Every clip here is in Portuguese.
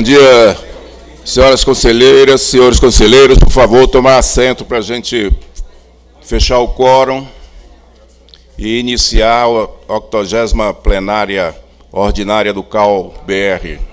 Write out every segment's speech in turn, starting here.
Bom dia, senhoras conselheiras, senhores conselheiros. Por favor, tomar assento para a gente fechar o quórum e iniciar a 80 plenária ordinária do CAL-BR.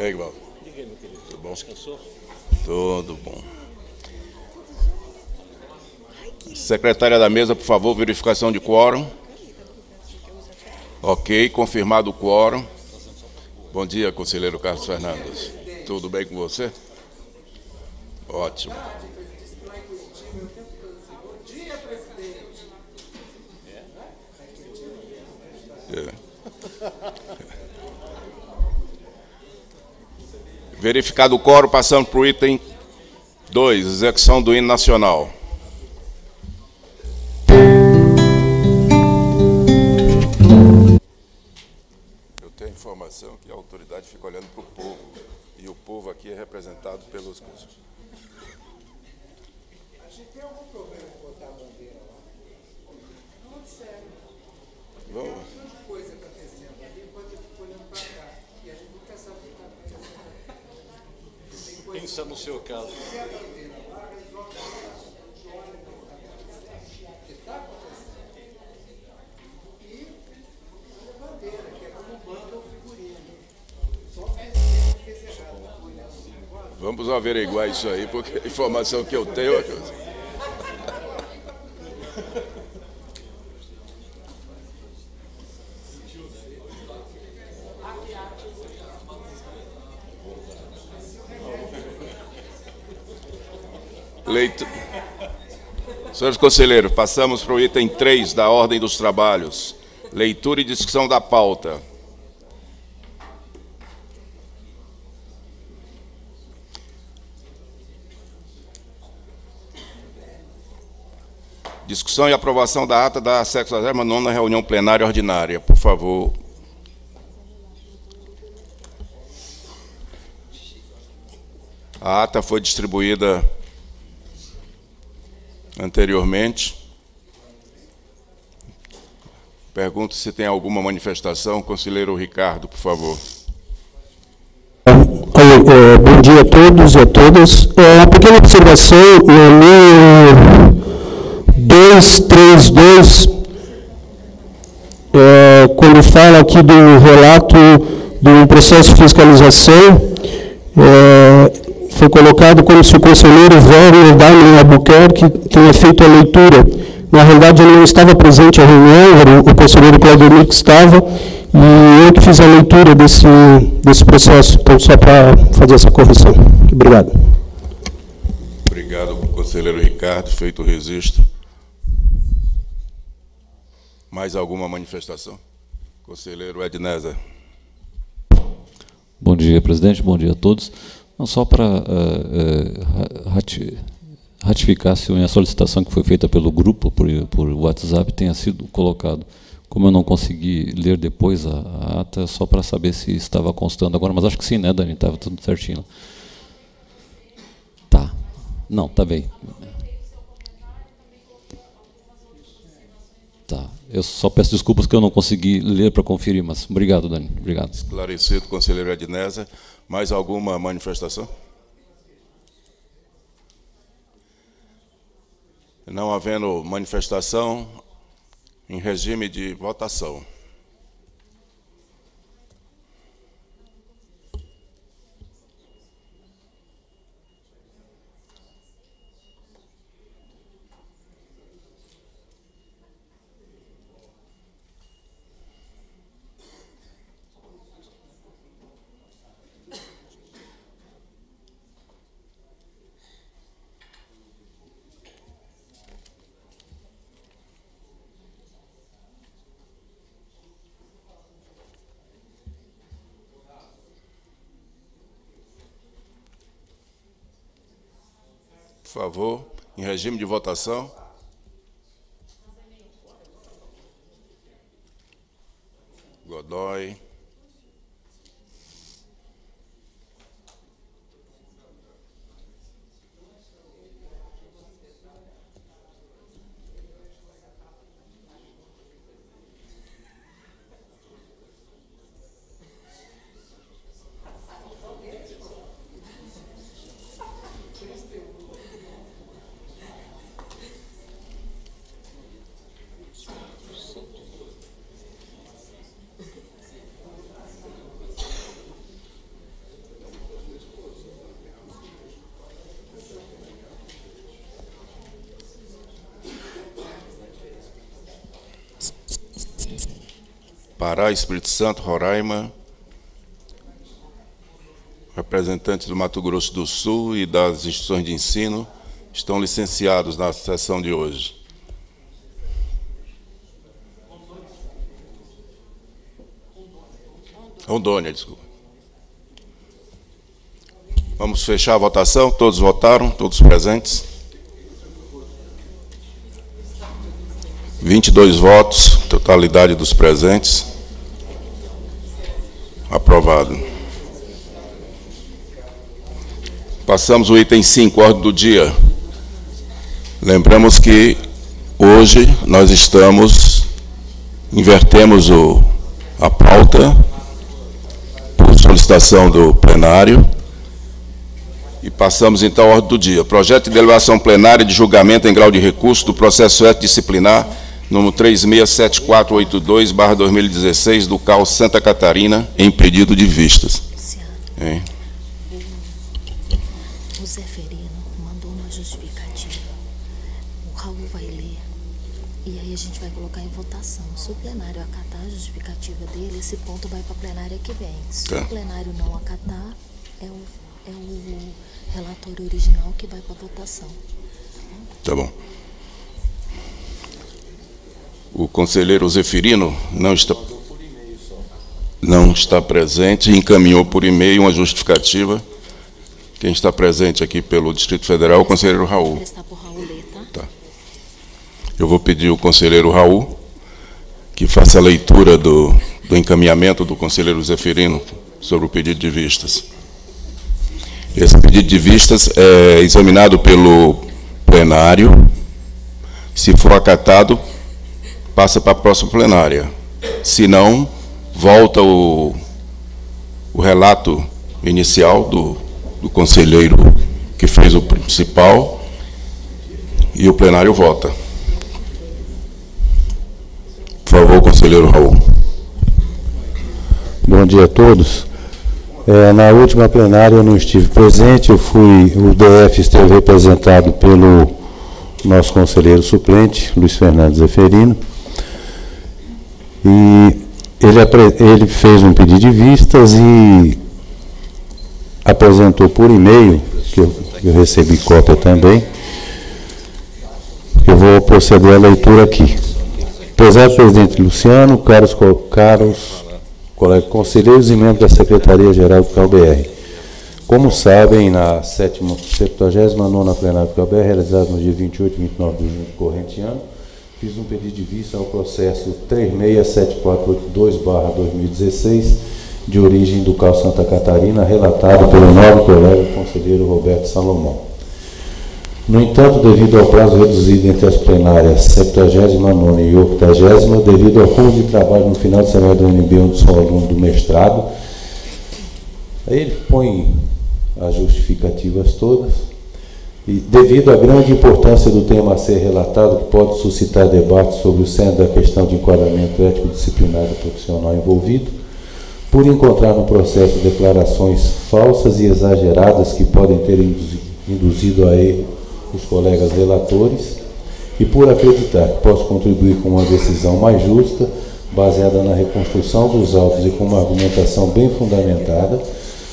E aí, Val? Tudo bom? Descansou? Tudo bom. Secretária da mesa, por favor, verificação de quórum. Ok, confirmado o quórum. Bom dia, conselheiro Carlos Fernandes. Tudo bem com você? Ótimo. É. Verificado o coro, passando para o item 2, execução do hino nacional. Informação que a autoridade fica olhando para o povo, e o povo aqui é representado pelos... A gente tem algum problema em botar a bandeira lá? Não, sério. Vamos... Pensa no seu caso. Vamos averiguar isso aí, porque a informação que eu tenho é Leito... Senhores conselheiros, passamos para o item 3 da ordem dos trabalhos. Leitura e discussão da pauta. Discussão e aprovação da ata da 69ª reunião plenária ordinária. Por favor. A ata foi distribuída anteriormente. Pergunto se tem alguma manifestação. Conselheiro Ricardo, por favor. É, bom dia a todos e a todas. É, uma pequena observação no linha 232, é, quando fala aqui do relato do processo de fiscalização, é, foi colocado como se o conselheiro Werner Daimler Albuquerque tenha feito a leitura. Na realidade, ele não estava presente à reunião, o conselheiro Claudio que estava, e eu que fiz a leitura desse, desse processo. Então, só para fazer essa correção. Obrigado. Obrigado, conselheiro Ricardo. Feito o registro. Mais alguma manifestação? Conselheiro Ednézer. Bom dia, presidente. Bom dia a todos. Não, só para uh, uh, ratificar se a solicitação que foi feita pelo grupo por, por WhatsApp tenha sido colocado. Como eu não consegui ler depois a, a ata, só para saber se estava constando agora, mas acho que sim, né, Dani? Estava tudo certinho. Tá. Não, tá bem. Tá. Eu só peço desculpas que eu não consegui ler para conferir, mas obrigado, Dani. Obrigado. Esclarecido, conselheiro Ednésia. Mais alguma manifestação? Não havendo manifestação, em regime de votação. Por favor, em regime de votação. Godoy. Pará, Espírito Santo, Roraima, representantes do Mato Grosso do Sul e das instituições de ensino estão licenciados na sessão de hoje. Rondônia, desculpa. Vamos fechar a votação. Todos votaram, todos presentes. 22 votos, totalidade dos presentes. Aprovado. Passamos o item 5, ordem do dia. Lembramos que hoje nós estamos, invertemos o, a pauta por solicitação do plenário e passamos então à ordem do dia. Projeto de deliberação plenária de julgamento em grau de recurso do processo disciplinar número 367482, barra 2016, do CAL Santa Catarina, em pedido de vistas. É. O Zé Ferino mandou uma justificativa. O Raul vai ler. E aí a gente vai colocar em votação. Se o plenário acatar a justificativa dele, esse ponto vai para a plenária que vem. Se tá. o plenário não acatar, é o, é o relatório original que vai para votação. Tá bom. O conselheiro Zeferino não está, não está presente, encaminhou por e-mail uma justificativa. Quem está presente aqui pelo Distrito Federal é o conselheiro Raul. Tá? tá. Eu vou pedir ao conselheiro Raul que faça a leitura do, do encaminhamento do conselheiro Zeferino sobre o pedido de vistas. Esse pedido de vistas é examinado pelo plenário. Se for acatado, passa para a próxima plenária. Se não, volta o, o relato inicial do, do conselheiro que fez o principal e o plenário vota. Por favor, conselheiro Raul. Bom dia a todos. É, na última plenária eu não estive presente, eu fui, o DF esteve representado pelo nosso conselheiro suplente, Luiz Fernando Zeferino. E ele, ele fez um pedido de vistas e apresentou por e-mail, que eu, eu recebi cópia também. Eu vou proceder à leitura aqui. Prezado presidente Luciano, caros, caros colegas conselheiros e membros da Secretaria-Geral do CalBR. Como sabem, na 79 plenária do CalBR, realizada no dia 28 e 29 de junho do corrente ano, fiz um pedido de vista ao processo 367482-2016, de origem do CAL Santa Catarina, relatado pelo nobre colega conselheiro Roberto Salomão. No entanto, devido ao prazo reduzido entre as plenárias 79 e 80, devido ao curso de trabalho no final de semana do UNB, onde sou aluno do mestrado, aí ele põe as justificativas todas, e devido à grande importância do tema a ser relatado, que pode suscitar debate sobre o centro da questão de enquadramento ético-disciplinar do profissional envolvido, por encontrar no processo declarações falsas e exageradas que podem ter induzido a erro os colegas relatores, e por acreditar que posso contribuir com uma decisão mais justa, baseada na reconstrução dos autos e com uma argumentação bem fundamentada,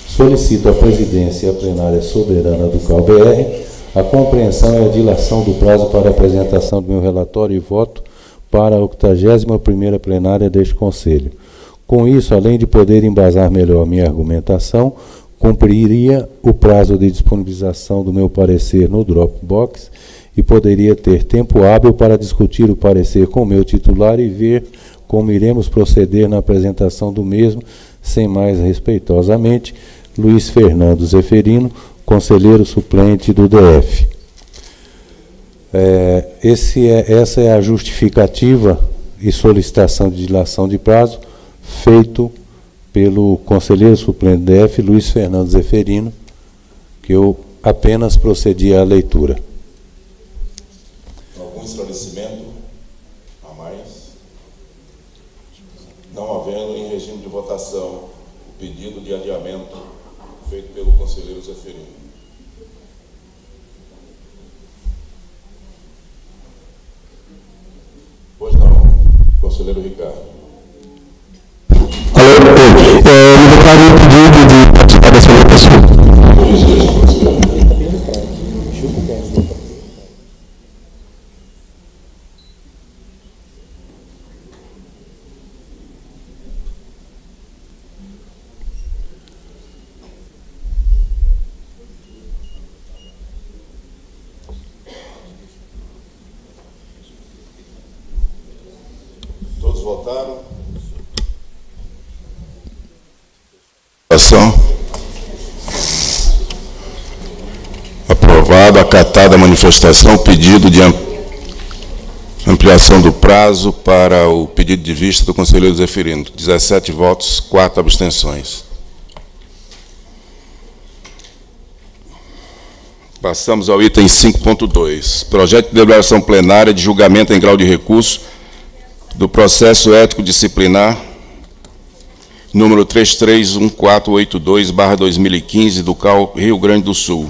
solicito à presidência e à plenária soberana do CalBR a compreensão e a dilação do prazo para apresentação do meu relatório e voto para a 81ª plenária deste Conselho. Com isso, além de poder embasar melhor minha argumentação, cumpriria o prazo de disponibilização do meu parecer no Dropbox e poderia ter tempo hábil para discutir o parecer com o meu titular e ver como iremos proceder na apresentação do mesmo, sem mais respeitosamente, Luiz Fernando Zeferino, conselheiro suplente do DF. É, esse é, essa é a justificativa e solicitação de dilação de prazo feito pelo conselheiro suplente do DF, Luiz Fernando Zeferino, que eu apenas procedi à leitura. Algum esclarecimento a mais? Não havendo em regime de votação o pedido de adiamento feito pelo conselheiro Zeferino. Pois não, conselheiro Ricardo. É, me declaro impedido de participar dessa votação. Todos votaram? Votação. Aprovado, acatada a manifestação, pedido de am- ampliação do prazo para o pedido de vista do conselheiro Zeferino. 17 votos, 4 abstenções. Passamos ao item 5.2. Projeto de deliberação plenária de julgamento em grau de recurso do processo ético disciplinar número 331482/2015 do CAL Rio Grande do Sul.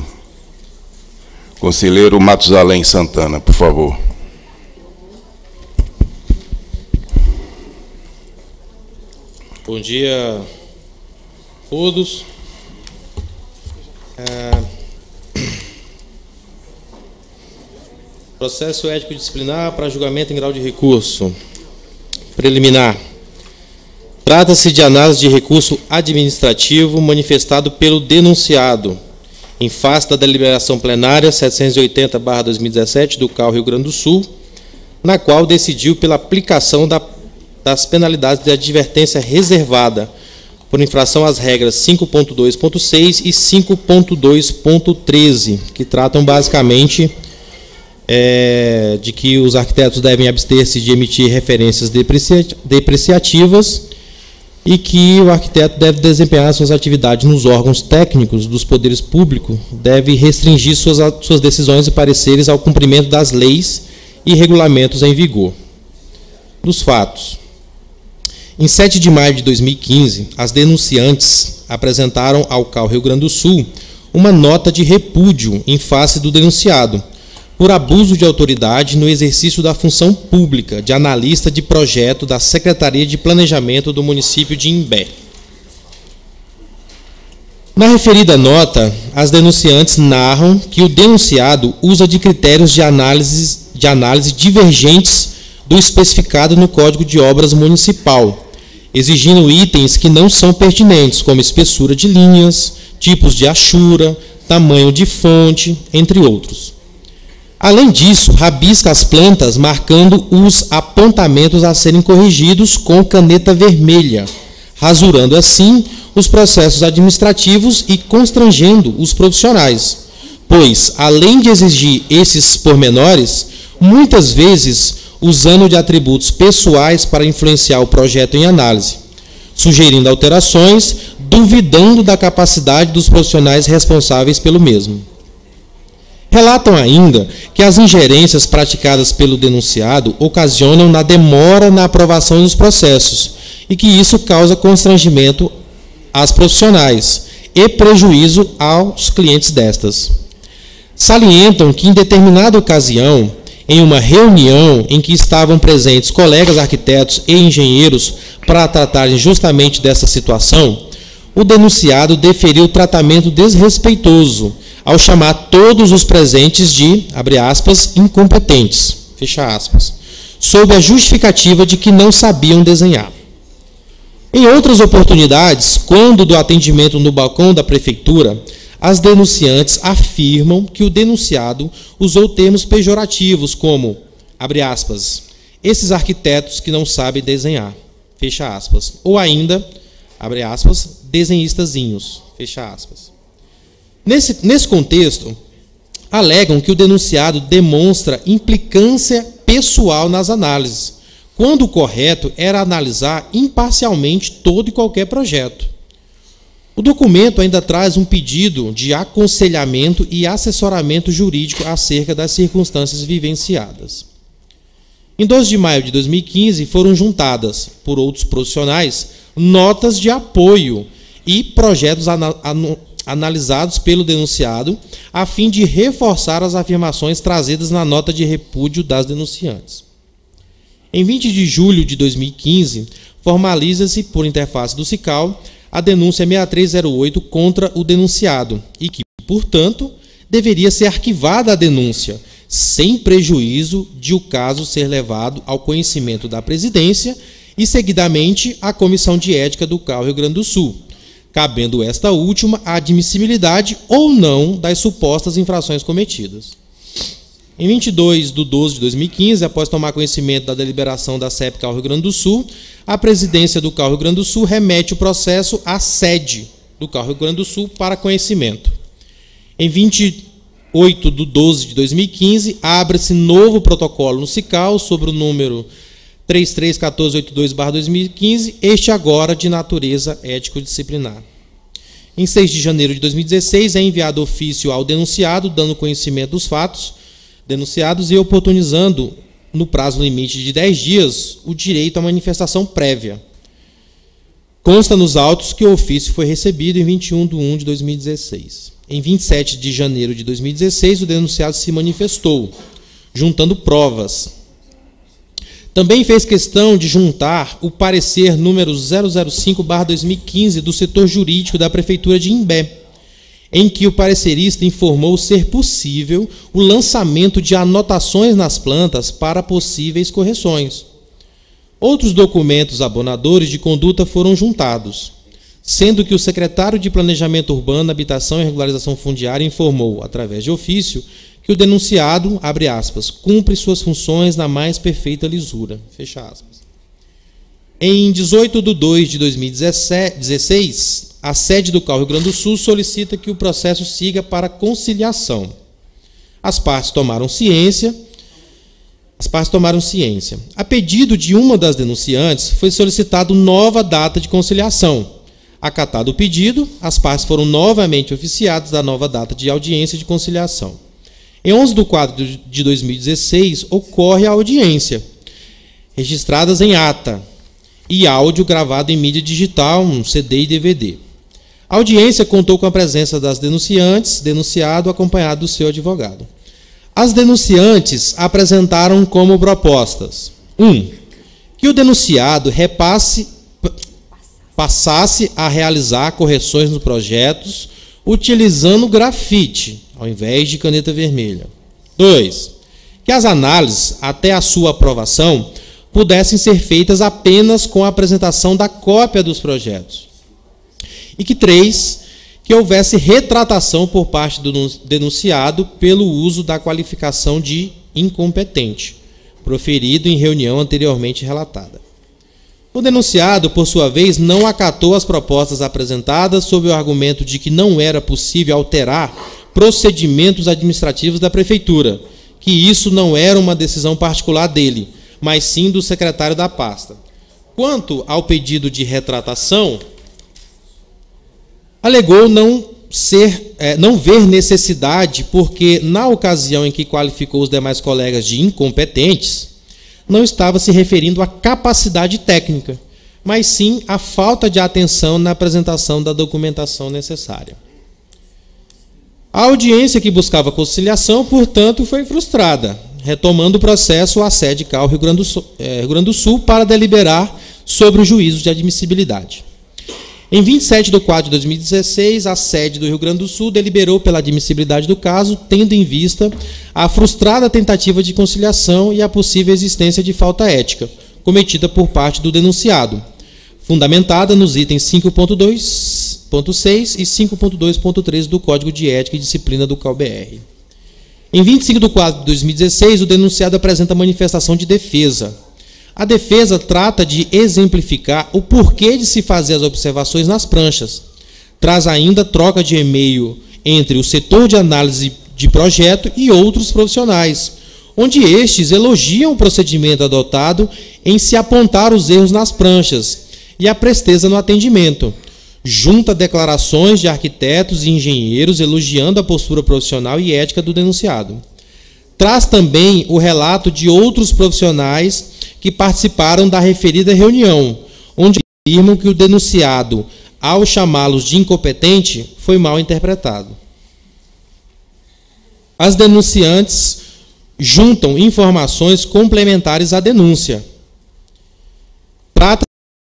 Conselheiro Matusalém Santana, por favor. Bom dia a todos. É, Processo ético disciplinar para julgamento em grau de recurso. Preliminar. Trata-se de análise de recurso administrativo manifestado pelo denunciado, em face da deliberação plenária 780-2017 do CAL Rio Grande do Sul, na qual decidiu pela aplicação da das penalidades de advertência reservada por infração às regras 5.2.6 e 5.2.13, que tratam basicamente é, de que os arquitetos devem abster-se de emitir referências deprecia- depreciativas e que o arquiteto deve desempenhar suas atividades nos órgãos técnicos dos poderes públicos, deve restringir suas, suas decisões e pareceres ao cumprimento das leis e regulamentos em vigor. Dos fatos. Em 7 de maio de 2015, as denunciantes apresentaram ao CAL Rio Grande do Sul uma nota de repúdio em face do denunciado por abuso de autoridade no exercício da função pública de analista de projeto da Secretaria de Planejamento do município de Imbé. Na referida nota, as denunciantes narram que o denunciado usa de critérios de análise, de análise divergentes do especificado no Código de Obras Municipal, exigindo itens que não são pertinentes, como espessura de linhas, tipos de achura, tamanho de fonte, entre outros. Além disso, rabisca as plantas marcando os apontamentos a serem corrigidos com caneta vermelha, rasurando assim os processos administrativos e constrangendo os profissionais, pois, além de exigir esses pormenores, muitas vezes usando de atributos pessoais para influenciar o projeto em análise, sugerindo alterações, duvidando da capacidade dos profissionais responsáveis pelo mesmo. Relatam ainda que as ingerências praticadas pelo denunciado ocasionam na demora na aprovação dos processos e que isso causa constrangimento às profissionais e prejuízo aos clientes destas. Salientam que, em determinada ocasião, em uma reunião em que estavam presentes colegas arquitetos e engenheiros para tratarem justamente dessa situação, o denunciado deferiu tratamento desrespeitoso ao chamar todos os presentes de, abre aspas, incompetentes, fecha aspas, sob a justificativa de que não sabiam desenhar. Em outras oportunidades, quando do atendimento no balcão da prefeitura, as denunciantes afirmam que o denunciado usou termos pejorativos como, abre aspas, esses arquitetos que não sabem desenhar, fecha aspas, ou ainda, abre aspas, desenhistazinhos, fecha aspas. Nesse, nesse contexto, alegam que o denunciado demonstra implicância pessoal nas análises, quando o correto era analisar imparcialmente todo e qualquer projeto. O documento ainda traz um pedido de aconselhamento e assessoramento jurídico acerca das circunstâncias vivenciadas. Em 12 de maio de 2015, foram juntadas, por outros profissionais, notas de apoio e projetos analisados pelo denunciado, a fim de reforçar as afirmações trazidas na nota de repúdio das denunciantes. Em 20 de julho de 2015, formaliza-se, por interface do CICAL, a denúncia 6308 contra o denunciado e que, portanto, deveria ser arquivada a denúncia, sem prejuízo de o caso ser levado ao conhecimento da presidência e, seguidamente, à Comissão de Ética do CAL Rio Grande do Sul, cabendo esta última a admissibilidade ou não das supostas infrações cometidas. Em 22 de 12 de 2015, após tomar conhecimento da deliberação da CEP Rio Grande do Sul, a presidência do CAU Rio Grande do Sul remete o processo à sede do CAU Rio Grande do Sul para conhecimento. Em 28 de 12 de 2015, abre-se novo protocolo no CICAL sobre o número 331482-2015, este agora de natureza ético-disciplinar. Em 6 de janeiro de 2016, é enviado ofício ao denunciado, dando conhecimento dos fatos denunciados e oportunizando, no prazo limite de 10 dias, o direito à manifestação prévia. Consta nos autos que o ofício foi recebido em 21 de 1 de 2016. Em 27 de janeiro de 2016, o denunciado se manifestou, juntando provas, também fez questão de juntar o parecer número 005/2015 do setor jurídico da prefeitura de Imbé, em que o parecerista informou ser possível o lançamento de anotações nas plantas para possíveis correções. Outros documentos abonadores de conduta foram juntados, sendo que o secretário de Planejamento Urbano, Habitação e Regularização Fundiária informou, através de ofício, que o denunciado, abre aspas, cumpre suas funções na mais perfeita lisura, fecha aspas. Em 18 de 2 de 2016, a sede do CAU Rio Grande do Sul solicita que o processo siga para conciliação. As partes tomaram ciência, as partes tomaram ciência. A pedido de uma das denunciantes, foi solicitado nova data de conciliação. Acatado o pedido, as partes foram novamente oficiadas da nova data de audiência de conciliação. Em 11 de 4 de 2016, ocorre a audiência, registradas em ata e áudio gravado em mídia digital, um CD e DVD. A audiência contou com a presença das denunciantes, denunciado, acompanhado do seu advogado. As denunciantes apresentaram como propostas: 1. Um, que o denunciado repasse, passasse a realizar correções nos projetos utilizando grafite ao invés de caneta vermelha. 2. Que as análises, até a sua aprovação, pudessem ser feitas apenas com a apresentação da cópia dos projetos. E que 3. Que houvesse retratação por parte do denunciado pelo uso da qualificação de incompetente, proferido em reunião anteriormente relatada. O denunciado, por sua vez, não acatou as propostas apresentadas sob o argumento de que não era possível alterar procedimentos administrativos da prefeitura, que isso não era uma decisão particular dele, mas sim do secretário da pasta. Quanto ao pedido de retratação, alegou não ser, é, não ver necessidade, porque na ocasião em que qualificou os demais colegas de incompetentes, não estava se referindo à capacidade técnica, mas sim à falta de atenção na apresentação da documentação necessária. A audiência que buscava conciliação, portanto, foi frustrada, retomando o processo a sede CAL Rio Grande do Sul, eh, Rio Grande do Sul para deliberar sobre o juízo de admissibilidade. Em 27 de 4 de 2016, a sede do Rio Grande do Sul deliberou pela admissibilidade do caso, tendo em vista a frustrada tentativa de conciliação e a possível existência de falta ética cometida por parte do denunciado, fundamentada nos itens 5.2.6 e 5.2.3 do Código de Ética e Disciplina do CalBR. Em 25 de 4 de 2016, o denunciado apresenta manifestação de defesa. A defesa trata de exemplificar o porquê de se fazer as observações nas pranchas. Traz ainda troca de e-mail entre o setor de análise de projeto e outros profissionais, onde estes elogiam o procedimento adotado em se apontar os erros nas pranchas e a presteza no atendimento. Junta declarações de arquitetos e engenheiros elogiando a postura profissional e ética do denunciado. Traz também o relato de outros profissionais que participaram da referida reunião, onde afirmam que o denunciado, ao chamá-los de incompetente, foi mal interpretado. As denunciantes juntam informações complementares à denúncia. Trata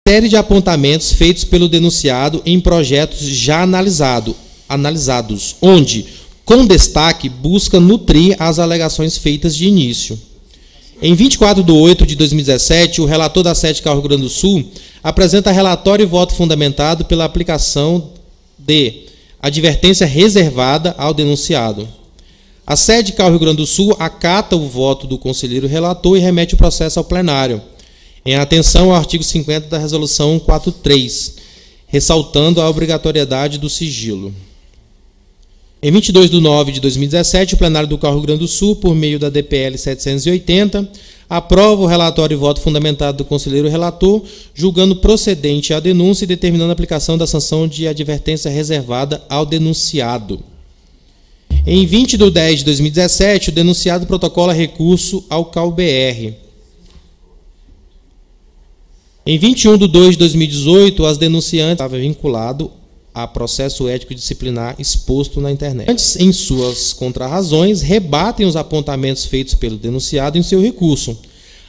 série de apontamentos feitos pelo denunciado em projetos já analisado, analisados, onde, com destaque, busca nutrir as alegações feitas de início. Em 24 de 8 de 2017, o relator da sede Carro Grande do Sul apresenta relatório e voto fundamentado pela aplicação de advertência reservada ao denunciado. A sede Carro Rio Grande do Sul acata o voto do conselheiro relator e remete o processo ao plenário em atenção ao artigo 50 da Resolução 43, ressaltando a obrigatoriedade do sigilo. Em 22 de 9 de 2017, o plenário do Carro Grande do Sul, por meio da DPL 780, aprova o relatório e voto fundamentado do conselheiro relator, julgando procedente a denúncia e determinando a aplicação da sanção de advertência reservada ao denunciado. Em 20 de 10 de 2017, o denunciado protocola recurso ao CalBR em 21 de 2 de 2018, as denunciantes estavam vinculadas a processo ético disciplinar exposto na internet. Antes, em suas contrarrazões, rebatem os apontamentos feitos pelo denunciado em seu recurso.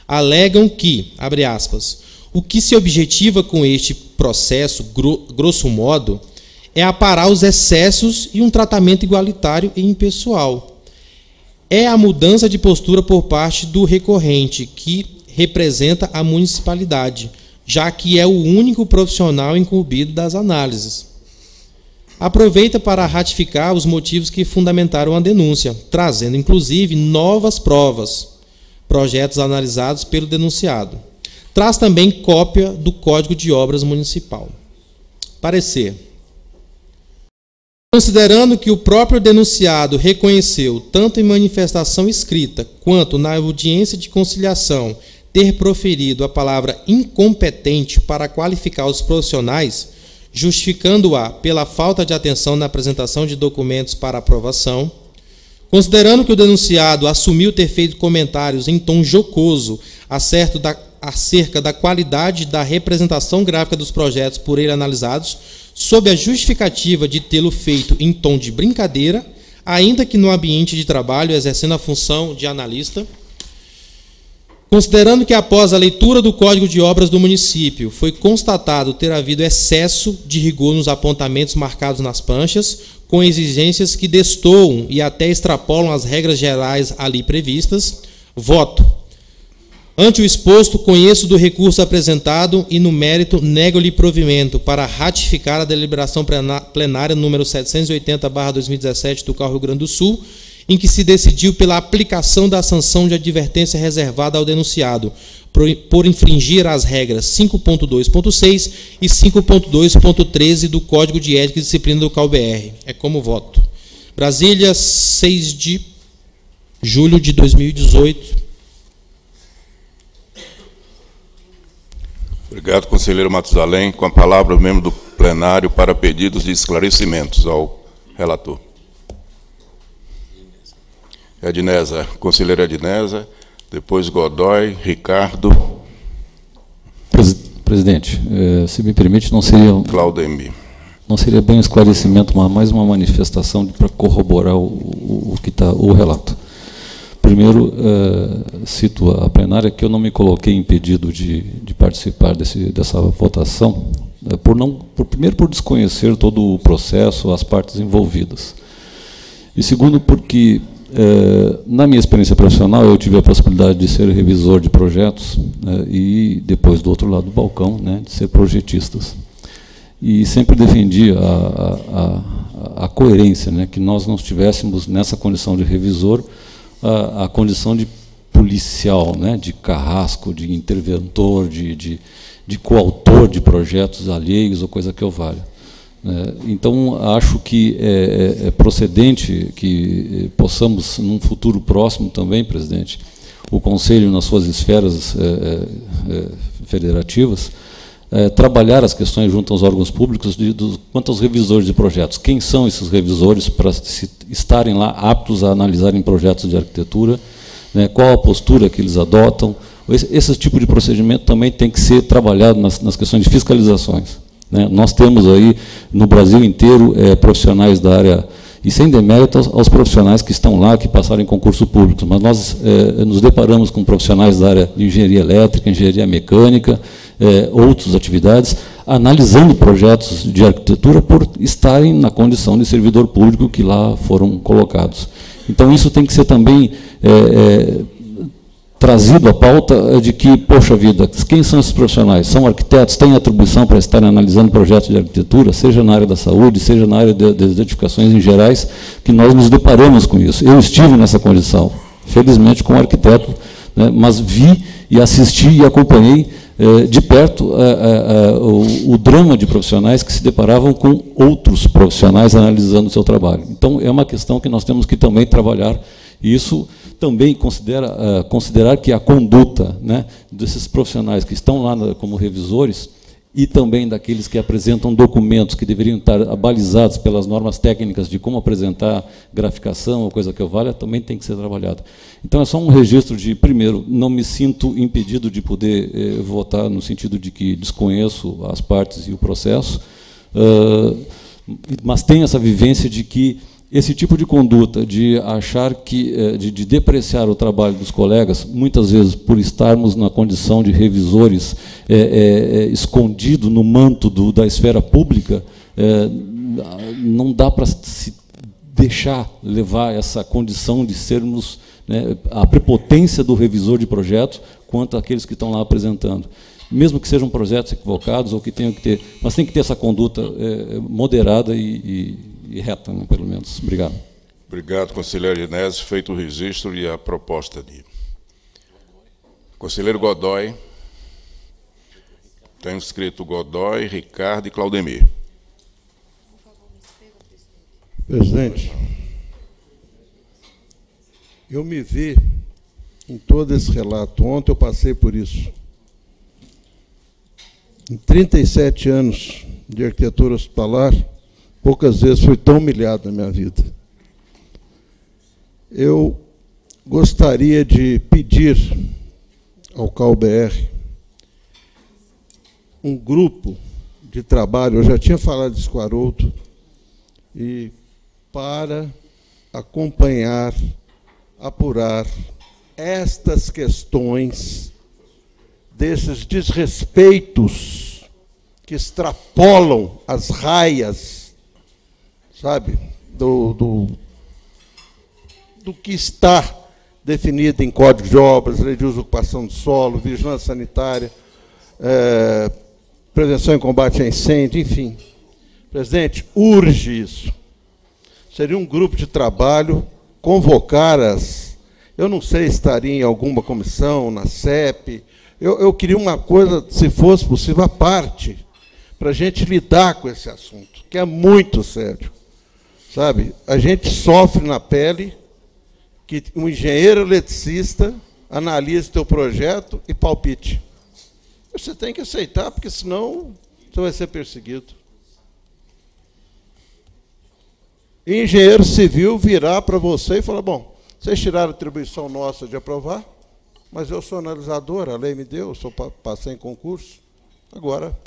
Alegam que, abre aspas, o que se objetiva com este processo, grosso modo, é aparar os excessos e um tratamento igualitário e impessoal. É a mudança de postura por parte do recorrente, que representa a municipalidade, já que é o único profissional incumbido das análises. Aproveita para ratificar os motivos que fundamentaram a denúncia, trazendo inclusive novas provas, projetos analisados pelo denunciado. Traz também cópia do Código de Obras Municipal. Parecer. Considerando que o próprio denunciado reconheceu, tanto em manifestação escrita quanto na audiência de conciliação, ter proferido a palavra incompetente para qualificar os profissionais, justificando-a pela falta de atenção na apresentação de documentos para aprovação, considerando que o denunciado assumiu ter feito comentários em tom jocoso acerca da, acerca da qualidade da representação gráfica dos projetos por ele analisados, sob a justificativa de tê-lo feito em tom de brincadeira, ainda que no ambiente de trabalho exercendo a função de analista, Considerando que após a leitura do Código de Obras do município foi constatado ter havido excesso de rigor nos apontamentos marcados nas panchas, com exigências que destoam e até extrapolam as regras gerais ali previstas, voto. Ante o exposto, conheço do recurso apresentado e, no mérito, nego-lhe provimento para ratificar a deliberação plenária número 780-2017 do Carro Rio Grande do Sul, em que se decidiu pela aplicação da sanção de advertência reservada ao denunciado, por infringir as regras 5.2.6 e 5.2.13 do Código de Ética e Disciplina do CalBR. É como voto. Brasília, 6 de julho de 2018. Obrigado, conselheiro Matusalém. Com a palavra, o membro do plenário para pedidos de esclarecimentos ao relator. Ednesa, conselheira Ednesa, depois Godoy, Ricardo. Presidente, eh, se me permite, não seria. Claudemir. Não seria bem um esclarecimento, mas mais uma manifestação para corroborar o, o, que está o relato. Primeiro, eh, cito a plenária que eu não me coloquei impedido de, de participar desse, dessa votação, eh, por não, por, primeiro por desconhecer todo o processo, as partes envolvidas. E segundo, porque é, na minha experiência profissional, eu tive a possibilidade de ser revisor de projetos né, e, depois, do outro lado do balcão, né, de ser projetistas. E sempre defendi a, a, a, a coerência, né, que nós não estivéssemos nessa condição de revisor, a, condição de policial, né, de carrasco, de interventor, de, de, de coautor de projetos alheios ou coisa que eu valha. É, então, acho que é, é, é, procedente que possamos, num futuro próximo também, presidente, o Conselho, nas suas esferas federativas, trabalhar as questões junto aos órgãos públicos de, quanto aos revisores de projetos. Quem são esses revisores para estarem lá aptos a analisarem projetos de arquitetura, né, qual a postura que eles adotam. Esse, esse tipo de procedimento também tem que ser trabalhado nas, nas questões de fiscalizações. Né? Nós temos aí, no Brasil inteiro, é, profissionais da área, e sem demérito aos, aos, profissionais que estão lá, que passaram em concurso público, mas nós é, nos deparamos com profissionais da área de engenharia elétrica, engenharia mecânica, é, outras atividades, analisando projetos de arquitetura por estarem na condição de servidor público que lá foram colocados. Então, isso tem que ser também é, é, trazido à pauta de que, poxa vida, quem são esses profissionais? São arquitetos, têm atribuição para estarem analisando projetos de arquitetura, seja na área da saúde, seja na área das edificações em gerais, que nós nos deparamos com isso. Eu estive nessa condição, felizmente com um arquiteto, né, mas vi e assisti e acompanhei eh, de perto eh, eh, o, o drama de profissionais que se deparavam com outros profissionais analisando o seu trabalho. Então, é uma questão que nós temos que também trabalhar, e isso também considera, uh, considerar que a conduta né, desses profissionais que estão lá na, como revisores e também daqueles que apresentam documentos que deveriam estar abalizados pelas normas técnicas de como apresentar graficação ou coisa que eu valha, também tem que ser trabalhado. Então é só um registro de, primeiro, não me sinto impedido de poder eh, votar no sentido de que desconheço as partes e o processo, uh, mas tenho essa vivência de que esse tipo de conduta de achar que eh, de, de, depreciar o trabalho dos colegas, muitas vezes por estarmos na condição de revisores é, é, escondido no manto do, da esfera pública, é, não dá para se deixar levar essa condição de sermos né, a prepotência do revisor de projetos quanto àqueles que estão lá apresentando. Mesmo que sejam projetos equivocados ou que tenham que ter, mas tem que ter essa conduta moderada e, e e reta, né, pelo menos. Obrigado. Obrigado, conselheiro Genésio. Feito o registro e a proposta de. Conselheiro Godoy. Tem escrito Godoy, Ricardo e Claudemir. Presidente, eu me vi em todo esse relato. Ontem eu passei por isso. Em 37 anos de arquitetura hospitalar, Poucas vezes fui tão humilhado na minha vida. Eu gostaria de pedir ao CalBR um grupo de trabalho, eu já tinha falado isso com o Haroldo, e para acompanhar, apurar estas questões desses desrespeitos que extrapolam as raias sabe, do, do, do que está definido em Código de Obras, Lei de Uso Ocupação do Solo, Vigilância Sanitária, é, Prevenção e Combate a Incêndio, enfim. Presidente, urge isso. Seria um grupo de trabalho convocar as. Eu não sei se estaria em alguma comissão, na CEP. Eu, eu queria uma coisa, se fosse possível, à parte, para a gente lidar com esse assunto, que é muito sério. Sabe? A gente sofre na pele que um engenheiro eletricista analise o teu projeto e palpite. Você tem que aceitar, porque senão você vai ser perseguido. E engenheiro civil virar para você e falar: bom, vocês tiraram a atribuição nossa de aprovar, mas eu sou analisador, a lei me deu, eu sou, passei em concurso. Agora,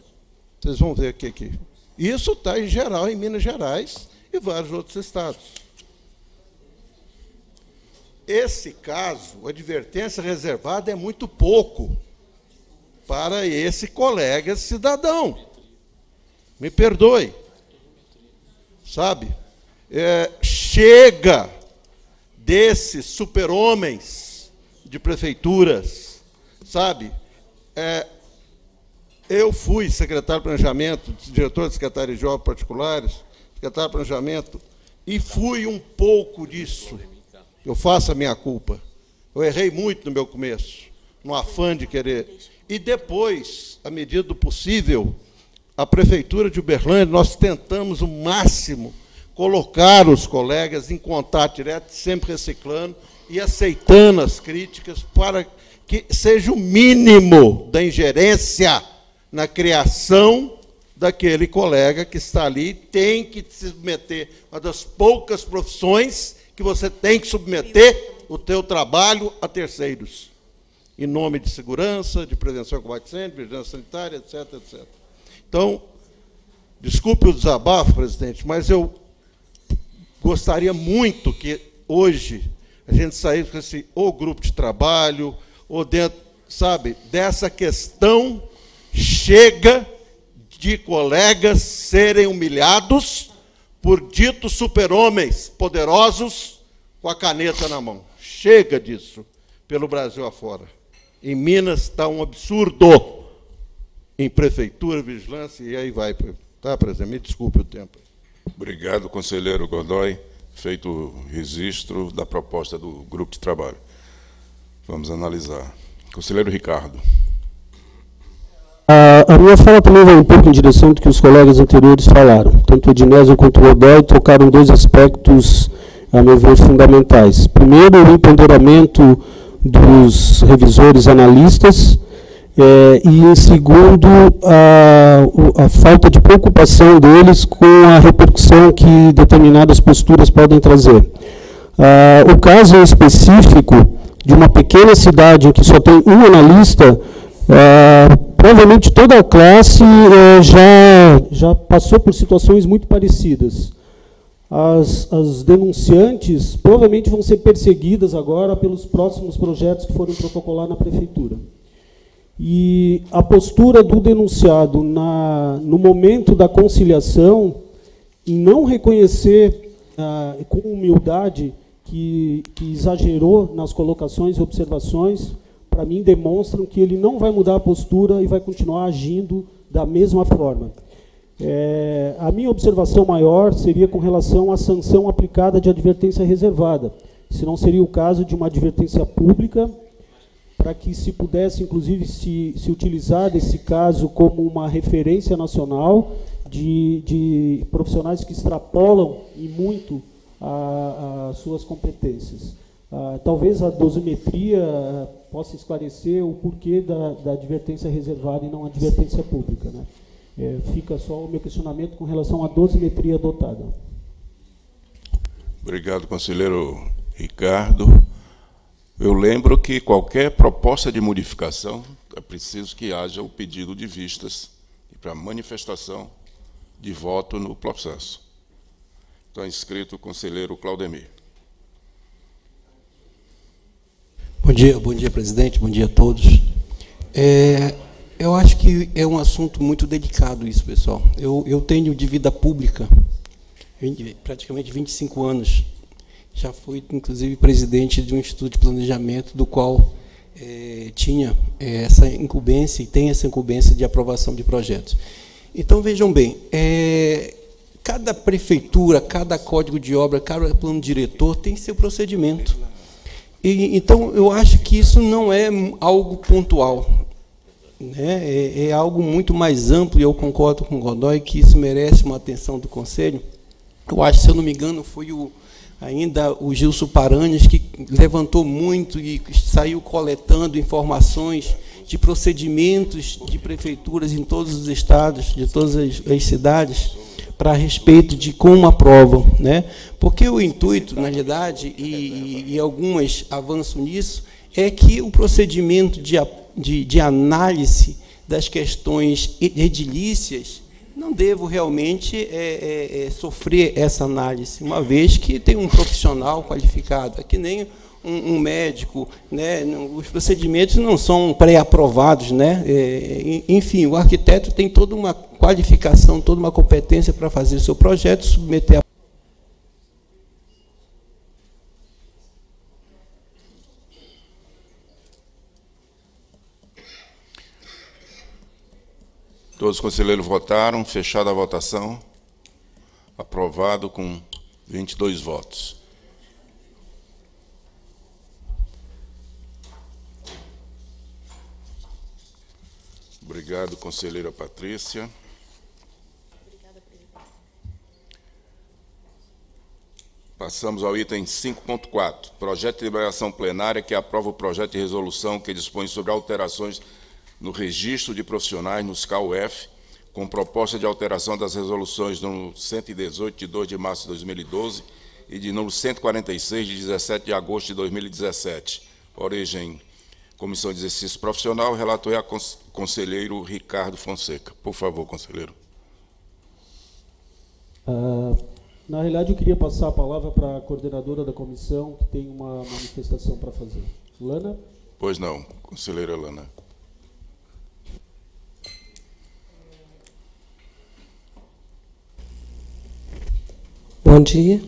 vocês vão ver aqui. aqui. Isso está em geral em Minas Gerais e vários outros estados. Esse caso, a advertência reservada é muito pouco para esse colega cidadão. Me perdoe. Sabe? É, chega desses super-homens de prefeituras, sabe? É, eu fui secretário de planejamento, diretor de secretaria de obras particulares, secretário de planejamento, e fui um pouco disso. Eu faço a minha culpa. Eu errei muito no meu começo, no afã de querer. E depois, à medida do possível, a Prefeitura de Uberlândia, nós tentamos o máximo colocar os colegas em contato direto, sempre reciclando e aceitando as críticas para que seja o mínimo da ingerência na criação daquele colega que está ali, tem que se submeter, uma das poucas profissões que você tem que submeter o teu trabalho a terceiros, em nome de segurança, de prevenção ao combate incêndio, vigilância sanitária, etc, etc. Então, desculpe o desabafo, presidente, mas eu gostaria muito que hoje a gente saísse com esse ou grupo de trabalho, ou dentro, sabe, dessa questão chega de colegas serem humilhados por ditos super-homens poderosos com a caneta na mão. Chega disso pelo Brasil afora. Em Minas está um absurdo. Em prefeitura, vigilância, e aí vai. Tá, presidente? Me desculpe o tempo. Obrigado, conselheiro Godoy. Feito o registro da proposta do grupo de trabalho. Vamos analisar. Conselheiro Ricardo. A, a, minha fala também vai um pouco em direção do que os colegas anteriores falaram. Tanto o Ednésio quanto o Godoy tocaram dois aspectos, a meu ver, fundamentais. Primeiro, o empoderamento dos revisores analistas, é, e, em segundo, a, a, falta de preocupação deles com a repercussão que determinadas posturas podem trazer. Ah, o caso específico de uma pequena cidade em que só tem um analista, ah, provavelmente toda a classe eh, já, já passou por situações muito parecidas. As, as denunciantes provavelmente vão ser perseguidas agora pelos próximos projetos que forem protocolar na prefeitura. E a postura do denunciado na, no momento da conciliação, em não reconhecer ah, com humildade que, que exagerou nas colocações e observações, para mim, demonstram que ele não vai mudar a postura e vai continuar agindo da mesma forma. É, a minha observação maior seria com relação à sanção aplicada de advertência reservada. Se não seria o caso de uma advertência pública, para que se pudesse, inclusive, se, se utilizar desse caso como uma referência nacional de, de profissionais que extrapolam e muito as suas competências. Ah, talvez a dosimetria ah, possa esclarecer o porquê da, da advertência reservada e não a advertência pública. Né? É, fica só o meu questionamento com relação à dosimetria adotada. Obrigado, conselheiro Ricardo. Eu lembro que qualquer proposta de modificação é preciso que haja o pedido de vistas e para manifestação de voto no processo. Está inscrito o conselheiro Claudemir. Bom dia, bom dia, presidente, bom dia a todos. É, eu acho que é um assunto muito delicado isso, pessoal. Eu, eu tenho de vida pública 20, praticamente 25 anos. Já fui, inclusive, presidente de um instituto de planejamento, do qual é, tinha é, essa incumbência e tem essa incumbência de aprovação de projetos. Então, vejam bem, é, cada prefeitura, cada código de obra, cada plano diretor tem seu procedimento. E, então, eu acho que isso não é algo pontual. Né? É, é, algo muito mais amplo, e eu concordo com o Godoy que isso merece uma atenção do Conselho. Eu acho, se eu não me engano, foi o, ainda o Gilson Paranhas que levantou muito e saiu coletando informações de procedimentos de prefeituras em todos os estados, de todas as, as cidades, para respeito de como aprovam. Né? Porque o intuito, na realidade, e, e algumas avançam nisso, é que o procedimento de, de, de análise das questões edilícias não devo realmente é, é, é, sofrer essa análise, uma vez que tem um profissional qualificado, é que nem um, um médico, né? os procedimentos não são pré-aprovados. Né? É, enfim, o arquiteto tem toda uma qualificação, toda uma competência para fazer seu projeto, submeter a Todos os conselheiros votaram, fechada a votação. Aprovado com 22 votos. Obrigado, conselheira Patrícia. Passamos ao item 5.4, projeto de deliberação plenária que aprova o projeto de resolução que dispõe sobre alterações no registro de profissionais nos CAUF, com proposta de alteração das resoluções número 118, de 2 de março de 2012, e de número 146, de 17 de agosto de 2017. Origem, Comissão de Exercício Profissional, relator é a conselheiro Ricardo Fonseca. Por favor, conselheiro. Uh, na realidade, eu queria passar a palavra para a coordenadora da comissão, que tem uma manifestação para fazer. Lana? Pois não, conselheira Lana. Bom dia.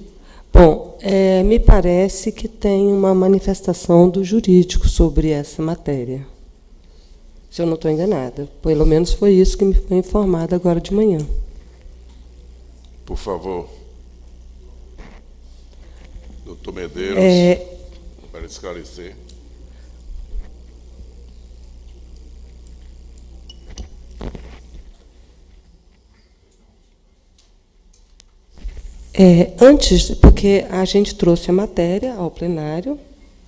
Bom, é, me parece que tem uma manifestação do jurídico sobre essa matéria. Se eu não estou enganada. Pelo menos foi isso que me foi informado agora de manhã. Por favor. Doutor Medeiros, é, para esclarecer. É, antes, porque a gente trouxe a matéria ao plenário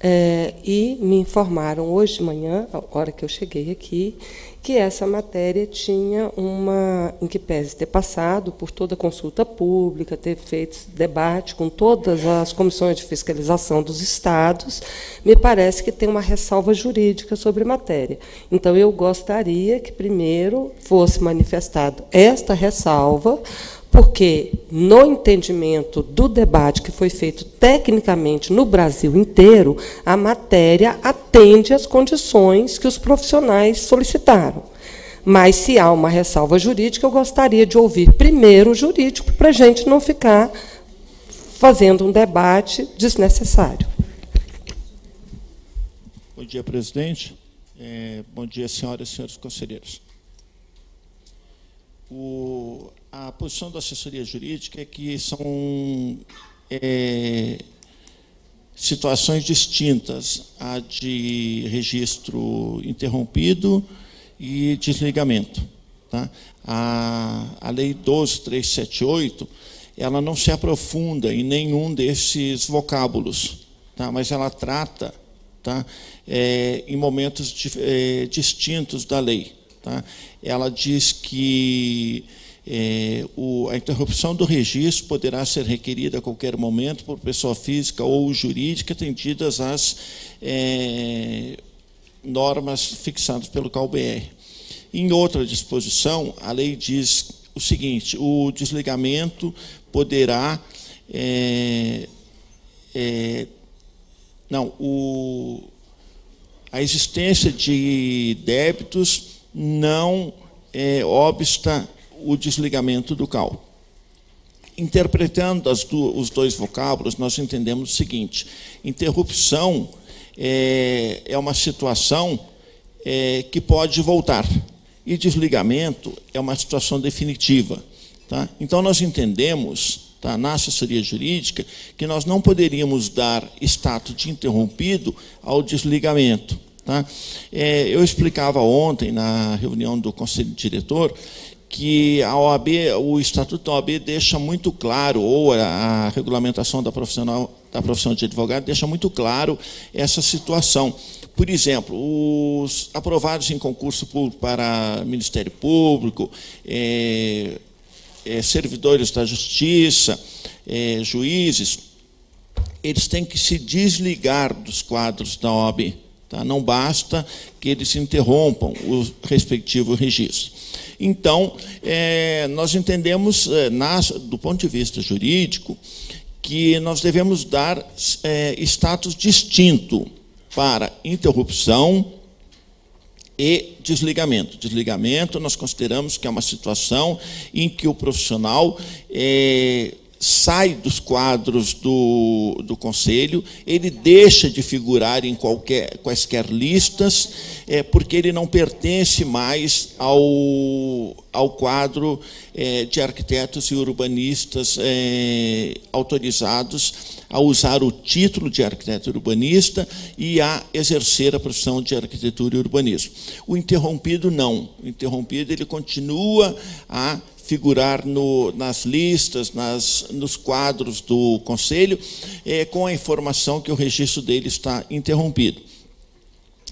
é, e me informaram hoje de manhã, a hora que eu cheguei aqui, que essa matéria tinha uma, em que pese ter passado por toda a consulta pública, ter feito debate com todas as comissões de fiscalização dos estados, me parece que tem uma ressalva jurídica sobre a matéria. Então, eu gostaria que primeiro fosse manifestado esta ressalva, porque, no entendimento do debate que foi feito tecnicamente no Brasil inteiro, a matéria atende às condições que os profissionais solicitaram. Mas, se há uma ressalva jurídica, eu gostaria de ouvir primeiro o jurídico, para a gente não ficar fazendo um debate desnecessário. Bom dia, presidente. É, bom dia, senhoras e senhores conselheiros. O, a posição da assessoria jurídica é que são é, situações distintas, a de registro interrompido e desligamento. Tá? A, a Lei 12378 ela não se aprofunda em nenhum desses vocábulos, tá? mas ela trata tá? É, em momentos de, é, distintos da lei. Tá? Ela diz que é, o, a interrupção do registro poderá ser requerida a qualquer momento por pessoa física ou jurídica, atendidas às é, normas fixadas pelo CalBR. Em outra disposição, a lei diz o seguinte: o desligamento poderá. É, não, o, a existência de débitos não obsta o desligamento do cal. Interpretando do, os dois vocábulos, nós entendemos o seguinte: interrupção é, é uma situação é, que pode voltar, e desligamento é uma situação definitiva. Tá? Então, nós entendemos, tá, na assessoria jurídica, que nós não poderíamos dar status de interrompido ao desligamento. Tá? É, eu explicava ontem, na reunião do Conselho Diretor, que a OAB, o Estatuto da OAB deixa muito claro, ou a, a regulamentação da, profissional, da profissão de advogado deixa muito claro essa situação. Por exemplo, os aprovados em concurso público para Ministério Público, é, é, servidores da Justiça, é, juízes, eles têm que se desligar dos quadros da OAB. Tá? Não basta que eles interrompam o respectivo registro. Então, é, nós entendemos, é, do ponto de vista jurídico, que nós devemos dar é, status distinto para interrupção e desligamento. Desligamento, nós consideramos que é uma situação em que o profissional é, sai dos quadros do, do Conselho, ele deixa de figurar em qualquer, quaisquer listas, é, porque ele não pertence mais ao, ao quadro é, de arquitetos e urbanistas é, autorizados a usar o título de arquiteto urbanista e a exercer a profissão de arquitetura e urbanismo. O interrompido não. O interrompido ele continua a figurar no, nas listas, nas, nos quadros do Conselho, é, com a informação que o registro dele está interrompido.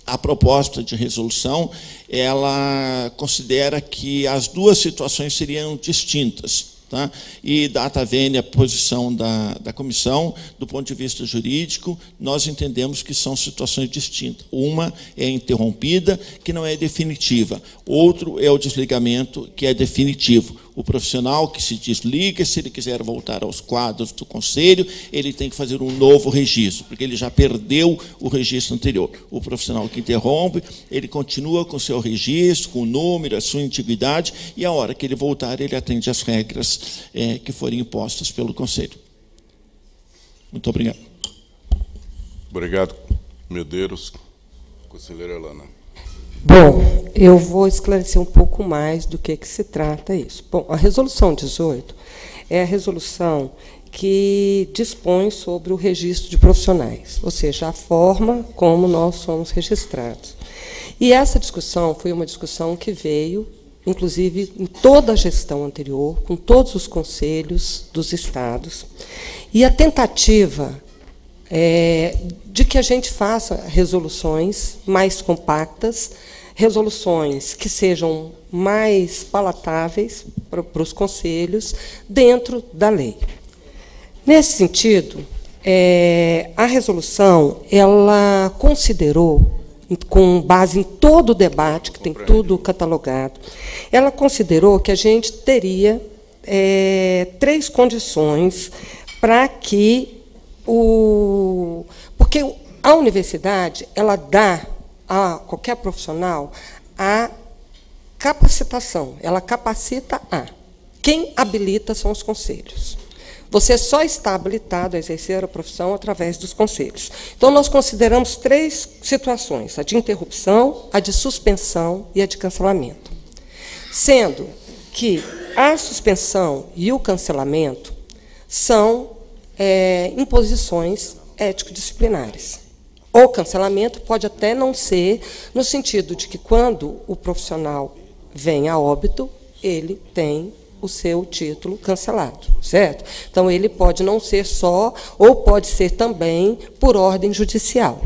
A proposta de resolução ela considera que as duas situações seriam distintas. Tá? E data vênia a posição da, da comissão, do ponto de vista jurídico, nós entendemos que são situações distintas. Uma é interrompida, que não é definitiva. Outro é o desligamento, que é definitivo. O profissional que se desliga, se ele quiser voltar aos quadros do conselho, ele tem que fazer um novo registro, porque ele já perdeu o registro anterior. O profissional que interrompe, ele continua com o seu registro, com o número, a sua antiguidade, e a hora que ele voltar, ele atende às regras é, que forem impostas pelo conselho. Muito obrigado. Obrigado, Medeiros. Conselheira Elana. Bom, eu vou esclarecer um pouco mais do que, que se trata isso. Bom, a resolução 18 é a resolução que dispõe sobre o registro de profissionais, ou seja, a forma como nós somos registrados. E essa discussão foi uma discussão que veio, inclusive, em toda a gestão anterior, com todos os conselhos dos estados. E a tentativa é, de que a gente faça resoluções mais compactas, resoluções que sejam mais palatáveis para, para os conselhos dentro da lei. Nesse sentido, é, a resolução ela considerou, com base em todo o debate, que tem tudo catalogado, ela considerou que a gente teria é, três condições para que o. Porque a universidade ela dá a qualquer profissional a capacitação. Ela capacita a. Quem habilita são os conselhos. Você só está habilitado a exercer a profissão através dos conselhos. Então, nós consideramos três situações: a de interrupção, a de suspensão e a de cancelamento. Sendo que a suspensão e o cancelamento são é, imposições ético-disciplinares. O cancelamento pode até não ser no sentido de que quando o profissional vem a óbito, ele tem o seu título cancelado, certo? Então ele pode não ser só ou pode ser também por ordem judicial.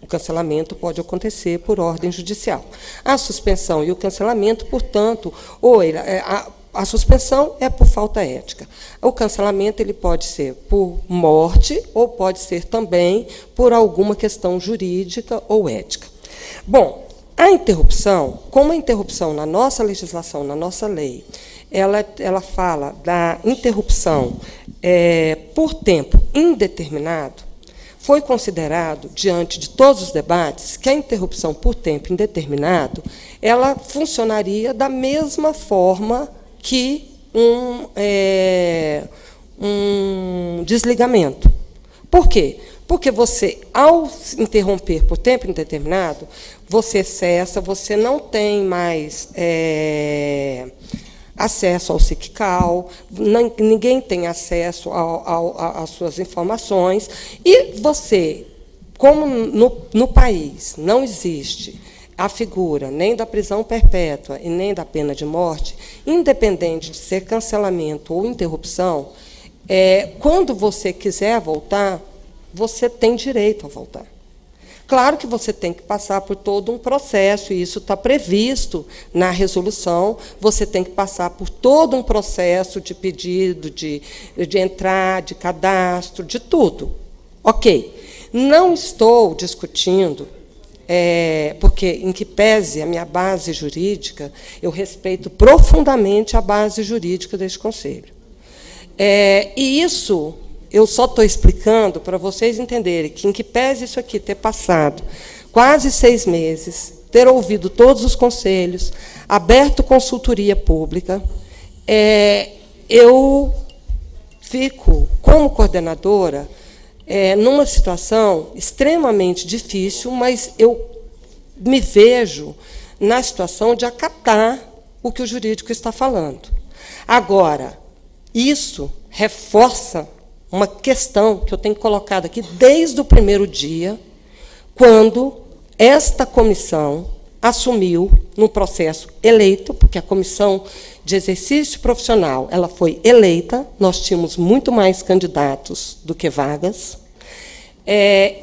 O cancelamento pode acontecer por ordem judicial. A suspensão e o cancelamento, portanto, ou ele, é, a, a suspensão é por falta ética. O cancelamento ele pode ser por morte ou pode ser também por alguma questão jurídica ou ética. Bom, a interrupção, como a interrupção na nossa legislação, na nossa lei, ela, ela fala da interrupção é, por tempo indeterminado, foi considerado, diante de todos os debates, que a interrupção por tempo indeterminado ela funcionaria da mesma forma que um, é, um desligamento. Por quê? Porque você, ao interromper por tempo indeterminado, você cessa, você não tem mais é, acesso ao SICCAL, ninguém tem acesso às suas informações, e você, como no, no país não existe a figura nem da prisão perpétua e nem da pena de morte, independente de ser cancelamento ou interrupção, é, quando você quiser voltar, você tem direito a voltar. Claro que você tem que passar por todo um processo, e isso está previsto na resolução. Você tem que passar por todo um processo de pedido, de, de entrar, de cadastro, de tudo. Ok. Não estou discutindo é, porque, em que pese a minha base jurídica, eu respeito profundamente a base jurídica deste Conselho. É, e isso eu só estou explicando para vocês entenderem que, em que pese isso aqui ter passado quase seis meses, ter ouvido todos os conselhos, aberto consultoria pública, é, eu fico, como coordenadora, é, numa situação extremamente difícil, mas eu me vejo na situação de acatar o que o jurídico está falando. Agora, isso reforça uma questão que eu tenho colocado aqui desde o primeiro dia, quando esta comissão assumiu no processo eleito, porque a comissão de exercício profissional ela foi eleita, nós tínhamos muito mais candidatos do que vagas. É,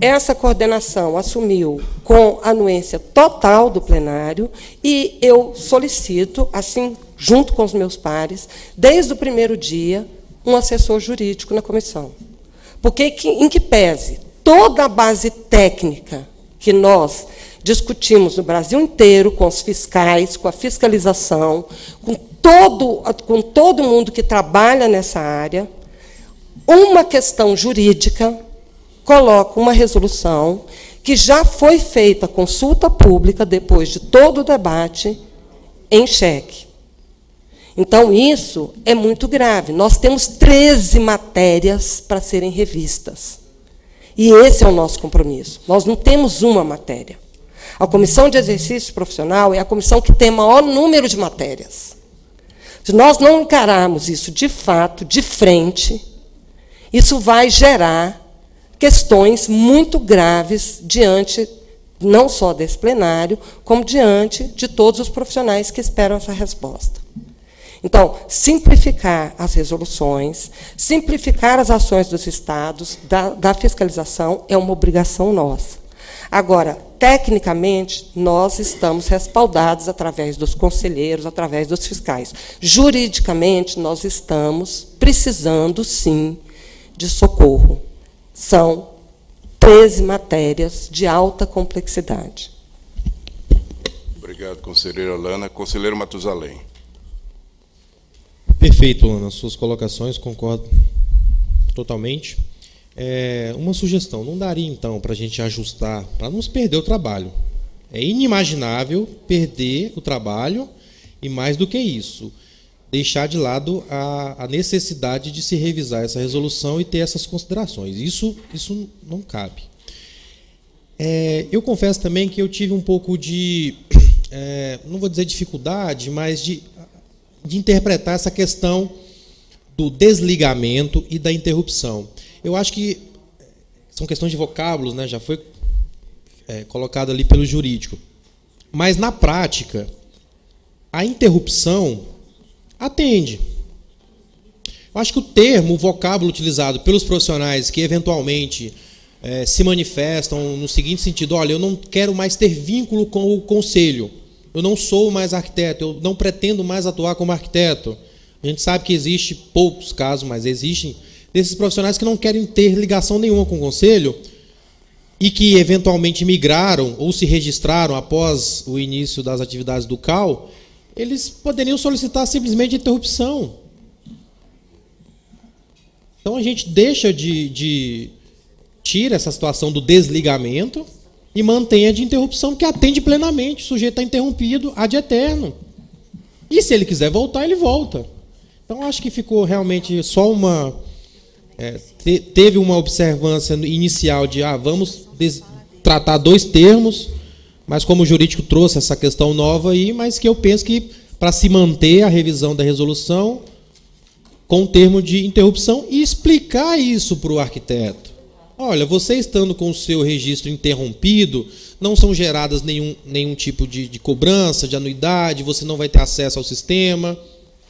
essa coordenação assumiu com anuência total do plenário e eu solicito, assim, junto com os meus pares, desde o primeiro dia, um assessor jurídico na comissão. Porque, em que pese toda a base técnica que nós discutimos no Brasil inteiro, com os fiscais, com a fiscalização, com todo, com todo mundo que trabalha nessa área, uma questão jurídica coloca uma resolução que já foi feita consulta pública depois de todo o debate em xeque. Então, isso é muito grave. Nós temos 13 matérias para serem revistas. E esse é o nosso compromisso. Nós não temos uma matéria. A comissão de exercício profissional é a comissão que tem maior número de matérias. Se nós não encararmos isso de fato, de frente, isso vai gerar questões muito graves diante não só desse plenário, como diante de todos os profissionais que esperam essa resposta. Então, simplificar as resoluções, simplificar as ações dos estados, da, da fiscalização, é uma obrigação nossa. Agora, tecnicamente, nós estamos respaldados através dos conselheiros, através dos fiscais. Juridicamente, nós estamos precisando, sim, de socorro. São 13 matérias de alta complexidade. Obrigado, conselheira Lana. Conselheiro Matusalém. Perfeito, Lana. Suas colocações, concordo totalmente. É, uma sugestão, não daria então para a gente ajustar, para não perder o trabalho. É inimaginável perder o trabalho e mais do que isso, deixar de lado a, a, necessidade de se revisar essa resolução e ter essas considerações. Isso, isso não cabe. É, eu confesso também que eu tive um pouco de, é, não vou dizer dificuldade, mas de, de interpretar essa questão do desligamento e da interrupção. Eu acho que são questões de vocábulos, né? já foi é, colocado ali pelo jurídico. Mas, na prática, a interrupção atende. Eu acho que o termo, o vocábulo utilizado pelos profissionais que eventualmente é, se manifestam no seguinte sentido: olha, eu não quero mais ter vínculo com o conselho, eu não sou mais arquiteto, eu não pretendo mais atuar como arquiteto. A gente sabe que existe poucos casos, mas existem desses profissionais que não querem ter ligação nenhuma com o conselho e que eventualmente migraram ou se registraram após o início das atividades do CAL, eles poderiam solicitar simplesmente interrupção. Então a gente deixa de, de tira essa situação do desligamento e mantém a de interrupção que atende plenamente. O sujeito está interrompido ad eterno. E se ele quiser voltar, ele volta. Então acho que ficou realmente só uma é, te, teve uma observância inicial de ah, vamos tratar dois termos, mas como o jurídico trouxe essa questão nova aí, mas que eu penso que para se manter a revisão da resolução com o termo de interrupção e explicar isso para o arquiteto. Olha, você estando com o seu registro interrompido, não são geradas nenhum, nenhum tipo de, de cobrança, de anuidade, você não vai ter acesso ao sistema.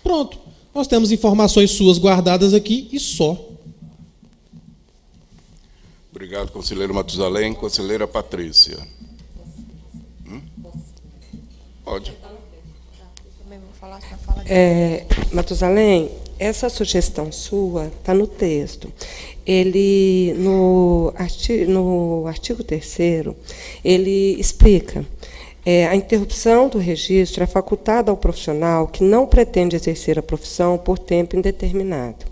Pronto. Nós temos informações suas guardadas aqui e só. Obrigado, conselheiro Matusalém. Conselheira Patrícia. Hum? Pode. É, Matusalém, essa sugestão sua está no texto. Ele, no artigo, no artigo 3 ele explica é, a interrupção do registro é facultada ao profissional que não pretende exercer a profissão por tempo indeterminado.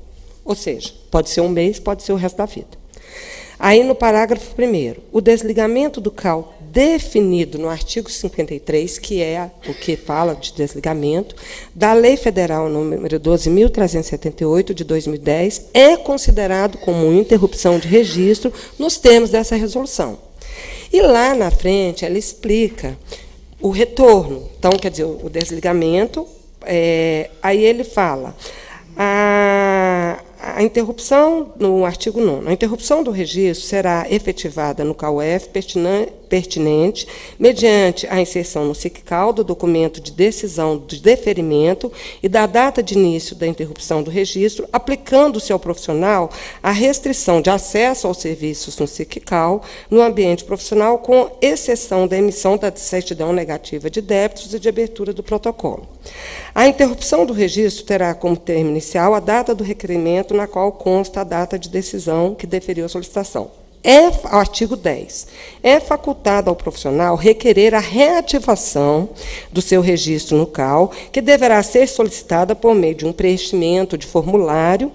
Ou seja, pode ser um mês, pode ser o resto da vida. Aí, no parágrafo 1, o desligamento do CAL definido no artigo 53, que é o que fala de desligamento, da Lei Federal número 12.378 de 2010, é considerado como interrupção de registro nos termos dessa resolução. E lá na frente ela explica o retorno. Então, quer dizer, o desligamento, é, aí ele fala. A, a interrupção, no artigo 9, a interrupção do registro será efetivada no CAUF pertinente, mediante a inserção no SICCAL do documento de decisão de deferimento e da data de início da interrupção do registro, aplicando-se ao profissional a restrição de acesso aos serviços no SICCAL no ambiente profissional, com exceção da emissão da certidão negativa de débitos e de abertura do protocolo. A interrupção do registro terá como termo inicial a data do requerimento na qual consta a data de decisão que deferiu a solicitação. É, artigo 10. É facultado ao profissional requerer a reativação do seu registro no CAL, que deverá ser solicitada por meio de um preenchimento de formulário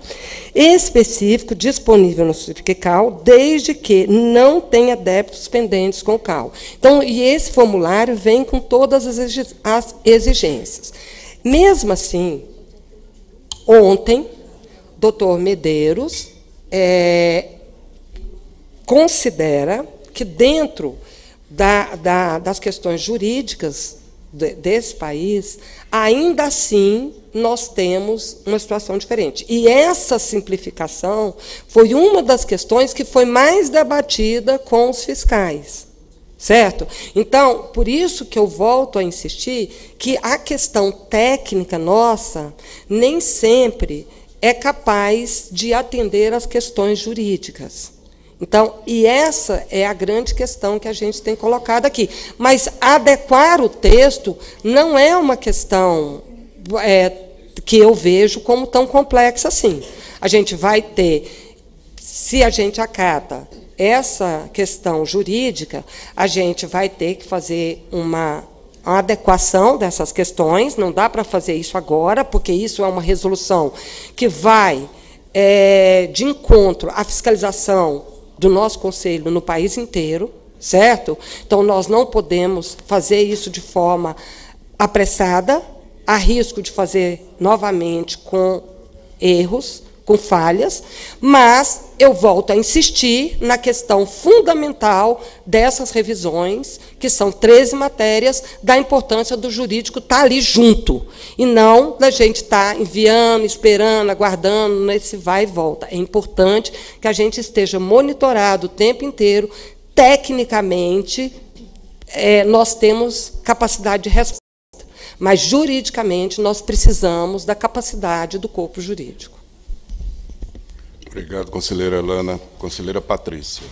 específico disponível no CAL, desde que não tenha débitos pendentes com o CAL. Então, e esse formulário vem com todas as exigências. Mesmo assim, ontem, doutor Medeiros é, considera que dentro da, da, das questões jurídicas de, desse país, ainda assim nós temos uma situação diferente. E essa simplificação foi uma das questões que foi mais debatida com os fiscais. Certo? Então, por isso que eu volto a insistir que a questão técnica nossa nem sempre é capaz de atender às questões jurídicas. Então, e essa é a grande questão que a gente tem colocado aqui. Mas adequar o texto não é uma questão é, que eu vejo como tão complexa assim. A gente vai ter, se a gente acata essa questão jurídica, a gente vai ter que fazer uma, adequação dessas questões, não dá para fazer isso agora, porque isso é uma resolução que vai é, de encontro à fiscalização do nosso conselho no país inteiro, certo? Então, nós não podemos fazer isso de forma apressada, há risco de fazer novamente com erros com falhas, mas eu volto a insistir na questão fundamental dessas revisões, que são 13 matérias, da importância do jurídico estar ali junto, e não da gente estar enviando, esperando, aguardando, nesse vai e volta. É importante que a gente esteja monitorado o tempo inteiro, tecnicamente, é, nós temos capacidade de resposta, mas juridicamente nós precisamos da capacidade do corpo jurídico. Obrigado, conselheira Lana. Conselheira Patrícia.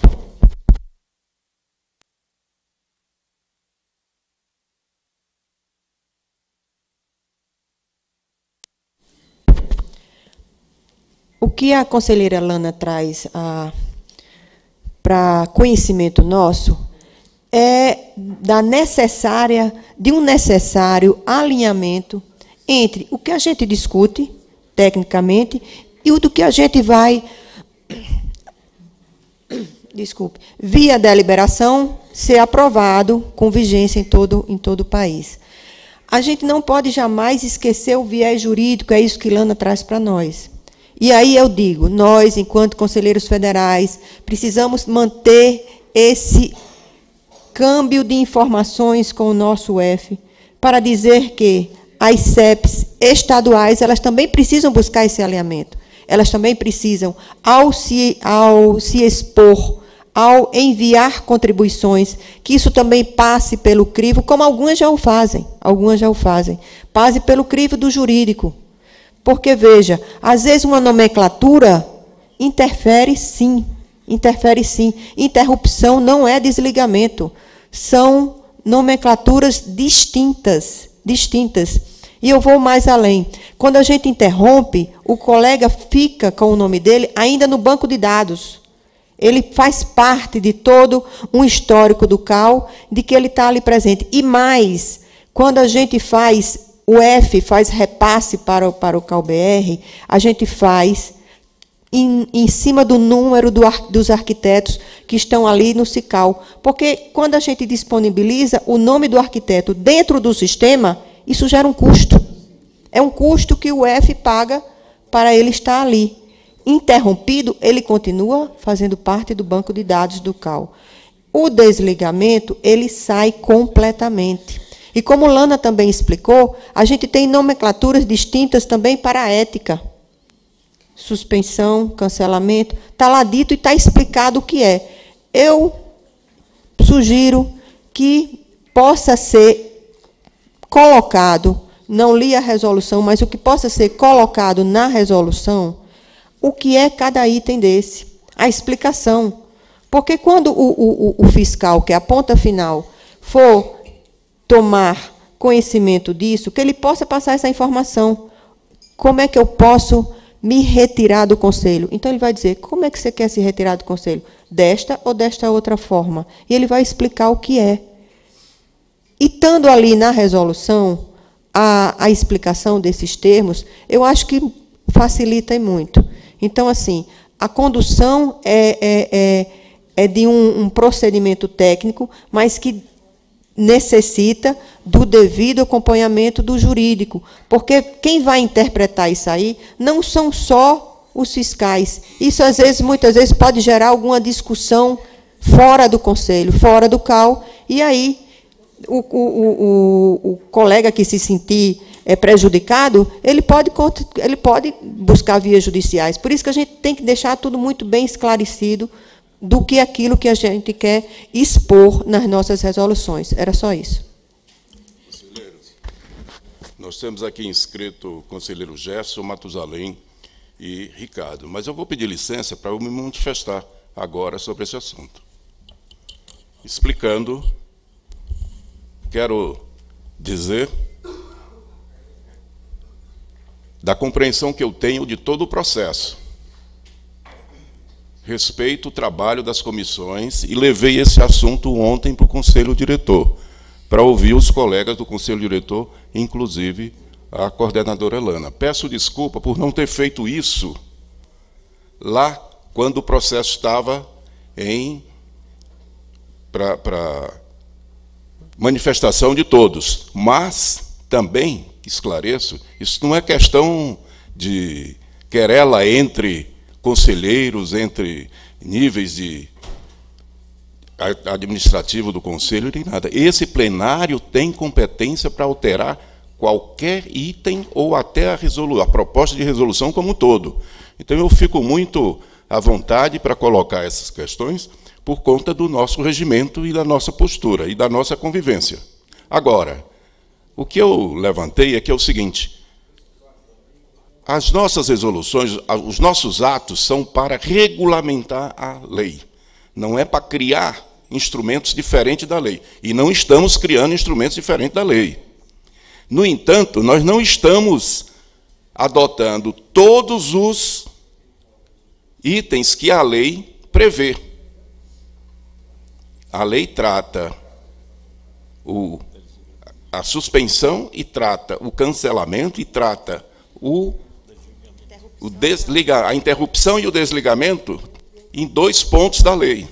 O que a conselheira Lana traz ah, para conhecimento nosso é da necessária, de um necessário alinhamento entre o que a gente discute tecnicamente e o do que a gente vai, desculpe, via deliberação, ser aprovado com vigência em todo, em todo o país. A gente não pode jamais esquecer o viés jurídico, é isso que Lana traz para nós. E aí eu digo, nós, enquanto conselheiros federais, precisamos manter esse câmbio de informações com o nosso F para dizer que as CEPs estaduais, elas também precisam buscar esse alinhamento elas também precisam, ao se, ao se expor, ao enviar contribuições, que isso também passe pelo crivo, como algumas já o fazem, algumas já o fazem, passe pelo crivo do jurídico. Porque, veja, às vezes uma nomenclatura interfere sim, interfere sim. Interrupção não é desligamento, são nomenclaturas distintas, distintas. E eu vou mais além. Quando a gente interrompe, o colega fica com o nome dele ainda no banco de dados. Ele faz parte de todo um histórico do CAL, de que ele está ali presente. E mais, quando a gente faz, o F faz repasse para o, para o CAL-BR, a gente faz em, em cima do número do, dos arquitetos que estão ali no CICAL. Porque quando a gente disponibiliza o nome do arquiteto dentro do sistema, isso gera um custo. É um custo que o F paga para ele estar ali. Interrompido, ele continua fazendo parte do banco de dados do CAL. O desligamento, ele sai completamente. E como Lana também explicou, a gente tem nomenclaturas distintas também para a ética. Suspensão, cancelamento, está lá dito e está explicado o que é. Eu sugiro que possa ser colocado, não li a resolução, mas o que possa ser colocado na resolução, o que é cada item desse, a explicação. Porque quando o, o, o fiscal, que é a ponta final, for tomar conhecimento disso, que ele possa passar essa informação. Como é que eu posso me retirar do conselho? Então ele vai dizer: como é que você quer se retirar do conselho? Desta ou desta outra forma? E ele vai explicar o que é. E estando ali na resolução, a, a explicação desses termos, eu acho que facilita muito. Então, assim, a condução é, é, é, é de um, um procedimento técnico, mas que necessita do devido acompanhamento do jurídico, porque quem vai interpretar isso aí não são só os fiscais. Isso às vezes, muitas vezes, pode gerar alguma discussão fora do conselho, fora do CAL, e aí o, o, o, o colega que se sentir é, prejudicado, ele pode, ele pode buscar vias judiciais. Por isso que a gente tem que deixar tudo muito bem esclarecido do que aquilo que a gente quer expor nas nossas resoluções. Era só isso. Conselheiros, nós temos aqui inscrito o conselheiro Gerson, Matusalém e Ricardo, mas eu vou pedir licença para eu me manifestar agora sobre esse assunto. Explicando, quero dizer da compreensão que eu tenho de todo o processo respeito o trabalho das comissões e levei esse assunto ontem para o Conselho Diretor, para ouvir os colegas do Conselho Diretor, inclusive a coordenadora Lana. Peço desculpa por não ter feito isso lá quando o processo estava em para manifestação de todos, mas também esclareço, isso não é questão de querela entre conselheiros, entre níveis de administrativo do conselho, nem nada. Esse plenário tem competência para alterar qualquer item ou até a, a proposta de resolução como um todo. Então eu fico muito à vontade para colocar essas questões por conta do nosso regimento e da nossa postura e da nossa convivência. Agora, o que eu levantei é que é o seguinte: as nossas resoluções, os nossos atos são para regulamentar a lei. Não é para criar instrumentos diferentes da lei. E não estamos criando instrumentos diferentes da lei. No entanto, nós não estamos adotando todos os itens que a lei prevê. A lei trata o, a suspensão e trata o cancelamento e trata o o desliga, a interrupção e o desligamento em dois pontos da lei.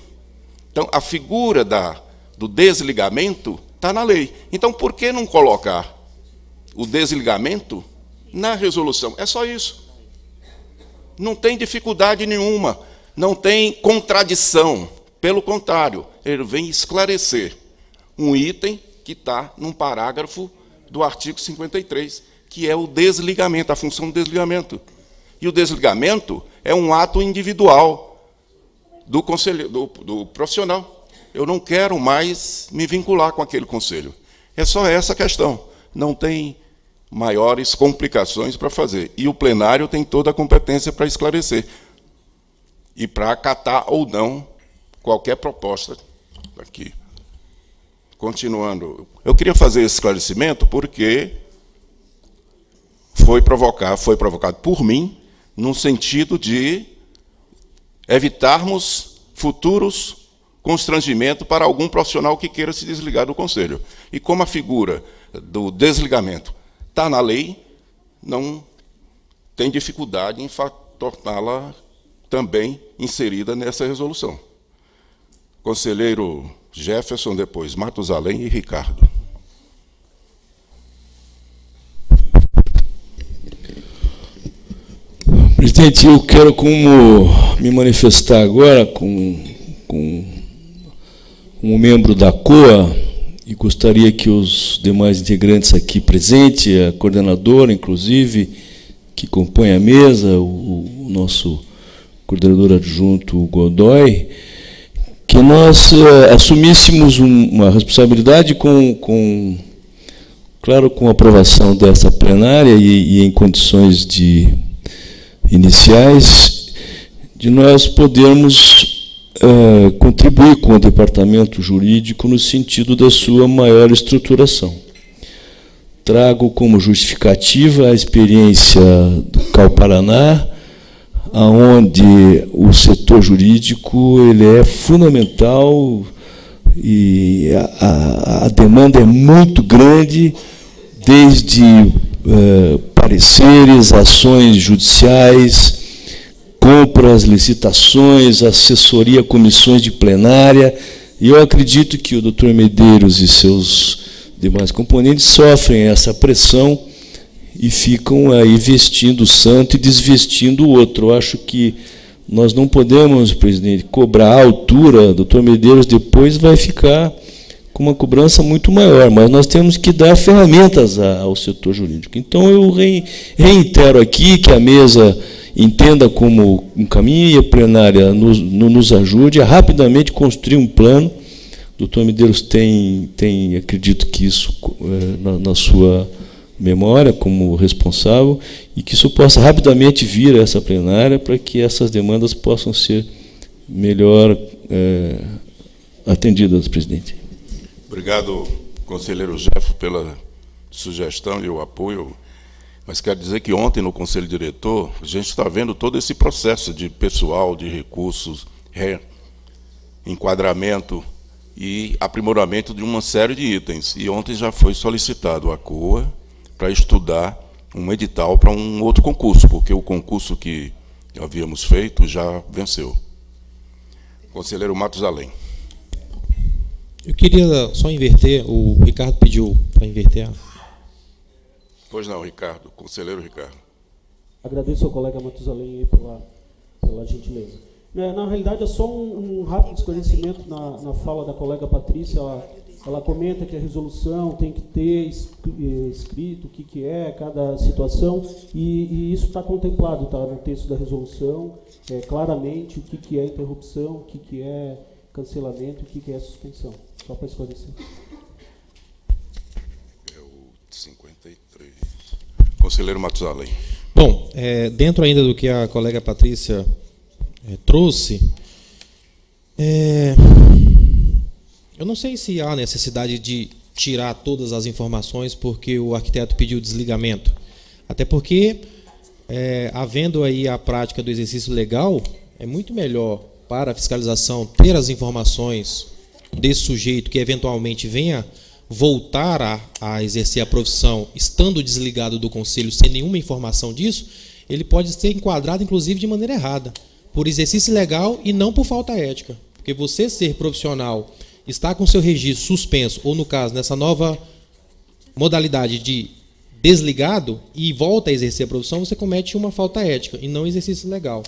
Então, a figura da, do desligamento está na lei. Então, por que não colocar o desligamento na resolução? É só isso. Não tem dificuldade nenhuma, não tem contradição. Pelo contrário, ele vem esclarecer um item que está num parágrafo do artigo 53, que é o desligamento, a função do desligamento. E o desligamento é um ato individual do, conselho, do, do profissional. Eu não quero mais me vincular com aquele conselho. É só essa questão. Não tem maiores complicações para fazer. E o plenário tem toda a competência para esclarecer e para acatar ou não qualquer proposta aqui. Continuando, eu queria fazer esse esclarecimento porque foi provocar, foi provocado por mim no sentido de evitarmos futuros constrangimentos para algum profissional que queira se desligar do conselho. E como a figura do desligamento está na lei, não tem dificuldade em torná-la também inserida nessa resolução. Conselheiro Jefferson, depois Matusalém e Ricardo. Presidente, eu quero como me manifestar agora com, com como membro da COA e gostaria que os demais integrantes aqui presentes, a coordenadora, inclusive, que compõe a mesa, o, o nosso coordenador adjunto Godoy, que nós uh, assumíssemos um, uma responsabilidade com, com, claro, com aprovação dessa plenária e, e em condições de iniciais, de nós podermos uh, contribuir com o departamento jurídico no sentido da sua maior estruturação. Trago como justificativa a experiência do Cal Paraná, aonde o setor jurídico ele é fundamental e a, a, demanda é muito grande, desde uh, pareceres, ações judiciais, compras, licitações, assessoria, comissões de plenária. E eu acredito que o doutor Medeiros e seus demais componentes sofrem essa pressão e ficam aí vestindo o santo e desvestindo o outro. Eu acho que nós não podemos, presidente, cobrar a altura. Doutor Medeiros depois vai ficar com uma cobrança muito maior, mas nós temos que dar ferramentas ao setor jurídico. Então, eu reitero aqui que a mesa entenda como um caminho e a plenária nos, nos ajude a rapidamente construir um plano. O doutor Medeiros tem, tem acredito que isso é, na, na, sua memória como responsável e que isso possa rapidamente vir a essa plenária para que essas demandas possam ser melhor é, atendidas, presidente. Obrigado, conselheiro Jeff, pela sugestão e o apoio mas quero dizer que ontem, no Conselho Diretor, a gente está vendo todo esse processo de pessoal, de recursos, enquadramento e aprimoramento de uma série de itens. E ontem já foi solicitado a COA para estudar um edital para um outro concurso, porque o concurso que havíamos feito já venceu. Conselheiro Matos Além. Eu queria só inverter, o Ricardo pediu para inverter a Pois não, Ricardo, conselheiro Ricardo. Agradeço ao colega Matusalém pela, pela gentileza. É, na realidade, é só um, um rápido esclarecimento na, na fala da colega Patrícia. Ela, ela, comenta que a resolução tem que ter eh, escrito o que, que é cada situação, e, e isso está contemplado tá, no texto da resolução, é, claramente o que, que é interrupção, o que, que é cancelamento, o que, que é suspensão. Só para esclarecer. Conselheiro Matusalém. Bom, é, dentro ainda do que a colega Patrícia é, trouxe, é, eu não sei se há necessidade de tirar todas as informações porque o arquiteto pediu desligamento. Até porque, é, havendo aí a prática do exercício legal, é muito melhor para a fiscalização ter as informações desse sujeito que eventualmente venha voltar a, a exercer a profissão estando desligado do conselho sem nenhuma informação disso, ele pode ser enquadrado, inclusive, de maneira errada, por exercício legal e não por falta ética. Porque você ser profissional, estar com seu registro suspenso, ou no caso, nessa nova modalidade de desligado e volta a exercer a profissão, você comete uma falta ética e não exercício legal.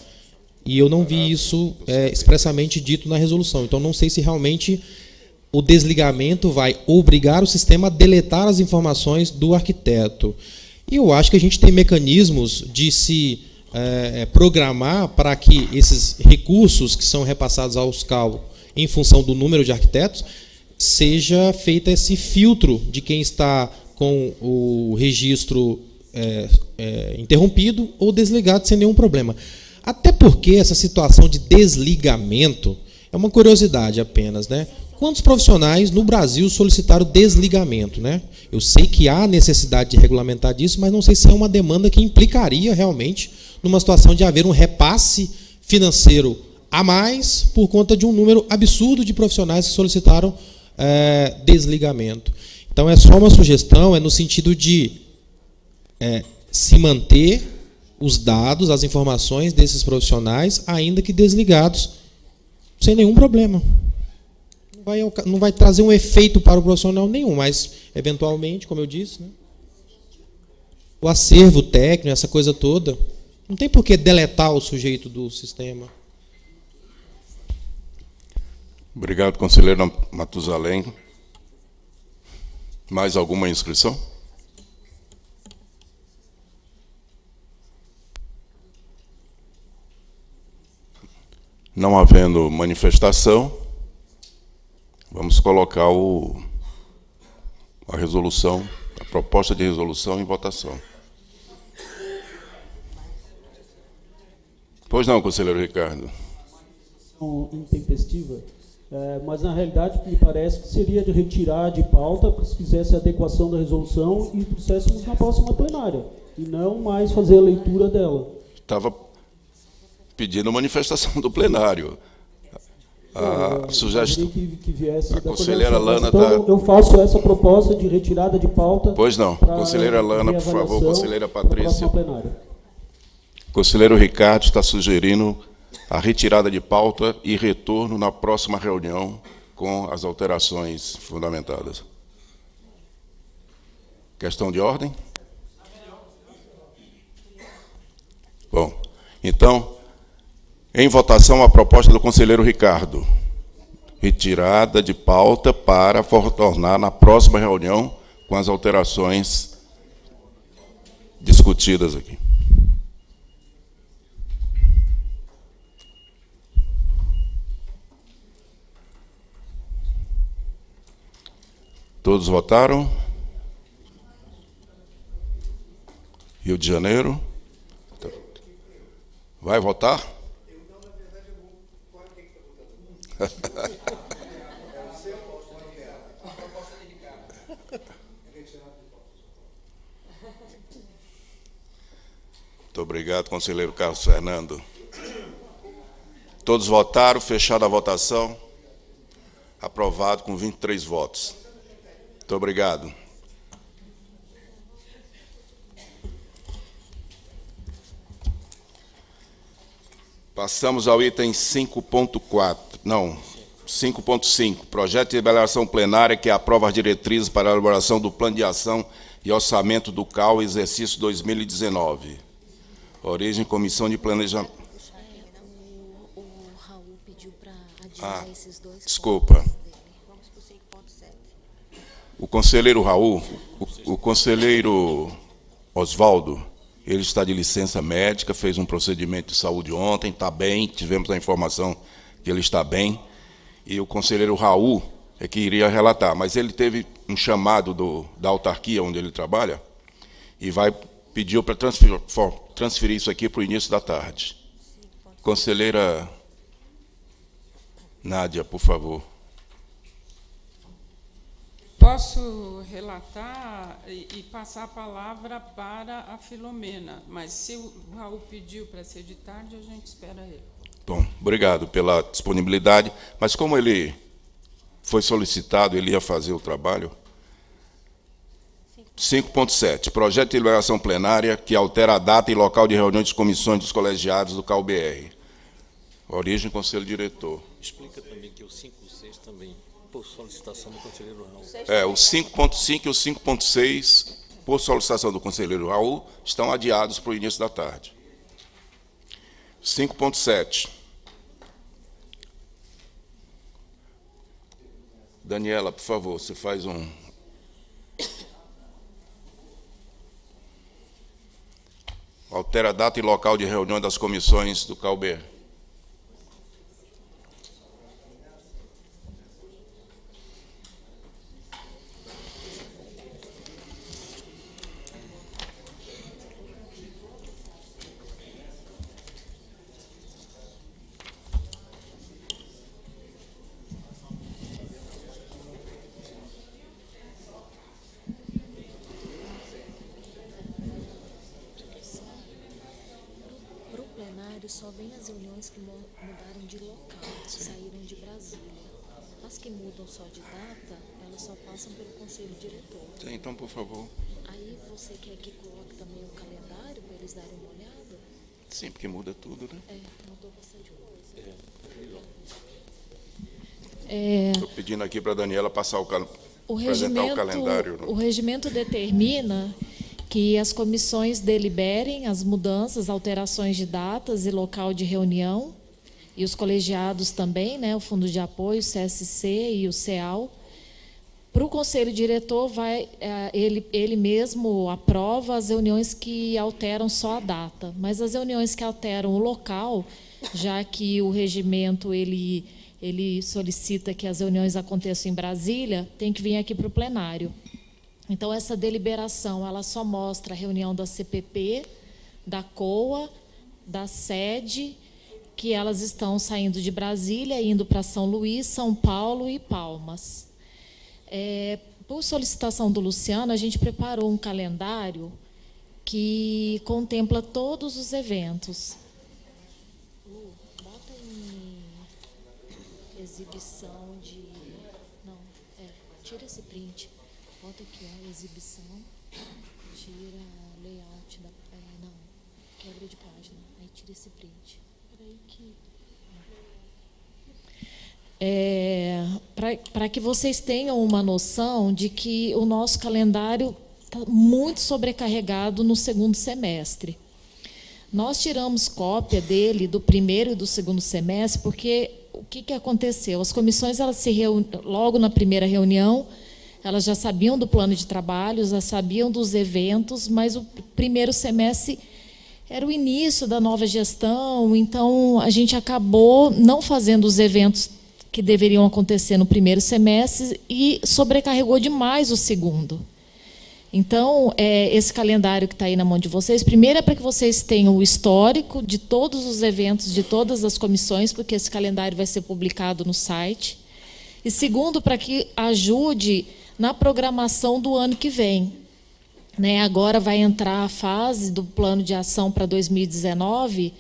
E eu não vi isso é, expressamente dito na resolução. Então, não sei se realmente o desligamento vai obrigar o sistema a deletar as informações do arquiteto. E eu acho que a gente tem mecanismos de se é, programar para que esses recursos que são repassados aos CAL em função do número de arquitetos, seja feito esse filtro de quem está com o registro é, é, interrompido ou desligado sem nenhum problema. Até porque essa situação de desligamento é uma curiosidade apenas, né? Quantos profissionais no Brasil solicitaram desligamento? Né? Eu sei que há necessidade de regulamentar disso, mas não sei se é uma demanda que implicaria realmente numa situação de haver um repasse financeiro a mais por conta de um número absurdo de profissionais que solicitaram é, desligamento. Então é só uma sugestão, é no sentido de é, se manter os dados, as informações desses profissionais, ainda que desligados, sem nenhum problema. Não vai, não vai trazer um efeito para o profissional nenhum, mas, eventualmente, como eu disse, né, o acervo técnico, essa coisa toda, não tem por que deletar o sujeito do sistema. Obrigado, conselheiro Matusalém. Mais alguma inscrição? Não havendo manifestação, vamos colocar o, a resolução, a proposta de resolução em votação. Pois não, conselheiro Ricardo. Intempestiva, é, mas na realidade me parece que seria de retirar de pauta para se fizesse a adequação da resolução e trouxéssemos na próxima plenária, e não mais fazer a leitura dela. Estava pedindo manifestação do plenário. A é, sugestão. Que, que viesse a conselheira Lana está. Então, eu faço essa proposta de retirada de pauta. Pois não. Conselheira Lana, por favor, conselheira Patrícia. Conselheiro Ricardo está sugerindo a retirada de pauta e retorno na próxima reunião com as alterações fundamentadas. Questão de ordem? Bom, então, em votação, a proposta do conselheiro Ricardo. Retirada de pauta para tornar na próxima reunião com as alterações discutidas aqui. Todos votaram? Rio de Janeiro? Vai votar? Muito obrigado, conselheiro Carlos Fernando. Todos votaram, fechada a votação. Aprovado com 23 votos. Muito obrigado. Passamos ao item 5.4 não, 5.5, projeto de deliberação plenária que aprova as diretrizes para a elaboração do plano de ação e orçamento do CAL exercício 2019. Origem Comissão de Planejamento. O, o Raul pediu para adiar ah, esses dois. Desculpa. O conselheiro Raul, o, o conselheiro Oswaldo, ele está de licença médica, fez um procedimento de saúde ontem, está bem, tivemos a informação que ele está bem, e o conselheiro Raul é que iria relatar, mas ele teve um chamado do, da autarquia onde ele trabalha e vai pediu para transferir, transferir isso aqui para o início da tarde. Conselheira Nádia, por favor. Posso relatar e, e, passar a palavra para a Filomena, mas se o Raul pediu para ser de tarde, a gente espera ele. Bom, obrigado pela disponibilidade, mas como ele foi solicitado, ele ia fazer o trabalho. 5.7. Projeto de liberação plenária que altera a data e local de reunião de comissões dos colegiados do CalBR. Origem, Conselho Diretor. Explica também que o 5.6 também, por solicitação do conselheiro Raul. É, o 5.5 e o 5.6, por solicitação do conselheiro Raul, estão adiados para o início da tarde. 5.7. Daniela, por favor, você faz um. Altera data e local de reunião das comissões do CalBR. Vem as reuniões que mudaram de local, Sim. saíram de Brasília. As que mudam só de data, elas só passam pelo conselho diretor. Sim, então, por favor. Aí você quer que coloque também o calendário para eles darem uma olhada? Sim, porque muda tudo, né? É, mudou bastante coisa. É, Estou pedindo aqui para a Daniela passar o, cal... o regimento, o calendário. o regimento determina que as comissões deliberem as mudanças, alterações de datas e local de reunião, e os colegiados também, né, o Fundo de Apoio, o CSC e o CEAL. Para o conselho diretor, vai, é, ele, ele mesmo aprova as reuniões que alteram só a data, mas as reuniões que alteram o local, já que o regimento ele, ele solicita que as reuniões aconteçam em Brasília, tem que vir aqui para o plenário. Então, essa deliberação ela só mostra a reunião da CPP, da COA, da sede, que elas estão saindo de Brasília, indo para São Luís, São Paulo e Palmas. É, por solicitação do Luciano, a gente preparou um calendário que contempla todos os eventos. Lu, bota em exibição de. Não, é, tira esse print. Bota aqui, ó, exibição. Tira layout da. É, não, quebra de página. Aí tira esse print. Peraí que. É, Para que vocês tenham uma noção de que o nosso calendário está muito sobrecarregado no segundo semestre. Nós tiramos cópia dele do primeiro e do segundo semestre, porque o que, que aconteceu? As comissões elas se reun... logo na primeira reunião, elas já sabiam do plano de trabalho, já sabiam dos eventos, mas o primeiro semestre era o início da nova gestão, então a gente acabou não fazendo os eventos que deveriam acontecer no primeiro semestre e sobrecarregou demais o segundo. Então, é, esse calendário que está aí na mão de vocês, primeiro é para que vocês tenham o histórico de todos os eventos de todas as comissões, porque esse calendário vai ser publicado no site. E segundo, para que ajude na programação do ano que vem. Né, agora vai entrar a fase do plano de ação para 2019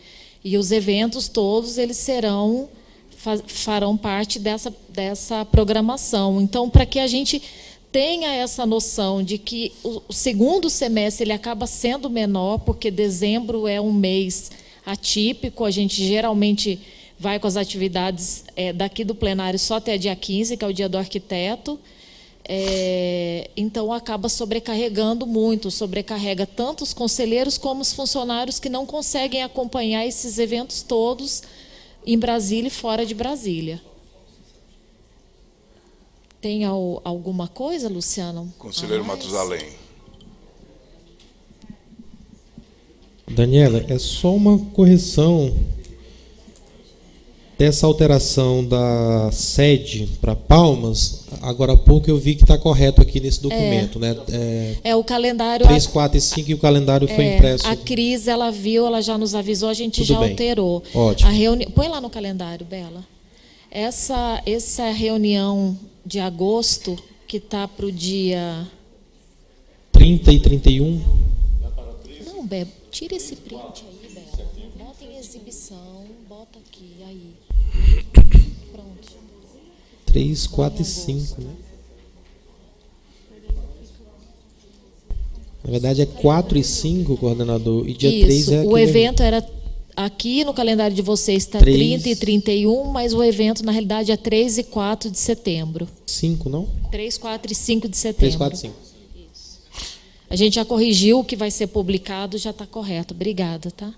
e os eventos todos eles serão farão parte dessa, dessa programação. Então, para que a gente tenha essa noção de que o, o segundo semestre ele acaba sendo menor, porque dezembro é um mês atípico, a gente geralmente vai com as atividades é, daqui do plenário só até dia 15, que é o dia do arquiteto. É, então acaba sobrecarregando muito, sobrecarrega tanto os conselheiros como os funcionários que não conseguem acompanhar esses eventos todos em Brasília e fora de Brasília. Tem al, alguma coisa, Luciano? Conselheiro Matusalém. Daniela, é só uma correção dessa alteração da sede para Palmas. Agora há pouco eu vi que está correto aqui nesse documento, é, né? É, é, o calendário. 3, 4 e 5 e o calendário é, foi impresso. A Cris, ela viu, ela já nos avisou, a gente Tudo já bem. alterou. Ótimo. A reuni... Põe lá no calendário, Bela. Essa, essa reunião de agosto, que está para o dia. 30 e 31. Não, Bela, tira esse print aí, Bela. Bota em exibição, bota aqui, aí. Pronto. 3, 4 e 5, né? Na verdade é 4 e 5, coordenador, e dia Isso, 3 é o evento era aqui no calendário de vocês está Três. 30 e 31, mas o evento na realidade é 3 e 4 de setembro. 5, não? 3, 4 e 5 de 3, setembro. 4 e 5. A gente já corrigiu o que vai ser publicado, já está correto. Obrigada, tá?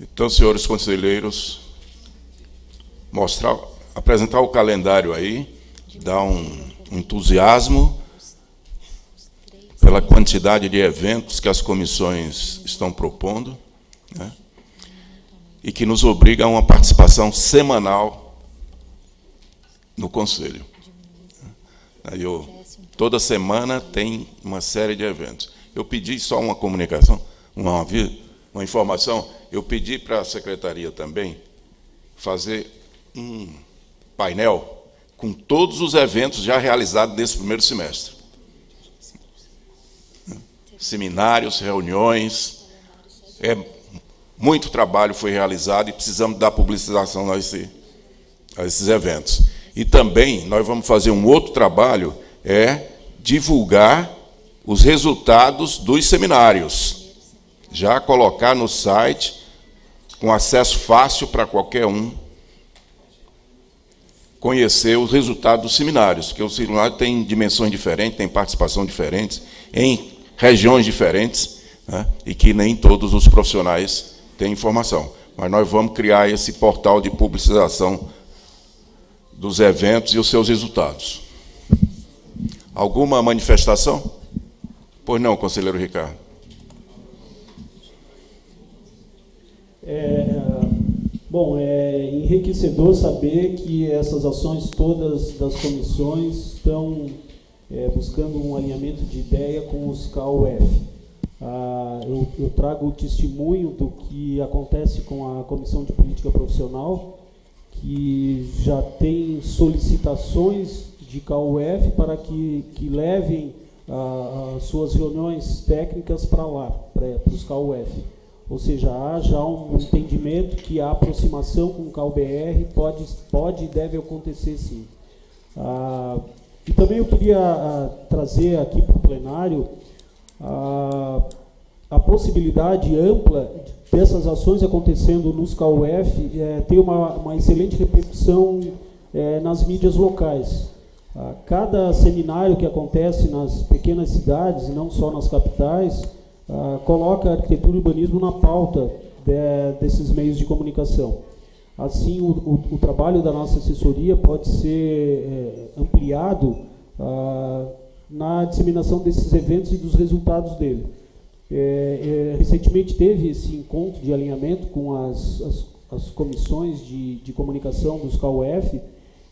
Então, senhores conselheiros, mostrar, apresentar o calendário aí, dá um entusiasmo pela quantidade de eventos que as comissões estão propondo, né? e que nos obriga a uma participação semanal no Conselho. Aí eu, toda semana tem uma série de eventos. Eu pedi só uma comunicação, uma, avi- uma informação, eu pedi para a secretaria também fazer um painel com todos os eventos já realizados nesse primeiro semestre. Seminários, reuniões, é, muito trabalho foi realizado e precisamos dar publicização a, esse- a esses eventos. E também nós vamos fazer um outro trabalho é divulgar os resultados dos seminários. Já colocar no site, com acesso fácil para qualquer um, conhecer os resultados dos seminários, porque o seminário tem dimensões diferentes, tem participação diferentes, em regiões diferentes, né, e que nem todos os profissionais têm informação. Mas nós vamos criar esse portal de publicização dos eventos e os seus resultados. Alguma manifestação? Pois não, conselheiro Ricardo. É, bom, é enriquecedor saber que essas ações todas das comissões estão é, buscando um alinhamento de ideia com os KUF. Ah, eu, eu, trago o testemunho do que acontece com a Comissão de Política Profissional, que já tem solicitações de KUF para que, que levem ah, as suas reuniões técnicas para lá, para os KUF. Ou seja, há já um entendimento que a aproximação com o KUBR pode, pode e deve acontecer sim. Ah, e também eu queria ah, trazer aqui para o plenário a, a possibilidade ampla dessas ações acontecendo nos KUF é, ter uma, uma excelente repercussão é, nas mídias locais. Ah, cada seminário que acontece nas pequenas cidades, e não só nas capitais, ah, coloca a arquitetura e urbanismo na pauta de, desses meios de comunicação. Assim, o, o, o, trabalho da nossa assessoria pode ser é, ampliado ah, na disseminação desses eventos e dos resultados dele. É, é, recentemente teve esse encontro de alinhamento com as, as, as comissões de, de, comunicação dos KUF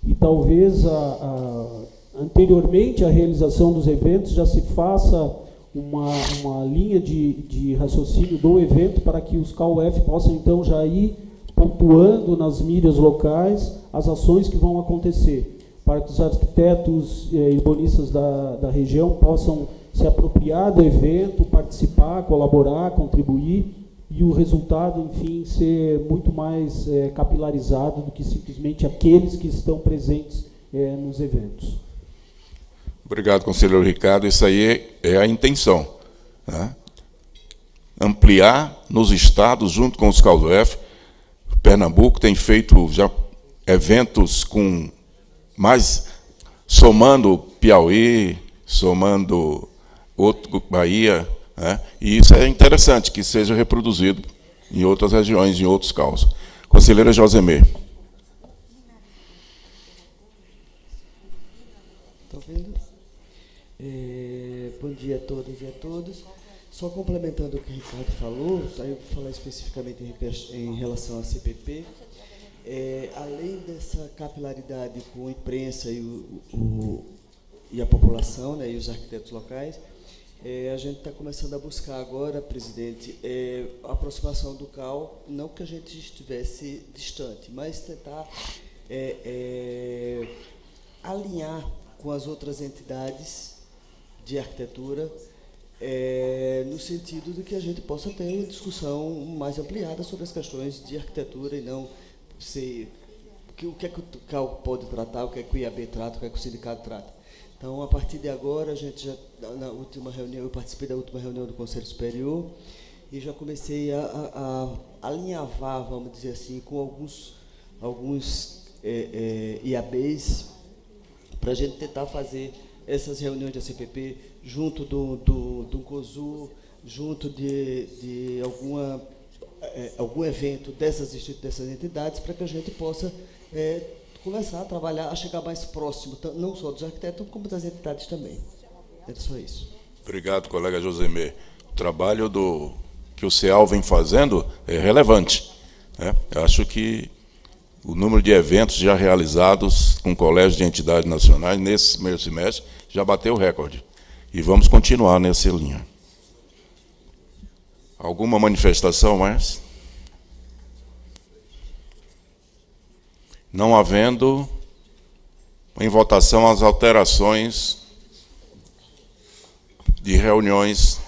e talvez a, a, anteriormente à realização dos eventos já se faça uma, uma linha de, de raciocínio do evento para que os KUF possam então já ir pontuando nas mídias locais as ações que vão acontecer, para que os arquitetos e eh, urbanistas da, da região possam se apropriar do evento, participar, colaborar, contribuir e o resultado, enfim, ser muito mais é, capilarizado do que simplesmente aqueles que estão presentes é, nos eventos. Obrigado, conselheiro Ricardo. Isso aí é a intenção. Né? Ampliar nos estados, junto com os CAUDF, Pernambuco tem feito já eventos com mais somando Piauí, somando outro Bahia, né? e isso é interessante que seja reproduzido em outras regiões, em outros caos. Conselheira Josemê. Estão vendo? É, bom dia a todas e a todos. Só complementando o que o Ricardo falou, tá, eu vou falar especificamente em, em relação à CPP. É, além dessa capilaridade com a imprensa e, o, o, e a população, né, e os arquitetos locais, é, a gente está começando a buscar agora, presidente, é, a aproximação do CAL, não que a gente estivesse distante, mas tentar é, é alinhar com as outras entidades de arquitetura é, no sentido de que a gente possa ter uma discussão mais ampliada sobre as questões de arquitetura e não ser o que é que o CAL pode tratar, o que é que o IAB trata, o que é que o sindicato trata. Então, a partir de agora, a gente já na última reunião, eu participei da última reunião do Conselho Superior e já comecei a, a, a alinhavar, vamos dizer assim, com alguns alguns é, é, IABs para a gente tentar fazer essas reuniões de ACPP junto do, do, do COSU, junto de, de alguma, é, algum evento dessas, dessas entidades, para que a gente possa é, começar a trabalhar, a chegar mais próximo, não só dos arquitetos, como das entidades também. É só isso. Obrigado, colega Josemê. O trabalho do, que o CEAL vem fazendo é relevante. Né? Acho que o número de eventos já realizados com colégios de entidades nacionais nesse primeiro semestre já bateu o recorde. E vamos continuar nessa linha. Alguma manifestação mais? Não havendo, em votação, as alterações de reuniões.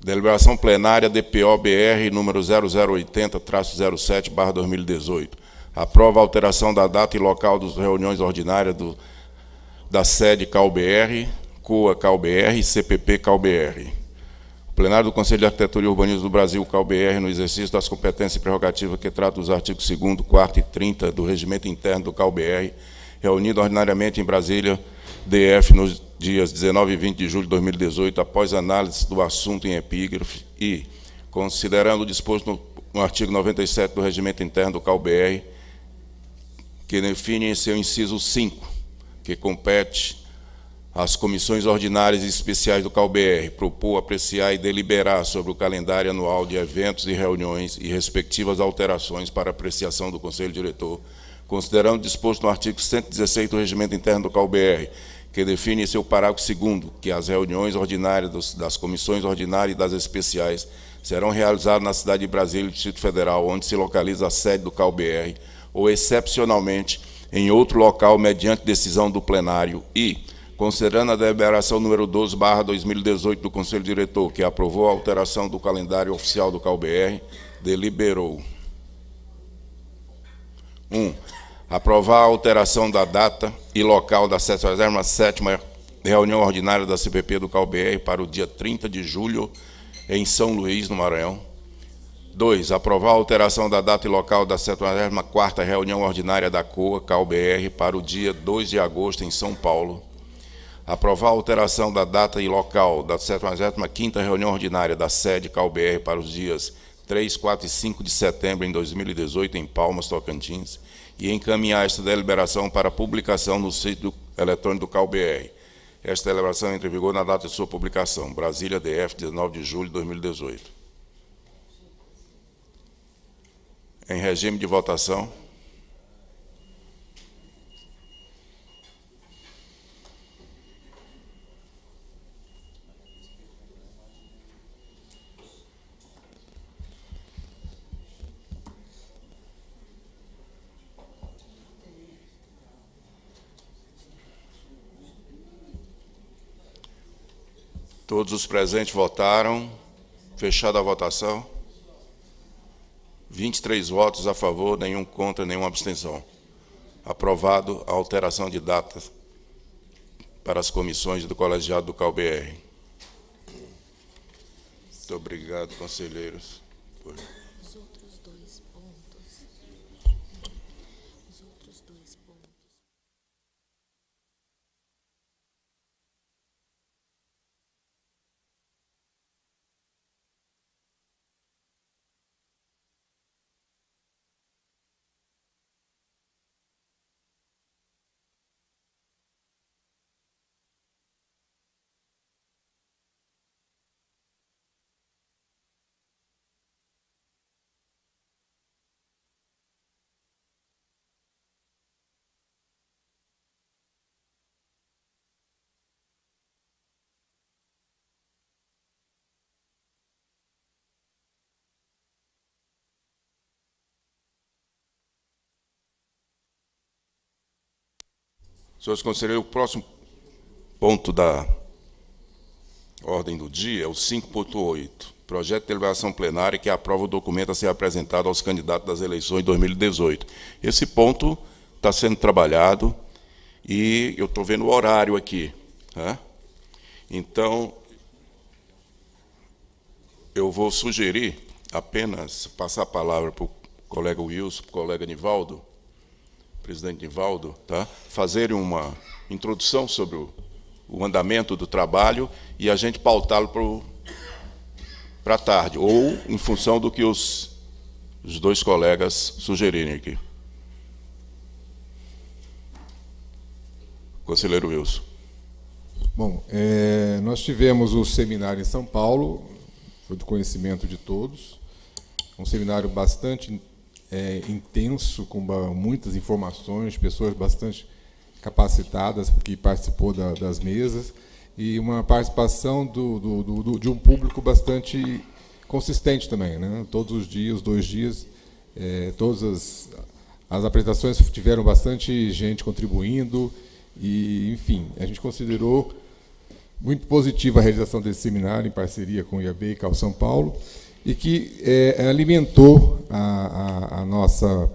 Deliberação plenária DPO-BR número 0080-07-2018. Aprova a alteração da data e local das reuniões ordinárias do, da sede CalBR, COA CalBR e CPP CalBR. O plenário do Conselho de Arquitetura e Urbanismo do Brasil, CalBR, no exercício das competências e prerrogativas que trata dos artigos 2 4 e 30 do Regimento Interno do CalBR, reunido ordinariamente em Brasília, DF, nos dias 19 e 20 de julho de 2018, após análise do assunto em epígrafe e, considerando o disposto no, no artigo 97 do Regimento Interno do CalBR, que define em seu inciso 5, que compete às comissões ordinárias e especiais do CalBR, propor, apreciar e deliberar sobre o calendário anual de eventos e reuniões e respectivas alterações para apreciação do Conselho Diretor, considerando disposto no artigo 116 do Regimento Interno do CalBR, que define em seu parágrafo 2 que as reuniões ordinárias das comissões ordinárias e das especiais serão realizadas na cidade de Brasília, Distrito Federal, onde se localiza a sede do CalBR, ou excepcionalmente em outro local mediante decisão do plenário e, considerando a deliberação número 12, barra 2018 do Conselho Diretor, que aprovou a alteração do calendário oficial do CalBR, deliberou. 1. Um, aprovar a alteração da data e local da 77ª reunião ordinária da CPP do CalBR para o dia 30 de julho em São Luís, no Maranhão. 2. Aprovar a alteração da data e local da 74ª reunião ordinária da COA, CalBR, para o dia 2 de agosto em São Paulo. Aprovar a alteração da data e local da 75ª reunião ordinária da sede CalBR para os dias 3, 4 e 5 de setembro em 2018 em Palmas, Tocantins, e encaminhar esta deliberação para publicação no sítio eletrônico do CalBR. Esta deliberação entra em vigor na data de sua publicação. Brasília, DF, 19 de julho de 2018. Em regime de votação. Todos os presentes votaram. Fechada a votação. 23 votos a favor, nenhum contra, nenhuma abstenção. Aprovado a alteração de datas para as comissões do colegiado do CalBR. Muito obrigado, conselheiros. Por... Senhores conselheiros, o próximo ponto da ordem do dia é o 5.8, projeto de deliberação plenária que aprova o documento a ser apresentado aos candidatos das eleições de 2018. Esse ponto está sendo trabalhado e eu estou vendo o horário aqui. Né? Então, eu vou sugerir apenas passar a palavra para o colega Wilson, para o colega Nivaldo, presidente Nivaldo, tá? fazerem uma introdução sobre o, o andamento do trabalho e a gente pautá-lo para a tarde, ou em função do que os, os dois colegas sugerirem aqui. Conselheiro Wilson. Bom, é, nós tivemos o seminário em São Paulo, foi do conhecimento de todos, um seminário bastante é, intenso, com muitas informações, pessoas bastante capacitadas que participou da, das mesas e uma participação do, do, do, de um público bastante consistente também, né? Todos os dias, dois dias, é, todas as, as apresentações tiveram bastante gente contribuindo e, enfim, a gente considerou muito positiva a realização desse seminário em parceria com o IAB e Cal São Paulo e que é, alimentou a, a, a, nossa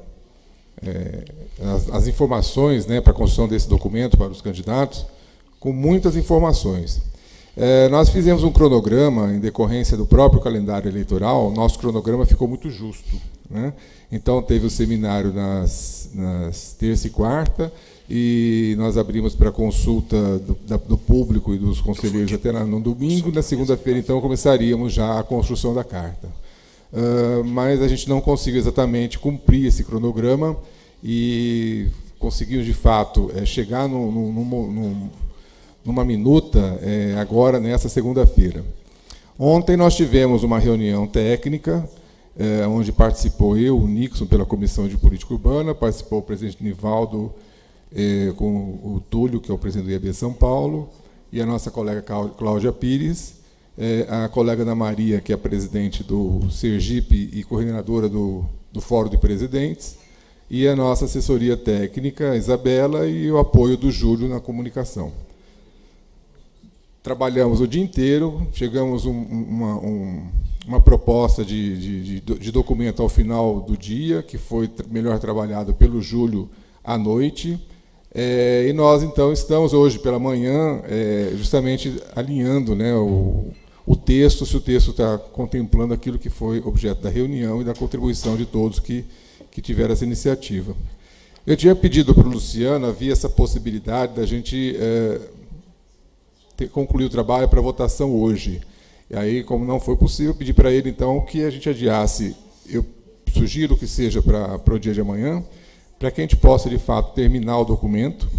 é, as, as, informações né, para a construção desse documento para os candidatos, com muitas informações. É, nós fizemos um cronograma em decorrência do próprio calendário eleitoral, nosso cronograma ficou muito justo. Né? Então, teve o seminário nas, nas terça e quarta, e nós abrimos para consulta do, do, público e dos conselheiros até no domingo. Na segunda-feira, então, começaríamos já a construção da carta. Uh, mas a gente não conseguiu exatamente cumprir esse cronograma e conseguimos, de fato, é, chegar no, no, no, numa minuta é, agora, nessa segunda-feira. Ontem nós tivemos uma reunião técnica, é, onde participou eu, o Nixon, pela Comissão de Política Urbana, participou o presidente Nivaldo é, com o Túlio, que é o presidente do IAB São Paulo, e a nossa colega Cláudia Pires, é, a colega Ana Maria, que é presidente do Sergipe e coordenadora do, do Fórum de Presidentes, e a nossa assessoria técnica, Isabela, e o apoio do Júlio na comunicação. Trabalhamos o dia inteiro, chegamos um, uma, um, uma proposta de, de, de documento ao final do dia, que foi melhor trabalhado pelo Júlio à noite, é, e nós, então, estamos hoje pela manhã é, justamente alinhando né, o, o texto, se o texto está contemplando aquilo que foi objeto da reunião e da contribuição de todos que, que tiveram essa iniciativa. Eu tinha pedido para o Luciano, havia essa possibilidade da gente é, ter, concluir o trabalho para votação hoje. E aí, como não foi possível, pedi para ele, então, que a gente adiasse. Eu sugiro que seja para, para o dia de amanhã, para que a gente possa, de fato, terminar o documento,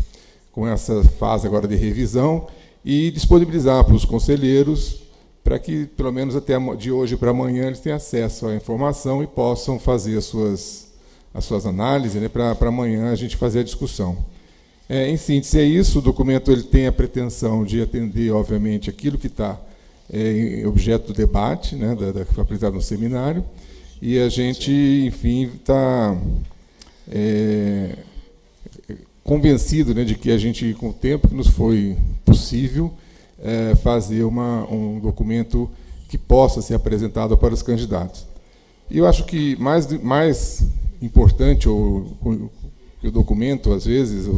com essa fase agora de revisão, e disponibilizar para os conselheiros, para que, pelo menos até de hoje para amanhã, eles tenham acesso à informação e possam fazer as suas, as suas análises, né, para, para amanhã a gente fazer a discussão. É, em síntese, é isso. O documento ele tem a pretensão de atender, obviamente, aquilo que está é, objeto do debate, né, da, da, que foi apresentado no seminário, e a gente, enfim, está é, convencido né, de que a gente, com o tempo que nos foi possível, é, fazer uma, um documento que possa ser apresentado para os candidatos. E eu acho que mais, mais importante, ou, que o documento, às vezes, o,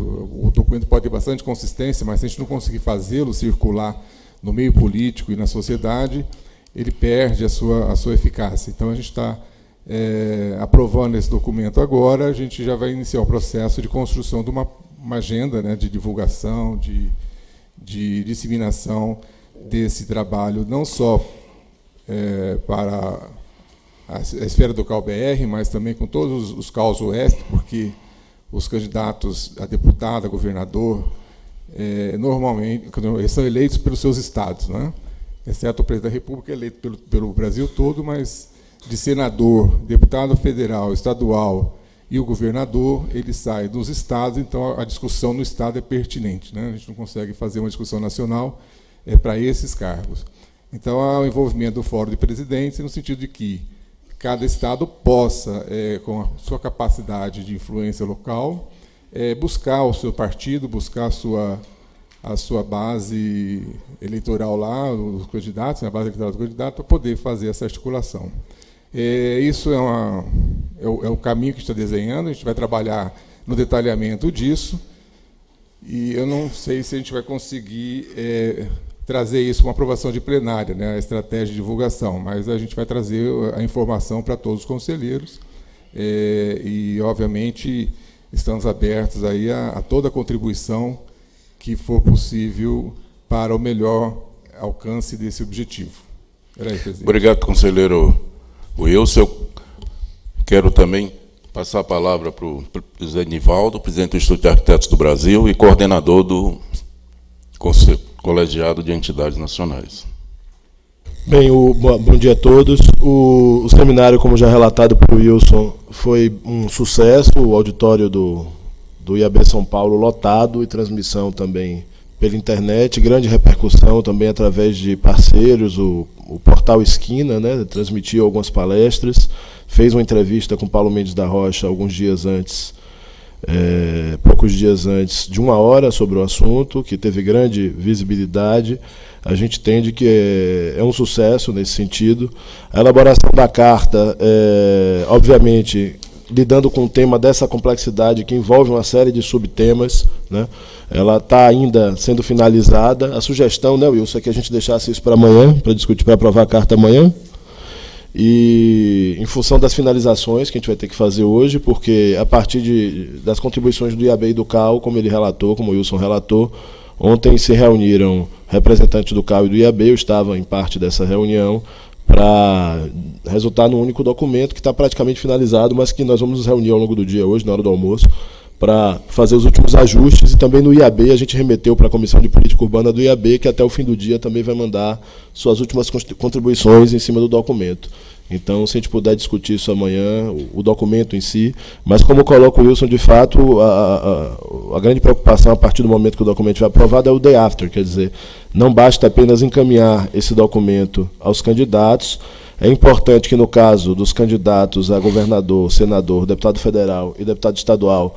o, documento pode ter bastante consistência, mas se a gente não conseguir fazê-lo circular no meio político e na sociedade, ele perde a sua, a sua eficácia. Então, a gente está é, aprovando esse documento agora, a gente já vai iniciar o processo de construção de uma, uma agenda né, de divulgação, de, de disseminação desse trabalho, não só é, para a esfera do CalBR, mas também com todos os, CAUS Oeste, porque os candidatos a deputado, a governador, é, normalmente são eleitos pelos seus estados, né? exceto o presidente da República, eleito pelo, pelo Brasil todo, mas de senador, deputado federal, estadual e o governador, ele sai dos estados, então a discussão no estado é pertinente. Né? A gente não consegue fazer uma discussão nacional é, para esses cargos. Então, há o envolvimento do Fórum de Presidentes no sentido de que cada estado possa, é, com a sua capacidade de influência local, é, buscar o seu partido, buscar a sua, a sua base eleitoral lá, os candidatos, a base eleitoral do candidato, para poder fazer essa articulação. É, isso é, uma, é, o, é o caminho que está desenhando, a gente vai trabalhar no detalhamento disso, e eu não sei se a gente vai conseguir é, trazer isso com aprovação de plenária, né, a estratégia de divulgação, mas a gente vai trazer a informação para todos os conselheiros, é, e, obviamente, estamos abertos aí a, a toda a contribuição que for possível para o melhor alcance desse objetivo. Aí, Obrigado, conselheiro Wilson. Eu quero também passar a palavra para o José Nivaldo, presidente do Instituto de Arquitetos do Brasil e coordenador do Colegiado de Entidades Nacionais. Bem, o, bom dia a todos. O, o seminário, como já relatado por Wilson, foi um sucesso. O auditório do, do IAB São Paulo lotado e transmissão também pela internet, grande repercussão também através de parceiros, o, o portal Esquina, né, transmitiu algumas palestras, fez uma entrevista com Paulo Mendes da Rocha alguns dias antes, é, poucos dias antes, de uma hora sobre o assunto, que teve grande visibilidade. A gente entende que é, é um sucesso nesse sentido. A elaboração da carta, é, obviamente, lidando com um tema dessa complexidade que envolve uma série de subtemas. Né? Ela está ainda sendo finalizada. A sugestão, né, Wilson, é que a gente deixasse isso para amanhã, para discutir, para aprovar a carta amanhã. E em função das finalizações que a gente vai ter que fazer hoje, porque a partir de, das contribuições do IAB e do CAL, como ele relatou, como o Wilson relatou, ontem se reuniram representantes do CAL e do IAB, eu estava em parte dessa reunião, para resultar num único documento que está praticamente finalizado, mas que nós vamos nos reunir ao longo do dia hoje, na hora do almoço, para fazer os últimos ajustes. E também no IAB a gente remeteu para a Comissão de Política Urbana do IAB, que até o fim do dia também vai mandar suas últimas contribuições em cima do documento. Então, se a gente puder discutir isso amanhã, o, documento em si, mas como coloca o Wilson, de fato, a, a, a, grande preocupação a partir do momento que o documento estiver aprovado é o day after, quer dizer, não basta apenas encaminhar esse documento aos candidatos, é importante que, no caso dos candidatos a governador, senador, deputado federal e deputado estadual,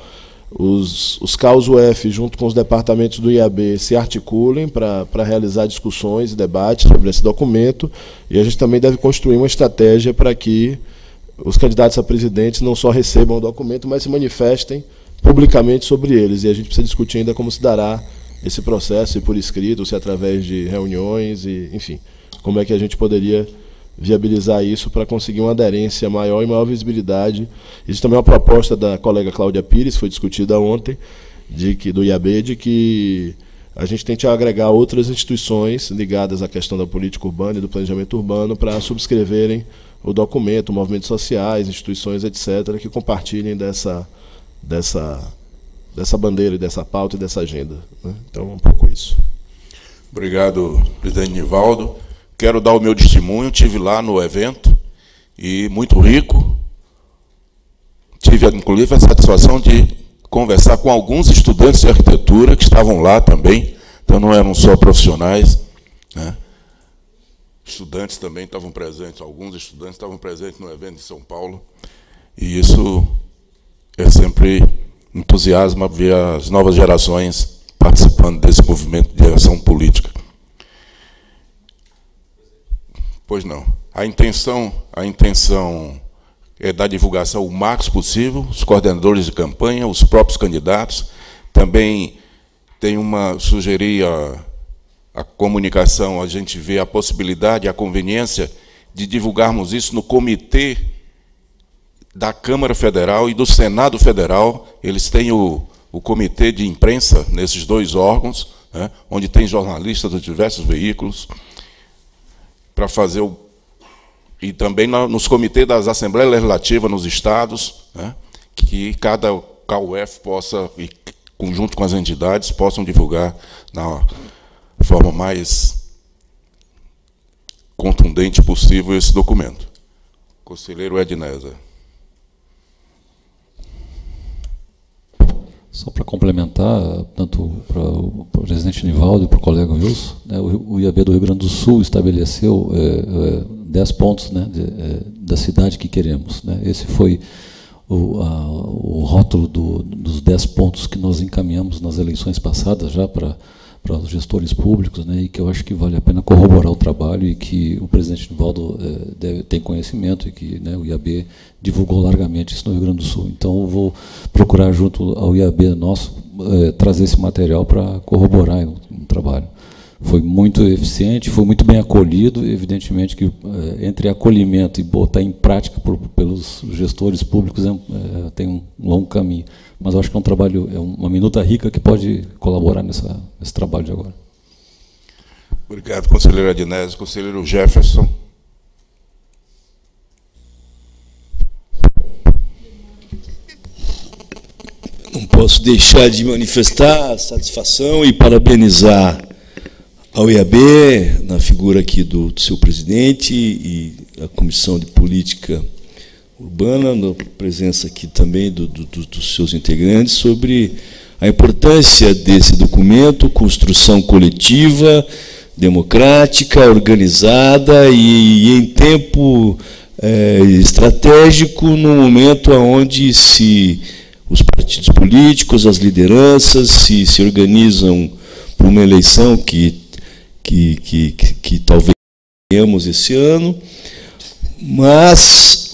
os, os CAUS UF, junto com os departamentos do IAB, se articulem para realizar discussões e debates sobre esse documento. E a gente também deve construir uma estratégia para que os candidatos a presidente não só recebam o documento, mas se manifestem publicamente sobre eles. E a gente precisa discutir ainda como se dará esse processo, se por escrito, se através de reuniões, e enfim, como é que a gente poderia viabilizar isso para conseguir uma aderência maior e maior visibilidade. Isso também é uma proposta da colega Cláudia Pires, foi discutida ontem, de que, do IAB, de que a gente tente agregar outras instituições ligadas à questão da política urbana e do planejamento urbano para subscreverem o documento, movimentos sociais, instituições, etc., que compartilhem dessa, dessa, dessa bandeira, dessa pauta e dessa agenda. Né? Então, um pouco isso. Obrigado, presidente Nivaldo. Quero dar o meu testemunho, tive lá no evento e muito rico. Tive inclusive a satisfação de conversar com alguns estudantes de arquitetura que estavam lá também, então não eram só profissionais, né? Estudantes também estavam presentes, alguns estudantes estavam presentes no evento em São Paulo. E isso é sempre entusiasma ver as novas gerações participando desse movimento de ação política. Pois não. A intenção, a intenção é da divulgação o máximo possível, os coordenadores de campanha, os próprios candidatos. Também tem uma sugerir a, a comunicação, a gente vê a possibilidade, a conveniência de divulgarmos isso no comitê da Câmara Federal e do Senado Federal. Eles têm o, o comitê de imprensa nesses dois órgãos, né, onde tem jornalistas de diversos veículos para fazer o. E também nos comitês das Assembleias Legislativas nos estados, né, que cada KUF possa, e conjunto com as entidades, possam divulgar na forma mais contundente possível esse documento. Conselheiro Edneza. Só para complementar, tanto para o presidente Nivaldo e para o colega Wilson, né, o, IAB do Rio Grande do Sul estabeleceu é, é, 10 pontos né, de, é, da cidade que queremos. Né. Esse foi o, a, o rótulo do, dos 10 pontos que nós encaminhamos nas eleições passadas já para para os gestores públicos, né, e que eu acho que vale a pena corroborar o trabalho e que o presidente Nivaldo é, deve, tem conhecimento e que né, o IAB divulgou largamente isso no Rio Grande do Sul. Então, eu vou procurar, junto ao IAB nosso, é, trazer esse material para corroborar o, o, trabalho. Foi muito eficiente, foi muito bem acolhido, evidentemente que é, entre acolhimento e botar em prática por, pelos gestores públicos tem um longo caminho mas eu acho que é um trabalho, é uma minuta rica que pode colaborar nessa, nesse trabalho de agora. Obrigado, conselheiro Adnésio. Conselheiro Jefferson. Não posso deixar de manifestar satisfação e parabenizar ao IAB, na figura aqui do, do seu presidente e a Comissão de Política Urbana, na presença aqui também do, do, dos seus integrantes, sobre a importância desse documento, construção coletiva, democrática, organizada e, e em tempo é, estratégico, no momento onde se os partidos políticos, as lideranças se, se organizam para uma eleição que, que, que, que, que talvez tenhamos esse ano, mas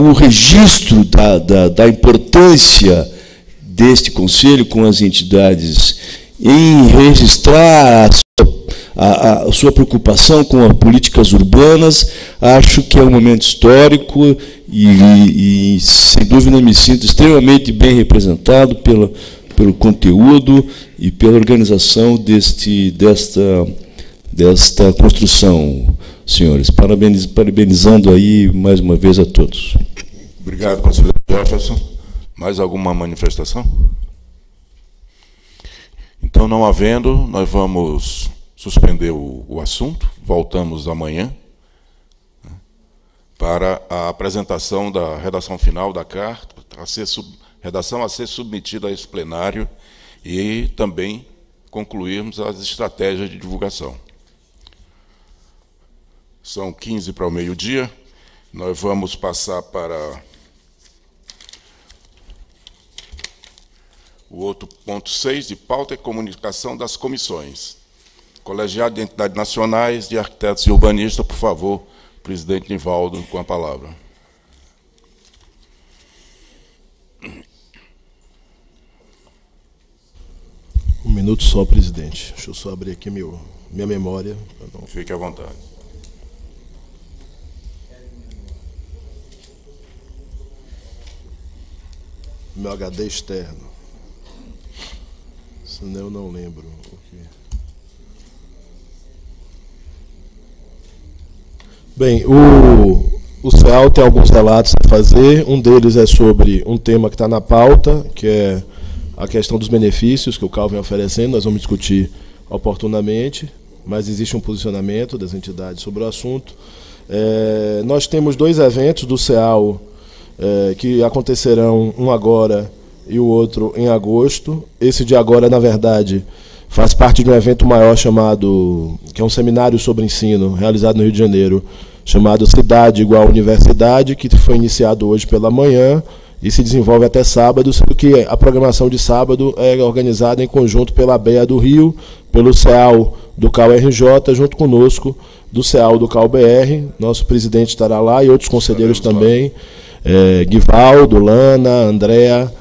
o registro da, da, da importância deste conselho com as entidades em registrar a sua, a, a sua, preocupação com as políticas urbanas. Acho que é um momento histórico e, e, sem dúvida, me sinto extremamente bem representado pela, pelo conteúdo e pela organização deste, desta, desta construção, senhores. Parabeniz, parabenizando aí mais uma vez a todos. Obrigado, conselheiro Jefferson. Mais alguma manifestação? Então, não havendo, nós vamos suspender o, o assunto, voltamos amanhã né, para a apresentação da redação final da carta, a ser sub, redação a ser submetida a esse plenário e também concluirmos as estratégias de divulgação. São 15 para o meio-dia, nós vamos passar para O outro ponto 6 de pauta é comunicação das comissões. Colegiado de Entidades Nacionais de Arquitetos e Urbanistas, por favor, presidente Nivaldo, com a palavra. Um minuto só, presidente. Deixa eu só abrir aqui meu, minha memória. Fique à vontade. Meu HD externo senão eu não lembro o que. Bem, o, o CEAL tem alguns relatos a fazer. Um deles é sobre um tema que está na pauta, que é a questão dos benefícios que o CAL vem oferecendo. Nós vamos discutir oportunamente, mas existe um posicionamento das entidades sobre o assunto. É, nós temos dois eventos do CEAL é, que acontecerão, um agora e o outro em agosto. Esse de agora, na verdade, faz parte de um evento maior chamado, que é um seminário sobre ensino, realizado no Rio de Janeiro, chamado Cidade igual Universidade, que foi iniciado hoje pela manhã e se desenvolve até sábado, sendo que a programação de sábado é organizada em conjunto pela BEA do Rio, pelo CEAL do CAU-RJ, junto conosco do CEAL do CAU-BR. Nosso presidente estará lá e outros conselheiros também. É, Guivaldo, Lana, Andréa,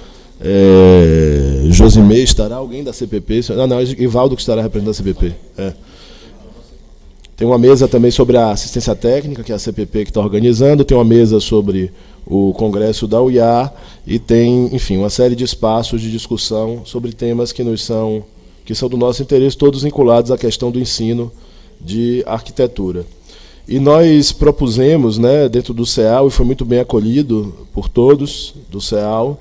é, Josimê estará, alguém da CPP? Não, não, é Ivaldo que estará representando a CPP. É. Tem uma mesa também sobre a assistência técnica, que é a CPP que está organizando, tem uma mesa sobre o congresso da UIA e tem, enfim, uma série de espaços de discussão sobre temas que nos são que são do nosso interesse, todos vinculados à questão do ensino de arquitetura. E nós propusemos, né, dentro do CEAL, e foi muito bem acolhido por todos do CEAL,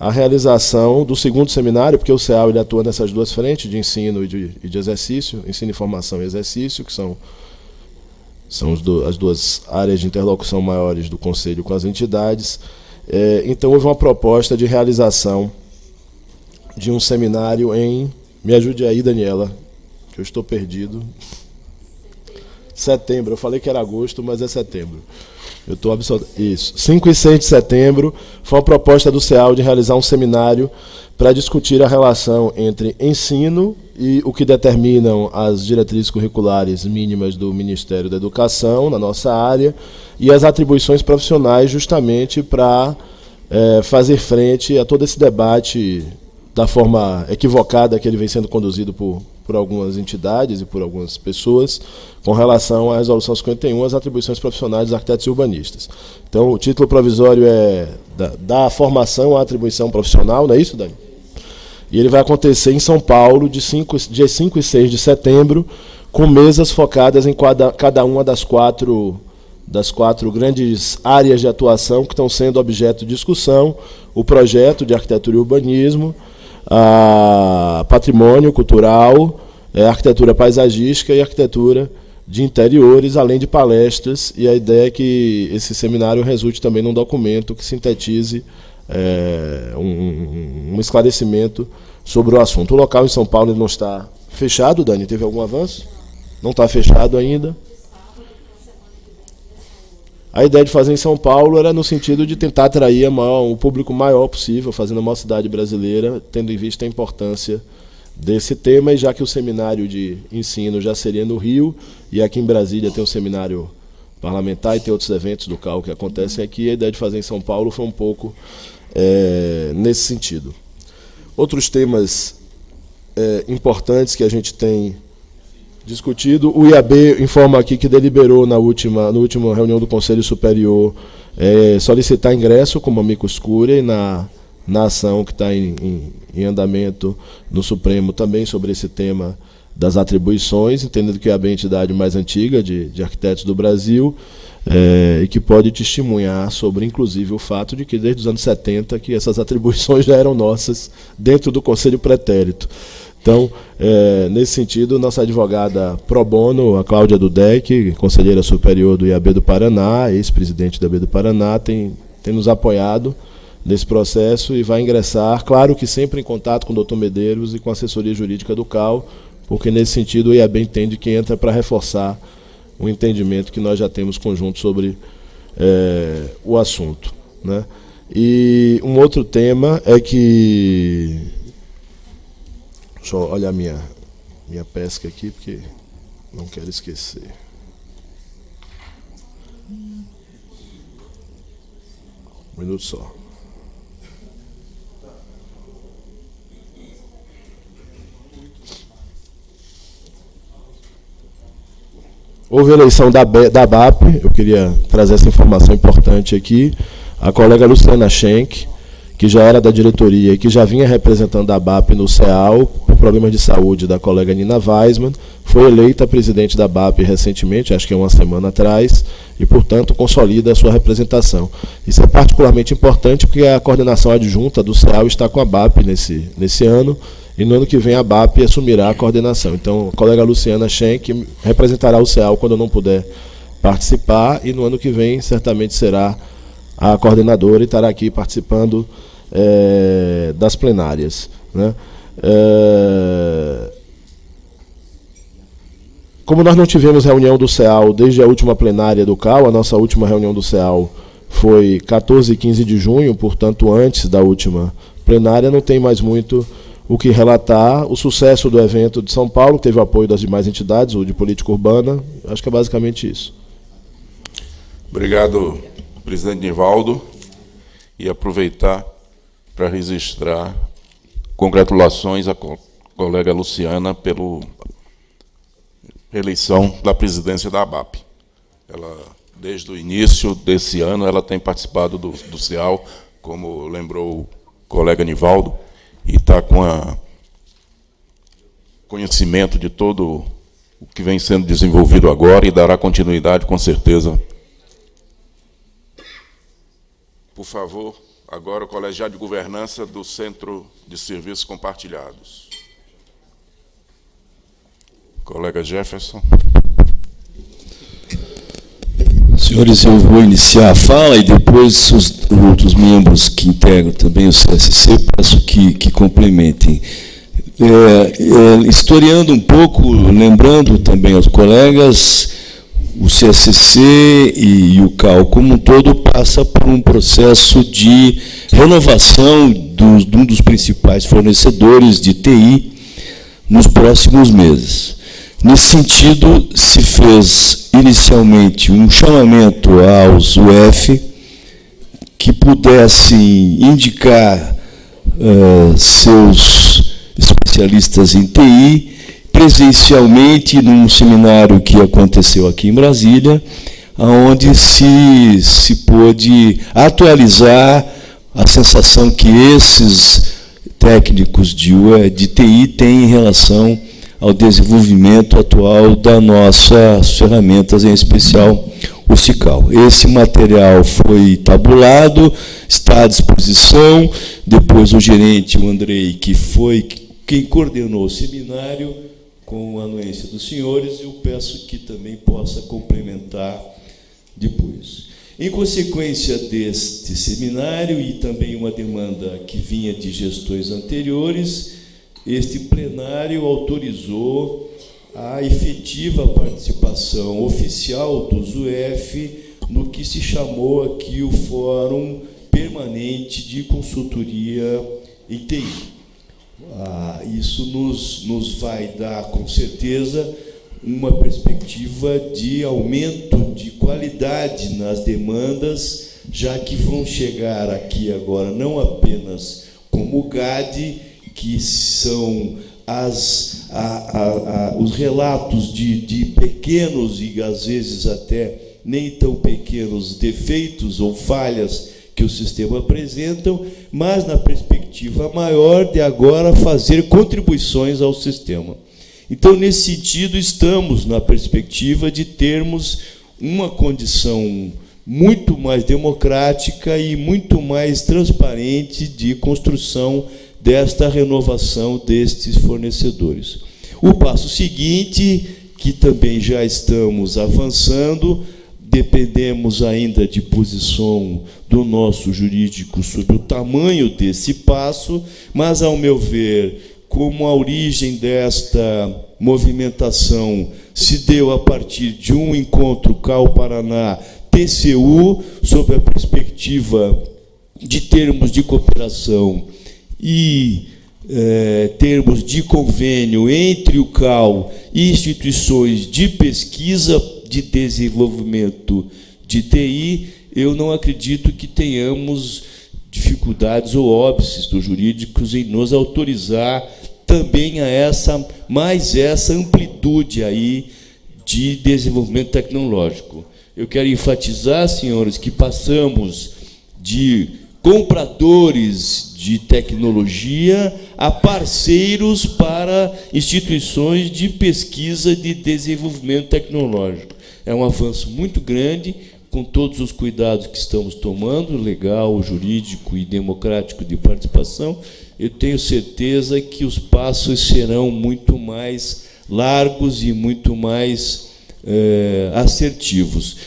a realização do segundo seminário, porque o CEAL ele atua nessas duas frentes, de ensino e de, e de exercício, ensino e formação e exercício, que são, são do, as duas áreas de interlocução maiores do Conselho com as entidades. É, então, houve uma proposta de realização de um seminário em. Me ajude aí, Daniela, que eu estou perdido. Setembro, eu falei que era agosto, mas é setembro. Eu estou absoluto. Isso. 5 e 6 de setembro foi uma proposta do CEAL de realizar um seminário para discutir a relação entre ensino e o que determinam as diretrizes curriculares mínimas do Ministério da Educação na nossa área e as atribuições profissionais justamente para é, fazer frente a todo esse debate da forma equivocada que ele vem sendo conduzido por, por algumas entidades e por algumas pessoas com relação à Resolução 51, as atribuições profissionais dos arquitetos e urbanistas. Então, o título provisório é da, da formação à atribuição profissional, não é isso, Dani? E ele vai acontecer em São Paulo, de 5, dia 5 e 6 de setembro, com mesas focadas em cada, cada uma das quatro das quatro grandes áreas de atuação que estão sendo objeto de discussão, o projeto de arquitetura e urbanismo, a patrimônio cultural, é, arquitetura paisagística e arquitetura de interiores, além de palestras, e a ideia é que esse seminário resulte também num documento que sintetize é, um, um, esclarecimento sobre o assunto. O local em São Paulo não está fechado, Dani, teve algum avanço? Não está fechado ainda. A ideia de fazer em São Paulo era no sentido de tentar atrair maior, público maior possível, fazendo a maior cidade brasileira, tendo em vista a importância desse tema, e já que o seminário de ensino já seria no Rio, e aqui em Brasília tem um seminário parlamentar e tem outros eventos do CAL que acontecem aqui. A ideia de fazer em São Paulo foi um pouco é, nesse sentido. Outros temas é, importantes que a gente tem discutido. O IAB informa aqui que deliberou na última, na última reunião do Conselho Superior é, solicitar ingresso como amicus curiae na, na ação que está em, em, em, andamento no Supremo também sobre esse tema das atribuições, entendendo que é a entidade mais antiga de, de arquitetos do Brasil é, e que pode testemunhar sobre, inclusive, o fato de que desde os anos 70 que essas atribuições já eram nossas dentro do Conselho Pretérito. Então, é, nesse sentido, nossa advogada pro bono, a Cláudia Dudek, conselheira superior do IAB do Paraná, ex-presidente do IAB do Paraná, tem, tem nos apoiado nesse processo e vai ingressar, claro que sempre em contato com o doutor Medeiros e com a assessoria jurídica do CAL, porque nesse sentido o IAB entende que entra para reforçar o entendimento que nós já temos conjunto sobre é, o assunto. Né? E um outro tema é que Deixa eu olhar minha, minha pesca aqui, porque não quero esquecer. Um minuto só. Houve eleição da, da BAP, eu queria trazer essa informação importante aqui. A colega Luciana Schenck, que já era da diretoria e que já vinha representando a BAP no CEAL, problemas de saúde da colega Nina Weisman, foi eleita presidente da BAP recentemente, acho que é uma semana atrás, e, portanto, consolida a sua representação. Isso é particularmente importante porque a coordenação adjunta do CEAL está com a BAP nesse, nesse ano, e no ano que vem a BAP assumirá a coordenação. Então, a colega Luciana Schenck representará o CEAL quando não puder participar, e no ano que vem certamente será a coordenadora e estará aqui participando é, das plenárias. Né? É... Como nós não tivemos reunião do CEAL desde a última plenária do CAL, a nossa última reunião do CEAL foi 14 e 15 de junho, portanto, antes da última plenária, não tem mais muito o que relatar. O sucesso do evento de São Paulo, teve o apoio das demais entidades, o de política urbana, acho que é basicamente isso. Obrigado, presidente Nivaldo. E aproveitar para registrar Congratulações à colega Luciana pela eleição da presidência da ABAP. Ela, desde o início desse ano, ela tem participado do, do CIAL, como lembrou o colega Nivaldo, e está com a conhecimento de todo o que vem sendo desenvolvido agora e dará continuidade, com certeza. Por favor. Agora o colegiado de governança do Centro de Serviços Compartilhados. Colega Jefferson. Senhores, eu vou iniciar a fala e depois os outros membros que integram também o CSC, peço que, que complementem. É, é, historiando um pouco, lembrando também aos colegas, o CSC e o CAL como um todo passa por um processo de renovação dos, de um dos principais fornecedores de TI nos próximos meses. Nesse sentido, se fez inicialmente um chamamento aos UF que pudessem indicar uh, seus especialistas em TI presencialmente num seminário que aconteceu aqui em Brasília, onde se, se pôde atualizar a sensação que esses técnicos de, de TI têm em relação ao desenvolvimento atual das nossas ferramentas, em especial o CICAL. Esse material foi tabulado, está à disposição. Depois o gerente, o Andrei, que foi quem coordenou o seminário, com a anuência dos senhores, eu peço que também possa complementar depois. Em consequência deste seminário e também uma demanda que vinha de gestões anteriores, este plenário autorizou a efetiva participação oficial dos UF no que se chamou aqui o Fórum Permanente de Consultoria em TI. Ah, isso nos, nos vai dar, com certeza, uma perspectiva de aumento de qualidade nas demandas, já que vão chegar aqui agora não apenas como GAD, que são as, a, a, a, os relatos de, de pequenos e às vezes até nem tão pequenos defeitos ou falhas que o sistema apresentam, mas na perspectiva maior de agora fazer contribuições ao sistema. Então, nesse sentido, estamos na perspectiva de termos uma condição muito mais democrática e muito mais transparente de construção desta renovação destes fornecedores. O passo seguinte, que também já estamos avançando, dependemos ainda de posição do nosso jurídico sobre o tamanho desse passo, mas, ao meu ver, como a origem desta movimentação se deu a partir de um encontro Cal-Paraná TCU, sob a perspectiva de termos de cooperação e é, termos de convênio entre o CAL e instituições de pesquisa de desenvolvimento de TI, eu não acredito que tenhamos dificuldades ou óbices jurídicos em nos autorizar também a essa mais essa amplitude aí de desenvolvimento tecnológico. Eu quero enfatizar, senhores, que passamos de compradores de tecnologia a parceiros para instituições de pesquisa de desenvolvimento tecnológico. É um avanço muito grande, com todos os cuidados que estamos tomando, legal, jurídico e democrático de participação, eu tenho certeza que os passos serão muito mais largos e muito mais é, assertivos.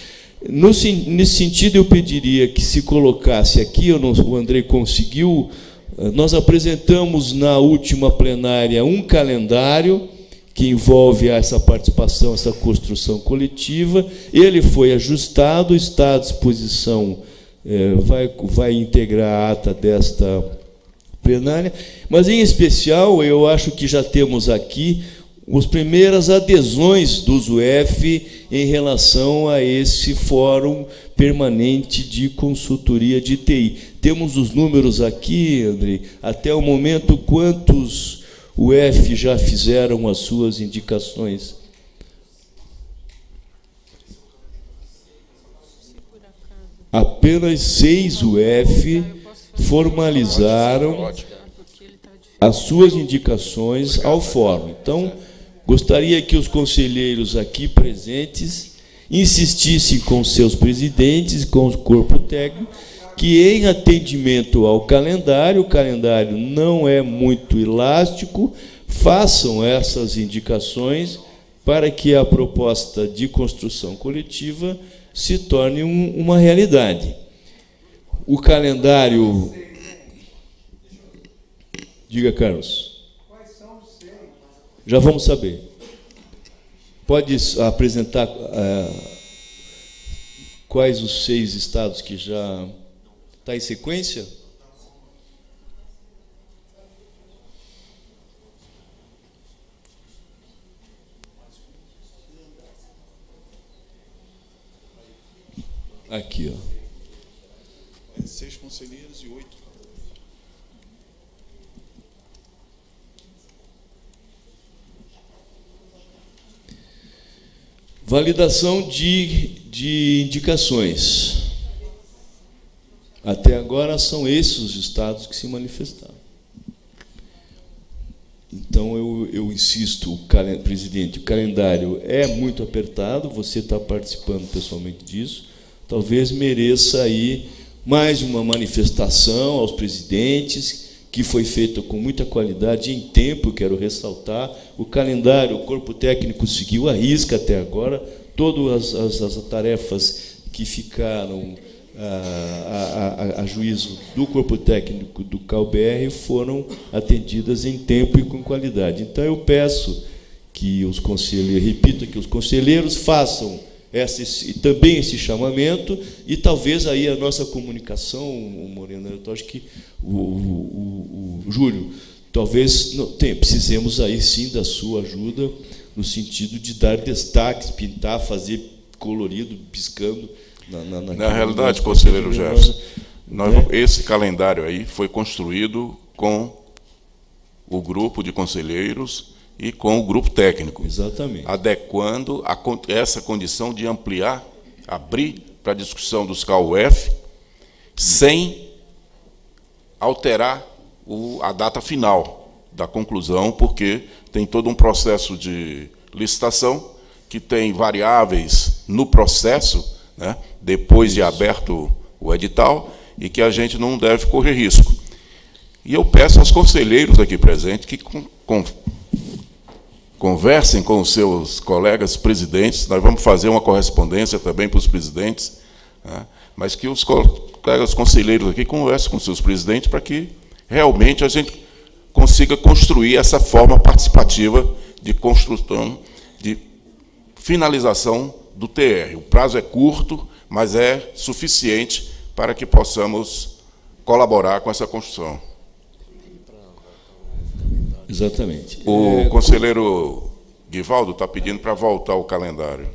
No, nesse sentido, eu pediria que se colocasse aqui, não, o André conseguiu, eh, nós apresentamos na última plenária um calendário que envolve essa participação, essa construção coletiva. Ele foi ajustado, está à disposição, é, vai, vai integrar a ata desta plenária, mas em especial eu acho que já temos aqui as primeiras adesões dos UF em relação a esse fórum permanente de consultoria de TI. Temos os números aqui, André, até o momento quantos o F já fizeram as suas indicações. Apenas seis UF formalizaram as suas indicações ao fórum. Então, gostaria que os conselheiros aqui presentes insistissem com seus presidentes, com o corpo técnico, que em atendimento ao calendário, o calendário não é muito elástico, façam essas indicações para que a proposta de construção coletiva se torne um, uma realidade. O calendário. Diga, Carlos. Já vamos saber. Pode apresentar uh, quais os seis estados que já Está em sequência? Aqui, ó. É, seis conselheiros e oito. Validação de, de indicações. Até agora são esses os estados que se manifestaram. Então eu, eu insisto, o presidente, o calendário é muito apertado, você está participando pessoalmente disso, talvez mereça aí mais uma manifestação aos presidentes, que foi feita com muita qualidade em tempo, quero ressaltar. O calendário, o corpo técnico seguiu a risca até agora, todas as, as, as tarefas que ficaram a, a, a, juízo do corpo técnico do CalBR foram atendidas em tempo e com qualidade. Então eu peço que os conselheiros, repito que os conselheiros façam esse, também esse chamamento e talvez aí a nossa comunicação, Morena, eu acho que o, o, o, o Júlio, talvez não, tem, precisemos aí sim da sua ajuda no sentido de dar destaques, pintar, fazer colorido, piscando. Na, na, na realidade, conselheiro Jefferson, nós, né? esse calendário aí foi construído com o grupo de conselheiros e com o grupo técnico. Exatamente. Adequando a, essa condição de ampliar, abrir para a discussão dos CAUF, sem alterar o, a data final da conclusão, porque tem todo um processo de licitação que tem variáveis no processo, né, depois de aberto o edital, e que a gente não deve correr risco. E eu peço aos conselheiros aqui presentes que com, com, conversem com os seus colegas presidentes, nós vamos fazer uma correspondência também para os presidentes, né, mas que os colegas conselheiros aqui conversem com os seus presidentes para que realmente a gente consiga construir essa forma participativa de construção, de finalização do TR. O prazo é curto, mas é suficiente para que possamos colaborar com essa construção. Exatamente. O é, conselheiro Guivaldo está pedindo para voltar o calendário.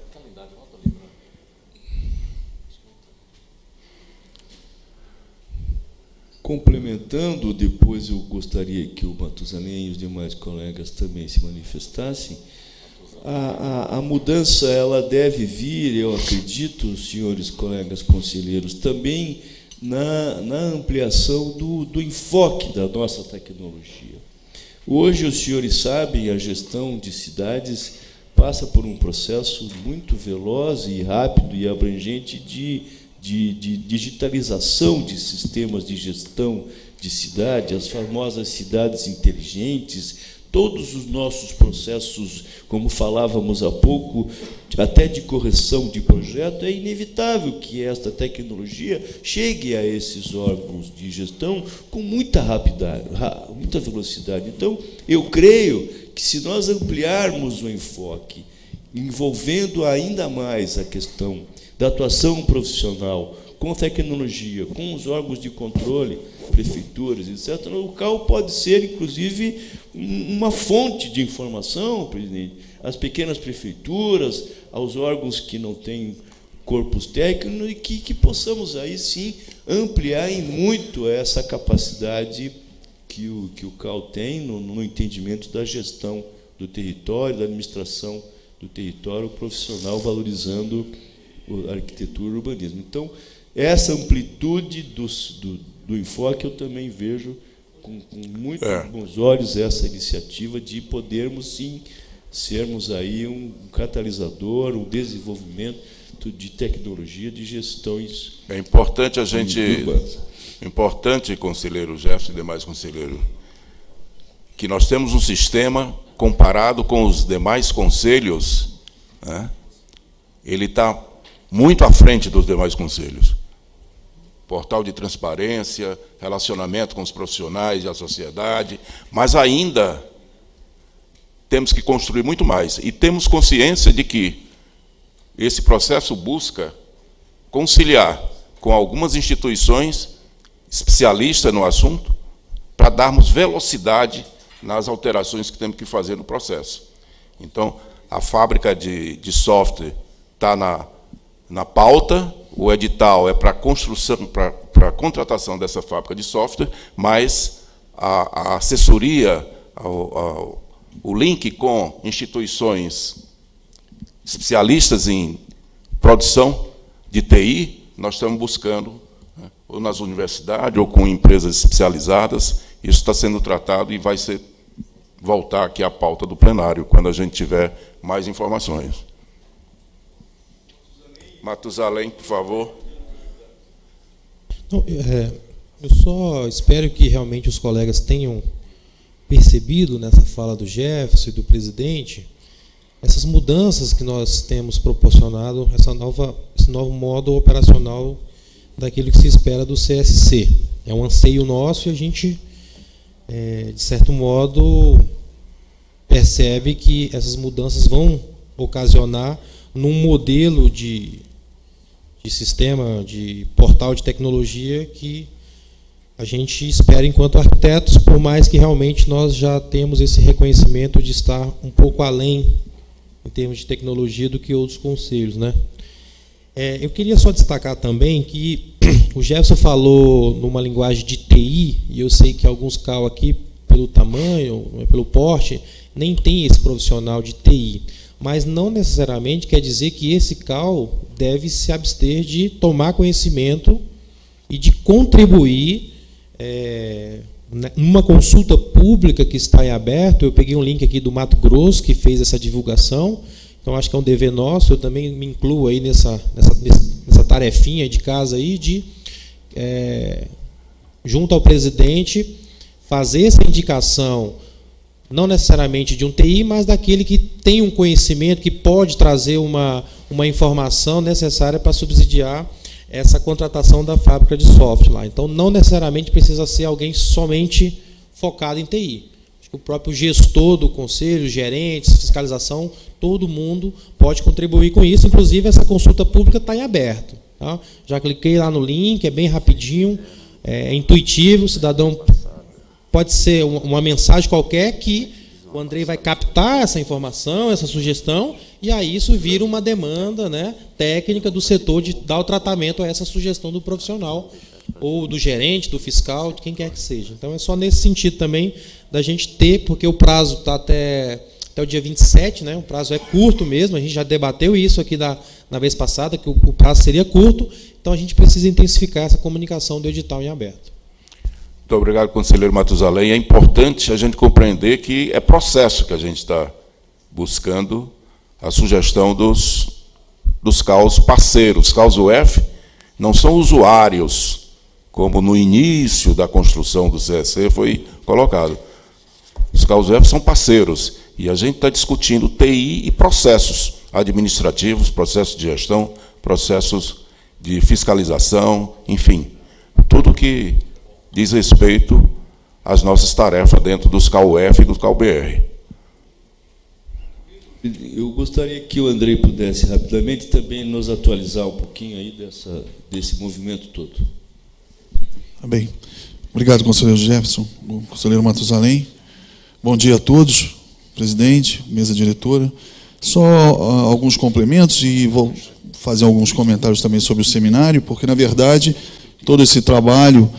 Complementando, depois eu gostaria que o Matusalém e os demais colegas também se manifestassem. A, a, a, mudança ela deve vir, eu acredito, senhores colegas conselheiros, também na, na ampliação do, do enfoque da nossa tecnologia. Hoje, os senhores sabem, a gestão de cidades passa por um processo muito veloz e rápido e abrangente de de, de digitalização de sistemas de gestão de cidade, as famosas cidades inteligentes, todos os nossos processos, como falávamos há pouco, até de correção de projeto, é inevitável que esta tecnologia chegue a esses órgãos de gestão com muita rapidez, muita velocidade. Então, eu creio que se nós ampliarmos o enfoque, envolvendo ainda mais a questão da atuação profissional com tecnologia, com os órgãos de controle, prefeituras, etc., o CAL pode ser, inclusive, uma fonte de informação, presidente, às pequenas prefeituras, aos órgãos que não têm corpos técnicos, e que, que possamos aí sim ampliar em muito essa capacidade que o, que o CAL tem no, no entendimento da gestão do território, da administração do território profissional, valorizando arquitetura e urbanismo. Então, essa amplitude do, do, do enfoque eu também vejo com, com muito é. bons olhos essa iniciativa de podermos sim sermos aí um catalisador, um desenvolvimento de tecnologia, de gestões. É importante a gente, importante, conselheiro Jefferson e demais conselheiros, que nós temos um sistema comparado com os demais conselhos, né, ele está muito à frente dos demais conselhos. Portal de transparência, relacionamento com os profissionais e a sociedade, mas ainda temos que construir muito mais. E temos consciência de que esse processo busca conciliar com algumas instituições especialistas no assunto para darmos velocidade nas alterações que temos que fazer no processo. Então, a fábrica de, de software está na na pauta, o edital é para construção, para, para a contratação dessa fábrica de software, mas a, a assessoria, o link com instituições especialistas em produção de TI, nós estamos buscando, né, ou nas universidades, ou com empresas especializadas, isso está sendo tratado e vai ser voltar aqui à pauta do plenário, quando a gente tiver mais informações. Matusalém, por favor. Não, é, eu só espero que realmente os colegas tenham percebido nessa fala do Jefferson e do presidente essas mudanças que nós temos proporcionado, essa nova, esse novo modo operacional daquilo que se espera do CSC. É um anseio nosso e a gente, é, de certo modo, percebe que essas mudanças vão ocasionar num modelo de de sistema, de portal de tecnologia que a gente espera enquanto arquitetos, por mais que realmente nós já temos esse reconhecimento de estar um pouco além em termos de tecnologia do que outros conselhos. Né? É, eu queria só destacar também que o Jefferson falou numa linguagem de TI, e eu sei que alguns CAL aqui, pelo tamanho, pelo porte, nem tem esse profissional de TI. Mas não necessariamente quer dizer que esse CAL deve se abster de tomar conhecimento e de contribuir é, numa consulta pública que está em aberto. Eu peguei um link aqui do Mato Grosso que fez essa divulgação então acho que é um dever nosso, eu também me incluo aí nessa, nessa, nessa tarefinha de casa aí de, é, junto ao presidente, fazer essa indicação, não necessariamente de um TI, mas daquele que tem um conhecimento, que pode trazer uma, uma informação necessária para subsidiar essa contratação da fábrica de software lá. Então, não necessariamente precisa ser alguém somente focado em TI o próprio gestor do conselho, gerentes, fiscalização, todo mundo pode contribuir com isso. Inclusive, essa consulta pública está em aberto. Tá? Já cliquei lá no link, é bem rapidinho, é, intuitivo, o cidadão pode ser uma mensagem qualquer que o Andrei vai captar essa informação, essa sugestão, e aí isso vira uma demanda né, técnica do setor de dar o tratamento a essa sugestão do profissional, ou do gerente, do fiscal, de quem quer que seja. Então é só nesse sentido também da gente ter, porque o prazo está até, até o dia 27, né? o prazo é curto mesmo, a gente já debateu isso aqui da, na vez passada, que o, o prazo seria curto, então a gente precisa intensificar essa comunicação do edital em aberto. Muito obrigado, conselheiro Matusalém. É importante a gente compreender que é processo que a gente está buscando a sugestão dos, dos CAUS parceiros. CAUS UF não são usuários, como no início da construção do CSC foi colocado. Os CAUSEF são parceiros e a gente está discutindo TI e processos administrativos, processos de gestão, processos de fiscalização, enfim, tudo que diz respeito às nossas tarefas dentro dos CAUF e do CAUBR. Eu gostaria que o Andrei pudesse rapidamente também nos atualizar um pouquinho aí dessa, desse movimento todo. Tá bem. Obrigado, conselheiro Jefferson, conselheiro Matusalém. Bom dia a todos, presidente, mesa diretora. Só uh, alguns complementos e vou fazer alguns comentários também sobre o seminário, porque, na verdade, todo esse trabalho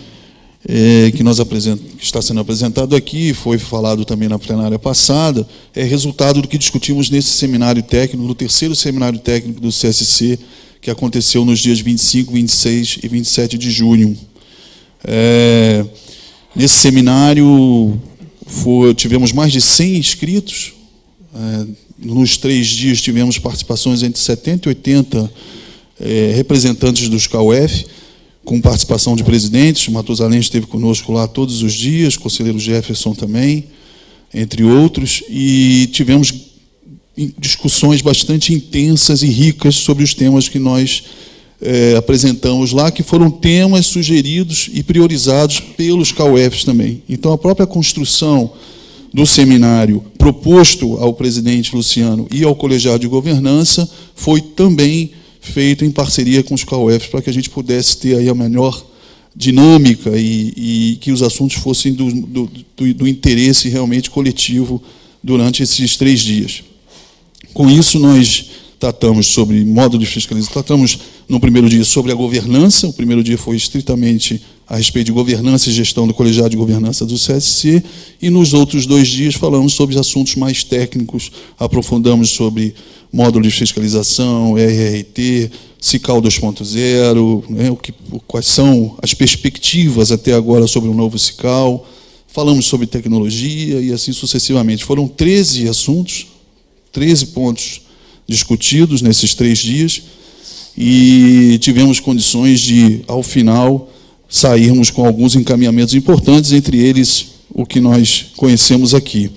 é, que, nós que está sendo apresentado aqui, foi falado também na plenária passada, é resultado do que discutimos nesse seminário técnico, no terceiro seminário técnico do CSC, que aconteceu nos dias 25, 26 e 27 de junho. É, nesse seminário, foi, tivemos mais de 100 inscritos. É, nos três dias tivemos participações entre 70 e 80 é, representantes dos CAUF, com participação de presidentes. O Matusalém esteve conosco lá todos os dias, o conselheiro Jefferson também, entre outros, e tivemos discussões bastante intensas e ricas sobre os temas que nós é, apresentamos lá, que foram temas sugeridos e priorizados pelos CAUFs também. Então, a própria construção do seminário proposto ao presidente Luciano e ao colegiado de governança foi também feito em parceria com os CAUFs para que a gente pudesse ter aí a melhor dinâmica e, e que os assuntos fossem do, do, do, do interesse realmente coletivo durante esses três dias. Com isso, nós tratamos sobre modo de fiscalização, tratamos no primeiro dia sobre a governança, o primeiro dia foi estritamente a respeito de governança e gestão do colegiado de governança do CSC, e nos outros dois dias falamos sobre assuntos mais técnicos, aprofundamos sobre módulo de fiscalização, RRT, CICAL 2.0, né, quais são as perspectivas até agora sobre o novo CICAL, falamos sobre tecnologia e assim sucessivamente. Foram 13 assuntos, 13 pontos discutidos nesses três dias e tivemos condições de, ao final, sairmos com alguns encaminhamentos importantes, entre eles o que nós conhecemos aqui.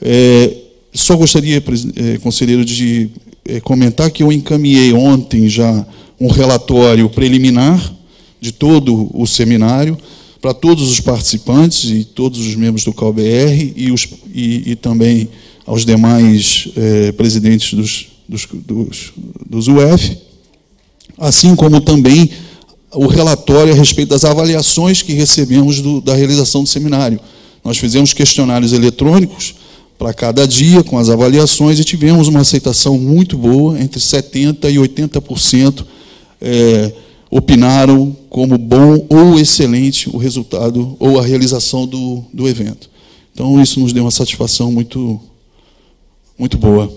É, só gostaria, é, conselheiro, de é, comentar que eu encaminhei ontem já um relatório preliminar de todo o seminário para todos os participantes e todos os membros do CalBR e, os, e, e também aos demais é, presidentes dos, dos, dos, dos UF, assim como também o relatório a respeito das avaliações que recebemos do, da realização do seminário. Nós fizemos questionários eletrônicos para cada dia com as avaliações e tivemos uma aceitação muito boa, entre 70% e 80% é, opinaram como bom ou excelente o resultado ou a realização do, do evento. Então, isso nos deu uma satisfação muito, muito boa.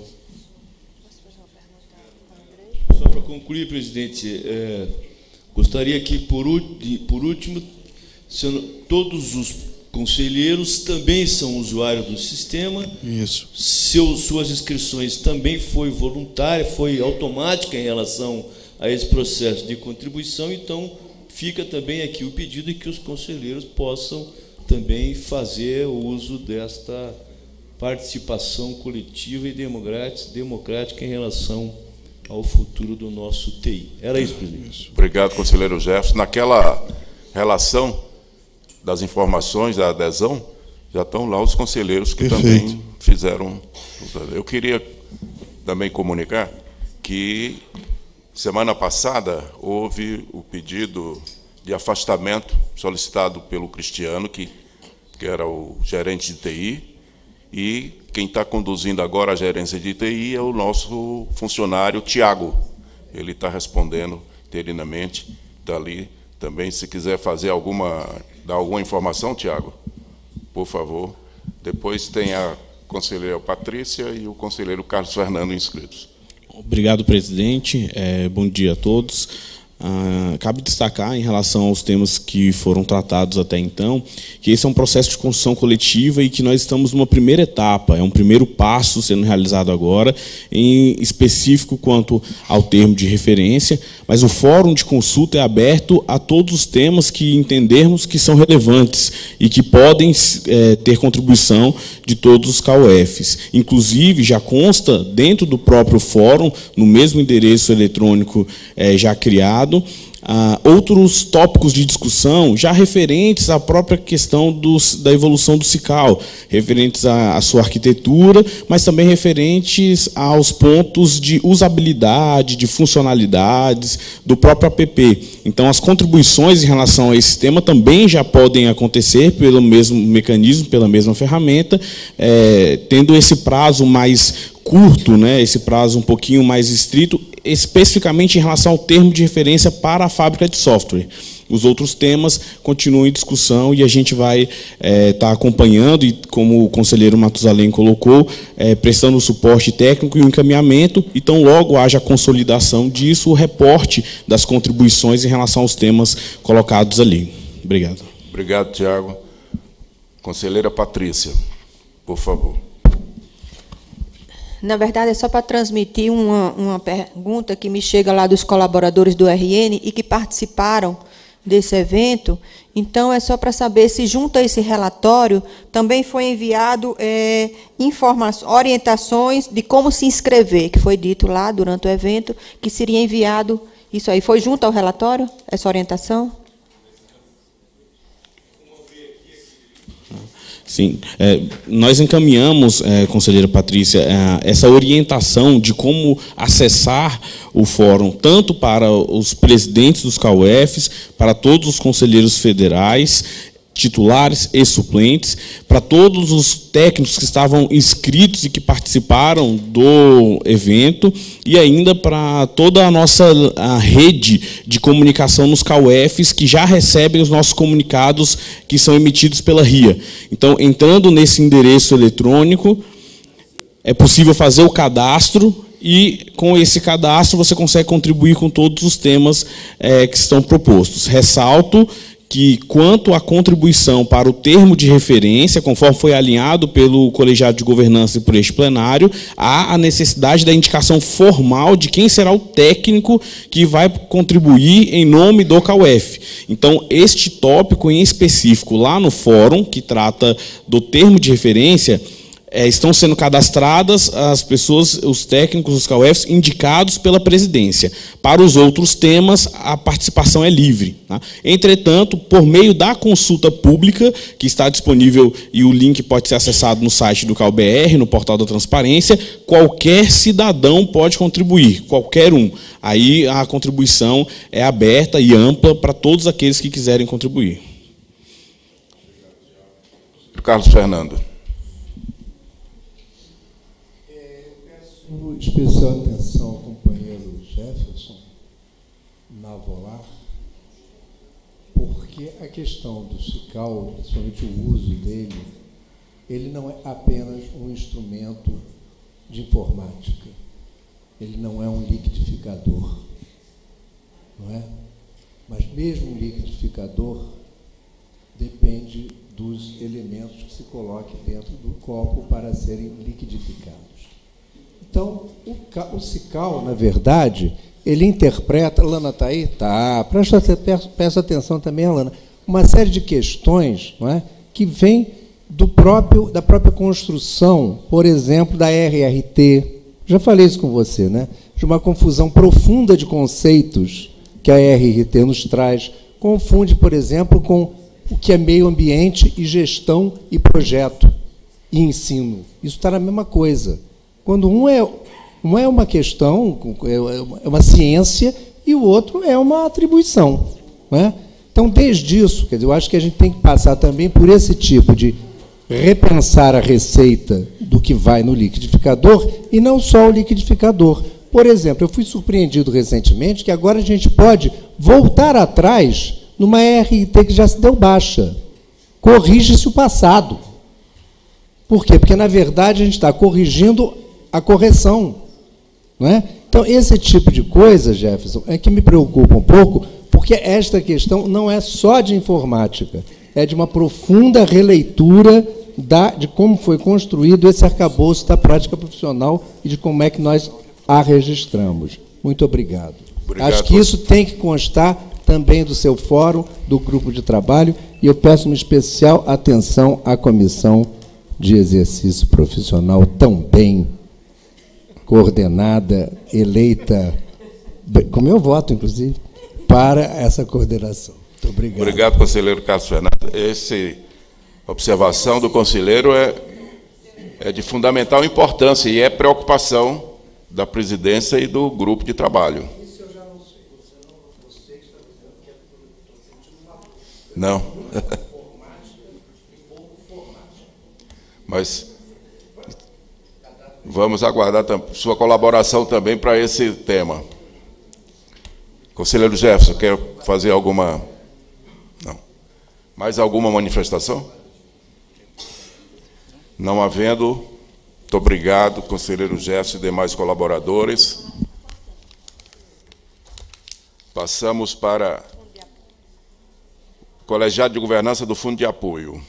Só para concluir, presidente, é, gostaria que, por, por último, todos os conselheiros também são usuários do sistema. Isso. Seu, suas inscrições também foi voluntária, foi automática em relação a esse processo de contribuição, então fica também aqui o pedido de que os conselheiros possam também fazer o uso desta participação coletiva e democrática em relação ao futuro do nosso TI. Era isso, presidente. Obrigado, conselheiro Jefferson. Naquela relação das informações da adesão, já estão lá os conselheiros que Perfeito. também fizeram. Eu queria também comunicar que semana passada houve o pedido de afastamento solicitado pelo Cristiano, que, que era o gerente de TI, e quem está conduzindo agora a gerência de TI é o nosso funcionário Tiago. Ele está respondendo interinamente, está ali também. Se quiser fazer alguma, dar alguma informação, Tiago, por favor. Depois tem a conselheira Patrícia e o conselheiro Carlos Fernando inscritos. Obrigado, presidente. É, bom dia a todos. Ah, cabe destacar, em relação aos temas que foram tratados até então, que esse é um processo de construção coletiva e que nós estamos numa primeira etapa, é um primeiro passo sendo realizado agora, em específico quanto ao termo de referência, mas o fórum de consulta é aberto a todos os temas que entendermos que são relevantes e que podem é, ter contribuição de todos os KOFs. Inclusive, já consta dentro do próprio fórum, no mesmo endereço eletrônico é, já criado, ah, outros tópicos de discussão já referentes à própria questão da evolução do CICAL, referentes à, à, sua arquitetura, mas também referentes aos pontos de usabilidade, de funcionalidades do próprio app. Então, as contribuições em relação a esse tema também já podem acontecer pelo mesmo mecanismo, pela mesma ferramenta, é, tendo esse prazo mais curto, né, esse prazo um pouquinho mais estrito, especificamente em relação ao termo de referência para a fábrica de software. Os outros temas continuam em discussão e a gente vai estar é, tá acompanhando, e como o conselheiro Matusalém colocou, é, prestando suporte técnico e o encaminhamento, então logo haja a consolidação disso, o reporte das contribuições em relação aos temas colocados ali. Obrigado. Obrigado, Tiago. Conselheira Patrícia, por favor. Na verdade, é só para transmitir uma, uma pergunta que me chega lá dos colaboradores do RN e que participaram desse evento. Então, é só para saber se, junto a esse relatório, também foi enviado é, orientações de como se inscrever, que foi dito lá durante o evento, que seria enviado. Isso aí foi junto ao relatório, essa orientação? Sim, é, nós encaminhamos, é, conselheira Patrícia, é, essa orientação de como acessar o fórum, tanto para os presidentes dos CAUFs, para todos os conselheiros federais titulares e suplentes, para todos os técnicos que estavam inscritos e que participaram do evento, e ainda para toda a nossa a rede de comunicação nos CAUFs, que já recebem os nossos comunicados que são emitidos pela RIA. Então, entrando nesse endereço eletrônico, é possível fazer o cadastro e com esse cadastro você consegue contribuir com todos os temas é, que estão propostos. Ressalto que, quanto à contribuição para o termo de referência, conforme foi alinhado pelo colegiado de governança e por este plenário, há a necessidade da indicação formal de quem será o técnico que vai contribuir em nome do CAUF. Então, este tópico em específico, lá no fórum, que trata do termo de referência, é, estão sendo cadastradas as pessoas, os técnicos, os CAUFs, indicados pela presidência. Para os outros temas, a participação é livre. Tá? Entretanto, por meio da consulta pública, que está disponível e o link pode ser acessado no site do CalBR, no portal da transparência, qualquer cidadão pode contribuir, qualquer um. Aí a contribuição é aberta e ampla para todos aqueles que quiserem contribuir. Carlos Fernando. Especial atenção ao companheiro Jefferson Navolar, porque a questão do CICAL, principalmente o uso dele, ele não é apenas um instrumento de informática, ele não é um liquidificador, não é? Mas mesmo um liquidificador depende dos elementos que se coloque dentro do copo para serem liquidificados. Então, o, o Cical, na verdade, ele interpreta. Lana está aí? Tá. Presta, presta atenção também, Lana. Uma série de questões não é, que vêm do próprio, da própria construção, por exemplo, da RRT. Já falei isso com você, né? De uma confusão profunda de conceitos que a RRT nos traz. Confunde, por exemplo, com o que é meio ambiente e gestão e projeto e ensino. Isso está na mesma coisa. Quando um é, um é uma questão, é uma ciência, e o outro é uma atribuição. Não é? Então, desde isso, quer dizer, eu acho que a gente tem que passar também por esse tipo de repensar a receita do que vai no liquidificador e não só o liquidificador. Por exemplo, eu fui surpreendido recentemente que agora a gente pode voltar atrás numa RT que já se deu baixa. Corrige-se o passado. Por quê? Porque, na verdade, a gente está corrigindo a correção. Não é? Então, esse tipo de coisa, Jefferson, é que me preocupa um pouco, porque esta questão não é só de informática, é de uma profunda releitura da, de como foi construído esse arcabouço da prática profissional e de como é que nós a registramos. Muito obrigado. obrigado Acho que isso tem que constar também do seu fórum, do grupo de trabalho, e eu peço uma especial atenção à comissão de exercício profissional tão bem coordenada, eleita, com meu voto, inclusive, para essa coordenação. Muito obrigado. Obrigado, conselheiro Carlos Fernando. Essa observação do conselheiro é, é de fundamental importância e é preocupação da presidência e do grupo de trabalho. Não. Mas vamos aguardar sua colaboração também para esse tema. Conselheiro Jefferson, quer fazer alguma. Não. Mais alguma manifestação? Não havendo, muito obrigado, conselheiro Jefferson e demais colaboradores. Passamos para Colegiado de Governança do Fundo de Apoio.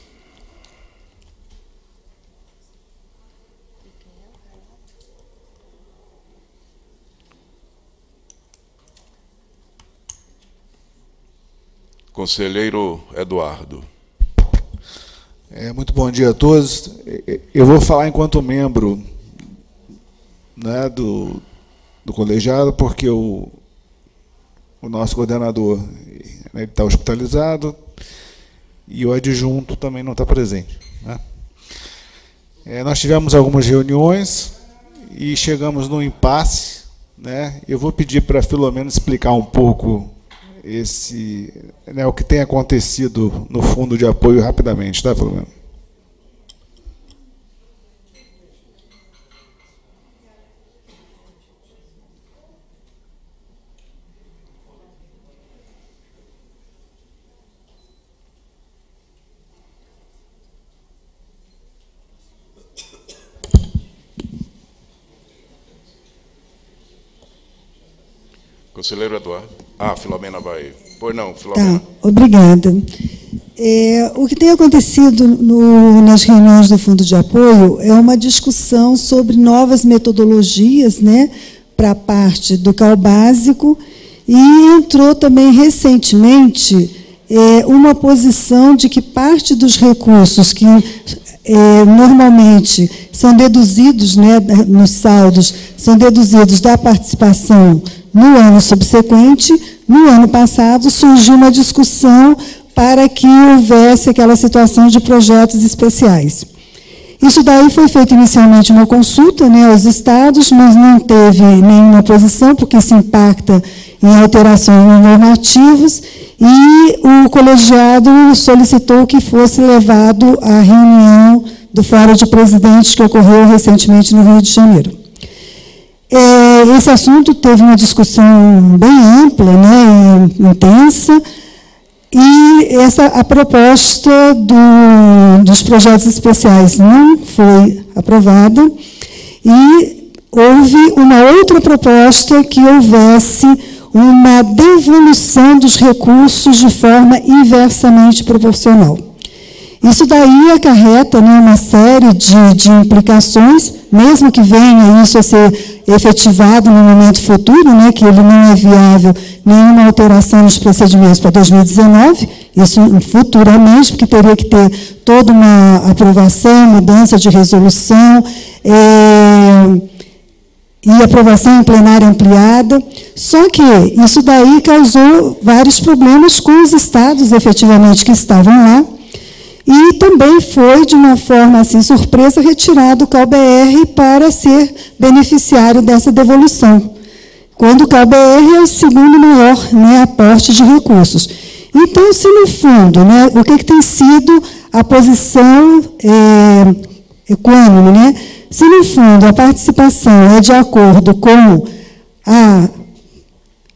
Conselheiro Eduardo. É, muito bom dia a todos. Eu vou falar enquanto membro né, do, do colegiado, porque o, o nosso coordenador está hospitalizado, e o adjunto também não está presente. Né? É, nós tivemos algumas reuniões e chegamos no impasse. Né? Eu vou pedir para Filomeno explicar um pouco esse, né, o que tem acontecido no fundo de apoio rapidamente, tá, Filomeno? Conselheiro Eduardo. Ah, Filomena vai. Pois não, Filomena. Tá, obrigada. É, o que tem acontecido no, nas reuniões do Fundo de Apoio é uma discussão sobre novas metodologias né, para a parte do CAL básico e entrou também recentemente é, uma posição de que parte dos recursos que é, normalmente são deduzidos né, nos saldos, são deduzidos da participação no ano subsequente, no ano passado, surgiu uma discussão para que houvesse aquela situação de projetos especiais. Isso daí foi feito inicialmente uma consulta né, aos estados, mas não teve nenhuma posição, porque isso impacta em alterações normativas, e o colegiado solicitou que fosse levado à reunião do Fórum de Presidentes que ocorreu recentemente no Rio de Janeiro. É, esse assunto teve uma discussão bem ampla, né, intensa, e essa, a proposta do, dos projetos especiais não foi aprovada, e houve uma outra proposta que houvesse uma devolução dos recursos de forma inversamente proporcional. Isso daí acarreta né, uma série de, de implicações, mesmo que venha isso a ser efetivado no momento futuro, né, que ele não é viável nenhuma alteração nos procedimentos para 2019, isso futuramente, porque teria que ter toda uma aprovação, mudança de resolução, é, e aprovação em plenária ampliada. Só que isso daí causou vários problemas com os estados, efetivamente, que estavam lá, e também foi, de uma forma assim, surpresa, retirado o CalBR para ser beneficiário dessa devolução. Quando o CalBR é o segundo maior né, aporte de recursos. Então, se no fundo, né, o que, que tem sido a posição é, econômica, né? Se no fundo a participação é de acordo com a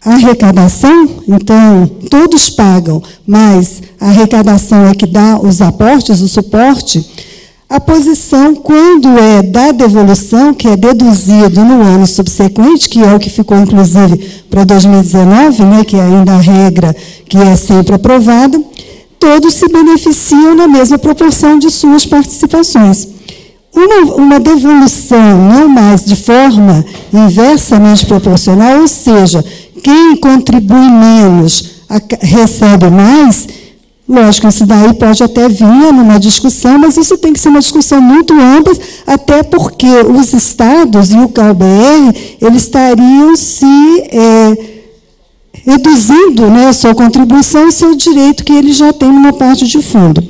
a arrecadação, então, todos pagam, mas a arrecadação é que dá os aportes, o suporte. A posição, quando é da devolução, que é deduzido no ano subsequente, que é o que ficou, inclusive, para 2019, né, que é ainda a regra que é sempre aprovada, todos se beneficiam na mesma proporção de suas participações. Uma, uma, devolução não mais de forma inversamente proporcional, ou seja, quem contribui menos recebe mais, lógico, isso daí pode até vir numa discussão, mas isso tem que ser uma discussão muito ampla, até porque os estados e o CalBR, eles estariam se é, reduzindo né, a sua contribuição e seu direito que ele já tem numa parte de fundo.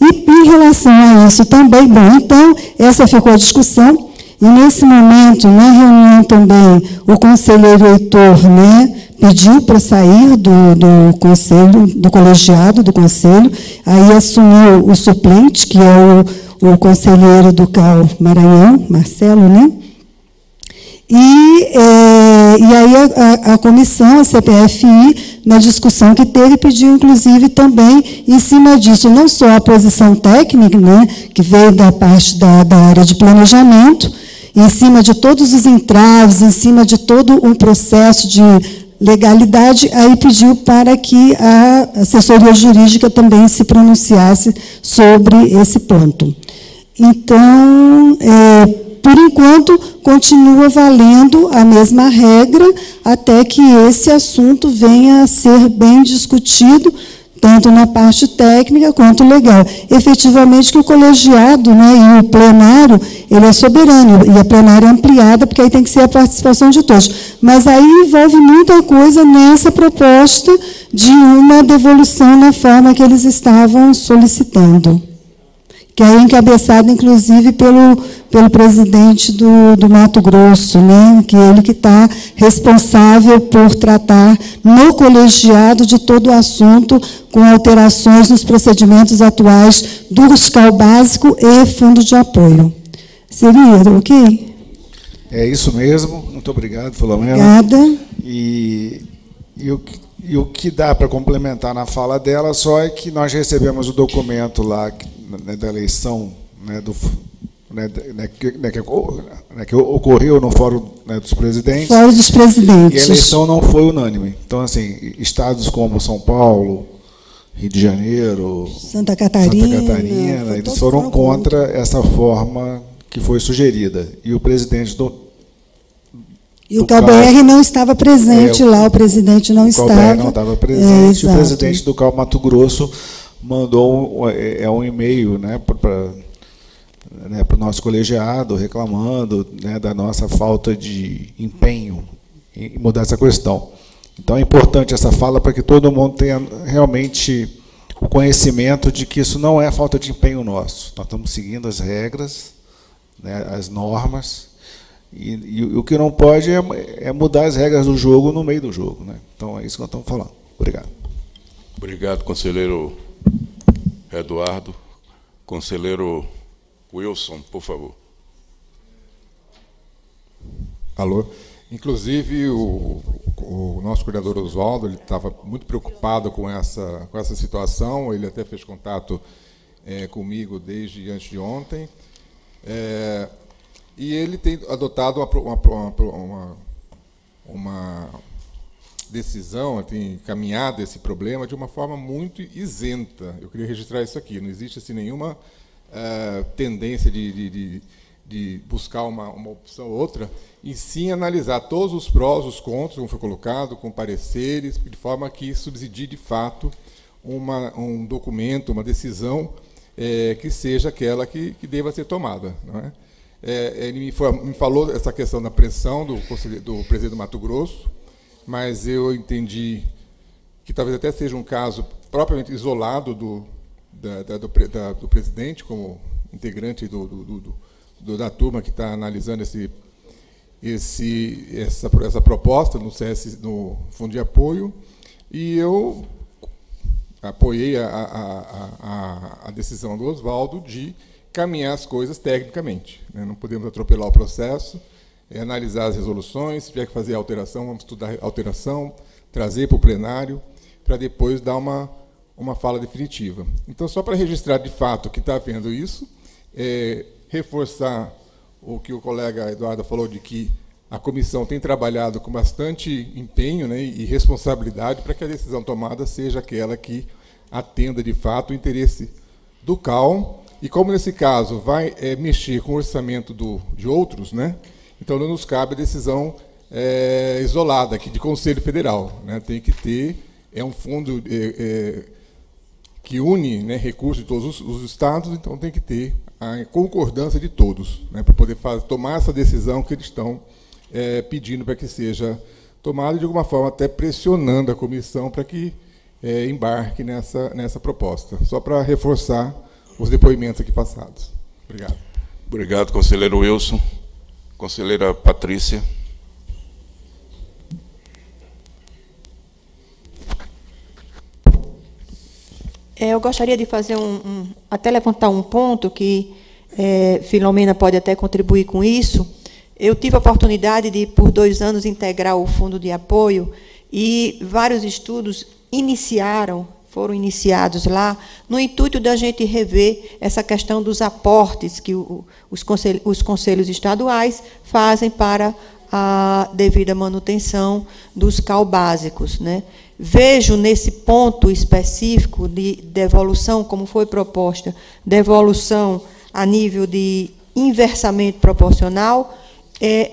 E em relação a isso também, bom, então, essa ficou a discussão. E nesse momento, na reunião também, o conselheiro Heitor né, pediu para sair do, do conselho, do colegiado do conselho, aí assumiu o suplente, que é o, o conselheiro do CAL Maranhão, Marcelo, né? E, é, e aí a, a, a, comissão, a CPFI, na discussão que teve, pediu, inclusive, também, em cima disso, não só a posição técnica, né, que veio da parte da, da área de planejamento, em cima de todos os entraves, em cima de todo um processo de legalidade, aí pediu para que a assessoria jurídica também se pronunciasse sobre esse ponto. Então, é, por enquanto, continua valendo a mesma regra até que esse assunto venha a ser bem discutido tanto na parte técnica quanto legal. Efetivamente que o colegiado né, e o plenário, ele é soberano, e a plenária é ampliada, porque aí tem que ser a participação de todos. Mas aí envolve muita coisa nessa proposta de uma devolução na forma que eles estavam solicitando que é encabeçado, inclusive, pelo, pelo presidente do, do Mato Grosso, né? que é ele que está responsável por tratar no colegiado de todo o assunto com alterações nos procedimentos atuais do fiscal básico e fundo de apoio. Seria ok? É isso mesmo. Muito obrigado, Filomena. Obrigada. E, e o que e o que dá para complementar na fala dela só é que nós recebemos o documento lá né, da eleição né, do, né, né, que, né, que, né, que, ocorreu no Fórum né, dos Presidentes. Fórum dos Presidentes. E a eleição não foi unânime. Então, assim, estados como São Paulo, Rio de Janeiro, Santa Catarina, Santa Catarina eles foram contra essa forma que foi sugerida. E o presidente do. E o CalBR não estava presente é, lá, o presidente não o estava. não estava presente. É, o presidente do Cal Mato Grosso mandou um, é, é um e-mail né, para né, o nosso colegiado reclamando né, da nossa falta de empenho em mudar essa questão. Então é importante essa fala para que todo mundo tenha realmente o conhecimento de que isso não é falta de empenho nosso. Nós estamos seguindo as regras, né, as normas, e, e, o que não pode é, é, mudar as regras do jogo no meio do jogo. Né? Então é isso que nós estamos falando. Obrigado. Obrigado, conselheiro Eduardo. Conselheiro Wilson, por favor. Alô? Inclusive, o, o nosso coordenador Oswaldo ele estava muito preocupado com essa, com essa situação, ele até fez contato é, comigo desde antes de ontem. É, e ele tem adotado uma, uma, uma, uma decisão, tem encaminhado esse problema de uma forma muito isenta. Eu queria registrar isso aqui. Não existe assim, nenhuma uh, tendência de, de, de, de buscar uma, uma, opção ou outra, e sim analisar todos os prós, os contras, como foi colocado, com pareceres, de forma que subsidie de fato uma, um documento, uma decisão é, que seja aquela que, que deva ser tomada. Não é? É, ele me, foi, me, falou essa questão da pressão do, do presidente do Mato Grosso, mas eu entendi que talvez até seja um caso propriamente isolado do, da, da, do, da, do, presidente, como integrante do, do, da turma que está analisando esse, esse, essa, essa proposta no, CS, no Fundo de Apoio, e eu apoiei a, a, a, a decisão do Oswaldo de caminhar as coisas tecnicamente. Né? Não podemos atropelar o processo, é analisar as resoluções, se tiver que fazer alteração, vamos estudar alteração, trazer para o plenário, para depois dar uma, uma fala definitiva. Então, só para registrar de fato que está havendo isso, é, reforçar o que o colega Eduardo falou de que a comissão tem trabalhado com bastante empenho né, e responsabilidade para que a decisão tomada seja aquela que atenda de fato o interesse do CAL. E como nesse caso vai é, mexer com o orçamento do, de outros, né, então não nos cabe a decisão é, isolada aqui de Conselho Federal. Né, tem que ter, é um fundo é, é que une né, recursos de todos os, os, estados, então tem que ter a concordância de todos né, para poder fazer, tomar essa decisão que eles estão é, pedindo para que seja tomada, de alguma forma até pressionando a comissão para que é, embarque nessa, nessa proposta. Só para reforçar os depoimentos aqui passados. Obrigado. Obrigado, conselheiro Wilson. Conselheira Patrícia. É, eu gostaria de fazer um, um, até levantar um ponto que é, Filomena pode até contribuir com isso. Eu tive a oportunidade de, por dois anos, integrar o fundo de apoio e vários estudos iniciaram, foram iniciados lá, no intuito da gente rever essa questão dos aportes que os, conselhos, os conselhos estaduais fazem para a devida manutenção dos CAL básicos. Né? Vejo nesse ponto específico de devolução, como foi proposta, devolução a nível de inversamente proporcional, é,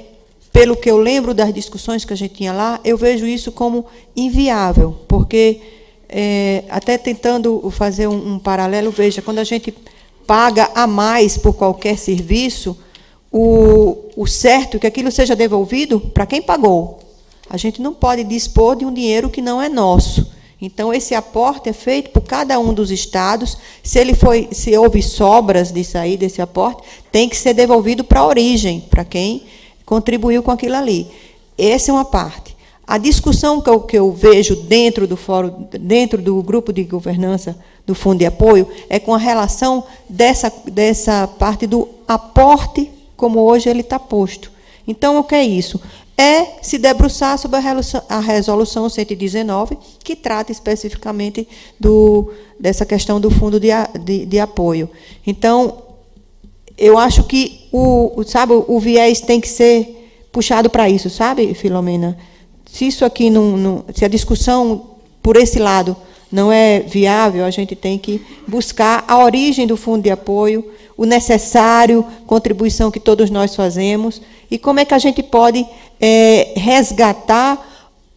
pelo que eu lembro das discussões que a gente tinha lá, eu vejo isso como inviável, porque, é, até tentando fazer um, um, paralelo, veja, quando a gente paga a mais por qualquer serviço, o, o certo é que aquilo seja devolvido para quem pagou. A gente não pode dispor de um dinheiro que não é nosso. Então, esse aporte é feito por cada um dos estados. Se ele foi, se houve sobras de sair desse aporte, tem que ser devolvido para a origem, para quem contribuiu com aquilo ali. Essa é uma parte. A discussão que eu, que eu vejo dentro do fórum, dentro do grupo de governança do fundo de apoio, é com a relação dessa, dessa parte do aporte, como hoje ele está posto. Então, o que é isso? é se debruçar sobre a resolução 119, que trata especificamente do, dessa questão do fundo de, de, de apoio. Então, eu acho que o, sabe, o viés tem que ser puxado para isso, sabe, Filomena? Se isso aqui não, não, se a discussão por esse lado não é viável, a gente tem que buscar a origem do fundo de apoio, o necessário, contribuição que todos nós fazemos, e como é que a gente pode é, resgatar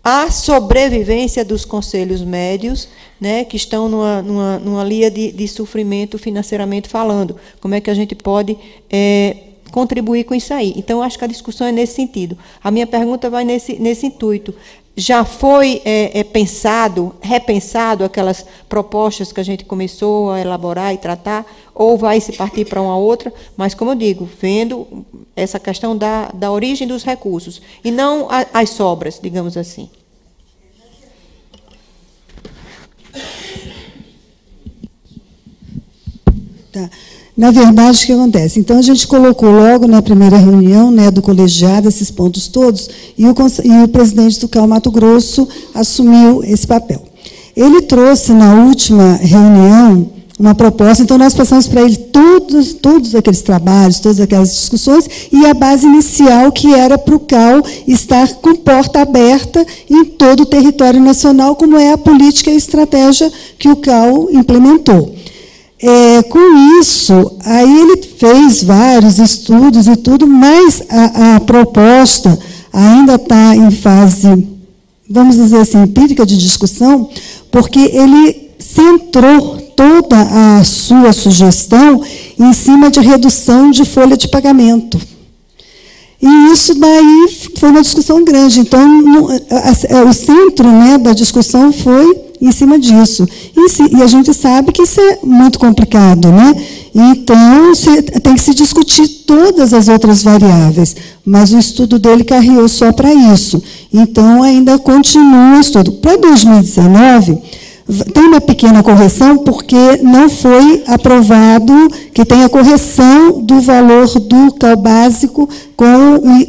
a sobrevivência dos conselhos médios, né, que estão numa, numa, numa linha de, de, sofrimento financeiramente falando. Como é que a gente pode é, contribuir com isso aí? Então, acho que a discussão é nesse sentido. A minha pergunta vai nesse, nesse intuito já foi é, é, pensado, repensado aquelas propostas que a gente começou a elaborar e tratar, ou vai se partir para uma outra, mas, como eu digo, vendo essa questão da, da origem dos recursos, e não a, as sobras, digamos assim. Tá. Na verdade, o que acontece? Então, a gente colocou logo na primeira reunião né, do colegiado esses pontos todos, e o, e o presidente do CAL Mato Grosso assumiu esse papel. Ele trouxe na última reunião uma proposta, então nós passamos para ele todos, todos aqueles trabalhos, todas aquelas discussões, e a base inicial que era para o CAL estar com porta aberta em todo o território nacional, como é a política e a estratégia que o CAL implementou. É, com isso, aí ele fez vários estudos e tudo, mas a, a proposta ainda está em fase, vamos dizer assim, empírica de discussão, porque ele centrou toda a sua sugestão em cima de redução de folha de pagamento. E isso daí foi uma discussão grande. Então, o centro né, da discussão foi em cima disso. E, a gente sabe que isso é muito complicado. Né? Então, tem que se discutir todas as outras variáveis. Mas o estudo dele carreou só para isso. Então, ainda continua o estudo. Para 2019 tem uma pequena correção, porque não foi aprovado que tenha correção do valor do cal básico com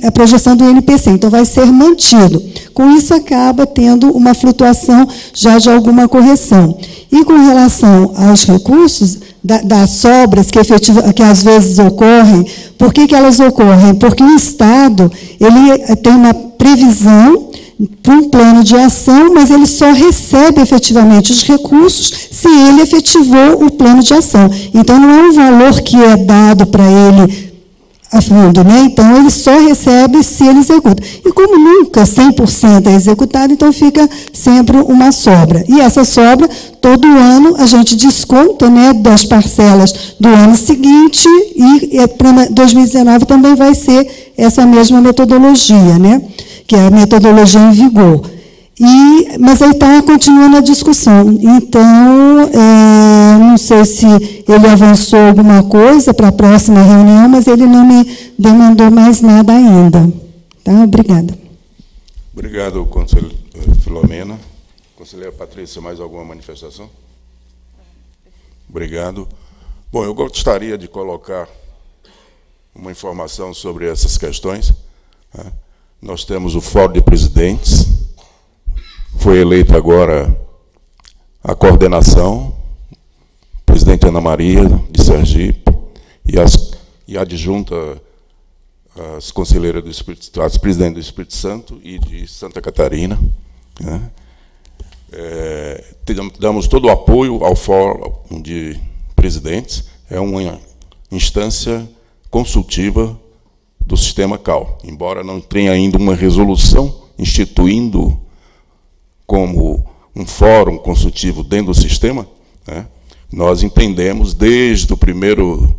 a projeção do INPC. Então, vai ser mantido. Com isso, acaba tendo uma flutuação já de alguma correção. E com relação aos recursos, das sobras que, efetiva, que às vezes ocorrem, por que, que elas ocorrem? Porque o Estado ele tem uma previsão para um plano de ação, mas ele só recebe efetivamente os recursos se ele efetivou o plano de ação. Então, não é um valor que é dado para ele a fundo, né? Então, ele só recebe se ele executa. E como nunca 100% é executado, então fica sempre uma sobra. E essa sobra, todo ano, a gente desconta né, das parcelas do ano seguinte, e para 2019 também vai ser essa mesma metodologia, né? Que é a metodologia em vigor. E, mas aí está continuando a discussão. Então, é, não sei se ele avançou alguma coisa para a próxima reunião, mas ele não me demandou mais nada ainda. Tá? Obrigada. Obrigado, conselheiro eh, Filomena. Conselheira Patrícia, mais alguma manifestação? Obrigado. Bom, eu gostaria de colocar uma informação sobre essas questões. Né? Nós temos o Fórum de Presidentes, foi eleito agora a coordenação, presidente Ana Maria, de Sergipe, e, as, e a adjunta, as conselheiras do Espírito as presidentes do Espírito Santo e de Santa Catarina. Né? É, damos todo o apoio ao Fórum de Presidentes, é uma instância consultiva do sistema CAL, embora não tenha ainda uma resolução instituindo como um fórum consultivo dentro do sistema, né, nós entendemos desde o primeiro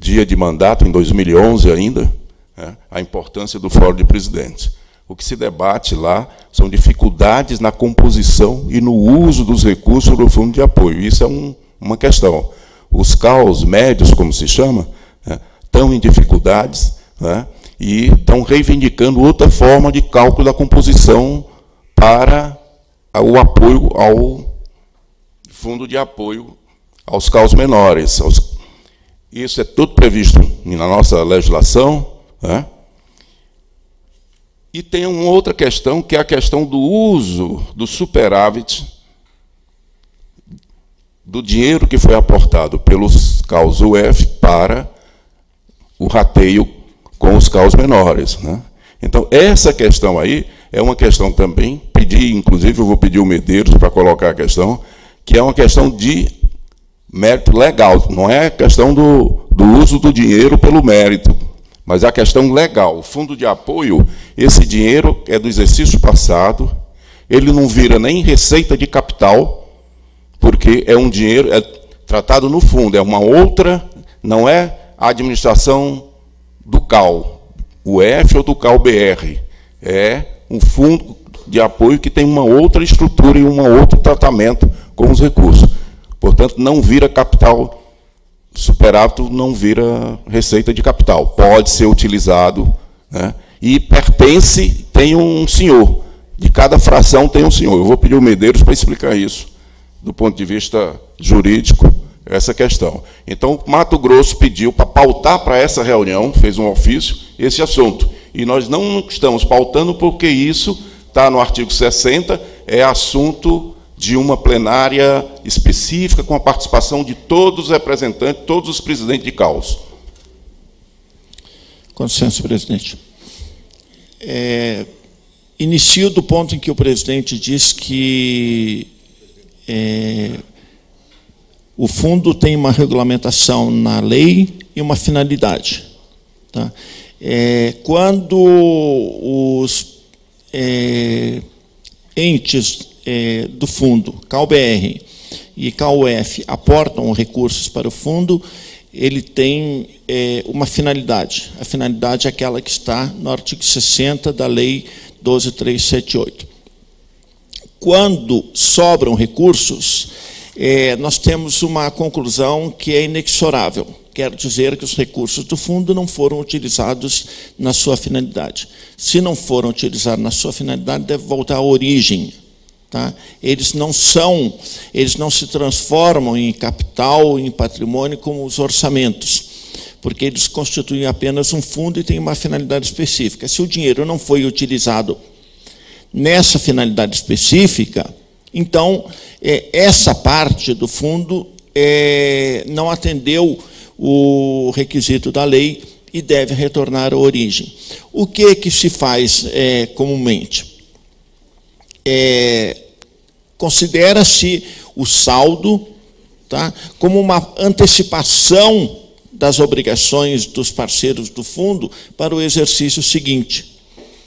dia de mandato, em 2011 ainda, né, a importância do fórum de presidentes. O que se debate lá são dificuldades na composição e no uso dos recursos do fundo de apoio. Isso é um, uma questão. Os CAUs médios, como se chama, né, estão em dificuldades né? e estão reivindicando outra forma de cálculo da composição para o apoio ao fundo de apoio aos caos menores. Aos... Isso é tudo previsto na nossa legislação. Né? E tem uma outra questão, que é a questão do uso do superávit do dinheiro que foi aportado pelos caos UF para o rateio com os caos menores. Né? Então, essa questão aí é uma questão também, pedi, inclusive, eu vou pedir o Medeiros para colocar a questão, que é uma questão de mérito legal, não é questão do, do uso do dinheiro pelo mérito, mas é a questão legal. O fundo de apoio, esse dinheiro é do exercício passado, ele não vira nem receita de capital, porque é um dinheiro é tratado no fundo, é uma outra, não é a administração do CAL, o F ou do CAL BR. É um fundo de apoio que tem uma outra estrutura e um outro tratamento com os recursos. Portanto, não vira capital superávit, não vira receita de capital. Pode ser utilizado né? e pertence, tem um senhor. De cada fração tem um senhor. Eu vou pedir o Medeiros para explicar isso do ponto de vista jurídico, essa questão. Então, Mato Grosso pediu para pautar para essa reunião, fez um ofício, esse assunto. E nós não estamos pautando porque isso está no artigo 60, é assunto de uma plenária específica com a participação de todos os representantes, todos os presidentes de caos. Licença, presidente. É, inicio do ponto em que o presidente diz que é, o fundo tem uma regulamentação na lei e uma finalidade. Tá? É, quando os é, entes é, do fundo, CalBR e CalUF, aportam recursos para o fundo, ele tem é, uma finalidade. A finalidade é aquela que está no artigo 60 da Lei 12378. Quando sobram recursos, é, nós temos uma conclusão que é inexorável. Quer dizer que os recursos do fundo não foram utilizados na sua finalidade. Se não foram utilizados na sua finalidade, deve voltar à origem. Tá? Eles não são, eles não se transformam em capital, em patrimônio como os orçamentos, porque eles constituem apenas um fundo e têm uma finalidade específica. Se o dinheiro não foi utilizado nessa finalidade específica, então é, essa parte do fundo é, não atendeu o requisito da lei e deve retornar à origem. O que que se faz é, comumente? É, Considera-se o saldo tá, como uma antecipação das obrigações dos parceiros do fundo para o exercício seguinte.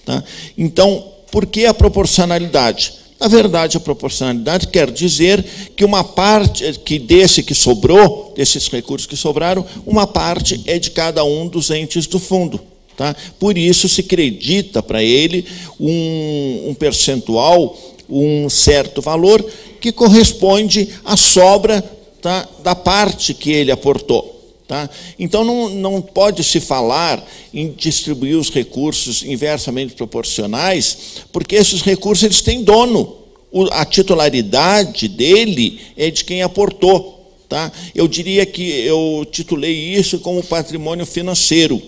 Tá? Então, por que a proporcionalidade? Na verdade, a proporcionalidade quer dizer que uma parte que desse que sobrou, desses recursos que sobraram, uma parte é de cada um dos entes do fundo. Tá? Por isso se acredita para ele um, um percentual, um certo valor que corresponde à sobra tá, da parte que ele aportou. Tá? Então, não, não pode se falar em distribuir os recursos inversamente proporcionais, porque esses recursos eles têm dono. O, a titularidade dele é de quem aportou. Tá? Eu diria que eu titulei isso como patrimônio financeiro.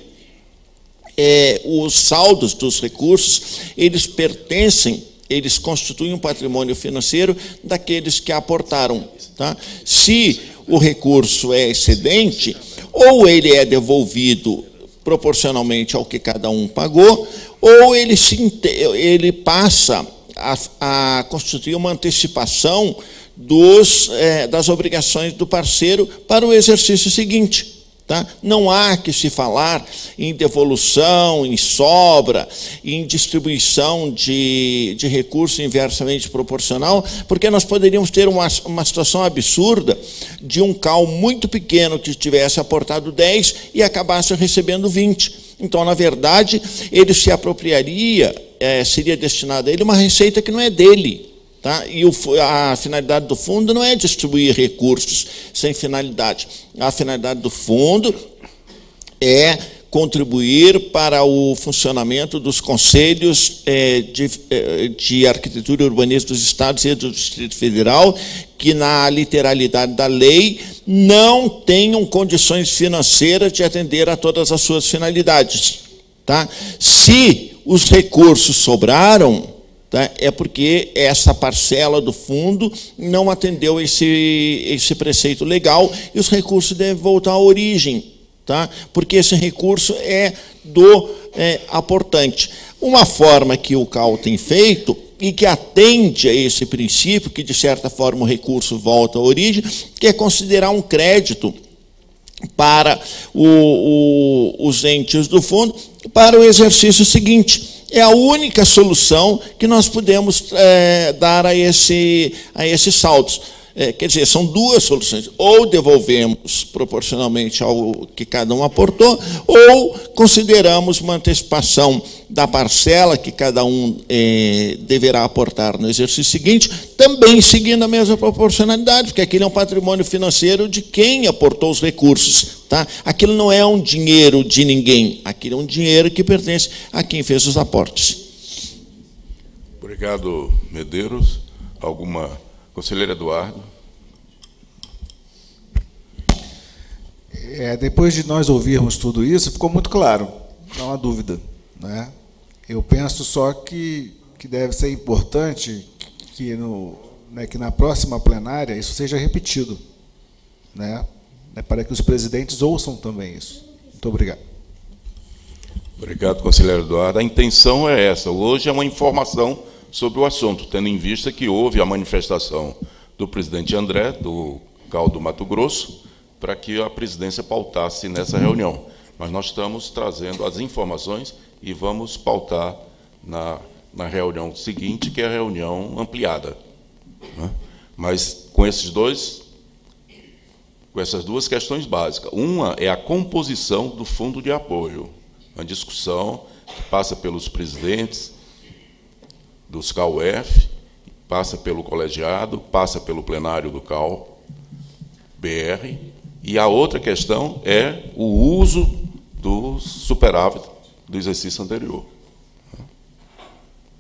É, os saldos dos recursos, eles pertencem, eles constituem um patrimônio financeiro daqueles que aportaram. Tá? Se o recurso é excedente, ou ele é devolvido proporcionalmente ao que cada um pagou, ou ele, se, ele passa a, a constituir uma antecipação dos, é, das obrigações do parceiro para o exercício seguinte. Tá? Não há que se falar em devolução, em sobra, em distribuição de, de recurso inversamente proporcional, porque nós poderíamos ter uma, uma situação absurda de um CAL muito pequeno que tivesse aportado 10 e acabasse recebendo 20. Então, na verdade, ele se apropriaria, é, seria destinada a ele uma receita que não é dele. Tá? E o, a finalidade do fundo não é distribuir recursos sem finalidade. A finalidade do fundo é contribuir para o funcionamento dos conselhos é, de, é, de arquitetura e urbanismo dos estados e do Distrito Federal, que, na literalidade da lei, não tenham condições financeiras de atender a todas as suas finalidades. Tá? Se os recursos sobraram, tá? é porque essa parcela do fundo não atendeu esse, esse preceito legal e os recursos devem voltar à origem, tá? porque esse recurso é do é, aportante. Uma forma que o CAL tem feito e que atende a esse princípio, que de certa forma o recurso volta à origem, que é considerar um crédito para o, o, os entes do fundo para o exercício seguinte é a única solução que nós podemos é, dar a, esse, a esses saldos. É, quer dizer, são duas soluções. Ou devolvemos proporcionalmente ao que cada um aportou, ou consideramos uma antecipação da parcela que cada um é, deverá aportar no exercício seguinte, também seguindo a mesma proporcionalidade, porque aquilo é um patrimônio financeiro de quem aportou os recursos. Tá? Aquilo não é um dinheiro de ninguém, aquilo é um dinheiro que pertence a quem fez os aportes. Obrigado, Medeiros. Alguma Conselheiro Eduardo. É, depois de nós ouvirmos tudo isso, ficou muito claro, não há dúvida. Né? Eu penso só que, que deve ser importante que, no, né, que na próxima plenária isso seja repetido, né, né, para que os presidentes ouçam também isso. Muito obrigado. Obrigado, conselheiro Eduardo. A intenção é essa. Hoje é uma informação sobre o assunto, tendo em vista que houve a manifestação do presidente André, do Caldo Mato Grosso, para que a presidência pautasse nessa reunião. Mas nós estamos trazendo as informações e vamos pautar na, na reunião seguinte, que é a reunião ampliada. Né? Mas com esses dois, com essas duas questões básicas. Uma é a composição do fundo de apoio, uma discussão que passa pelos presidentes dos CAUF, passa pelo colegiado, passa pelo plenário do CAU BR, e a outra questão é o uso do superávit do exercício anterior.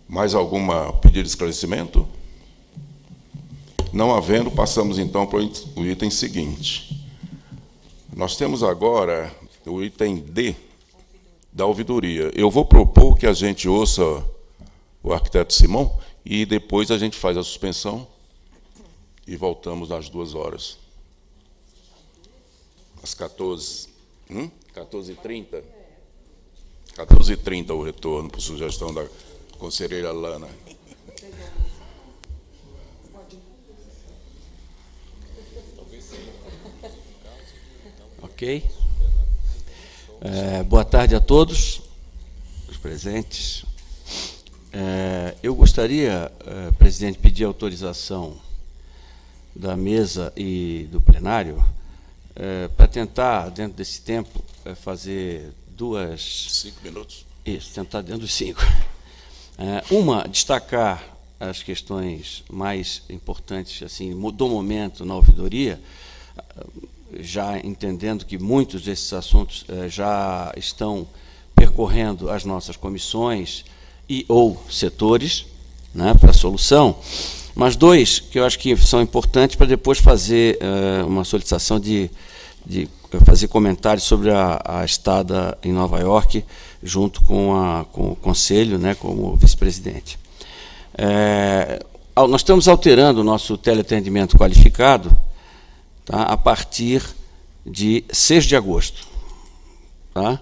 Mais alguma pedido de esclarecimento? Não havendo, passamos então para o item seguinte. Nós temos agora o item D da ouvidoria. Eu vou propor que a gente ouça o arquiteto Simão e depois a gente faz a suspensão e voltamos às duas horas. Às 14. Hum? 14h30? 14h30 o retorno, por sugestão da conselheira Lana. Ok. É, boa tarde a todos, os presentes. É, eu gostaria, é, presidente, pedir autorização da mesa e do plenário é, para tentar, dentro desse tempo, é, fazer duas. Cinco minutos? Isso, tentar dentro dos cinco. É, uma, destacar as questões mais importantes assim do momento na ouvidoria, já entendendo que muitos desses assuntos é, já estão percorrendo as nossas comissões e ou setores né, para a solução, mas dois que eu acho que são importantes para depois fazer é, uma solicitação de, de fazer comentários sobre a, a estada em Nova York, junto com, a, com o Conselho, né, como vice-presidente. É, nós estamos alterando o nosso teleatendimento qualificado tá, a partir de 6 de agosto. Tá?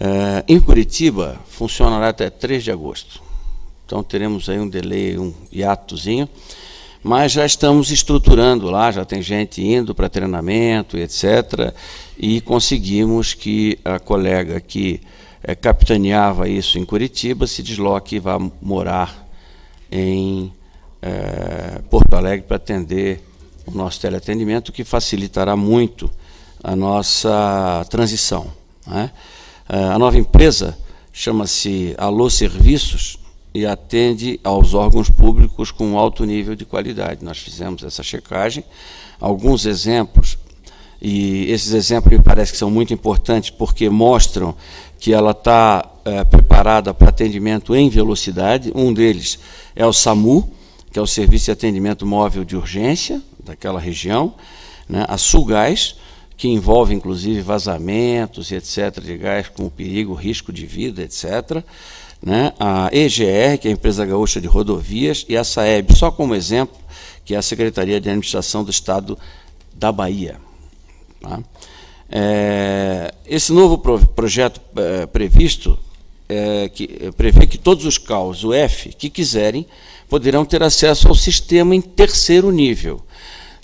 É, em Curitiba, funcionará até 3 de agosto. Então, teremos aí um delay, um hiatozinho mas já estamos estruturando lá, já tem gente indo para treinamento, etc. E conseguimos que a colega que é, capitaneava isso em Curitiba se desloque e vá morar em é, Porto Alegre para atender o nosso teleatendimento, que facilitará muito a nossa transição. Né? A nova empresa chama-se Alô Serviços, e atende aos órgãos públicos com alto nível de qualidade. Nós fizemos essa checagem, alguns exemplos, e esses exemplos me parece que são muito importantes porque mostram que ela está é, preparada para atendimento em velocidade. Um deles é o SAMU, que é o Serviço de Atendimento Móvel de Urgência daquela região, né? a Sulgás, que envolve inclusive vazamentos etc. de gás com perigo, risco de vida, etc né, a EGR, que é a Empresa Gaúcha de Rodovias, e a SAEB, só como exemplo, que é a Secretaria de Administração do Estado da Bahia. Tá? É, esse novo pro, projeto é, previsto é, que, prevê que todos os CAUs, o F, que quiserem, poderão ter acesso ao sistema em terceiro nível.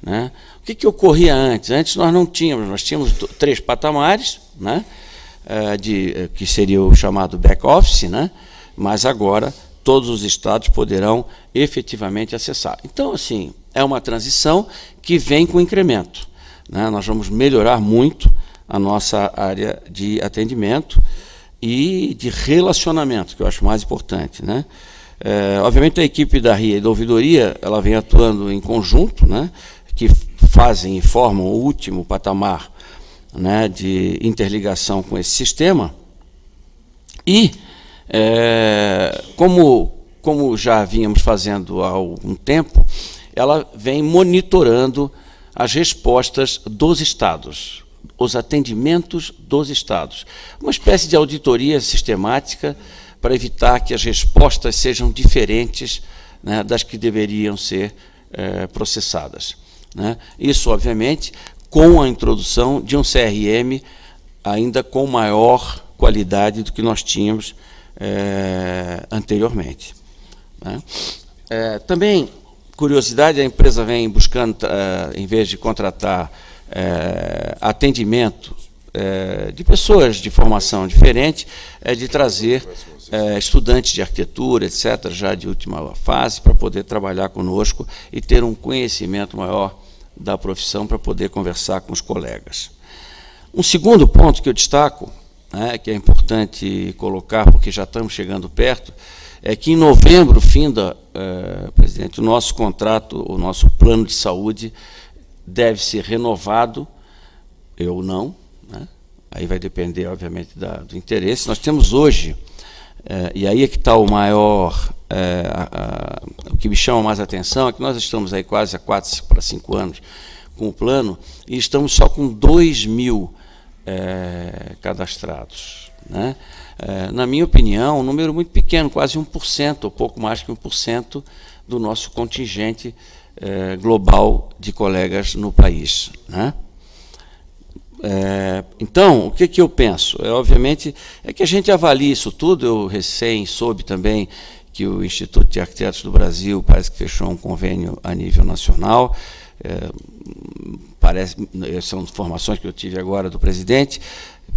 Né? O que, que ocorria antes? Antes nós não tínhamos, nós tínhamos três patamares, né? Eh, de, eh, que seria o chamado back-office, né? mas agora todos os estados poderão efetivamente acessar. Então, assim, é uma transição que vem com incremento. Né? Nós vamos melhorar muito a nossa área de atendimento e de relacionamento, que eu acho mais importante. Né? É, obviamente, a equipe da RIA e da ouvidoria ela vem atuando em conjunto, né? que fazem e formam o último patamar né, de interligação com esse sistema. E, é, como, como já vínhamos fazendo há algum tempo, ela vem monitorando as respostas dos estados. os atendimentos dos estados. Uma espécie de auditoria sistemática para evitar que as respostas sejam diferentes né, das que deveriam ser é, processadas. Né? Isso, obviamente, com a introdução de um CRM ainda com maior qualidade do que nós tínhamos é, anteriormente. Né? É, também, curiosidade, a empresa vem buscando, é, em vez de contratar atendimento de pessoas de formação diferente, é de trazer estudantes de arquitetura, etc., já de última fase, para poder trabalhar conosco e ter um conhecimento maior da profissão para poder conversar com os colegas. Um segundo ponto que eu destaco, né, que é importante colocar, porque já estamos chegando perto, é que em novembro, fim da, é, presidente, o nosso contrato, o nosso plano de saúde deve ser renovado, eu não, né? aí vai depender, obviamente, da, do interesse. Nós temos hoje, é, e aí é que está o maior, é, a, a, o que me chama mais atenção, é que nós estamos aí quase há quatro para cinco anos com o plano, e estamos só com 2 mil é, cadastrados. Né? É, na minha opinião, um número muito pequeno, quase 1%, ou pouco mais que 1% do nosso contingente é, global de colegas no país. Né? É, então, o que, que eu penso? É, obviamente, é que a gente avalie isso tudo. Eu recém soube também que o Instituto de Arquitetos do Brasil parece que fechou um convênio a nível nacional. É, parece, são informações que eu tive agora do presidente,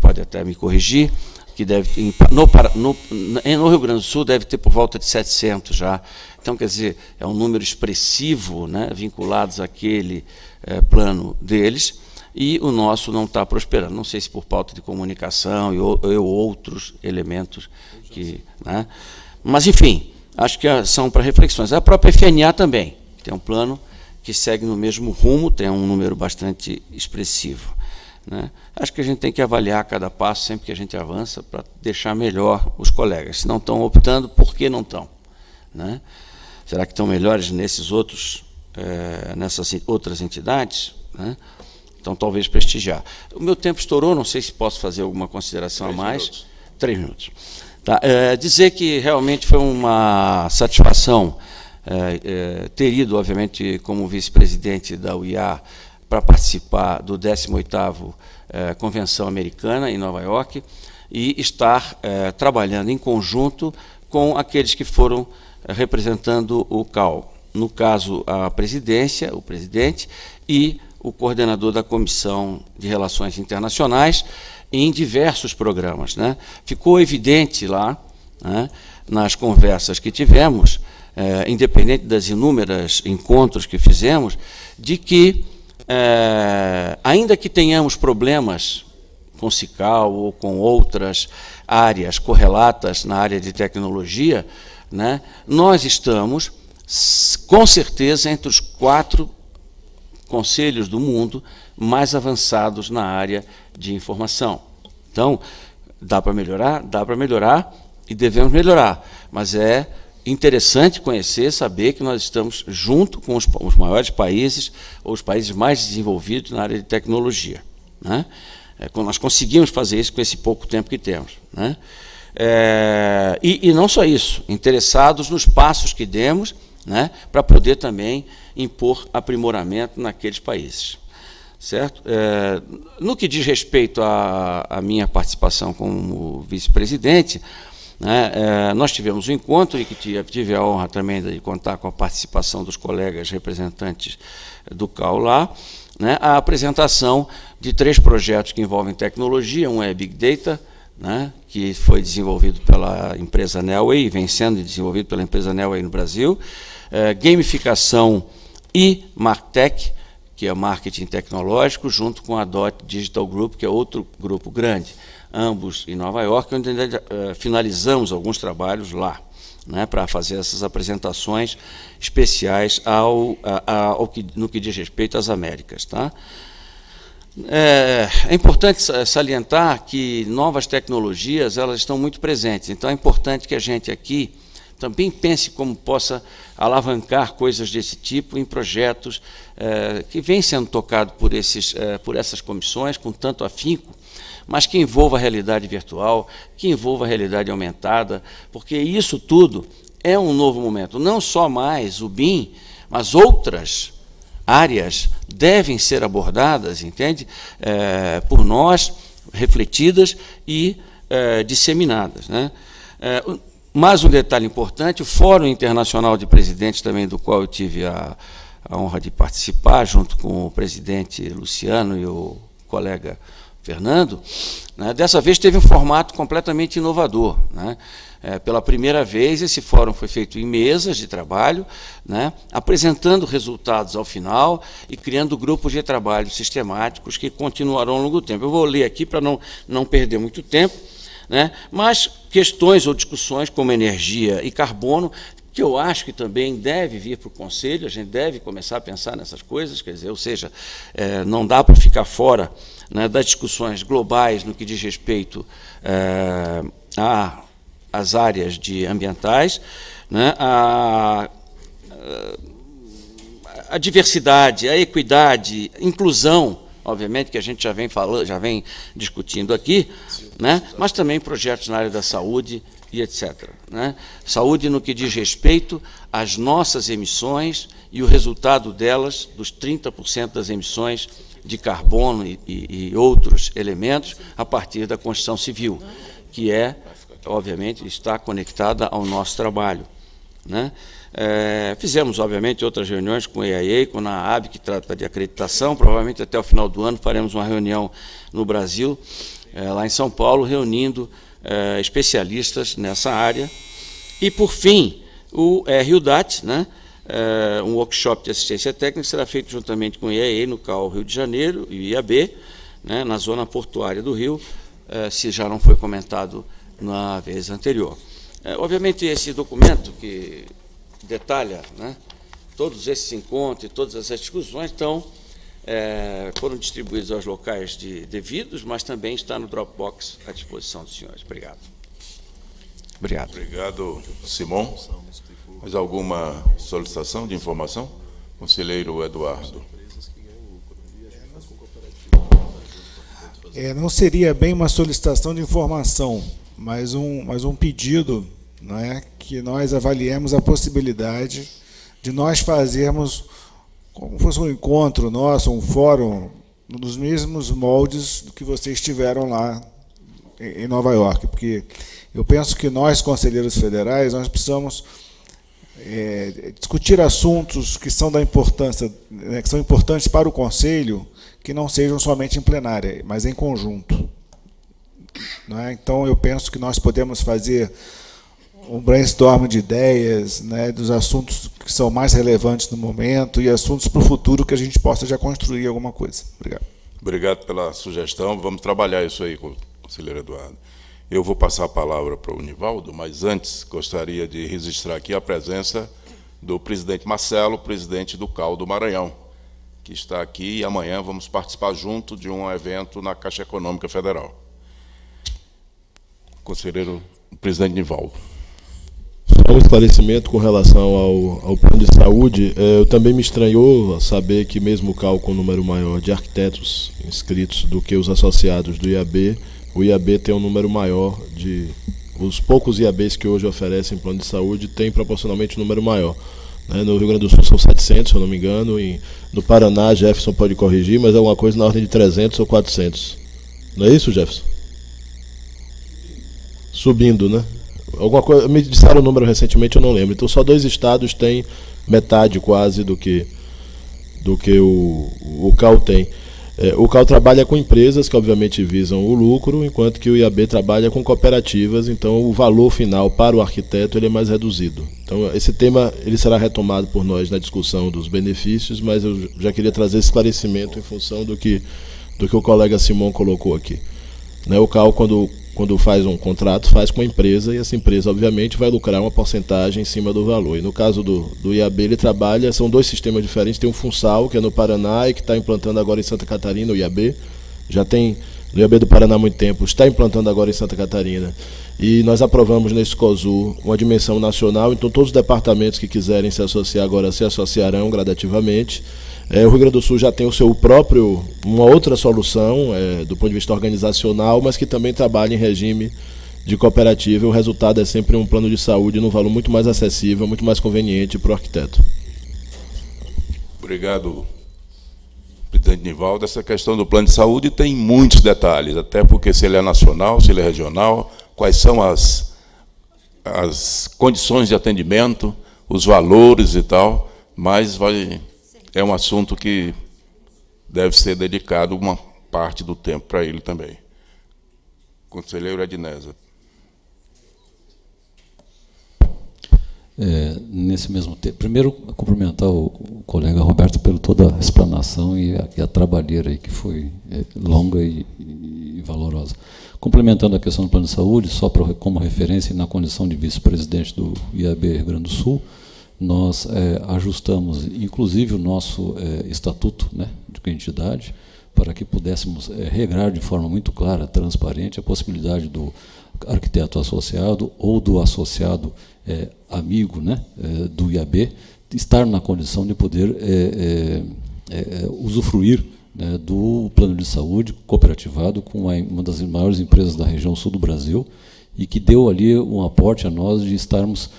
pode até me corrigir, que deve no, no, no, Rio Grande do Sul deve ter por volta de 700 já. Então, quer dizer, é um número expressivo, né, vinculados àquele é, plano deles, e o nosso não está prosperando. Não sei se por falta de comunicação e, ou, ou outros elementos que. Né, mas, enfim, acho que são para reflexões. A própria FNA também tem um plano que segue no mesmo rumo, tem um número bastante expressivo. Né? Acho que a gente tem que avaliar cada passo sempre que a gente avança para deixar melhor os colegas. Se não estão optando, por que não estão? Né? Será que estão melhores nesses outros, é, nessas outras entidades? Né? Então, talvez prestigiar. O meu tempo estourou, não sei se posso fazer alguma consideração Três a mais. Minutos. Três minutos. Tá, é, dizer que realmente foi uma satisfação é, é, ter ido, obviamente, como vice-presidente da UIA para participar do 18º é, Convenção Americana em Nova York e estar é, trabalhando em conjunto com aqueles que foram é, representando o CAL. No caso, a presidência, o presidente e o coordenador da Comissão de Relações Internacionais em diversos programas. Né? Ficou evidente lá, né, nas conversas que tivemos, é, independente das inúmeras encontros que fizemos, de que, é, ainda que tenhamos problemas com Cical ou com outras áreas correlatas na área de tecnologia, né, nós estamos, com certeza, entre os quatro conselhos do mundo mais avançados na área de informação. Então, dá para melhorar? Dá para melhorar e devemos melhorar, mas é interessante conhecer, saber que nós estamos junto com os, os maiores países, ou os países mais desenvolvidos na área de tecnologia. Né? É, nós conseguimos fazer isso com esse pouco tempo que temos. Né? É, e, e, não só isso, interessados nos passos que demos né, para poder também impor aprimoramento naqueles países. Certo? É, no que diz respeito à minha participação como vice-presidente, né? É, nós tivemos um encontro e que tive a honra também de contar com a participação dos colegas representantes do CAU lá, né? a apresentação de três projetos que envolvem tecnologia, um é Big Data, né? que foi desenvolvido pela empresa Nelway, e vem sendo desenvolvido pela empresa Nelway no Brasil, é, gamificação e Martech, que é marketing tecnológico, junto com a Dot Digital Group, que é outro grupo grande ambos em Nova York, onde uh, finalizamos alguns trabalhos lá, né, para fazer essas apresentações especiais ao, ao que, no que diz respeito às Américas. Tá? É, é, importante salientar que novas tecnologias elas estão muito presentes, então é importante que a gente aqui também pense como possa alavancar coisas desse tipo em projetos eh, que vêm sendo tocados por, eh, por essas comissões com tanto afinco, mas que envolva a realidade virtual, que envolva a realidade aumentada, porque isso tudo é um novo momento. Não só mais o BIM, mas outras áreas devem ser abordadas, entende? É, por nós, refletidas e disseminadas. Né? Mais um detalhe importante: o Fórum Internacional de Presidentes, também do qual eu tive a, a honra de participar, junto com o presidente Luciano e o colega Fernando, né, dessa vez teve um formato completamente inovador. Né? É, pela primeira vez, esse fórum foi feito em mesas de trabalho, né, apresentando resultados ao final e criando grupos de trabalho sistemáticos que continuarão ao longo do tempo. Eu vou ler aqui para não, não perder muito tempo, né, mas questões ou discussões como energia e carbono que eu acho que também deve vir para o Conselho, a gente deve começar a pensar nessas coisas, quer dizer, ou seja, é, não dá para ficar fora né, das discussões globais no que diz respeito é, às áreas de ambientais, né, a, a diversidade, a equidade, inclusão, obviamente que a gente já vem falando, já vem discutindo aqui, né, mas também projetos na área da saúde e etc. Né? Saúde no que diz respeito às nossas emissões e o resultado delas, dos 30% das emissões de carbono e, e, e, outros elementos, a partir da construção civil, que é, obviamente, está conectada ao nosso trabalho. Né? É, fizemos, obviamente, outras reuniões com a EIA, com a NAAB, que trata de acreditação. Provavelmente até o final do ano faremos uma reunião no Brasil, é, lá em São Paulo, reunindo é, especialistas nessa área. E, por fim, o é, né, é, um workshop de assistência técnica, será feito juntamente com o IAE no CAL Rio de Janeiro e o IAB, né, na zona portuária do Rio, é, se já não foi comentado na vez anterior. É, obviamente, esse documento que detalha né, todos esses encontros e todas essas discussões estão é, foram distribuídos aos locais de, devidos, mas também está no Dropbox à disposição dos senhores. Obrigado. Obrigado. Obrigado, Simon. Mais alguma solicitação de informação? Conselheiro Eduardo. É, não seria bem uma solicitação de informação, mas um, mas um pedido é, que nós avaliemos a possibilidade de nós fazermos como fosse um encontro nosso, um fórum, nos mesmos moldes que vocês tiveram lá em Nova York, porque eu penso que nós, conselheiros federais, nós precisamos é, discutir assuntos que são da importância, né, que são importantes para o Conselho, que não sejam somente em plenária, mas em conjunto. É? Então, eu penso que nós podemos fazer um brainstorm de ideias, né, dos assuntos que são mais relevantes no momento e assuntos para o futuro que a gente possa já construir alguma coisa. Obrigado. Obrigado pela sugestão. Vamos trabalhar isso aí, conselheiro Eduardo. Eu vou passar a palavra para o Nivaldo, mas antes gostaria de registrar aqui a presença do presidente Marcelo, presidente do CAL do Maranhão, que está aqui e amanhã vamos participar junto de um evento na Caixa Econômica Federal. Conselheiro, presidente Nivaldo. Só um esclarecimento com relação ao, ao plano de saúde. É, eu também me estranhou saber que mesmo o um número maior de arquitetos inscritos do que os associados do IAB, o IAB tem um número maior de... Os poucos IABs que hoje oferecem plano de saúde têm proporcionalmente um número maior. Né? No Rio Grande do Sul são 700, se eu não me engano, e no Paraná, Jefferson pode corrigir, mas é uma coisa na ordem de 300 ou 400. Não é isso, Jefferson? Subindo, né? Alguma coisa, me disseram o número recentemente, eu não lembro. Então só dois estados têm metade quase do que do que o, o CAL tem. É, o CAL trabalha com empresas que obviamente visam o lucro, enquanto que o IAB trabalha com cooperativas, então o valor final para o arquiteto ele é mais reduzido. Então esse tema ele será retomado por nós na discussão dos benefícios, mas eu já queria trazer esclarecimento em função do que, do que o colega Simon colocou aqui. Né, o CAL, quando quando faz um contrato, faz com a empresa e essa empresa, obviamente, vai lucrar uma porcentagem em cima do valor. E no caso do, do IAB, ele trabalha, são dois sistemas diferentes. Tem um Funsal, que é no Paraná e que está implantando agora em Santa Catarina, o IAB. Já tem no IAB do Paraná há muito tempo, está implantando agora em Santa Catarina. E nós aprovamos nesse COSU uma dimensão nacional, então todos os departamentos que quiserem se associar agora se associarão gradativamente. É, o Rio Grande do Sul já tem o seu próprio, uma outra solução é, do ponto de vista organizacional, mas que também trabalha em regime de cooperativa. O resultado é sempre um plano de saúde num valor muito mais acessível, muito mais conveniente para o arquiteto. Obrigado, presidente Nivaldo. Essa questão do plano de saúde tem muitos detalhes, até porque se ele é nacional, se ele é regional, quais são as, as condições de atendimento, os valores e tal, mas vai, é um assunto que deve ser dedicado uma parte do tempo para ele também. Conselheiro Ednesa. É, nesse mesmo tempo. Primeiro, cumprimentar o, o, colega Roberto pela toda a explanação e a, e a trabalheira aí, que foi é, longa e, e, valorosa. Complementando a questão do plano de saúde, só pra, como referência, na condição de vice-presidente do IAB Rio Grande do Sul, nós é, ajustamos, inclusive, o nosso é, estatuto né, de entidade, para que pudéssemos é, regrar de forma muito clara, transparente, a possibilidade do arquiteto associado ou do associado é, amigo né, é, do IAB estar na condição de poder usufruir né, do plano de saúde cooperativado com uma das maiores empresas da região sul do Brasil e que deu ali um aporte a nós de estarmos,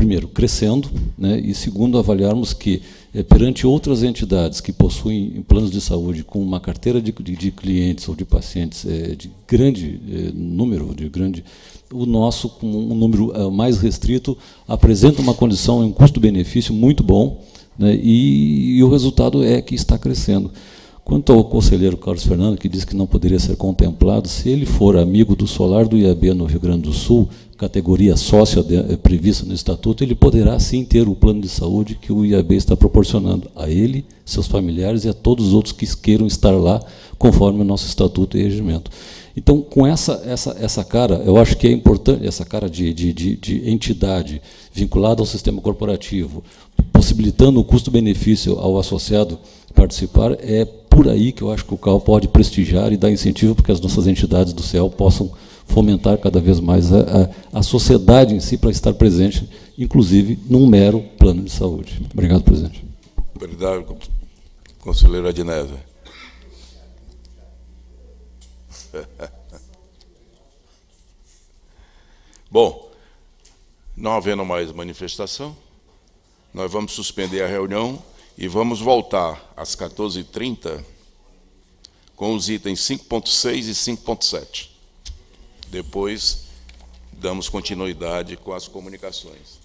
primeiro, crescendo, né, e segundo, avaliarmos que, é, perante outras entidades que possuem planos de saúde com uma carteira de, de, de clientes ou de pacientes é, de grande é, número, de grande o nosso, com um número mais restrito, apresenta uma condição, um custo-benefício muito bom, né, e, e o resultado é que está crescendo. Quanto ao conselheiro Carlos Fernando, que diz que não poderia ser contemplado, se ele for amigo do solar do IAB no Rio Grande do Sul, categoria sócia eh, prevista no Estatuto, ele poderá sim ter o plano de saúde que o IAB está proporcionando a ele, seus familiares e a todos os outros que queiram estar lá, conforme o nosso Estatuto e regimento. Então, com essa, essa, essa cara, eu acho que é importante, essa cara de, de, de, de entidade vinculada ao sistema corporativo, possibilitando o custo-benefício ao associado participar, é por aí que eu acho que o CAL pode prestigiar e dar incentivo para que as nossas entidades do CEL possam fomentar cada vez mais a, a, a sociedade em si para estar presente, inclusive num mero plano de saúde. Obrigado, presidente. Obrigado, conselheiro Adnésia. Bom, não havendo mais manifestação, nós vamos suspender a reunião e vamos voltar às 14h30 com os itens 5.6 e 5.7. Depois damos continuidade com as comunicações.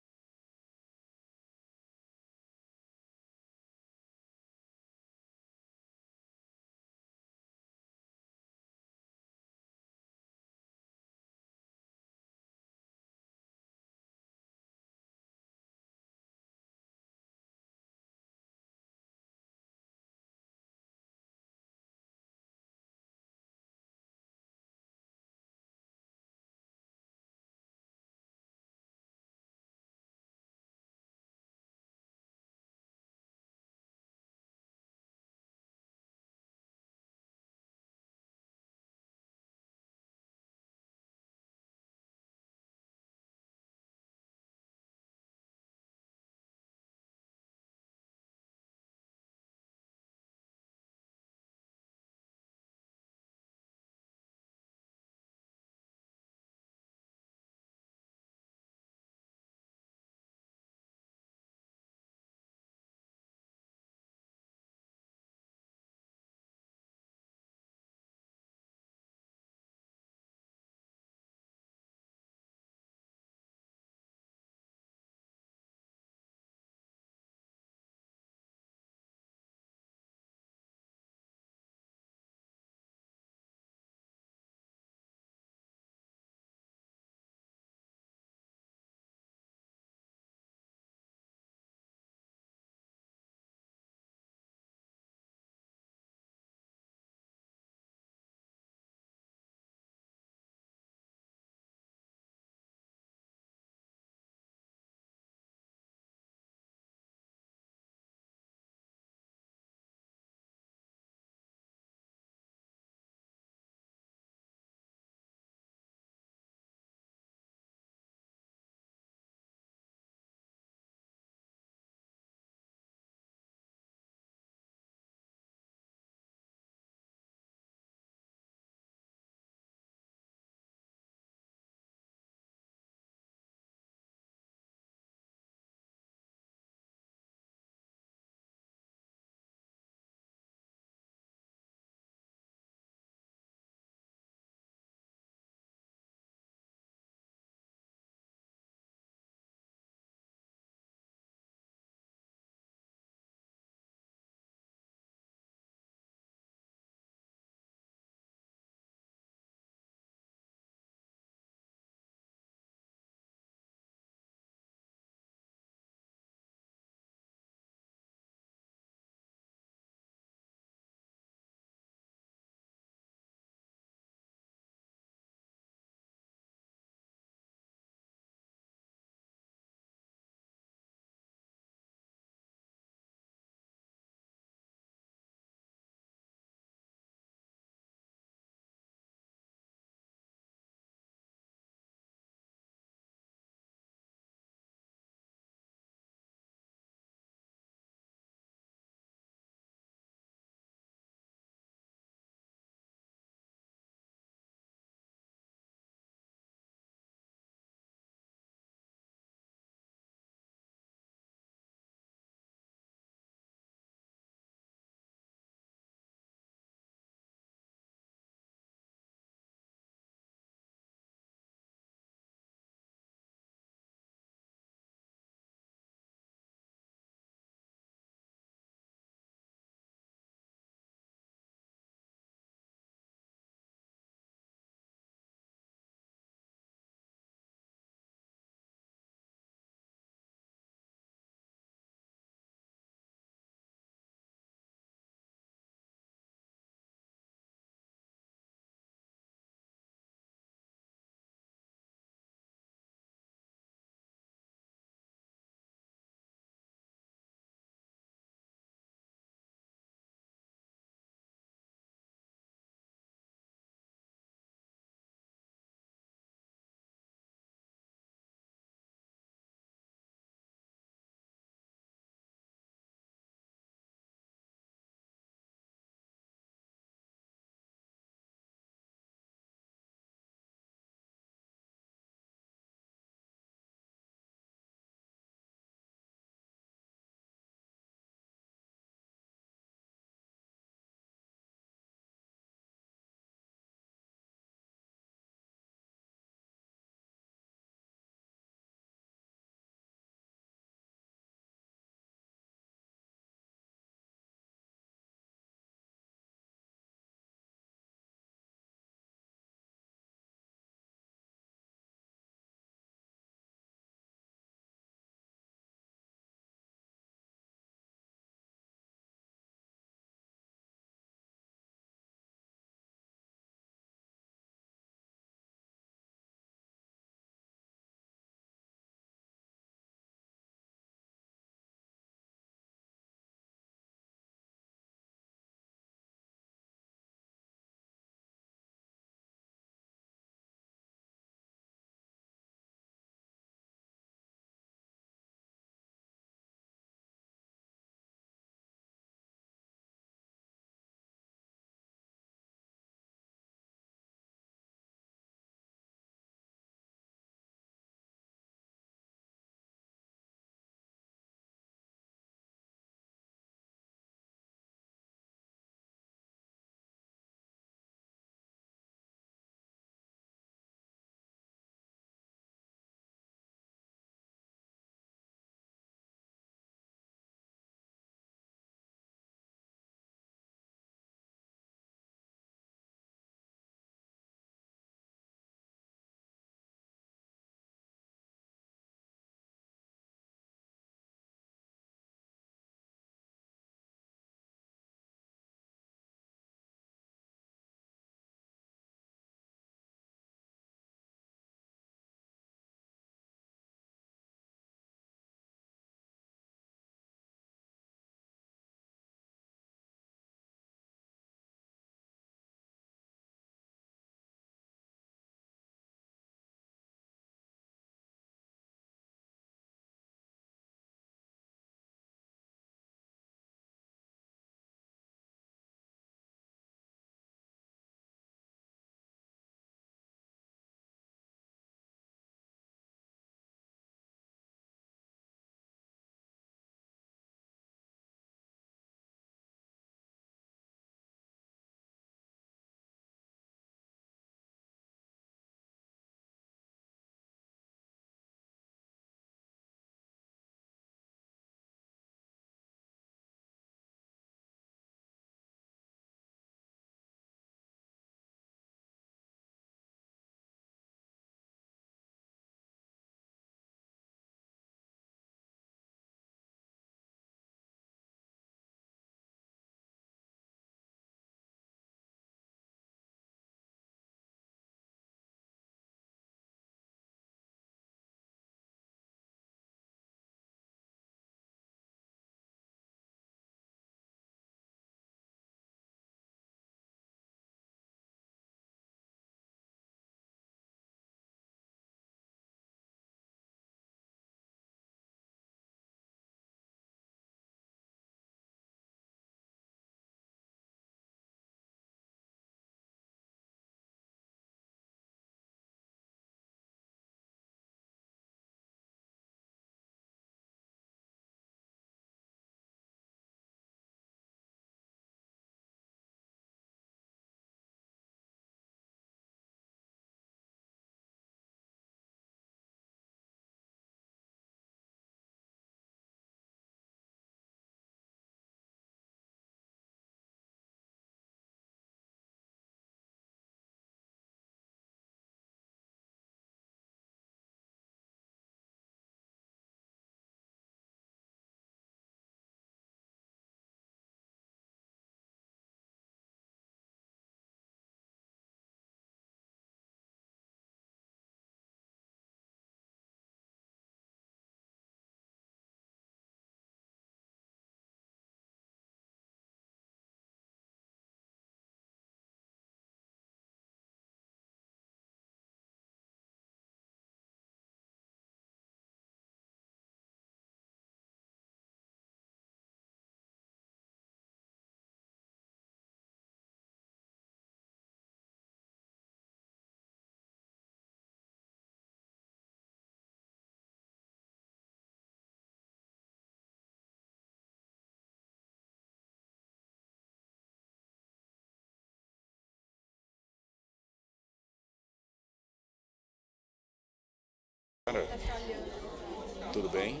Tudo bem?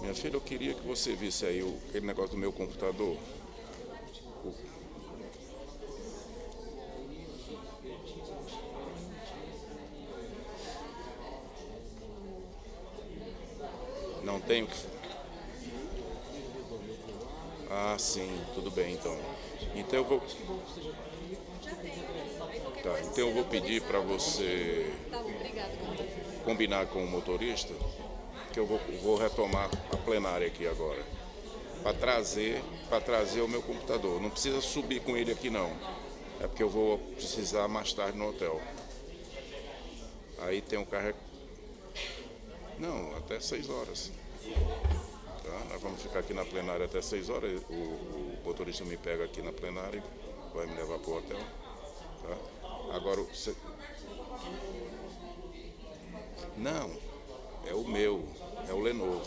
Minha filha, eu queria que você visse aí o, aquele negócio do meu computador. O- Não tenho que. Ah, sim, tudo bem então. Então eu vou. Tá, então eu vou pedir para você combinar com o motorista que eu vou, vou retomar a plenária aqui agora para trazer trazer o meu computador. Não precisa subir com ele aqui não. É porque eu vou precisar mais tarde no hotel. Aí tem um carro. Não, até 6 horas. Tá? Nós vamos ficar aqui na plenária até 6 horas. O, o motorista me pega aqui na plenária vai me levar para o hotel. Tá? Agora. Não, é o meu, é o Lenovo.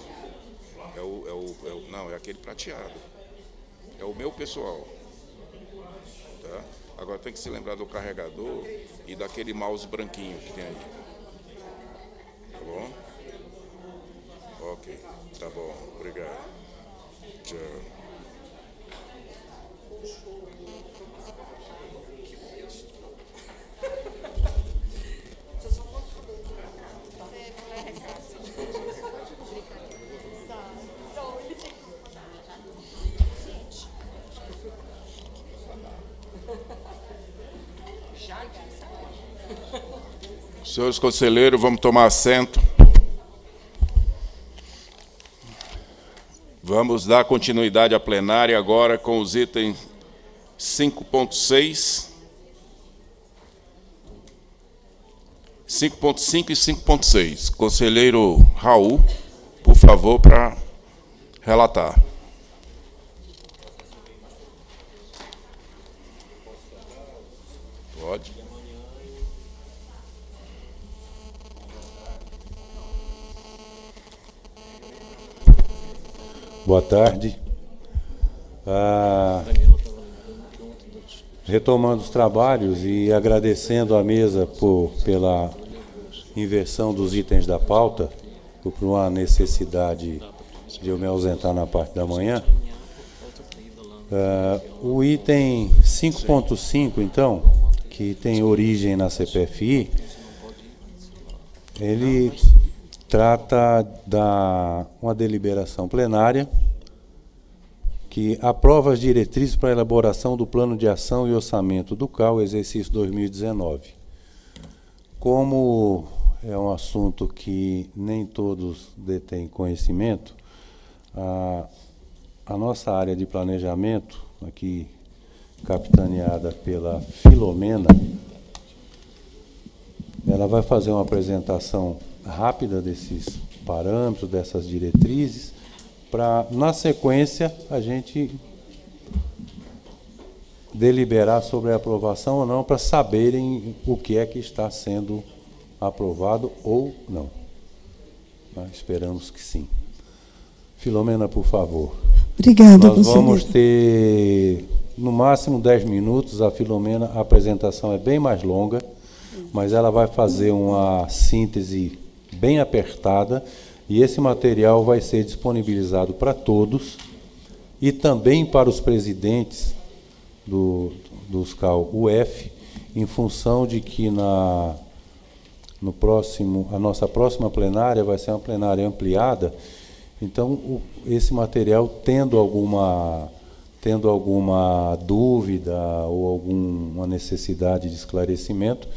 É o, é o, é o- não, é aquele prateado. É o meu pessoal. Tá? Agora tem que se lembrar do carregador e daquele mouse branquinho que tem aí. Tá bom? Ok, tá bom, obrigado. Tchau. Senhores conselheiros, vamos tomar assento. Vamos dar continuidade à plenária agora com os itens 5.6, 5.5 e 5.6. Conselheiro Raul, por favor, para relatar. Pode. Boa tarde. Ah, retomando os trabalhos e agradecendo à mesa por, pela inversão dos itens da pauta, por uma necessidade de eu me ausentar na parte da manhã. Ah, o item 5.5, então, que tem origem na CPFI, ele trata da uma deliberação plenária que aprova as diretrizes para a elaboração do plano de ação e orçamento do CAL exercício 2019. Como é um assunto que nem todos detêm conhecimento, a, a nossa área de planejamento, aqui capitaneada pela Filomena, ela vai fazer uma apresentação rápida desses parâmetros, dessas diretrizes, para, na sequência, a gente deliberar sobre a aprovação ou não, para saberem o que é que está sendo aprovado ou não. Nós esperamos que sim. Filomena, por favor. Obrigada, Nós vamos conselheiro. ter, no máximo, 10 minutos. A Filomena, a apresentação é bem mais longa, mas ela vai fazer uma síntese bem apertada e esse material vai ser disponibilizado para todos e também para os presidentes do, dos CAL UF, em função de que na, no próximo, a nossa próxima plenária vai ser uma plenária ampliada, então o, esse material tendo alguma tendo alguma dúvida ou alguma necessidade de esclarecimento,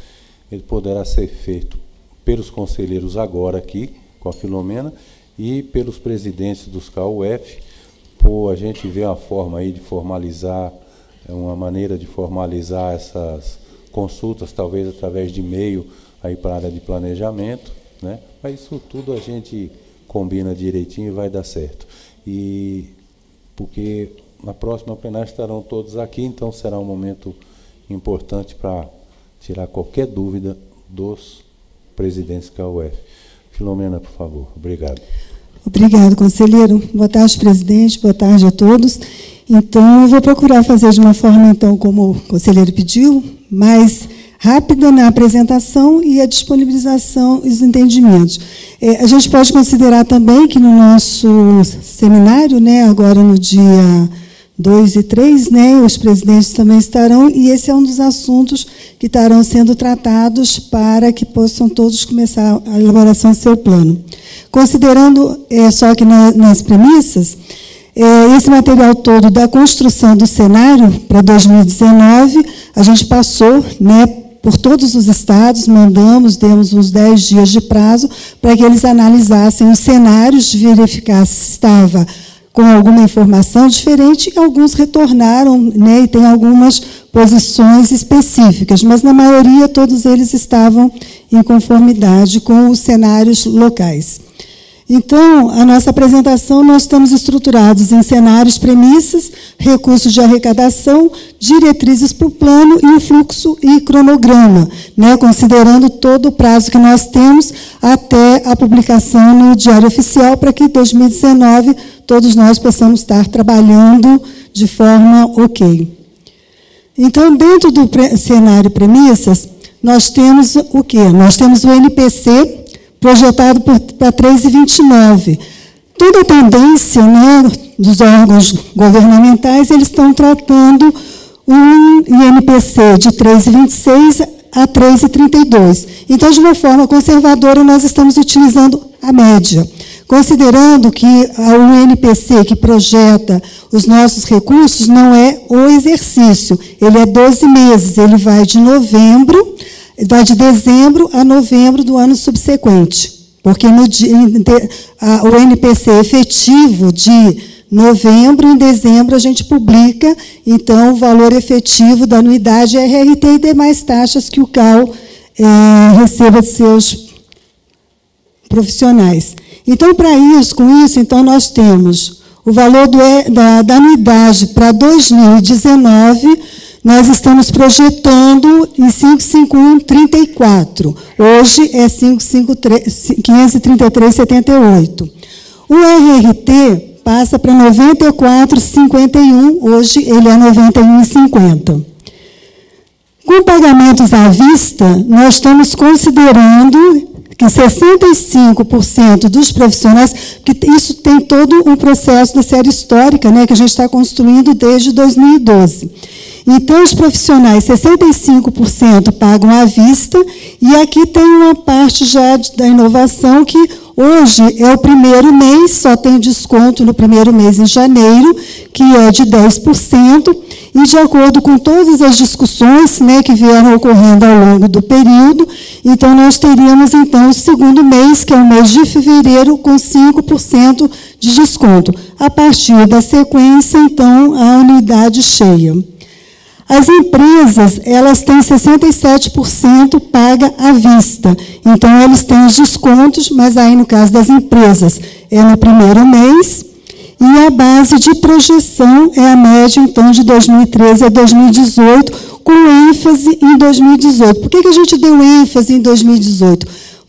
ele poderá ser feito pelos conselheiros agora aqui, com a Filomena, e pelos presidentes dos CAUF, por a gente ver uma forma aí de formalizar, é uma maneira de formalizar essas consultas, talvez através de e-mail aí para a área de planejamento, né? Mas isso tudo a gente combina direitinho e vai dar certo. E porque na próxima plenária estarão todos aqui, então será um momento importante para tirar qualquer dúvida dos presidentes da UF. Filomena, por favor. Obrigado. Obrigado, conselheiro. Boa tarde, presidente. Boa tarde a todos. Então, eu vou procurar fazer de uma forma, então, como o conselheiro pediu, mais rápida na apresentação e a disponibilização e os entendimentos. É, a gente pode considerar também que no nosso seminário, né, agora no dia 2 e 3, né, os presidentes também estarão, e esse é um dos assuntos que estarão sendo tratados para que possam todos começar a elaboração do seu plano. Considerando, é, só que na, nas premissas, é, esse material todo da construção do cenário para 2019, a gente passou né, por todos os estados, mandamos, demos uns 10 dias de prazo para que eles analisassem os cenários, verificar se estava com alguma informação diferente, alguns retornaram, né, e tem algumas posições específicas, mas na maioria todos eles estavam em conformidade com os cenários locais. Então, a nossa apresentação, nós estamos estruturados em cenários, premissas, recursos de arrecadação, diretrizes para o plano e o fluxo e cronograma, né, considerando todo o prazo que nós temos até a publicação no Diário Oficial, para que em 2019 todos nós possamos estar trabalhando de forma ok. Então, dentro do cenário premissas, nós temos o quê? Nós temos o NPC, projetado para 3,29. Toda a tendência né, dos órgãos governamentais, eles estão tratando um INPC de 3,26 a 3,32. Então, de uma forma conservadora, nós estamos utilizando a média. Considerando que o INPC que projeta os nossos recursos não é o exercício, ele é 12 meses, ele vai de novembro vai de dezembro a novembro do ano subsequente, porque no, o NPC efetivo de novembro, em dezembro, a gente publica, então, o valor efetivo da anuidade RRT e demais taxas que o CAL é, receba de seus profissionais. Então, para isso, com isso, então, nós temos o valor do, da, da anuidade para 2019 nós estamos projetando em 55134. Hoje é 533,78. O RRT passa para 94,51. Hoje ele é 91,50. Com pagamentos à vista, nós estamos considerando que 65% dos profissionais, que isso tem todo um processo da série histórica, né, que a gente está construindo desde 2012. Então, os profissionais, 65% pagam à vista, e aqui tem uma parte já da inovação que hoje é o primeiro mês, só tem desconto no primeiro mês em janeiro, que é de 10%, e de acordo com todas as discussões né, que vieram ocorrendo ao longo do período, então nós teríamos então o segundo mês, que é o mês de fevereiro, com 5% de desconto. A partir da sequência, então, a unidade cheia. As empresas, elas têm 67% paga à vista. Então, eles têm os descontos, mas aí, no caso das empresas, é no primeiro mês. E a base de projeção é a média, então, de 2013 a 2018, com ênfase em 2018. Por que, que a gente deu ênfase em 2018?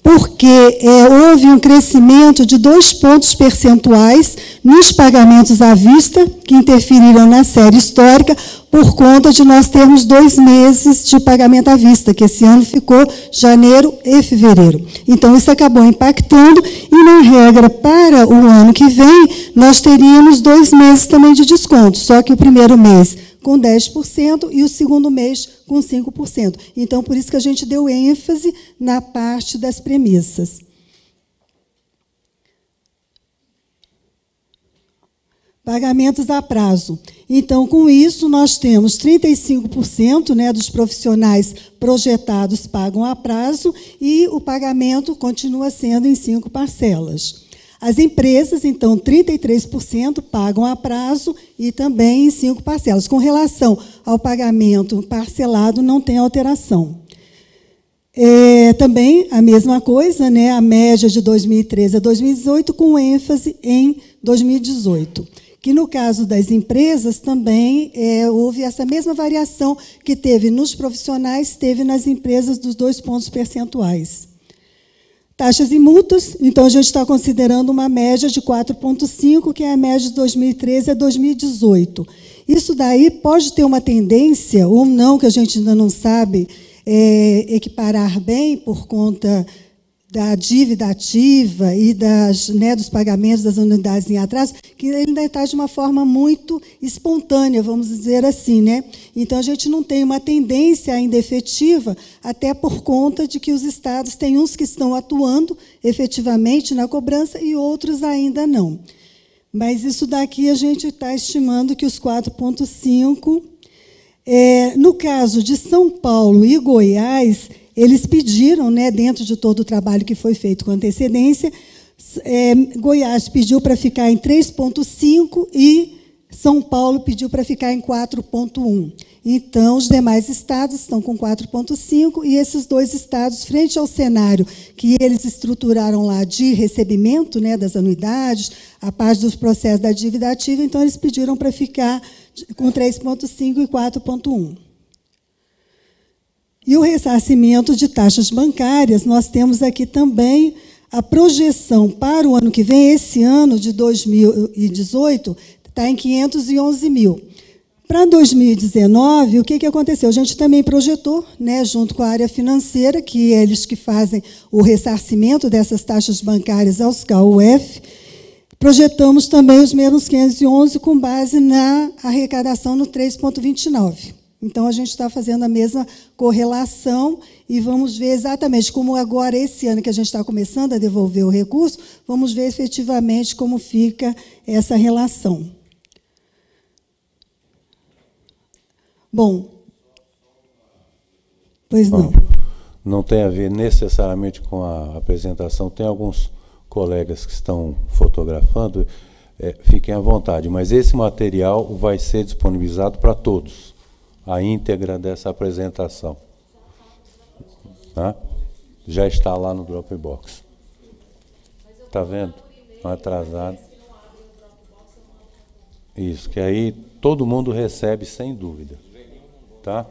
porque é, houve um crescimento de dois pontos percentuais nos pagamentos à vista, que interferiram na série histórica, por conta de nós termos dois meses de pagamento à vista, que esse ano ficou janeiro e fevereiro. Então, isso acabou impactando, e, na regra, para o ano que vem, nós teríamos dois meses também de desconto, só que o primeiro mês com 10% e o segundo mês com 5%. Então, por isso que a gente deu ênfase na parte das premissas. Pagamentos a prazo. Então, com isso, nós temos 35% né, dos profissionais projetados pagam a prazo e o pagamento continua sendo em cinco parcelas. As empresas, então, 33% pagam a prazo e também em cinco parcelas. Com relação ao pagamento parcelado, não tem alteração. É, também a mesma coisa, né, a média de 2013 a 2018, com ênfase em 2018. Que no caso das empresas também é, houve essa mesma variação que teve nos profissionais, teve nas empresas dos dois pontos percentuais. Taxas e multas, então a gente está considerando uma média de 4,5, que é a média de 2013 a 2018. Isso daí pode ter uma tendência, ou não, que a gente ainda não sabe, é, equiparar bem por conta da dívida ativa e das, né, dos pagamentos das unidades em atraso, que ainda está de uma forma muito espontânea, vamos dizer assim. Né? Então, a gente não tem uma tendência ainda efetiva, até por conta de que os estados têm uns que estão atuando efetivamente na cobrança e outros ainda não. Mas isso daqui a gente está estimando que os 4,5. É, no caso de São Paulo e Goiás, eles pediram, né, dentro de todo o trabalho que foi feito com antecedência, é, Goiás pediu para ficar em 3,5 e São Paulo pediu para ficar em 4,1. Então, os demais estados estão com 4,5 e esses dois estados, frente ao cenário que eles estruturaram lá de recebimento né, das anuidades, a parte dos processos da dívida ativa, então eles pediram para ficar com 3,5 e 4,1. E o ressarcimento de taxas bancárias, nós temos aqui também a projeção para o ano que vem, esse ano de 2018, está em 511 mil. Para 2019, o que, que aconteceu? A gente também projetou, né, junto com a área financeira, que é eles que fazem o ressarcimento dessas taxas bancárias aos KUF, projetamos também os menos 511 com base na arrecadação no 3,29. Então, a gente está fazendo a mesma correlação e vamos ver exatamente como agora, esse ano que a gente está começando a devolver o recurso, vamos ver efetivamente como fica essa relação. Bom, pois não. Não tem a ver necessariamente com a apresentação, tem alguns colegas que estão fotografando, é, fiquem à vontade, mas esse material vai ser disponibilizado para todos a íntegra dessa apresentação. Tá? Já está lá no Dropbox. Está vendo? Atrasado. Isso, que aí todo mundo recebe sem dúvida. Tá?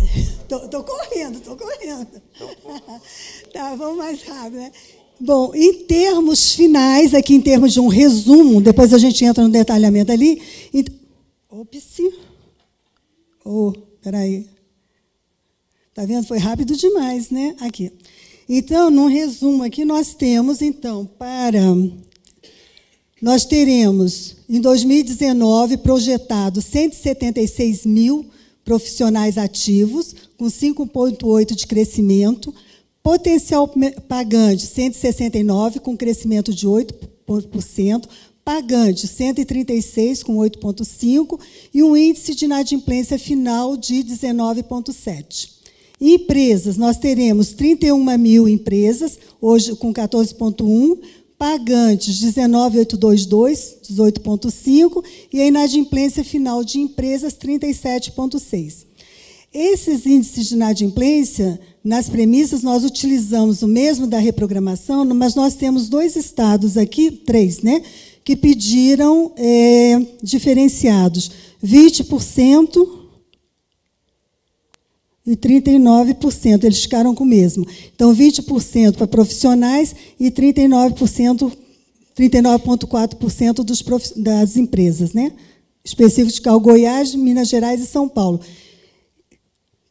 Estou correndo, estou correndo. tá, vamos mais rápido, né? Bom, em termos finais, aqui em termos de um resumo, depois a gente entra no detalhamento ali. Ops. Oh, peraí. Está vendo? Foi rápido demais, né? Aqui. Então, no resumo aqui, nós temos, então, para. Nós teremos, em 2019, projetado 176 mil profissionais ativos, com 5,8% de crescimento. Potencial pagante, 169, com crescimento de 8%. Pagante, 136, com 8,5%, e um índice de inadimplência final de 19,7%. Empresas, nós teremos 31 mil empresas, hoje com 14,1%, pagantes 19,822, 18,5%, e a inadimplência final de empresas 37,6%. Esses índices de inadimplência, nas premissas, nós utilizamos o mesmo da reprogramação, mas nós temos dois estados aqui, três, né? Que pediram é, diferenciados 20% e 39%. Eles ficaram com o mesmo. Então, 20% para profissionais e 39%, 39,4% das empresas, né? específicos de Goiás, Minas Gerais e São Paulo.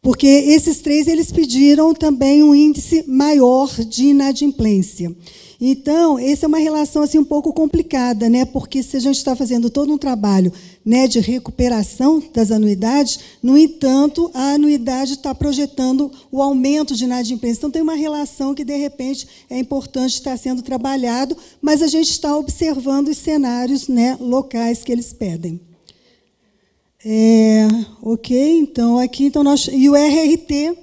Porque esses três eles pediram também um índice maior de inadimplência. Então, essa é uma relação assim um pouco complicada, né? Porque se a gente está fazendo todo um trabalho né, de recuperação das anuidades, no entanto, a anuidade está projetando o aumento de inadimplência. Então, tem uma relação que, de repente, é importante estar sendo trabalhado, mas a gente está observando os cenários né, locais que eles pedem. É, ok, então aqui então nós. E o RRT,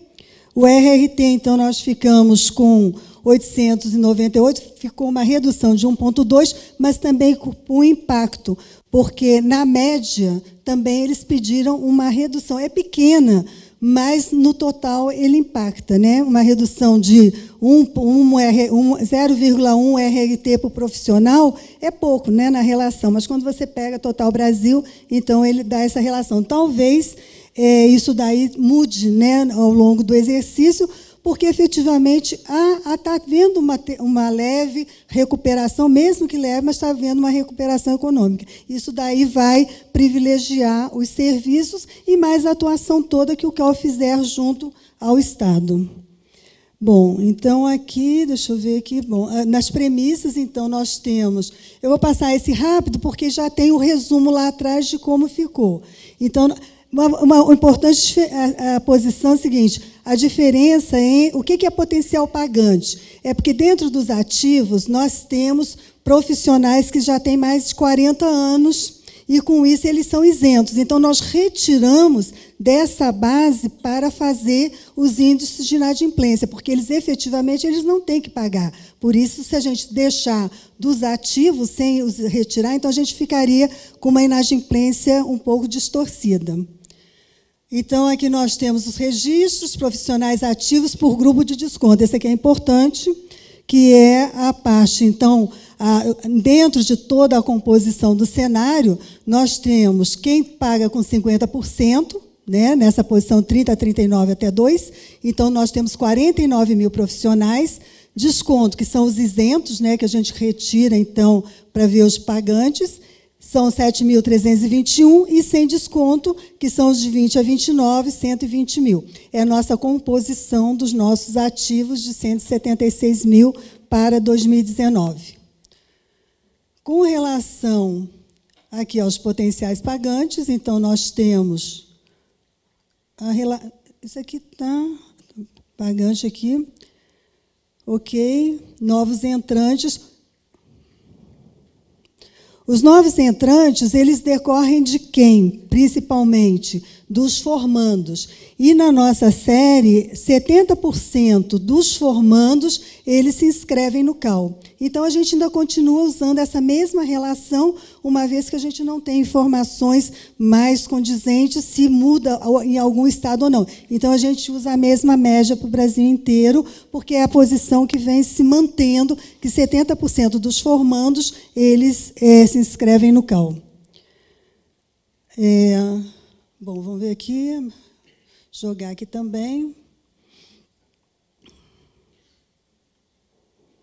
o RRT, então, nós ficamos com 898, ficou uma redução de 1,2, mas também com um impacto, porque, na média, também eles pediram uma redução. É pequena, mas no total ele impacta. Né? Uma redução de 0,1 RRT para o profissional é pouco né, na relação, mas quando você pega total Brasil, então ele dá essa relação. Talvez é, isso daí mude né, ao longo do exercício, porque efetivamente está havendo uma, uma leve recuperação, mesmo que leve, mas está havendo uma recuperação econômica. Isso daí vai privilegiar os serviços e mais a atuação toda que o CAL fizer junto ao Estado. Bom, então aqui, deixa eu ver aqui. Bom, ah, nas premissas, então, nós temos. Eu vou passar esse rápido, porque já tem o resumo lá atrás de como ficou. Então, uma, uma importante a, a, posição é a seguinte: a diferença em o que é potencial pagante. É porque dentro dos ativos nós temos profissionais que já têm mais de 40 anos e com isso eles são isentos. Então nós retiramos dessa base para fazer os índices de inadimplência, porque eles efetivamente eles não têm que pagar. Por isso, se a gente deixar dos ativos sem os retirar, então a gente ficaria com uma inadimplência um pouco distorcida. Então, aqui nós temos os registros profissionais ativos por grupo de desconto. Esse aqui é importante, que é a parte, então, a, dentro de toda a composição do cenário, nós temos quem paga com 50%, né, nessa posição 30, 39 até 2. Então, nós temos 49 mil profissionais. Desconto, que são os isentos, né, que a gente retira, então, para ver os pagantes são 7.321 e sem desconto, que são os de 20 a 29, 120 mil. É a nossa composição dos nossos ativos de 176 mil para 2019. Com relação aqui aos potenciais pagantes, então nós temos a isso aqui está pagante aqui, ok, novos entrantes os novos entrantes, eles decorrem de quem, principalmente? Dos formandos. E na nossa série, 70% dos formandos, eles se inscrevem no CAL. Então, a gente ainda continua usando essa mesma relação, uma vez que a gente não tem informações mais condizentes se muda em algum estado ou não. Então, a gente usa a mesma média para o Brasil inteiro, porque é a posição que vem se mantendo, que 70% dos formandos, eles é, se inscrevem no CAL. É, bom, vamos ver aqui, jogar aqui também.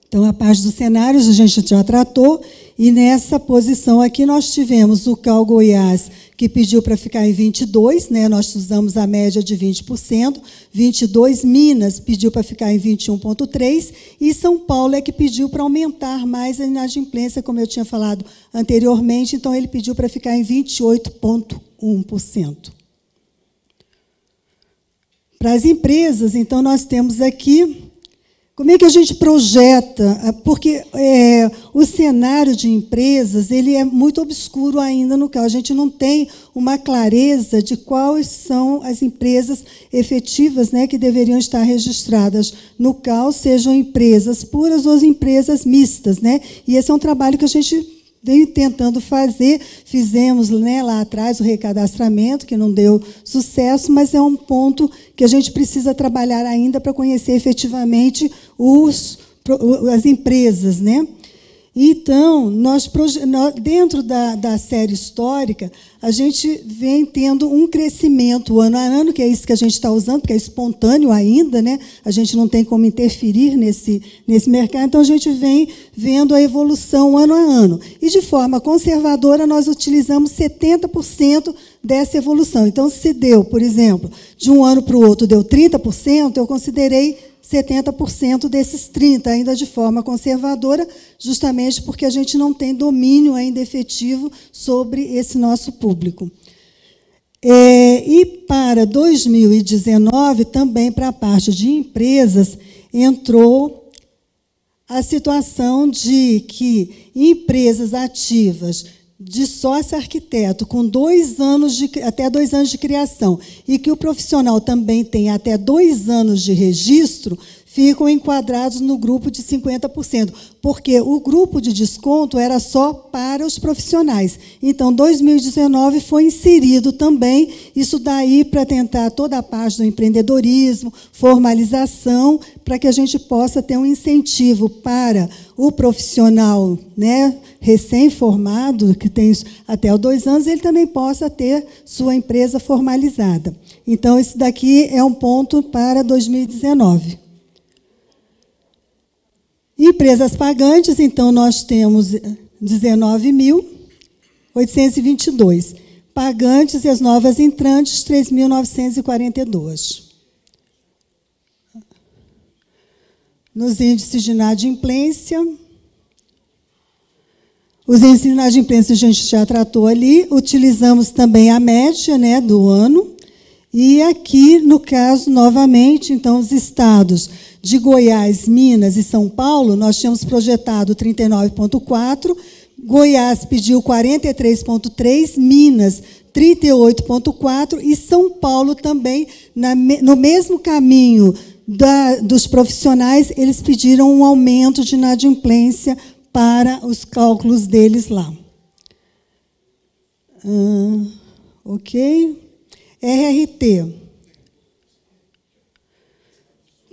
Então, a parte dos cenários a gente já tratou, e nessa posição aqui nós tivemos o Cal Goiás, que pediu para ficar em 22, né? nós usamos a média de 20%, 22 Minas pediu para ficar em 21,3%, e São Paulo é que pediu para aumentar mais a inadimplência, como eu tinha falado anteriormente, então ele pediu para ficar em 28,1%. Para as empresas, então, nós temos aqui como é que a gente projeta? Ah, porque é, o cenário de empresas ele é muito obscuro ainda no caso. A gente não tem uma clareza de quais são as empresas efetivas né, que deveriam estar registradas no CAL, sejam empresas puras ou empresas mistas. Né? E esse é um trabalho que a gente vem tentando fazer. Fizemos né, lá atrás o recadastramento, que não deu sucesso, mas é um ponto que a gente precisa trabalhar ainda para conhecer efetivamente os, as empresas. Né? Então, nós, dentro da, da série histórica, a gente vem tendo um crescimento ano a ano, que é isso que a gente está usando, porque é espontâneo ainda, né? a gente não tem como interferir nesse, nesse mercado, então a gente vem vendo a evolução ano a ano. E, de forma conservadora, nós utilizamos 70% dessa evolução. Então, se deu, por exemplo, de um ano para o outro deu 30%, eu considerei 70% desses 30%, ainda de forma conservadora, justamente porque a gente não tem domínio ainda efetivo sobre esse nosso público. É, e para 2019, também para a parte de empresas, entrou a situação de que empresas ativas de sócio arquiteto com dois anos de, até dois anos de criação e que o profissional também tem até dois anos de registro, ficam enquadrados no grupo de 50%, porque o grupo de desconto era só para os profissionais. Então, 2019 foi inserido também isso daí para tentar toda a parte do empreendedorismo, formalização, para que a gente possa ter um incentivo para o profissional né, recém-formado, que tem até dois anos, ele também possa ter sua empresa formalizada. Então, esse daqui é um ponto para 2019. Empresas pagantes, então, nós temos 19.822. Pagantes e as novas entrantes, 3.942. Nos índices de inadimplência, os índices de inadimplência a gente já tratou ali, utilizamos também a média né, do ano, e aqui, no caso, novamente, então, os estados de Goiás, Minas e São Paulo, nós tínhamos projetado 39,4, Goiás pediu 43,3, Minas 38,4 e São Paulo também, na, no mesmo caminho da, dos profissionais, eles pediram um aumento de inadimplência para os cálculos deles lá. Ah, ok. RRT.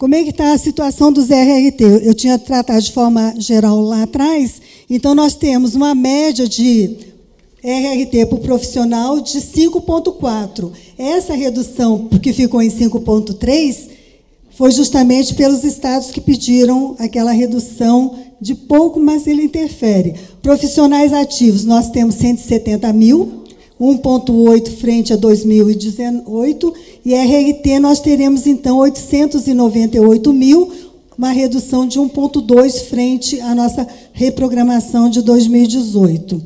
Como é que está a situação dos RRT? Eu tinha tratado de forma geral lá atrás. Então, nós temos uma média de RRT para o profissional de 5,4. Essa redução, que ficou em 5,3, foi justamente pelos estados que pediram aquela redução de pouco, mas ele interfere. Profissionais ativos, nós temos 170 mil, 1,8 frente a 2018, e RRT nós teremos, então, 898 mil, uma redução de 1,2 frente à nossa reprogramação de 2018.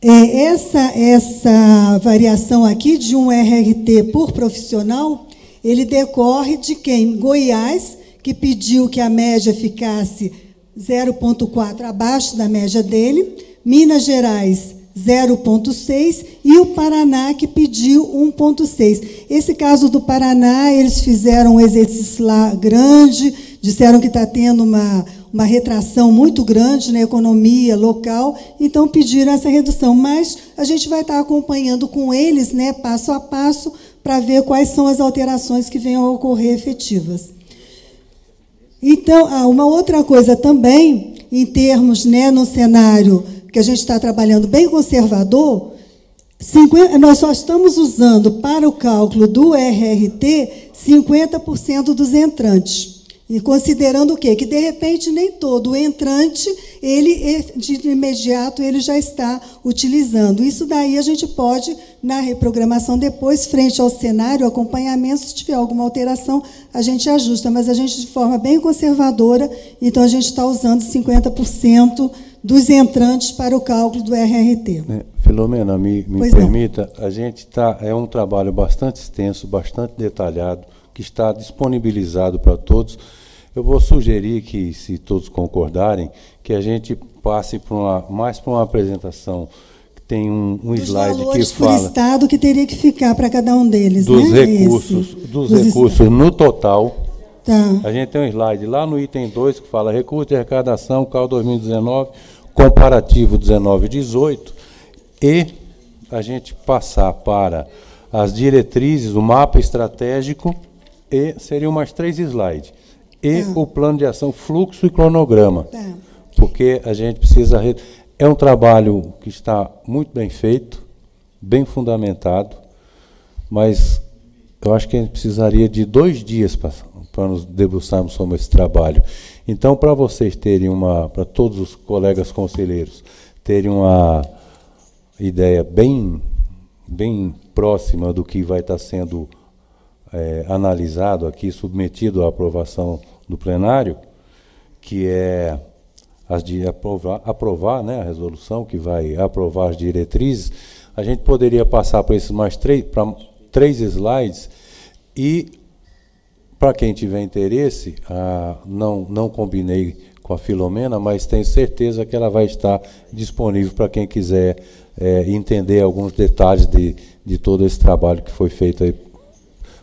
É, essa, essa variação aqui de um RRT por profissional, ele decorre de quem? Goiás, que pediu que a média ficasse 0,4 abaixo da média dele, Minas Gerais 0,6 e o Paraná que pediu 1,6. Esse caso do Paraná, eles fizeram um exercício lá grande, disseram que está tendo uma, uma retração muito grande na economia local, então pediram essa redução. Mas a gente vai estar acompanhando com eles, né, passo a passo, para ver quais são as alterações que venham a ocorrer efetivas. Então, ah, uma outra coisa também, em termos, né, no cenário que a gente está trabalhando bem conservador, 50, nós só estamos usando para o cálculo do RRT 50% dos entrantes. E considerando o quê? Que de repente nem todo entrante, ele de imediato ele já está utilizando. Isso daí a gente pode, na reprogramação depois, frente ao cenário, acompanhamento, se tiver alguma alteração, a gente ajusta, mas a gente de forma bem conservadora, então a gente está usando 50% dos entrantes para o cálculo do RRT. É, Filomena, me, me permita, não. a gente está, é um trabalho bastante extenso, bastante detalhado, que está disponibilizado para todos. Eu vou sugerir que, se todos concordarem, que a gente passe para uma, mais para uma apresentação que tem um, um slide que fala por estado que teria que ficar para cada um deles, dos né? recursos, Esse, dos, dos recursos no total Tá. A gente tem um slide lá no item 2 que fala recurso de arrecadação, CAL 2019, comparativo 19 e 18, e a gente passar para as diretrizes, o mapa estratégico, e seriam mais três slides. E tá. o plano de ação, fluxo e cronograma. Tá. Porque a gente precisa. É um trabalho que está muito bem feito, bem fundamentado, mas eu acho que a gente precisaria de dois dias para para nos debruçarmos sobre esse trabalho. Então, para vocês terem uma, para todos os colegas conselheiros terem uma ideia bem, bem próxima do que vai estar sendo é, analisado aqui, submetido à aprovação do plenário, que é as de aprovar, aprovar né, a resolução que vai aprovar as diretrizes, a gente poderia passar para esses mais três, para três slides e para quem tiver interesse, ah, não, não combinei com a Filomena, mas tenho certeza que ela vai estar disponível para quem quiser é, entender alguns detalhes de, de todo esse trabalho que foi feito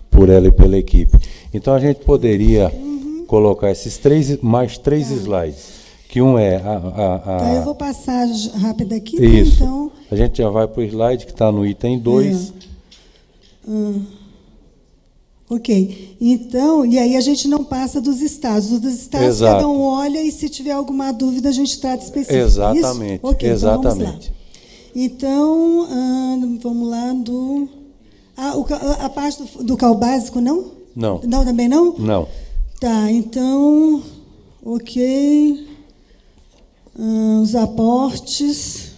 por ela e pela equipe. Então a gente poderia uhum. colocar esses três, mais três tá. slides. Que um é a. a, a tá, eu vou passar rápido aqui, né, Isso. Né, então. A gente já vai para o slide que está no item 2. É. Hum. Ok. Então, e aí a gente não passa dos estados. Os dos estados, Exato. cada um olha e se tiver alguma dúvida, a gente trata específico. Exatamente. Isso? Okay, Exatamente. Então, vamos lá. Então, vamos lá do. Ah, o, a parte do, do cal básico, não? Não. Não, também não? Não. Tá, então. Ok. Ah, os aportes.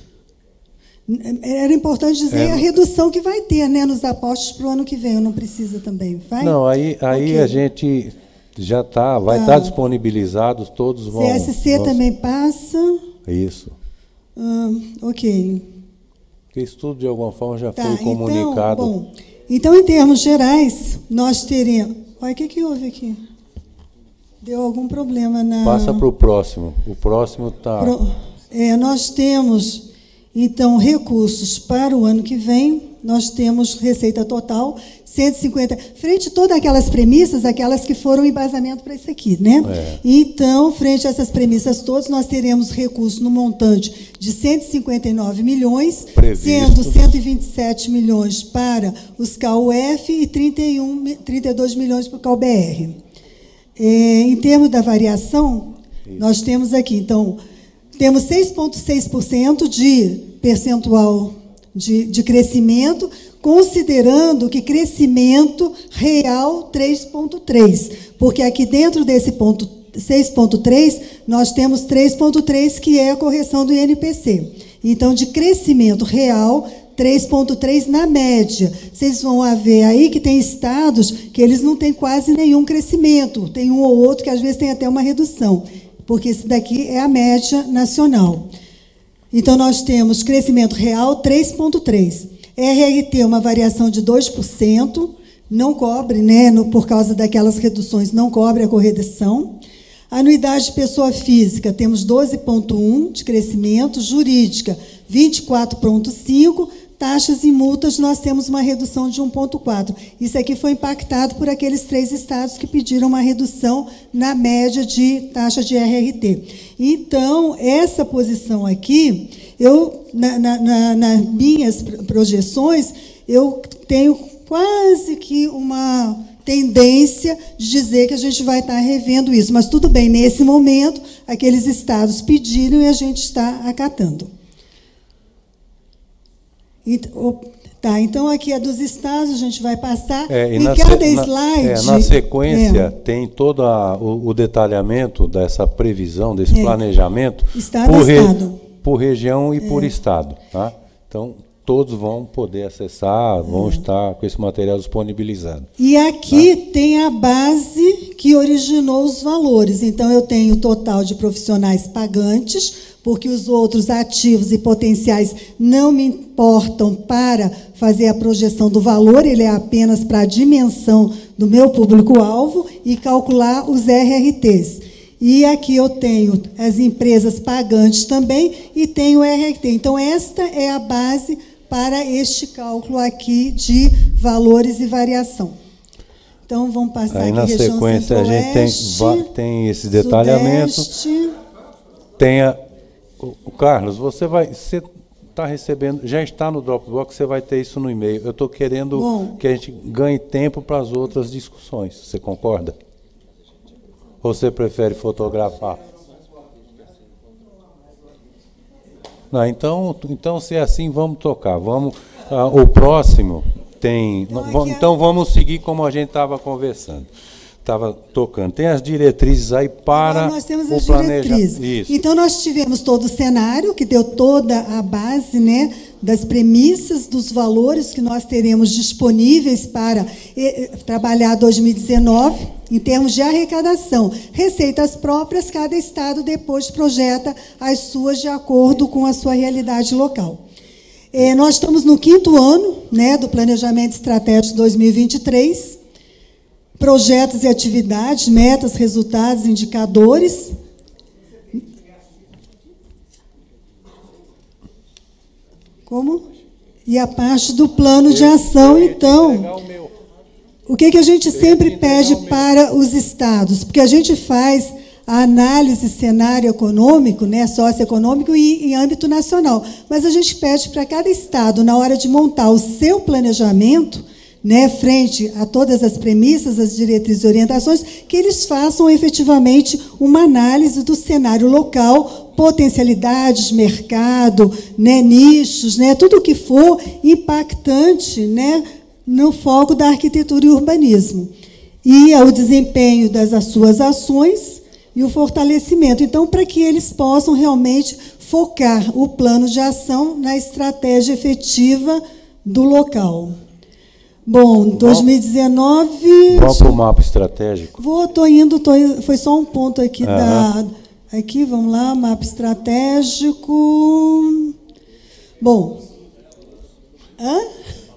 Era importante dizer É. a redução que vai ter né, nos aportes para o ano que vem, ou não precisa também? Vai? Não, aí, aí Ok. a gente já tá, vai Ah. estar disponibilizado, todos vão. CSC vão- também passa. Isso. Ah, ok. Porque isso tudo, de alguma forma, já Tá, foi comunicado. Então, bom, então, em termos gerais, nós teremos. Olha, o que, que houve aqui? Deu algum problema na. Passa para o próximo. O próximo está. Pro- é, nós temos, então, recursos para o ano que vem. Nós temos receita total 150. Frente a todas aquelas premissas, aquelas que foram embasamento para isso aqui, né? É. Então, frente a essas premissas todas, nós teremos recursos no montante de 159 milhões, Previsto. sendo 127 milhões para os CAUF e 31, mi- 32 milhões para o CAUBR. É, em termos da variação, nós temos aqui, então, temos 6,6% de percentual de, de crescimento, considerando que crescimento real 3,3%, porque aqui dentro desse ponto 6,3%, nós temos 3,3%, que é a correção do INPC. Então, de crescimento real, 3,3 na média. Vocês vão ver aí que tem estados que eles não têm quase nenhum crescimento. Tem um ou outro que às vezes tem até uma redução, porque esse daqui é a média nacional. Então, nós temos crescimento real 3,3. RRT, uma variação de 2%, não cobre, né, no- por causa daquelas reduções, não cobre a correção. Anuidade de pessoa física, temos 12,1 de crescimento, jurídica 24,5, taxas e multas nós temos uma redução de 1,4. Isso aqui foi impactado por aqueles três estados que pediram uma redução na média de taxa de RRT. Então, essa posição aqui, eu, na, na- na- nas minhas pro- projeções, eu tenho quase que uma tendência de dizer que a gente vai estar revendo isso. Mas tudo bem, nesse momento, aqueles estados pediram e a gente está acatando. Tá, então aqui é dos estados, a gente vai passar. É, e em na, cada se- na- slide. é, na sequência, é, tem todo a- o, o detalhamento dessa previsão, desse É. planejamento, Estado por, estado. por região e É. por estado. Tá? Então, todos vão poder acessar, vão É. estar com esse material disponibilizado. E aqui tem a base que originou os valores. Então, eu tenho o total de profissionais pagantes, porque os outros ativos e potenciais não me importam para fazer a projeção do valor, ele é apenas para a dimensão do meu público-alvo e calcular os RRTs. E aqui eu tenho as empresas pagantes também e tenho o RRT. Então, esta é a base para este cálculo aqui de valores e variação. Então, vamos passar Aí aqui na sequência a gente tem, tem esse detalhamento. sudeste. Tem a, o, o Carlos, você vai. Você está recebendo, já está no Dropbox, você vai ter isso no e-mail. Eu estou querendo Bom. que a gente ganhe tempo para as outras discussões. Você concorda? Ou você prefere fotografar? Não, então, então, se é assim, vamos tocar. Vamos, ah, o próximo tem. va- Então, vamos seguir como a gente estava conversando. Estava tocando. Tem as diretrizes aí para Agora nós temos o as planejamento. diretrizes. Então, nós tivemos todo o cenário, que deu toda a base né, das premissas, dos valores que nós teremos disponíveis para eh, eh, trabalhar 2019, em termos de arrecadação. Receitas próprias, cada estado depois projeta as suas de acordo com a sua realidade local. Eh, nós estamos no quinto ano né, do Planejamento Estratégico 2023 projetos e atividades, metas, resultados, indicadores. Como? E a parte do plano de ação, então. O que, que a gente sempre pede para os estados? Porque a gente faz a análise cenário econômico, né, socioeconômico e em âmbito nacional. Mas a gente pede para cada estado, na hora de montar o seu planejamento, né, frente a todas as premissas, as diretrizes e orientações, que eles façam efetivamente uma análise do cenário local, potencialidades, mercado, né, nichos, né, tudo o que for impactante né, no foco da arquitetura e urbanismo. E o desempenho das suas ações e o fortalecimento. Então, para que eles possam realmente focar o plano de ação na estratégia efetiva do local. Bom, 2019. Vamos para o mapa estratégico. Vou, estou indo, tô, foi só um ponto aqui da. Aqui, vamos lá, mapa estratégico. Bom. Hã?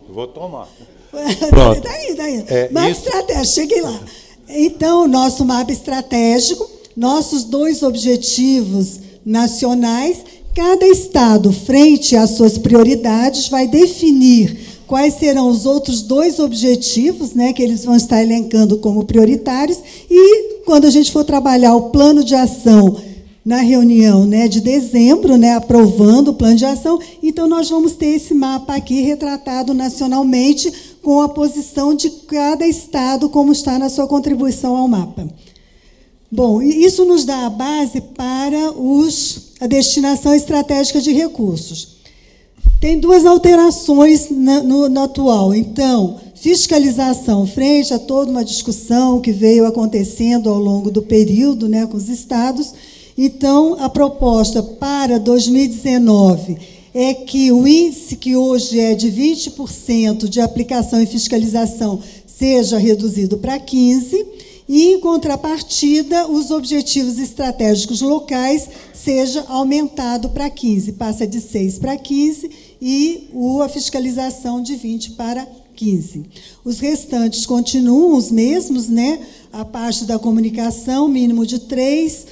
Vou tomar. Pronto. daí, daí. É, mapa isso... estratégico, cheguei lá. Então, nosso mapa estratégico, nossos dois objetivos nacionais, cada estado, frente às suas prioridades, vai definir quais serão os outros dois objetivos, né, que eles vão estar elencando como prioritários, e quando a gente for trabalhar o plano de ação na reunião né, de dezembro, né, aprovando o plano de ação, então nós vamos ter esse mapa aqui retratado nacionalmente com a posição de cada estado, como está na sua contribuição ao mapa. Bom, isso nos dá a base para os, a destinação estratégica de recursos. Tem duas alterações no, no atual. Então, fiscalização, frente a toda uma discussão que veio acontecendo ao longo do período né, com os estados. Então, a proposta para 2019 é que o índice que hoje é de 20% de aplicação e fiscalização seja reduzido para 15% e, em contrapartida, os objetivos estratégicos locais seja aumentado para 15, passa de 6 para 15 e a fiscalização de 20 para 15. Os restantes continuam os mesmos, né? A parte da comunicação, mínimo de 3,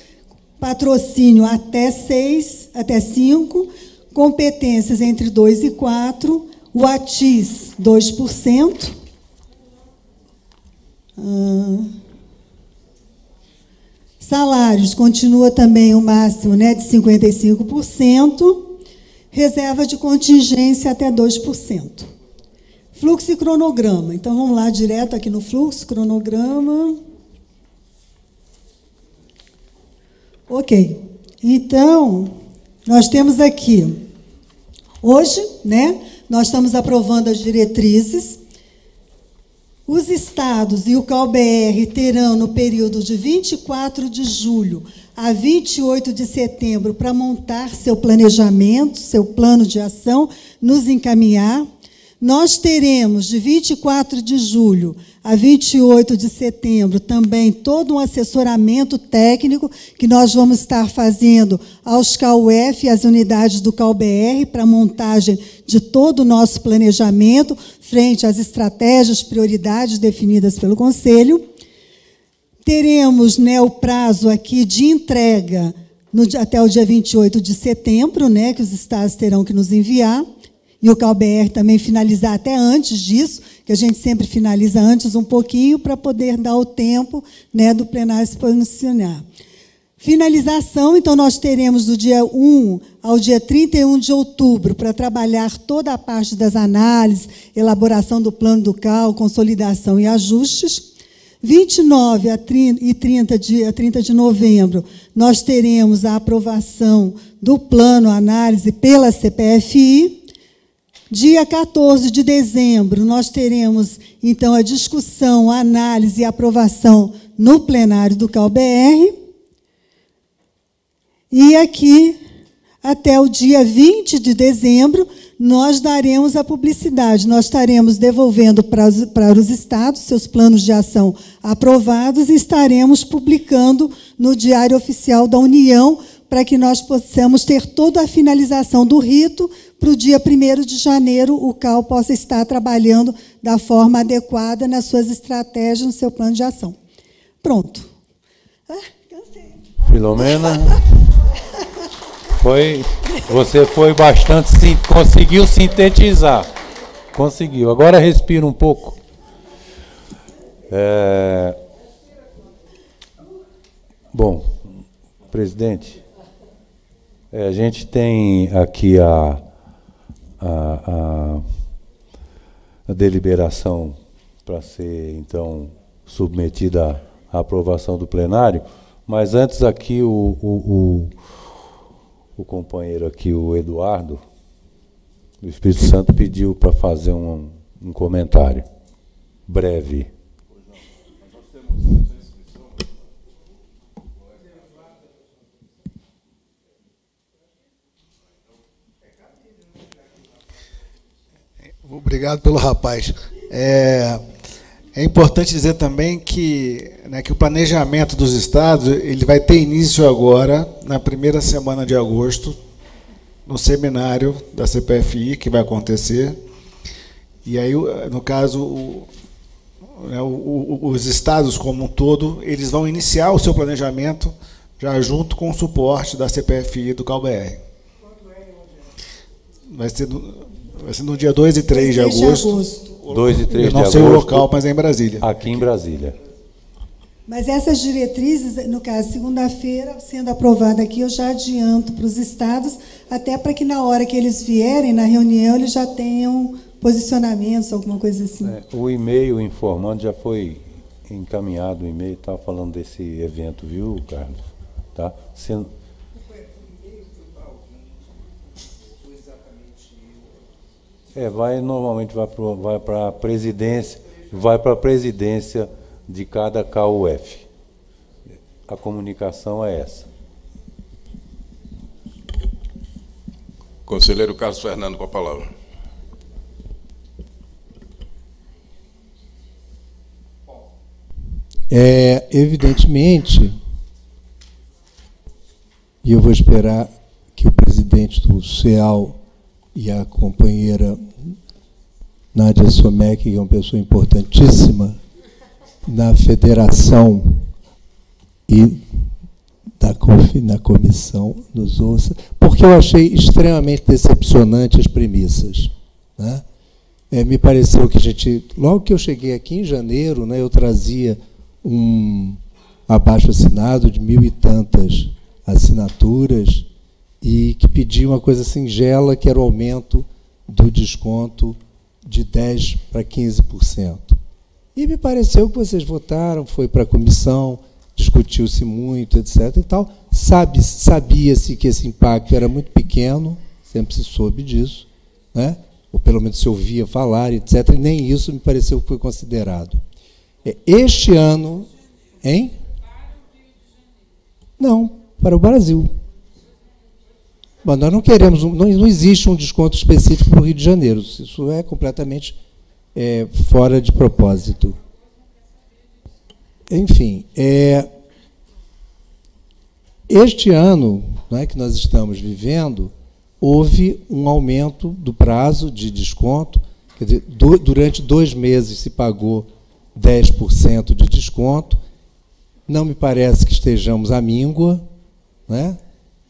patrocínio até 6, até 5, competências entre 2 e 4, o ATIS 2%. Ah, salários continua também o máximo né, de 55%, reserva de contingência até 2%. Fluxo e cronograma. Então vamos lá direto aqui no fluxo, cronograma. Ok. Então, nós temos aqui, hoje, né, nós estamos aprovando as diretrizes. Os estados e o CalBR terão, no período de 24 de julho a 28 de setembro, para montar seu planejamento, seu plano de ação, nos encaminhar. Nós teremos, de 24 de julho a 28 de setembro, também todo um assessoramento técnico que nós vamos estar fazendo aos CAUF e às unidades do CalBR para montagem de todo o nosso planejamento frente às estratégias, prioridades definidas pelo Conselho. Teremos né, o prazo aqui de entrega no, até o dia 28 de setembro, né, que os estados terão que nos enviar e o CalBR também finalizar até antes disso, que a gente sempre finaliza antes um pouquinho para poder dar o tempo né, do plenário se posicionar. Finalização, então, nós teremos do dia 1 ao dia 31 de outubro para trabalhar toda a parte das análises, elaboração do plano do CAL, consolidação e ajustes. 29 a 30, e 30 de, a 30 de novembro, nós teremos a aprovação do plano análise pela CPFI. Dia 14 de dezembro, nós teremos, então, a discussão, a análise e aprovação no plenário do CalBR. E aqui, até o dia 20 de dezembro, nós daremos a publicidade. Nós estaremos devolvendo para os, para os estados seus planos de ação aprovados e estaremos publicando no Diário Oficial da União para que nós possamos ter toda a finalização do rito para o dia 1 de janeiro o CAL possa estar trabalhando da forma adequada nas suas estratégias, no seu plano de ação. Pronto. Ah, cansei. Filomena, foi, você foi bastante, conseguiu sintetizar. Conseguiu. Agora respira um pouco. É... Bom, presidente, é, a gente tem aqui a, a, a, deliberação para ser, então, submetida à aprovação do plenário, mas antes aqui o, o, o, o companheiro aqui, o Eduardo, do Espírito Santo, pediu para fazer um, um comentário breve. Obrigado pelo rapaz. É, é importante dizer também que, né, que o planejamento dos estados ele vai ter início agora, na primeira semana de agosto, no seminário da CPFI, que vai acontecer. E aí, no caso, o, né, o, os estados como um todo, eles vão iniciar o seu planejamento já junto com o suporte da CPFI do CalBR. Vai ser, vai ser no dia 2 e 3 de agosto. 2 e 3 de agosto. Eu não sei o local, mas é em Brasília. Aqui em Brasília. Mas essas diretrizes, no caso, segunda-feira, sendo aprovada aqui, eu já adianto para os estados, até para que na hora que eles vierem na reunião, eles já tenham posicionamentos, alguma coisa assim. É, o e-mail informando já foi encaminhado, o e-mail estava falando desse evento, viu, Carlos? Tá? Sendo, É, vai normalmente vai para vai a presidência, vai para a presidência de cada KUF. A comunicação é essa. Conselheiro Carlos Fernando com a palavra. É, evidentemente, e eu vou esperar que o presidente do CEAL e a companheira Nádia Somek, que é uma pessoa importantíssima na federação e na comissão, nos ouça, porque eu achei extremamente decepcionante as premissas. Né? É, me pareceu que a gente, logo que eu cheguei aqui em janeiro, né, eu trazia um abaixo assinado de mil e tantas assinaturas e que pedia uma coisa singela, que era o aumento do desconto de 10% para 15%. E me pareceu que vocês votaram, foi para a comissão, discutiu-se muito, etc. E tal. Sabe, Sabia-se que esse impacto era muito pequeno, sempre se soube disso, né? ou pelo menos se ouvia falar, etc. E nem isso me pareceu que foi considerado. É, este ano, hein? Não, para o Brasil. Bom, nós não queremos, não, não existe um desconto específico para o Rio de Janeiro. Isso é completamente é, fora de propósito. Enfim, é, este ano né, que nós estamos vivendo, houve um aumento do prazo de desconto. Quer dizer, do, durante dois meses se pagou 10% de desconto. Não me parece que estejamos à míngua, né?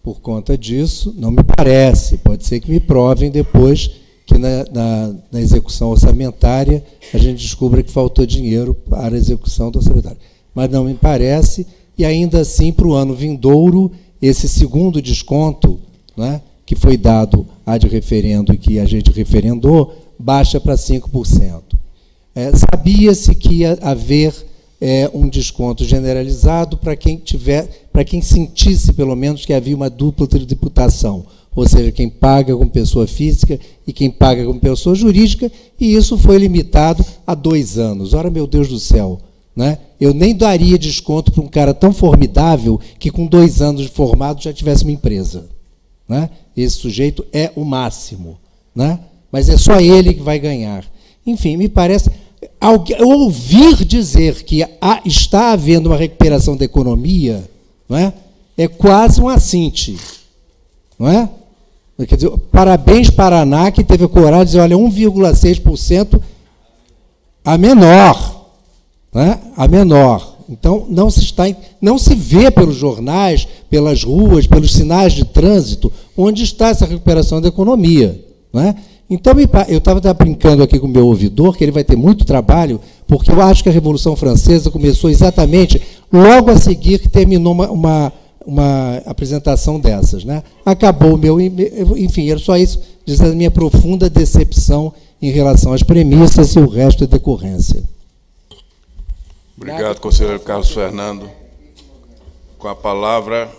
Por conta disso, não me parece, pode ser que me provem depois que na, na, na, execução orçamentária a gente descubra que faltou dinheiro para a execução do orçamentário. Mas não me parece, e ainda assim, para o ano vindouro, esse segundo desconto, né, que foi dado a de referendo e que a gente referendou, baixa para 5%. É, Sabia-se que ia haver é, um desconto generalizado para quem tiver, para quem sentisse pelo menos que havia uma dupla tributação, ou seja, quem paga como pessoa física e quem paga como pessoa jurídica, e isso foi limitado a dois anos. Ora, meu Deus do céu, né? Eu nem daria desconto para um cara tão formidável que com dois anos de formado já tivesse uma empresa. Né? Esse sujeito é o máximo. Né? Mas é só ele que vai ganhar. Enfim, me parece ouvir dizer que está havendo uma recuperação da economia não é, é quase um assinte. Não é? Quer dizer, parabéns Paraná, que teve a coragem de dizer, olha, 1,6% a menor. Né? A menor. Então, não se, está, não se vê pelos jornais, pelas ruas, pelos sinais de trânsito, onde está essa recuperação da economia. Não é? Então, eu estava brincando aqui com o meu ouvidor, que ele vai ter muito trabalho, porque eu acho que a Revolução Francesa começou exatamente logo a seguir que terminou uma, uma, uma apresentação dessas. Né? Acabou o meu. Enfim, era só isso, dizendo a minha profunda decepção em relação às premissas e o resto é decorrência. Obrigado, conselheiro Carlos Fernando. Com a palavra.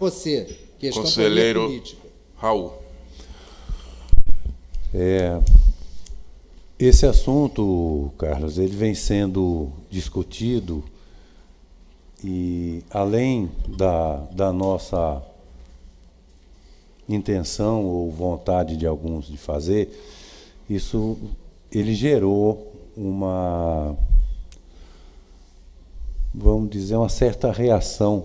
Você, conselheiro Raul. É, esse assunto, Carlos, ele vem sendo discutido e além da, da nossa intenção ou vontade de alguns de fazer, isso ele gerou uma, vamos dizer, uma certa reação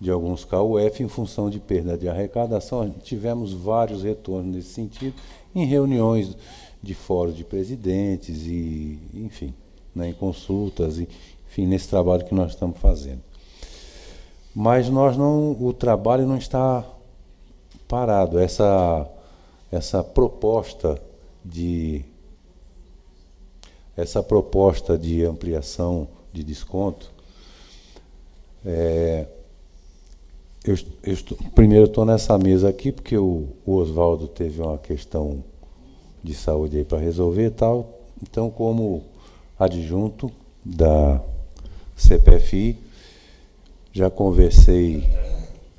de alguns KUF em função de perda de arrecadação. Tivemos vários retornos nesse sentido em reuniões de fóruns de presidentes e, enfim, né, em consultas, e, enfim, nesse trabalho que nós estamos fazendo. Mas nós não, o trabalho não está parado. Essa, essa proposta de essa proposta de ampliação de desconto, é, eu, eu estou, primeiro estou nessa mesa aqui porque o, o Oswaldo teve uma questão de saúde aí para resolver e tal. Então, como adjunto da CPFI, já conversei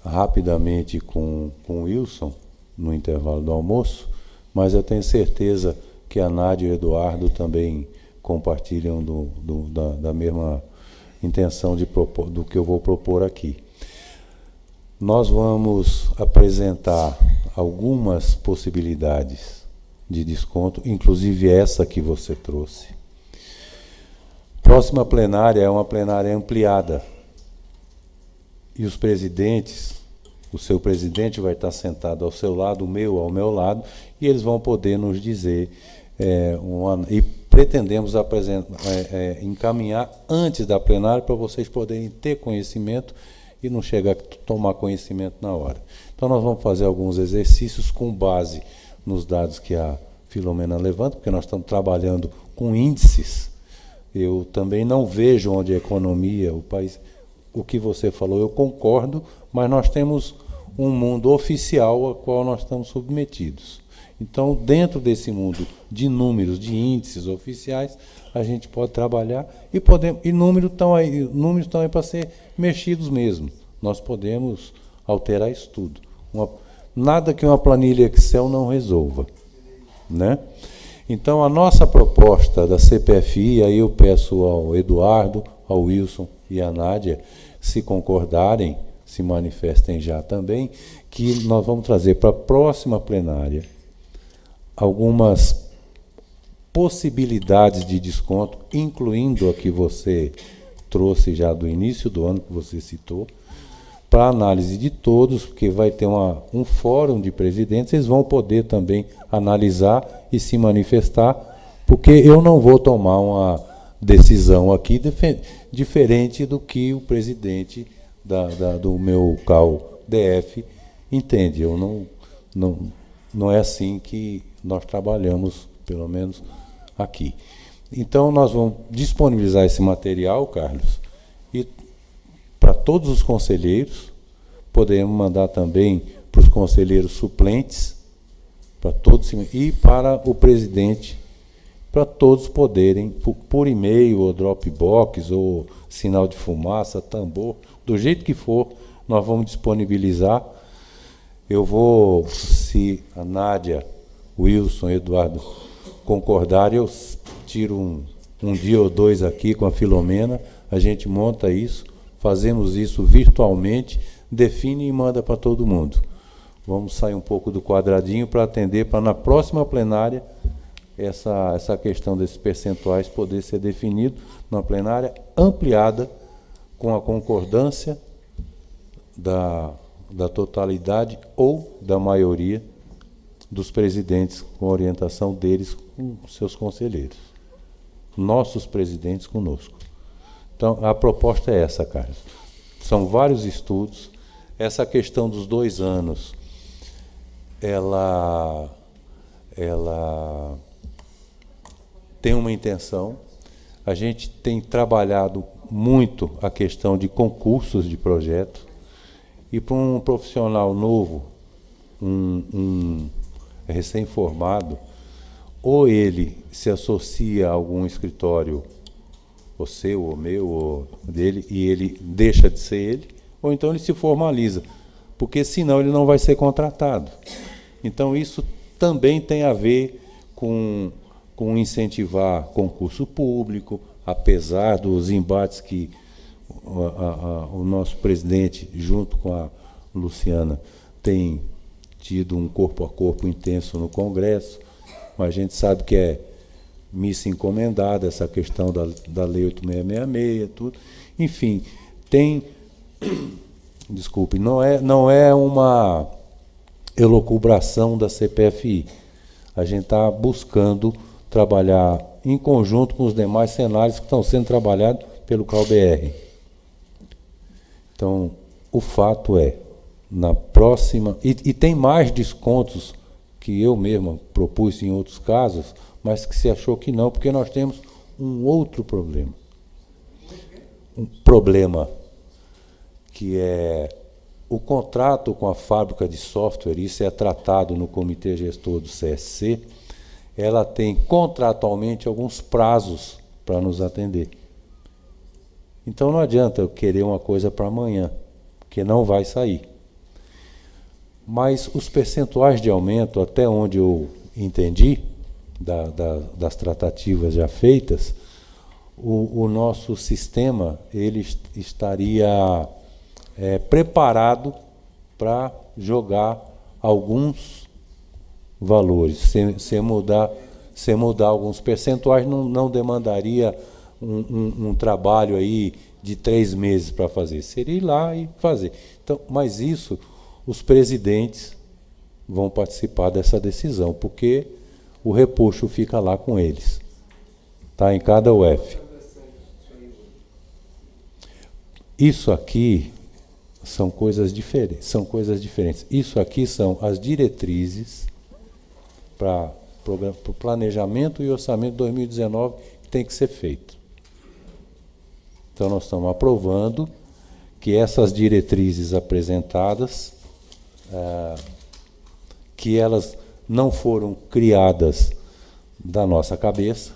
rapidamente com, com o Wilson no intervalo do almoço, mas eu tenho certeza que a Nádia e o Eduardo também compartilham do, do, da, da, mesma intenção de propor, do que eu vou propor aqui. Nós vamos apresentar algumas possibilidades de desconto, inclusive essa que você trouxe. Próxima plenária é uma plenária ampliada. E os presidentes, o seu presidente vai estar sentado ao seu lado, o meu ao meu lado, e eles vão poder nos dizer é, uma, e pretendemos é, é, encaminhar antes da plenária para vocês poderem ter conhecimento e não chegar a tomar conhecimento na hora. Então nós vamos fazer alguns exercícios com base nos dados que a Filomena levanta, porque nós estamos trabalhando com índices. Eu também não vejo onde a economia, o país, o que você falou, eu concordo, mas nós temos um mundo oficial ao qual nós estamos submetidos. Então, dentro desse mundo de números, de índices oficiais, a gente pode trabalhar e podemos e números estão aí, números estão aí para ser mexidos mesmo. Nós podemos alterar isso tudo. Uma, nada que uma planilha Excel não resolva, né? Então, a nossa proposta da CPFI, aí eu peço ao Eduardo, ao Wilson e à Nádia, se concordarem, se manifestem já também, que nós vamos trazer para a próxima plenária algumas possibilidades de desconto, incluindo a que você trouxe já do início do ano, que você citou, para análise de todos, porque vai ter uma, um fórum de presidentes, eles vão poder também analisar e se manifestar, porque eu não vou tomar uma decisão aqui diferente do que o presidente da, da, do meu CAL DF entende. Eu não, não, não é assim que nós trabalhamos, pelo menos aqui. Então, nós vamos disponibilizar esse material, Carlos, e para todos os conselheiros, podemos mandar também para os conselheiros suplentes, para todos e para o presidente, para todos poderem, por, por e-mail, ou Dropbox, ou sinal de fumaça, tambor, do jeito que for, nós vamos disponibilizar. Eu vou, se a Nádia Wilson, Eduardo concordarem, eu tiro um, um dia ou dois aqui com a Filomena, a gente monta isso, fazemos isso virtualmente, define e manda para todo mundo. Vamos sair um pouco do quadradinho para atender para na próxima plenária essa, essa questão desses percentuais poder ser definido numa plenária ampliada com a concordância da, da totalidade ou da maioria dos presidentes, com orientação deles, com seus conselheiros. Nossos presidentes conosco. Então, a proposta é essa, Carlos. São vários estudos. Essa questão dos dois anos, ela, ela tem uma intenção. A gente tem trabalhado muito a questão de concursos de projeto. E para um profissional novo, um, um recém-formado, ou ele se associa a algum escritório, o seu, ou meu, ou dele, e ele deixa de ser ele, ou então ele se formaliza, porque senão ele não vai ser contratado. Então isso também tem a ver com, com incentivar concurso público, apesar dos embates que a, a, o nosso presidente, junto com a Luciana, tem tido um corpo a corpo intenso no Congresso, mas a gente sabe que é missa encomendada, essa questão da, da Lei 8666, tudo. Enfim, tem. Desculpe, não é, não é uma elocubração da CPFI. A gente está buscando trabalhar em conjunto com os demais cenários que estão sendo trabalhados pelo CalBR. Então, o fato é, na próxima. E, e tem mais descontos que eu mesma propus em outros casos, mas que se achou que não, porque nós temos um outro problema. Um problema que é o contrato com a fábrica de software, isso é tratado no comitê gestor do CSC, ela tem contratualmente alguns prazos para nos atender. Então não adianta eu querer uma coisa para amanhã, porque não vai sair. Mas os percentuais de aumento, até onde eu entendi, da, da, das tratativas já feitas, o, o nosso sistema ele estaria é, preparado para jogar alguns valores, sem, mudar, sem mudar alguns percentuais, não, não demandaria um, um, um trabalho aí de três meses para fazer, seria ir lá e fazer. Então, mas isso os presidentes vão participar dessa decisão, porque o repuxo fica lá com eles. Está em cada UF. Isso aqui são coisas diferentes, são coisas diferentes. Isso aqui são as diretrizes para o planejamento e orçamento 2019 que tem que ser feito. Então nós estamos aprovando que essas diretrizes apresentadas, é, que elas não foram criadas da nossa cabeça.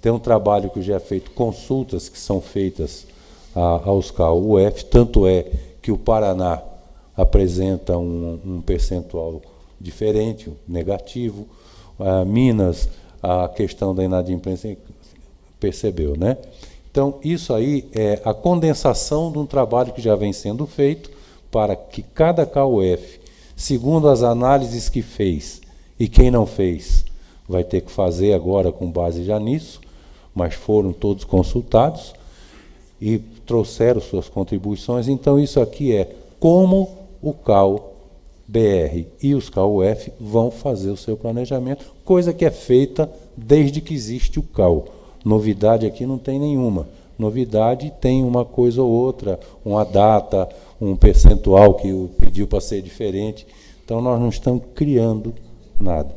Tem um trabalho que já é feito, consultas que são feitas aos CAU-UF, tanto é que o Paraná apresenta um, um percentual diferente, negativo. Minas, a questão da inadimplência percebeu, né? Então, isso aí é a condensação de um trabalho que já vem sendo feito para que cada KUF, segundo as análises que fez e quem não fez, vai ter que fazer agora com base já nisso, mas foram todos consultados, e trouxeram suas contribuições. Então, isso aqui é como o CAL BR e os CAUF vão fazer o seu planejamento, coisa que é feita desde que existe o CAL. Novidade aqui não tem nenhuma. Novidade tem uma coisa ou outra, uma data, um percentual que pediu para ser diferente. Então nós não estamos criando nada.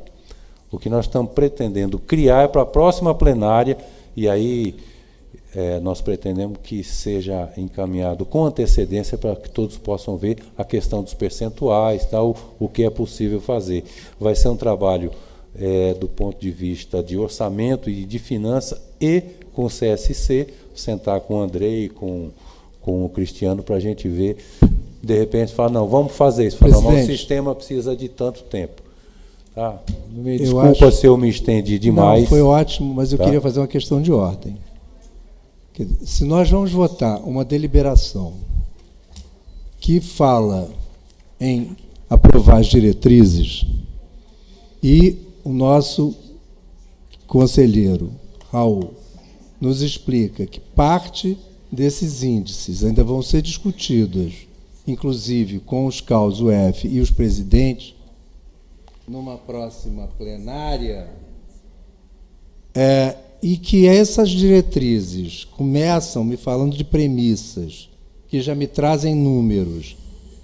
O que nós estamos pretendendo criar é para a próxima plenária, e aí é, nós pretendemos que seja encaminhado com antecedência para que todos possam ver a questão dos percentuais, tal, o que é possível fazer. Vai ser um trabalho é, do ponto de vista de orçamento e de finança e com o CSC, sentar com o Andrei com, com o Cristiano para a gente ver, de repente, falar, não, vamos fazer isso. Falar, o sistema precisa de tanto tempo. Tá? Me desculpa eu acho... se eu me estendi demais. Não, foi ótimo, mas eu tá? queria fazer uma questão de ordem. Se nós vamos votar uma deliberação que fala em aprovar as diretrizes e o nosso conselheiro, Raul, nos explica que parte desses índices ainda vão ser discutidos, inclusive com os CAUS UF e os presidentes, numa próxima plenária, é, e que essas diretrizes começam me falando de premissas que já me trazem números,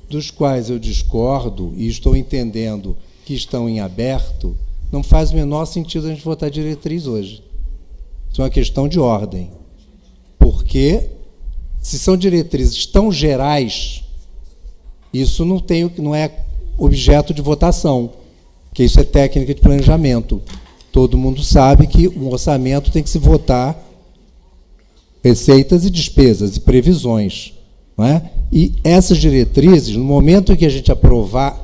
dos quais eu discordo e estou entendendo que estão em aberto, não faz o menor sentido a gente votar diretriz hoje. Isso é uma questão de ordem. Porque, se são diretrizes tão gerais, isso não, tem, não é objeto de votação, que isso é técnica de planejamento. Todo mundo sabe que um orçamento tem que se votar receitas e despesas e previsões. Não é? E essas diretrizes, no momento em que a gente aprovar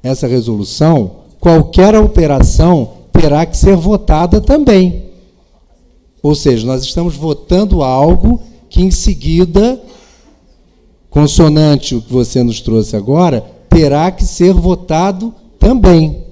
essa resolução, qualquer alteração terá que ser votada também. Ou seja, nós estamos votando algo que, em seguida, consonante o que você nos trouxe agora, terá que ser votado também.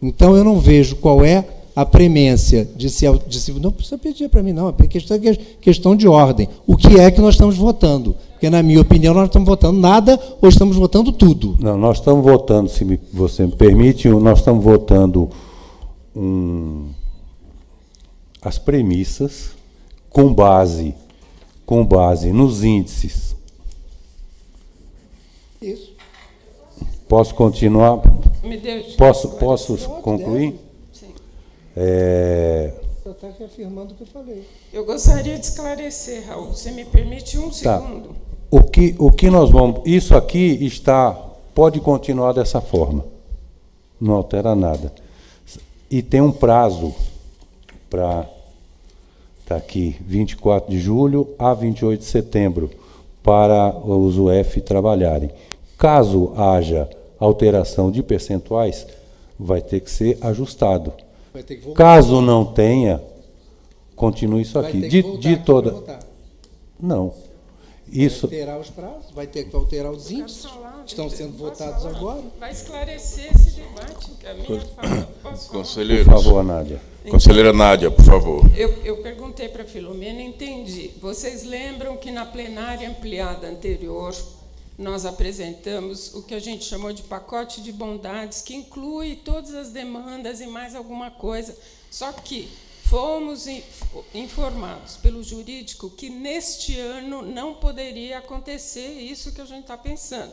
Então eu não vejo qual é a premência de se, de se não precisa pedir para mim não, é questão, é questão de ordem. O que é que nós estamos votando? Porque, na minha opinião, nós estamos votando nada ou estamos votando tudo. Não, nós estamos votando, se você me permite, nós estamos votando um, as premissas com base, com base nos índices. Isso. Posso continuar? Me deixe posso posso concluir? Sim. É... Você está reafirmando o que eu falei. Eu gostaria de esclarecer, Raul. Você me permite um tá. segundo? O que, o que nós vamos. Isso aqui está. Pode continuar dessa forma. Não altera nada. E tem um prazo para. Está aqui, 24 de julho a 28 de setembro, para os UF trabalharem. Caso haja alteração de percentuais, vai ter que ser ajustado. Que Caso não tenha, continue isso aqui. De, de toda. Não. Isso. Vai alterar os prazos, vai ter que alterar os índices, estão sendo votados agora. Vai esclarecer esse debate, que a minha fala. Conselheiros. Por favor, Nádia. Então, Conselheira Nádia, por favor. Eu, eu perguntei para a Filomena, entendi. Vocês lembram que na plenária ampliada anterior, nós apresentamos o que a gente chamou de pacote de bondades, que inclui todas as demandas e mais alguma coisa. Só que fomos informados pelo jurídico que neste ano não poderia acontecer isso que a gente está pensando.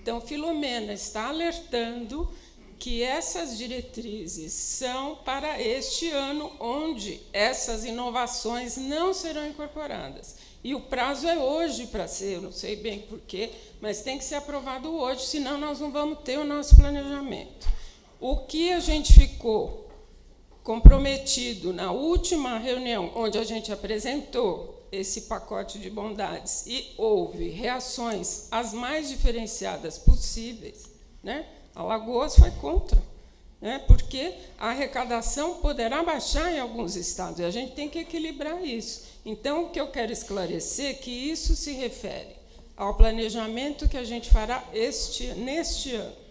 Então, Filomena está alertando que essas diretrizes são para este ano, onde essas inovações não serão incorporadas. E o prazo é hoje para ser, eu não sei bem porquê, mas tem que ser aprovado hoje, senão nós não vamos ter o nosso planejamento. O que a gente ficou comprometido na última reunião, onde a gente apresentou esse pacote de bondades e houve reações as mais diferenciadas possíveis, né? Alagoas foi contra, né? porque a arrecadação poderá baixar em alguns estados e a gente tem que equilibrar isso. Então, o que eu quero esclarecer é que isso se refere ao planejamento que a gente fará este, neste ano.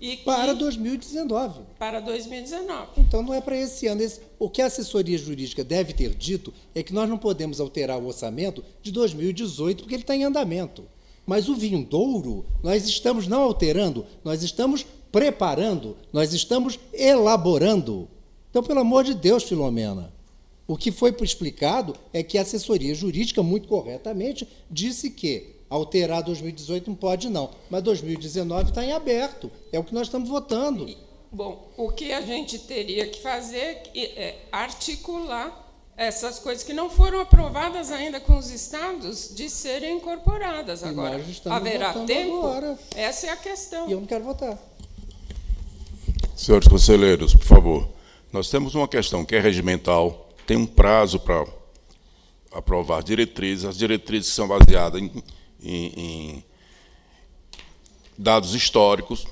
E para 2019. Para 2019. Então não é para esse ano. Esse, o que a assessoria jurídica deve ter dito é que nós não podemos alterar o orçamento de 2018 porque ele está em andamento. Mas o vindouro, nós estamos não alterando, nós estamos preparando, nós estamos elaborando. Então, pelo amor de Deus, Filomena, o que foi explicado é que a assessoria jurídica, muito corretamente, disse que alterar 2018 não pode, não. Mas 2019 está em aberto. É o que nós estamos votando. Bom, o que a gente teria que fazer é articular essas coisas que não foram aprovadas ainda com os estados de serem incorporadas agora. Haverá tempo? Agora. Essa é a questão. E eu não quero votar. Senhores conselheiros, por favor. Nós temos uma questão que é regimental, tem um prazo para aprovar diretrizes. As diretrizes são baseadas em em, em dados históricos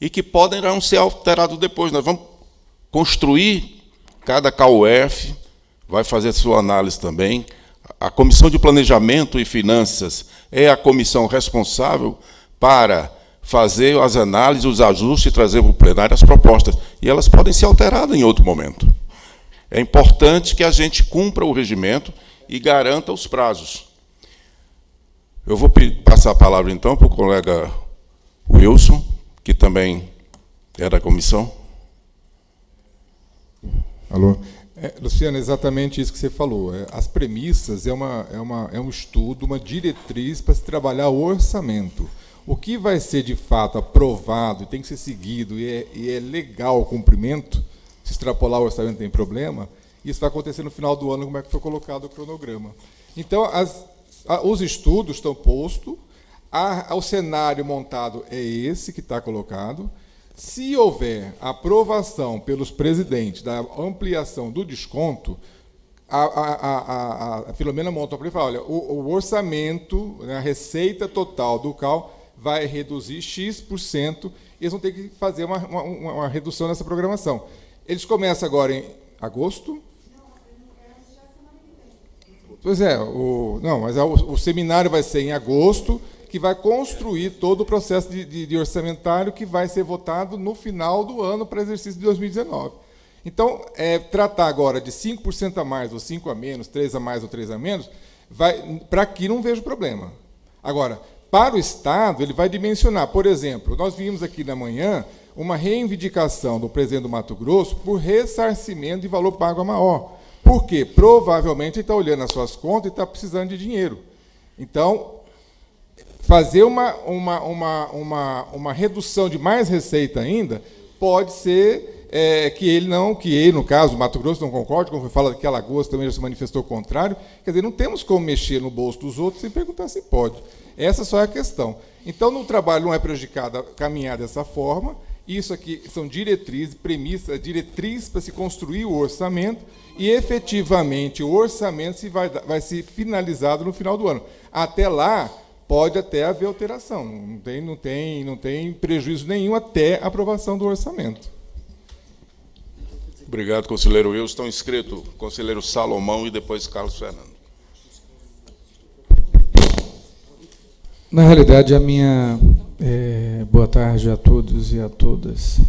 e que podem não ser alterados depois. Nós vamos construir cada KUF, vai fazer sua análise também. A Comissão de Planejamento e Finanças é a comissão responsável para fazer as análises, os ajustes e trazer para o plenário as propostas. E elas podem ser alteradas em outro momento. É importante que a gente cumpra o regimento e garanta os prazos. Eu vou passar a palavra, então, para o colega Wilson, que também é da comissão. Alô? É, Luciana, exatamente isso que você falou. É, as premissas é, uma, é, uma, é um estudo, uma diretriz para se trabalhar o orçamento. O que vai ser de fato aprovado e tem que ser seguido e é, e é legal o cumprimento, se extrapolar o orçamento tem problema, isso vai acontecer no final do ano, como é que foi colocado o cronograma. Então, as, os estudos estão postos, o cenário montado é esse que está colocado. Se houver aprovação pelos presidentes da ampliação do desconto, a, a, a, a Filomena monta para fala, olha, o, o orçamento, né, a receita total do CAL vai reduzir X%, e eles vão ter que fazer uma, uma, uma redução nessa programação. Eles começam agora em agosto, Pois é, o, não, mas o, o, seminário vai ser em agosto, que vai construir todo o processo de, de, de orçamentário que vai ser votado no final do ano para exercício de 2019. Então, é, tratar agora de 5% a mais, ou 5 a menos, 3 a mais ou 3 a menos, vai, para aqui não vejo problema. Agora, para o Estado, ele vai dimensionar. Por exemplo, nós vimos aqui na manhã uma reivindicação do presidente do Mato Grosso por ressarcimento de valor pago a maior. Por quê? Provavelmente está olhando as suas contas e está precisando de dinheiro. Então, fazer uma, uma, uma, uma, uma redução de mais receita ainda pode ser é, que ele não, que ele, no caso, o Mato Grosso não concorde, como foi falado que Alagoas também já se manifestou contrário. Quer dizer, não temos como mexer no bolso dos outros sem perguntar se pode. Essa só é a questão. Então, no trabalho não é prejudicado caminhar dessa forma. Isso aqui são diretrizes, premissas, diretriz para se construir o orçamento e efetivamente o orçamento se vai, vai ser finalizado no final do ano. Até lá, pode até haver alteração, não tem, não tem, não tem prejuízo nenhum até a aprovação do orçamento. Obrigado, conselheiro Wilson. Estão inscritos conselheiro Salomão e depois Carlos Fernando. Na realidade, a minha é, boa tarde a todos e a todas.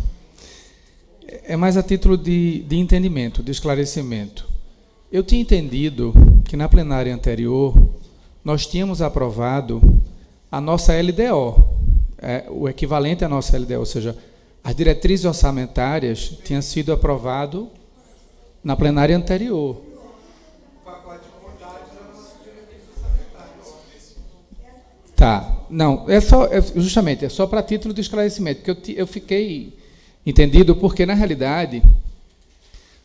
É mais a título de, de entendimento, de esclarecimento. Eu tinha entendido que na plenária anterior nós tínhamos aprovado a nossa LDO, é, o equivalente à nossa LDO, ou seja, as diretrizes orçamentárias tinham sido aprovado na plenária anterior. Tá, não, é só, é, justamente, é só para título de esclarecimento, porque eu, eu fiquei entendido, porque na realidade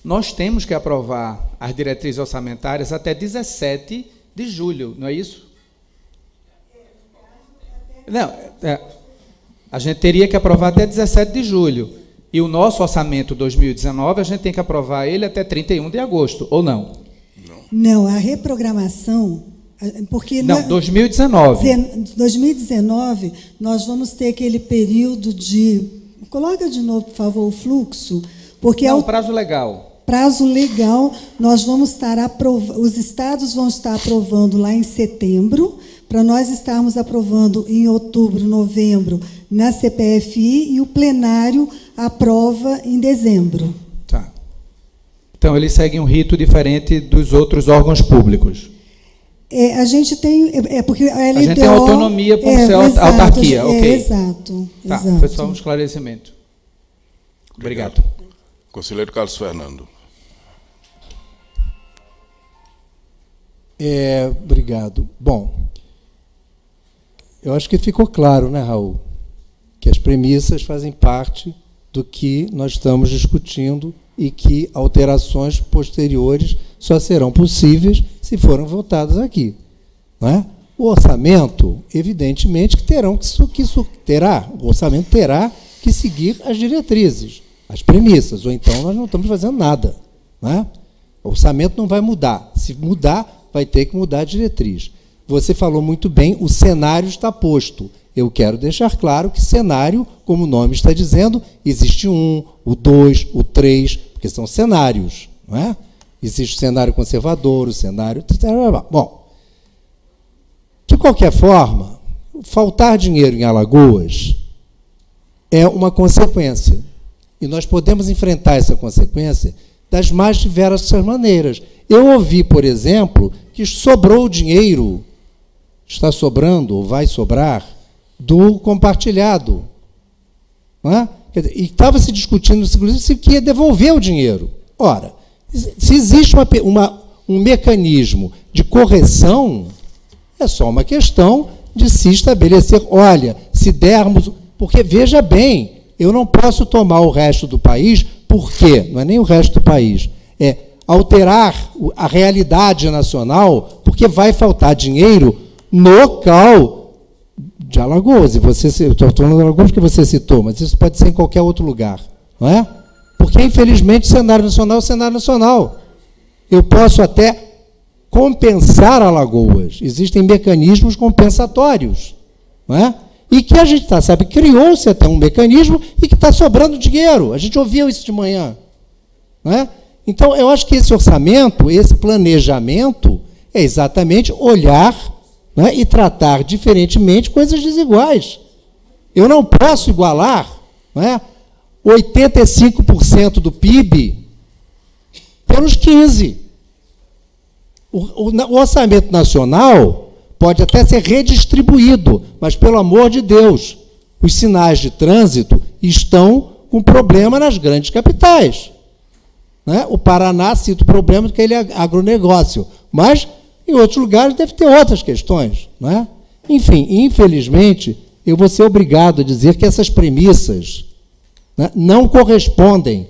nós temos que aprovar as diretrizes orçamentárias até 17 de julho, não é isso? Não, é, a gente teria que aprovar até 17 de julho. E o nosso orçamento 2019, a gente tem que aprovar ele até 31 de agosto, ou não? Não, a reprogramação. Porque não, na, 2019. 2019, nós vamos ter aquele período de. Coloca de novo, por favor, o fluxo. Porque não, é o prazo legal prazo legal, nós vamos estar aprovando, os estados vão estar aprovando lá em setembro, para nós estarmos aprovando em outubro, novembro, na CPFI, e o plenário aprova em dezembro. Tá. Então, eles seguem um rito diferente dos outros órgãos públicos. É, a gente tem. É, é porque a LDO. A gente tem autonomia por é, ser exato, autarquia, é, ok. Exato. Tá, exato. foi só um esclarecimento. Obrigado. Obrigado. Conselheiro Carlos Fernando. É, obrigado. Bom, eu acho que ficou claro, né, Raul, que as premissas fazem parte do que nós estamos discutindo e que alterações posteriores só serão possíveis se forem votadas aqui. Não é? O orçamento, evidentemente, que terão que terá, o orçamento terá que seguir as diretrizes, as premissas, ou então nós não estamos fazendo nada. Não é? O orçamento não vai mudar. Se mudar, vai ter que mudar a diretriz. Você falou muito bem, o cenário está posto. Eu quero deixar claro que cenário, como o nome está dizendo, existe um, o dois, o três, porque são cenários, não é? Existe o cenário conservador, o cenário. Bom, de qualquer forma, faltar dinheiro em Alagoas é uma consequência. E nós podemos enfrentar essa consequência das mais diversas maneiras. Eu ouvi, por exemplo, que sobrou dinheiro, está sobrando ou vai sobrar, do compartilhado. É? E estava se discutindo, inclusive, se ia devolver o dinheiro. Ora, se existe uma, uma, um mecanismo de correção, é só uma questão de se estabelecer, olha, se dermos. Porque, veja bem, eu não posso tomar o resto do país, por quê? Não é nem o resto do país. É alterar a realidade nacional, porque vai faltar dinheiro no cal de Alagoas. E você, estou falando de Alagoas que você citou, mas isso pode ser em qualquer outro lugar, não é? Porque, infelizmente, cenário nacional é cenário nacional. Eu posso até compensar Alagoas. Existem mecanismos compensatórios, não é? E que a gente tá, sabe, criou-se até um mecanismo e que está sobrando dinheiro. A gente ouviu isso de manhã. Não é? Então, eu acho que esse orçamento, esse planejamento, é exatamente olhar né, e tratar diferentemente coisas desiguais. Eu não posso igualar né, 85% do PIB pelos 15. O, o, o orçamento nacional pode até ser redistribuído, mas, pelo amor de Deus, os sinais de trânsito estão com problema nas grandes capitais. Né? O Paraná cita o problema que ele é agronegócio, mas em outros lugares deve ter outras questões. Né? Enfim, infelizmente, eu vou ser obrigado a dizer que essas premissas né, não correspondem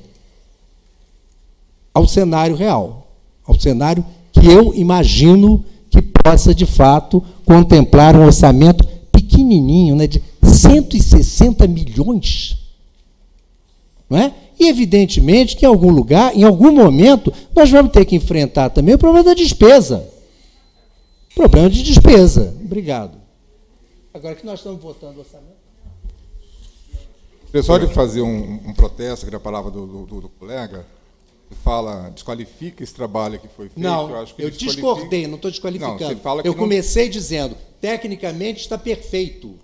ao cenário real, ao cenário que eu imagino que possa, de fato, contemplar um orçamento pequenininho, né, de 160 milhões. Não é? E, evidentemente, que em algum lugar, em algum momento, nós vamos ter que enfrentar também o problema da despesa. Problema de despesa. Obrigado. Agora que nós estamos votando o orçamento. Só de fazer um, um protesto, que a palavra do, do, do colega, fala, desqualifica esse trabalho que foi feito. Não, eu, acho que eu discordei, não estou desqualificando. Não, que eu não... comecei dizendo, tecnicamente está perfeito.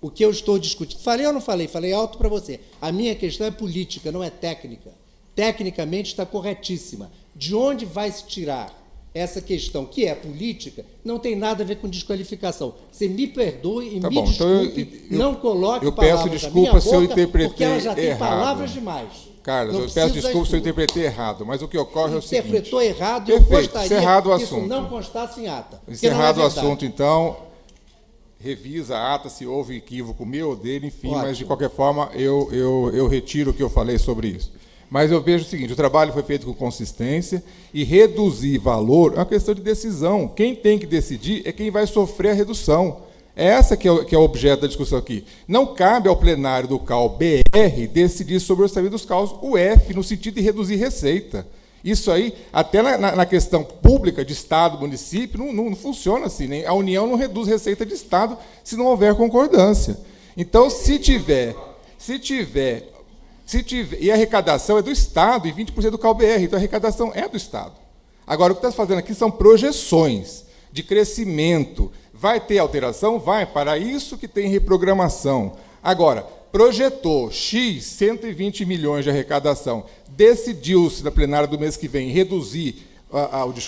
O que eu estou discutindo. Falei ou não falei? Falei alto para você. A minha questão é política, não é técnica. Tecnicamente está corretíssima. De onde vai se tirar essa questão, que é política, não tem nada a ver com desqualificação. Você me perdoe e tá me bom, desculpe, então eu, eu, não coloque eu peço palavras desculpa na minha se eu interpretei porque ela já tem errado. palavras demais. Carlos, Não eu peço desculpa se eu interpretei errado, mas o que ocorre é o seguinte... Interpretou errado e eu gostaria encerrado o que isso assunto. não constasse em ata. é Encerrado o verdade. assunto, então, revisa a ata se houve equívoco meu ou dele, enfim, mas de Ótimo. qualquer forma eu, eu, eu retiro o que eu falei sobre isso. Mas eu vejo o seguinte: o trabalho foi feito com consistência e reduzir valor é uma questão de decisão. Quem tem que decidir é quem vai sofrer a redução. É essa que é, o, que é o objeto da discussão aqui. Não cabe ao plenário do CAL BR decidir sobre o orçamento dos CAUs UF, no sentido de reduzir receita. Isso aí, até na, na- questão pública de Estado, município, não, não- não funciona assim. Nem, a União não reduz receita de Estado se não houver concordância. Então, se tiver, se tiver, se tiver, e a arrecadação é do Estado e 20% do CalBR, então a arrecadação é do Estado. Agora, o que está fazendo aqui são projeções de crescimento. Vai ter alteração? Vai. Para isso que tem reprogramação. Agora, projetou X 120 milhões de arrecadação, decidiu-se na plenária do mês que vem reduzir,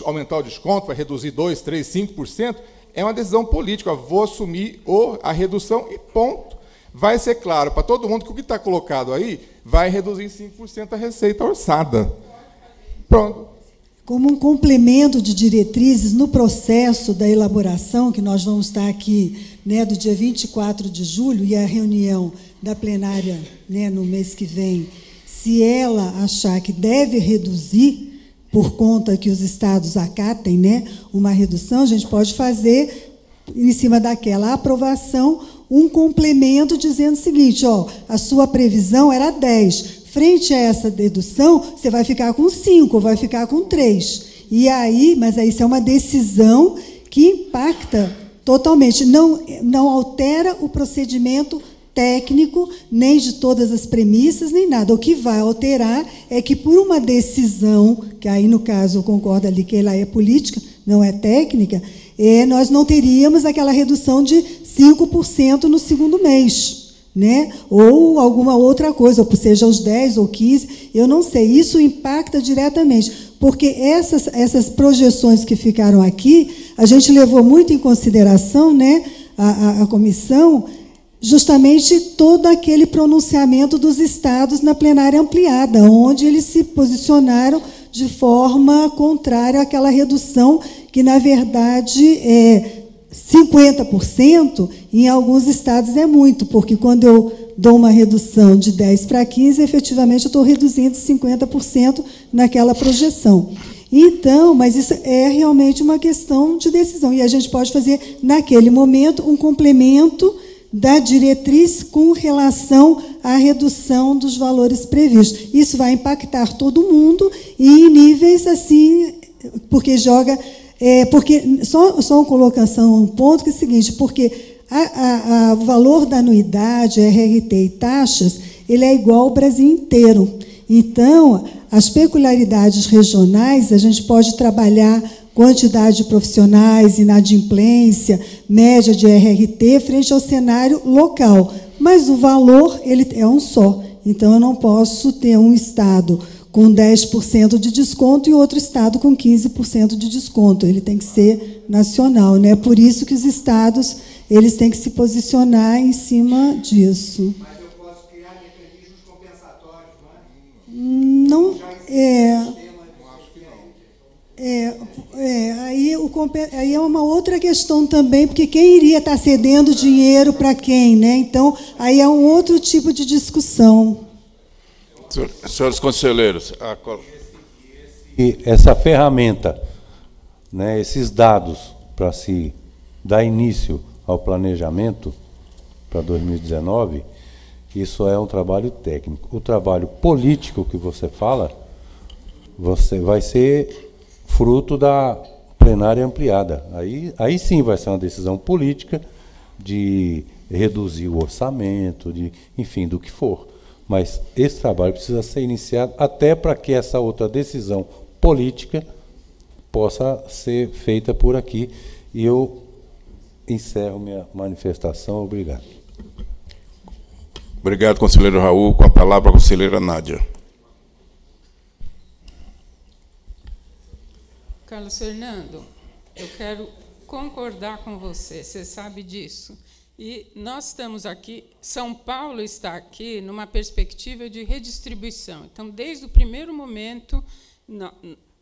aumentar o desconto, vai reduzir 2, 3, 5%, é uma decisão política. Vou assumir a redução e ponto. Vai ser claro para todo mundo que o que está colocado aí vai reduzir em 5% a receita orçada. Pronto. como um complemento de diretrizes no processo da elaboração, que nós vamos estar aqui né, do dia 24 de julho, e a reunião da plenária né, no mês que vem, se ela achar que deve reduzir, por conta que os estados acatem né, uma redução, a gente pode fazer, em cima daquela aprovação, um complemento dizendo o seguinte: ó, a sua previsão era 10. Frente a essa dedução, você vai ficar com 5, vai ficar com 3. E aí, mas aí isso é uma decisão que impacta totalmente, não, não altera o procedimento técnico, nem de todas as premissas, nem nada. O que vai alterar é que, por uma decisão, que aí no caso eu concordo ali que ela é política, não é técnica, é, nós não teríamos aquela redução de 5% no segundo mês. Né? Ou alguma outra coisa, ou seja, os 10 ou 15, eu não sei. Isso impacta diretamente, porque essas, essas projeções que ficaram aqui, a gente levou muito em consideração, né, a, a, a comissão, justamente todo aquele pronunciamento dos estados na plenária ampliada, onde eles se posicionaram de forma contrária àquela redução que, na verdade, é 50%, em alguns estados é muito, porque quando eu dou uma redução de 10 para 15, efetivamente eu estou reduzindo 50% naquela projeção. Então, mas isso é realmente uma questão de decisão. E a gente pode fazer, naquele momento, um complemento da diretriz com relação à redução dos valores previstos. Isso vai impactar todo mundo e em níveis assim, porque joga. É, porque só, só uma colocação, um ponto que é o seguinte, porque a, a, a, o valor da anuidade, RRT e taxas, ele é igual ao Brasil inteiro. Então, as peculiaridades regionais, a gente pode trabalhar quantidade de profissionais, inadimplência, média de RRT, frente ao cenário local. Mas o valor ele é um só. Então, eu não posso ter um Estado com 10% de desconto e outro estado com 15% de desconto. Ele tem que ser nacional, né? Por isso que os estados eles têm que se posicionar em cima disso. Mas eu posso criar mecanismos compensatórios, não é? Não, é. É, é, aí, o, aí é uma outra questão também, porque quem iria estar cedendo dinheiro para quem, né? Então, aí é um outro tipo de discussão. Senhores conselheiros, a... e essa ferramenta, né, esses dados para se dar início ao planejamento para 2019, isso é um trabalho técnico. O trabalho político que você fala, você vai ser fruto da plenária ampliada. Aí, aí sim vai ser uma decisão política de reduzir o orçamento, de, enfim, do que for. Mas esse trabalho precisa ser iniciado até para que essa outra decisão política possa ser feita por aqui. E eu encerro minha manifestação. Obrigado. Obrigado, conselheiro Raul. Com a palavra, a conselheira Nádia. Carlos Fernando, eu quero concordar com você, você sabe disso. E nós estamos aqui, São Paulo está aqui numa perspectiva de redistribuição. Então, desde o primeiro momento,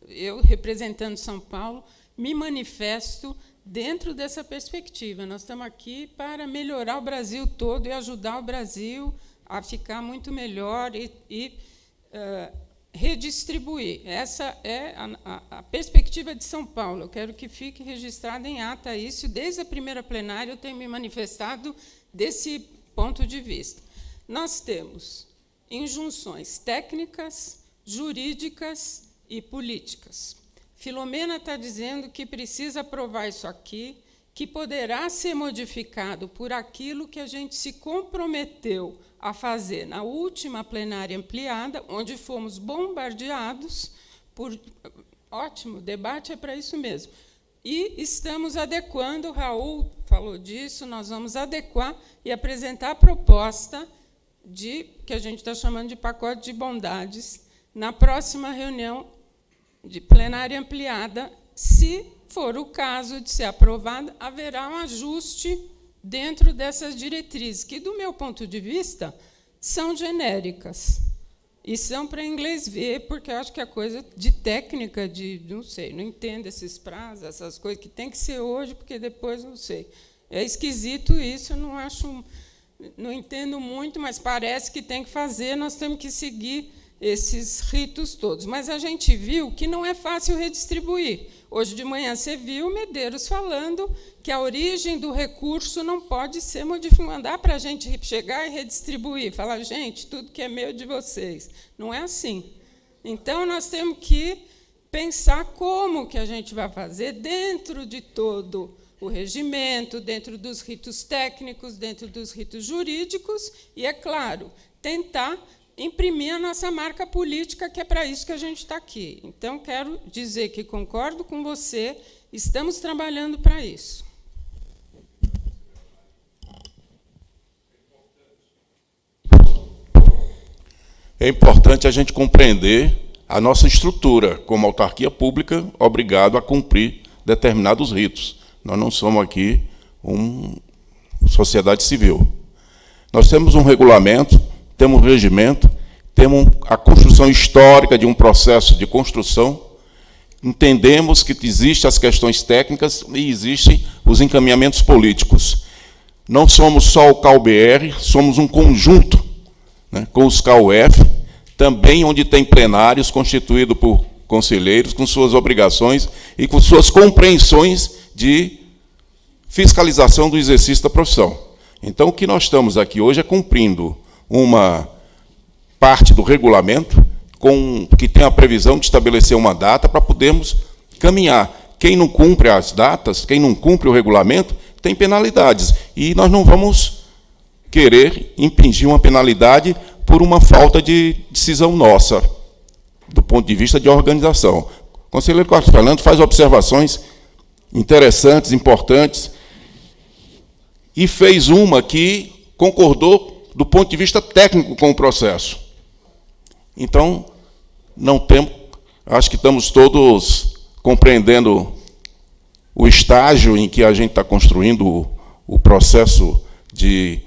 eu, representando São Paulo, me manifesto dentro dessa perspectiva. Nós estamos aqui para melhorar o Brasil todo e ajudar o Brasil a ficar muito melhor e, e uh, redistribuir. Essa é a, a, a, perspectiva de São Paulo. Eu quero que fique registrado em ata isso. Desde a primeira plenária eu tenho me manifestado desse ponto de vista. Nós temos injunções técnicas, jurídicas e políticas. Filomena está dizendo que precisa aprovar isso aqui, que poderá ser modificado por aquilo que a gente se comprometeu a fazer na última plenária ampliada, onde fomos bombardeados por. Ótimo, debate é para isso mesmo. E estamos adequando, o Raul falou disso, nós vamos adequar e apresentar a proposta de que a gente está chamando de pacote de bondades na próxima reunião de plenária ampliada, se for o caso de ser aprovada, haverá um ajuste dentro dessas diretrizes, que, do meu ponto de vista, são genéricas. E são para inglês ver, porque eu acho que é coisa de técnica, de não sei, não entendo esses prazos, essas coisas, que tem que ser hoje, porque depois não sei. É esquisito isso, não acho, não entendo muito, mas parece que tem que fazer, nós temos que seguir esses ritos todos. Mas a gente viu que não é fácil redistribuir. Hoje de manhã você viu Medeiros falando que a origem do recurso não pode ser modificada. Não dá para a gente chegar e redistribuir, falar, gente, tudo que é meu é de vocês. Não é assim. Então, nós temos que pensar como que a gente vai fazer dentro de todo o regimento, dentro dos ritos técnicos, dentro dos ritos jurídicos, e, é claro, tentar imprimir a nossa marca política, que é para isso que a gente está aqui. Então, quero dizer que concordo com você, estamos trabalhando para isso. É importante a gente compreender a nossa estrutura como autarquia pública, obrigado a cumprir determinados ritos. Nós não somos aqui uma sociedade civil. Nós temos um regulamento temos um regimento, temos a construção histórica de um processo de construção, entendemos que existem as questões técnicas e existem os encaminhamentos políticos. Não somos só o CalBR, somos um conjunto né, com os CalUF, também onde tem plenários constituídos por conselheiros, com suas obrigações e com suas compreensões de fiscalização do exercício da profissão. Então, o que nós estamos aqui hoje é cumprindo uma parte do regulamento com, que tem a previsão de estabelecer uma data para podermos caminhar. Quem não cumpre as datas, quem não cumpre o regulamento, tem penalidades. E nós não vamos querer impingir uma penalidade por uma falta de decisão nossa, do ponto de vista de organização. O conselheiro Carlos Fernando faz observações interessantes, importantes, e fez uma que concordou do ponto de vista técnico com o processo. Então, não temos, acho que estamos todos compreendendo o estágio em que a gente está construindo o, processo de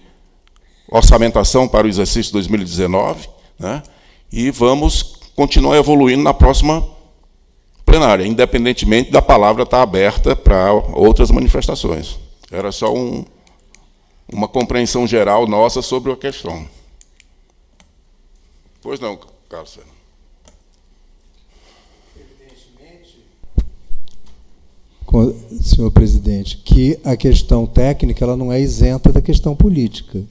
orçamentação para o exercício 2019, né? e vamos continuar evoluindo na próxima plenária, independentemente da palavra estar aberta para outras manifestações. Era só um, uma compreensão geral nossa sobre a questão. Pois não, Carlos Fernando. senhor presidente, que a questão técnica ela não é isenta da questão política.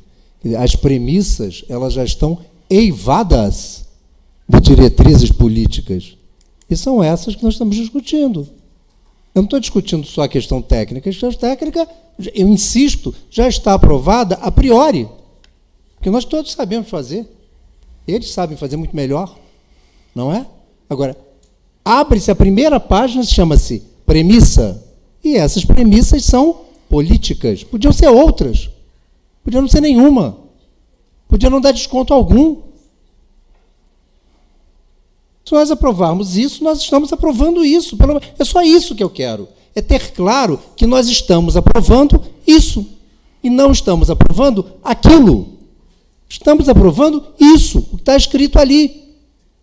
As premissas elas já estão eivadas de diretrizes políticas. E são essas que nós estamos discutindo. Eu não estou discutindo só a questão técnica. A questão técnica, eu insisto, já está aprovada a priori. Porque nós todos sabemos fazer. Eles sabem fazer muito melhor. Não é? Agora, abre-se a primeira página, chama-se premissa. E essas premissas são políticas. Podiam ser outras. Podia não ser nenhuma. Podia não dar desconto algum. Se nós aprovarmos isso, nós estamos aprovando isso. É só isso que eu quero. É ter claro que nós estamos aprovando isso. E não estamos aprovando aquilo. Estamos aprovando isso, o que está escrito ali.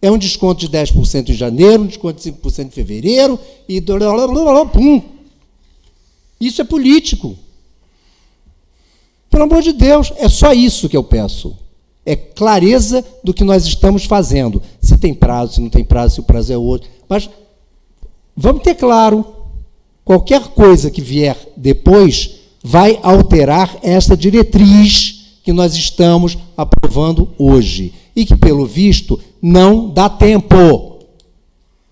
É um desconto de 10% em janeiro, um desconto de 5% em fevereiro, e. Pum. Isso é político. Pelo amor de Deus, é só isso que eu peço. É clareza do que nós estamos fazendo. Se tem prazo, se não tem prazo, se o prazo é outro. Mas vamos ter claro: qualquer coisa que vier depois vai alterar esta diretriz que nós estamos aprovando hoje. E que, pelo visto, não dá tempo.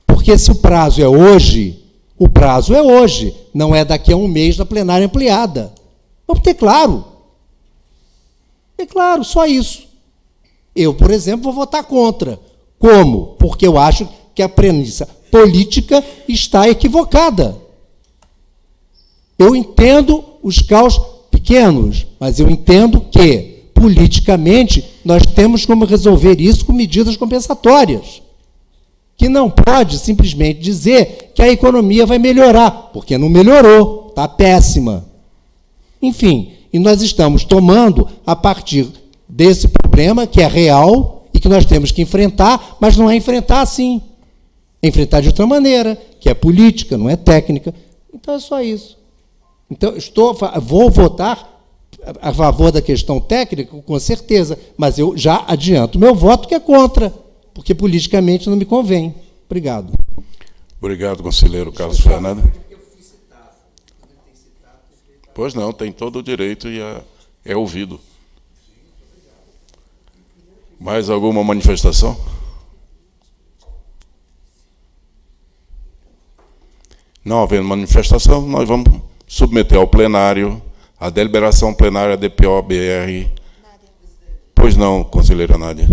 Porque se o prazo é hoje, o prazo é hoje, não é daqui a um mês na plenária ampliada. Vamos ter claro. É claro, só isso. Eu, por exemplo, vou votar contra. Como? Porque eu acho que a premissa política está equivocada. Eu entendo os caos pequenos, mas eu entendo que, politicamente, nós temos como resolver isso com medidas compensatórias. Que não pode simplesmente dizer que a economia vai melhorar, porque não melhorou, está péssima. Enfim, e nós estamos tomando, a partir desse problema que é real e que nós temos que enfrentar, mas não é enfrentar assim. É enfrentar de outra maneira, que é política, não é técnica. Então é só isso. Então, estou, vou votar a favor da questão técnica, com certeza, mas eu já adianto meu voto que é contra, porque politicamente não me convém. Obrigado. Obrigado, conselheiro Carlos Fernando. Pois não, tem todo o direito e é, é ouvido. Mais alguma manifestação? Não havendo manifestação, nós vamos submeter ao plenário a deliberação plenária DPO-BR. Pois não, conselheira Nádia.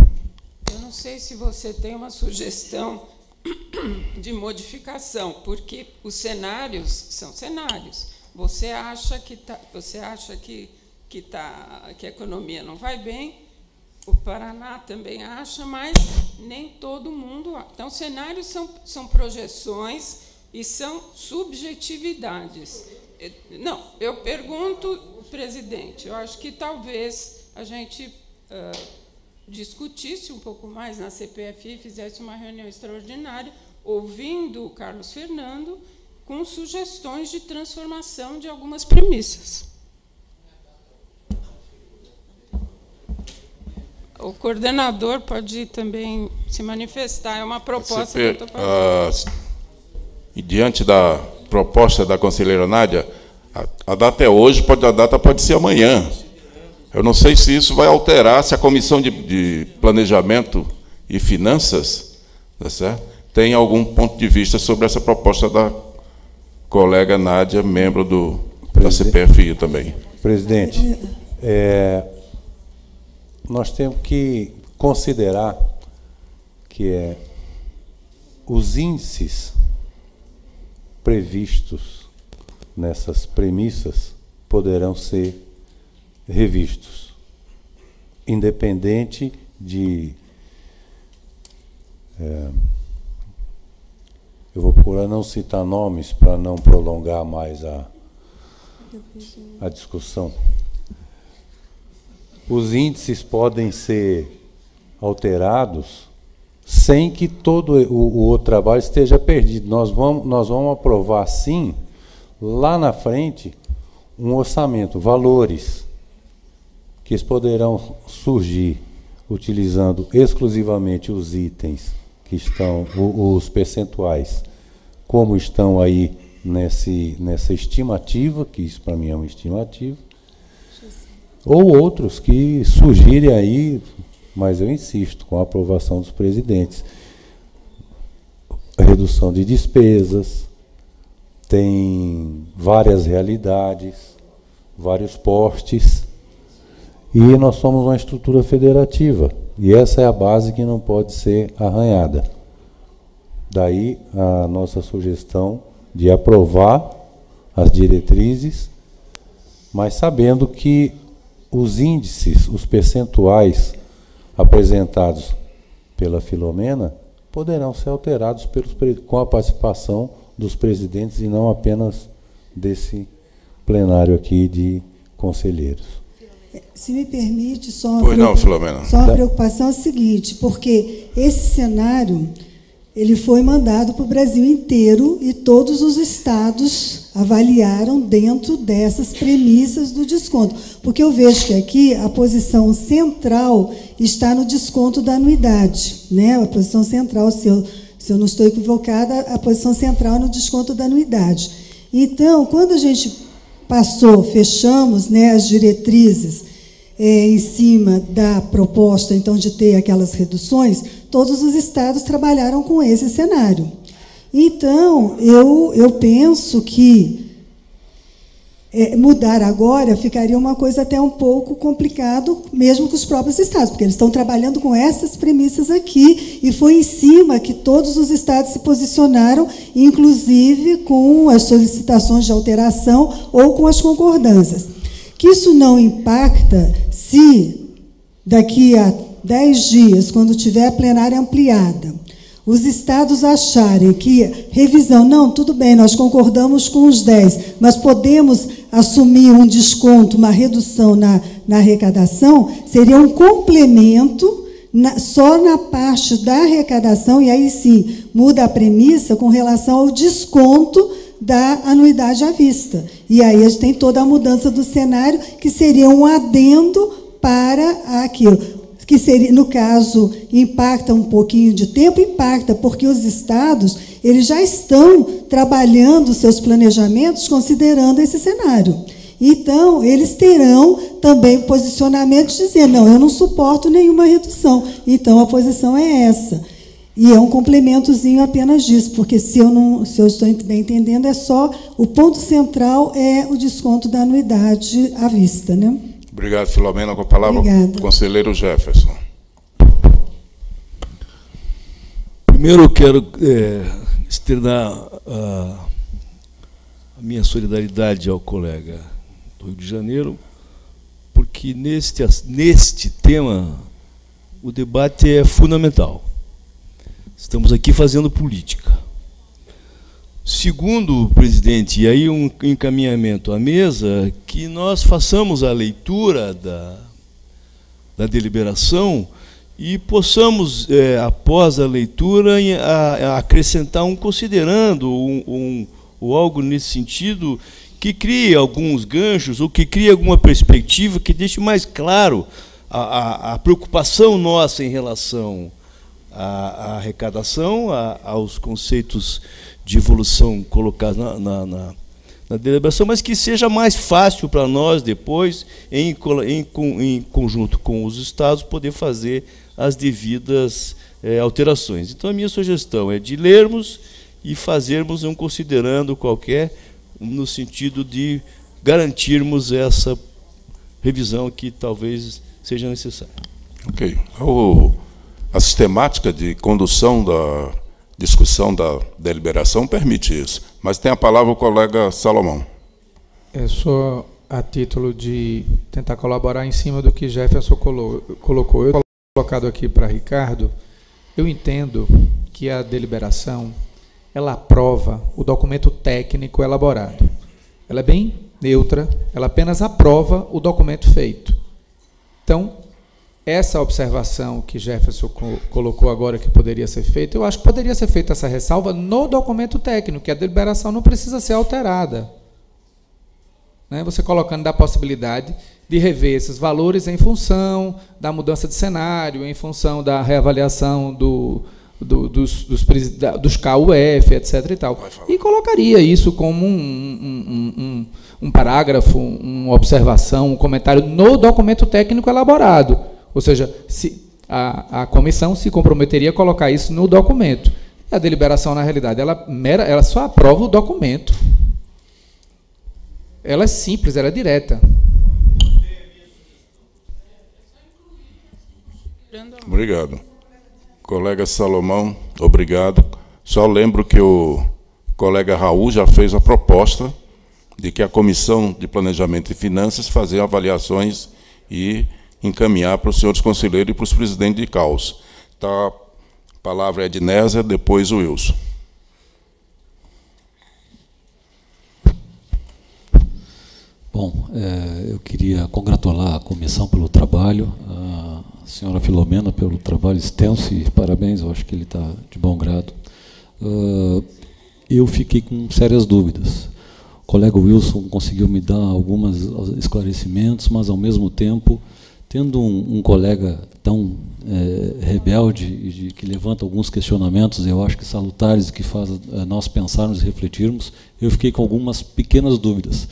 Eu não sei se você tem uma sugestão de modificação, porque os cenários são cenários. Você acha que tá, você acha que que tá que a economia não vai bem? O Paraná também acha, mas nem todo mundo. Então, cenários são, são projeções e são subjetividades. Não, eu pergunto, presidente, eu acho que talvez a gente uh, discutisse um pouco mais na CPFI, fizesse uma reunião extraordinária, ouvindo o Carlos Fernando, com sugestões de transformação de algumas premissas. O coordenador pode também se manifestar, é uma proposta que eu estou fazendo. Uh, e diante da proposta da conselheira Nádia, a, a, data é hoje, pode, a data pode ser amanhã. Eu não sei se isso vai alterar, se a Comissão de, de Planejamento e Finanças tá certo? tem algum ponto de vista sobre essa proposta da colega Nádia, membro do, da CPFI também. Presidente, é, nós temos que considerar que é, os índices previstos nessas premissas poderão ser revistos, independente de É, eu vou procurar não citar nomes para não prolongar mais a, a discussão. Os índices podem ser alterados sem que todo o, o trabalho esteja perdido. Nós vamos, nós vamos aprovar, sim, lá na frente, um orçamento, valores, que poderão surgir utilizando exclusivamente os itens que estão, os percentuais, como estão aí nesse, nessa estimativa, que isso para mim é uma estimativa, ou outros que surgirem aí mas eu insisto, com a aprovação dos presidentes. Redução de despesas, tem várias realidades, vários portes, e nós somos uma estrutura federativa, e essa é a base que não pode ser arranhada. Daí a nossa sugestão de aprovar as diretrizes, mas sabendo que os índices, os percentuais apresentados pela Filomena poderão ser alterados pelos, com a participação dos presidentes e não apenas desse plenário aqui de conselheiros. Se me permite, só uma, pois não, Filomena. só uma preocupação é o seguinte, porque esse cenário ele foi mandado para o Brasil inteiro e todos os estados avaliaram dentro dessas premissas do desconto. Porque eu vejo que aqui a posição central está no desconto da anuidade. Né? A posição central, se eu, se eu não estou equivocada, a posição central é no desconto da anuidade. Então, quando a gente passou, fechamos né, as diretrizes é, em cima da proposta, então, de ter aquelas reduções, todos os estados trabalharam com esse cenário. Então, eu, eu penso que é, mudar agora ficaria uma coisa até um pouco complicado, mesmo com os próprios estados, porque eles estão trabalhando com essas premissas aqui, e foi em cima que todos os estados se posicionaram, inclusive com as solicitações de alteração ou com as concordâncias. Que isso não impacta se daqui a dez dias, quando tiver a plenária ampliada, os estados acharem que revisão, não, tudo bem, nós concordamos com os 10, mas podemos assumir um desconto, uma redução na, na arrecadação, seria um complemento na, só na parte da arrecadação, e aí sim muda a premissa com relação ao desconto da anuidade à vista. E aí a gente tem toda a mudança do cenário, que seria um adendo para aquilo que seria, no caso, impacta um pouquinho de tempo, impacta, porque os estados eles já estão trabalhando seus planejamentos considerando esse cenário. Então, eles terão também posicionamentos dizendo, não, eu não suporto nenhuma redução. Então, a posição é essa. E é um complementozinho apenas disso, porque se eu não, se eu estou bem entendendo, é só o ponto central é o desconto da anuidade à vista, né? Obrigado, Filomena. Com a palavra, Obrigada. conselheiro Jefferson. Primeiro, eu quero é, externar a, a minha solidariedade ao colega do Rio de Janeiro, porque neste, neste tema o debate é fundamental. Estamos aqui fazendo política. Segundo, presidente, e aí um encaminhamento à mesa, que nós façamos a leitura da, da deliberação e possamos, é, após a leitura, a, a acrescentar um considerando, um, um, ou algo nesse sentido, que crie alguns ganchos ou que crie alguma perspectiva que deixe mais claro a, a, a preocupação nossa em relação à, à arrecadação, aos conceitos de evolução colocados na, na, na, na, deliberação, mas que seja mais fácil para nós depois, em, em, em, conjunto com os estados, poder fazer as devidas é, alterações. Então, a minha sugestão é de lermos e fazermos um considerando qualquer, no sentido de garantirmos essa revisão que talvez seja necessária. Ok. A sistemática de condução da discussão da deliberação permite isso. Mas tem a palavra o colega Salomão. É só a título de tentar colaborar em cima do que Jefferson colocou. Eu colocado aqui para Ricardo Eu entendo que a deliberação ela aprova o documento técnico elaborado. Ela é bem neutra, ela apenas aprova o documento feito. Então, essa observação que Jefferson colocou agora que poderia ser feita, eu acho que poderia ser feita essa ressalva no documento técnico, que a deliberação não precisa ser alterada. Né? Você colocando da possibilidade de rever esses valores em função da mudança de cenário, em função da reavaliação do, do, dos, dos, dos KUF, etc. E, tal. e colocaria isso como um, um, um, um parágrafo, uma observação, um comentário no documento técnico elaborado. Ou seja, se a, a comissão se comprometeria a colocar isso no documento. E a deliberação, na realidade, ela, mera, ela só aprova o documento. Ela é simples, ela é direta. Obrigado. Colega Salomão, obrigado. Só lembro que o colega Raul já fez a proposta de que a Comissão de Planejamento e Finanças fazer avaliações e encaminhar para os senhores conselheiros e para os presidentes de caos. Tá, a palavra é de Nézia, depois o Wilson. Bom, é, eu queria congratular a comissão pelo trabalho, a senhora Filomena pelo trabalho extenso e parabéns, eu acho que ele está de bom grado. Uh, eu fiquei com sérias dúvidas. O colega Wilson conseguiu me dar alguns esclarecimentos, mas ao mesmo tempo tendo um, um colega tão é, rebelde e de, que levanta alguns questionamentos, eu acho que salutares, que faz é, nós pensarmos e refletirmos, eu fiquei com algumas pequenas dúvidas.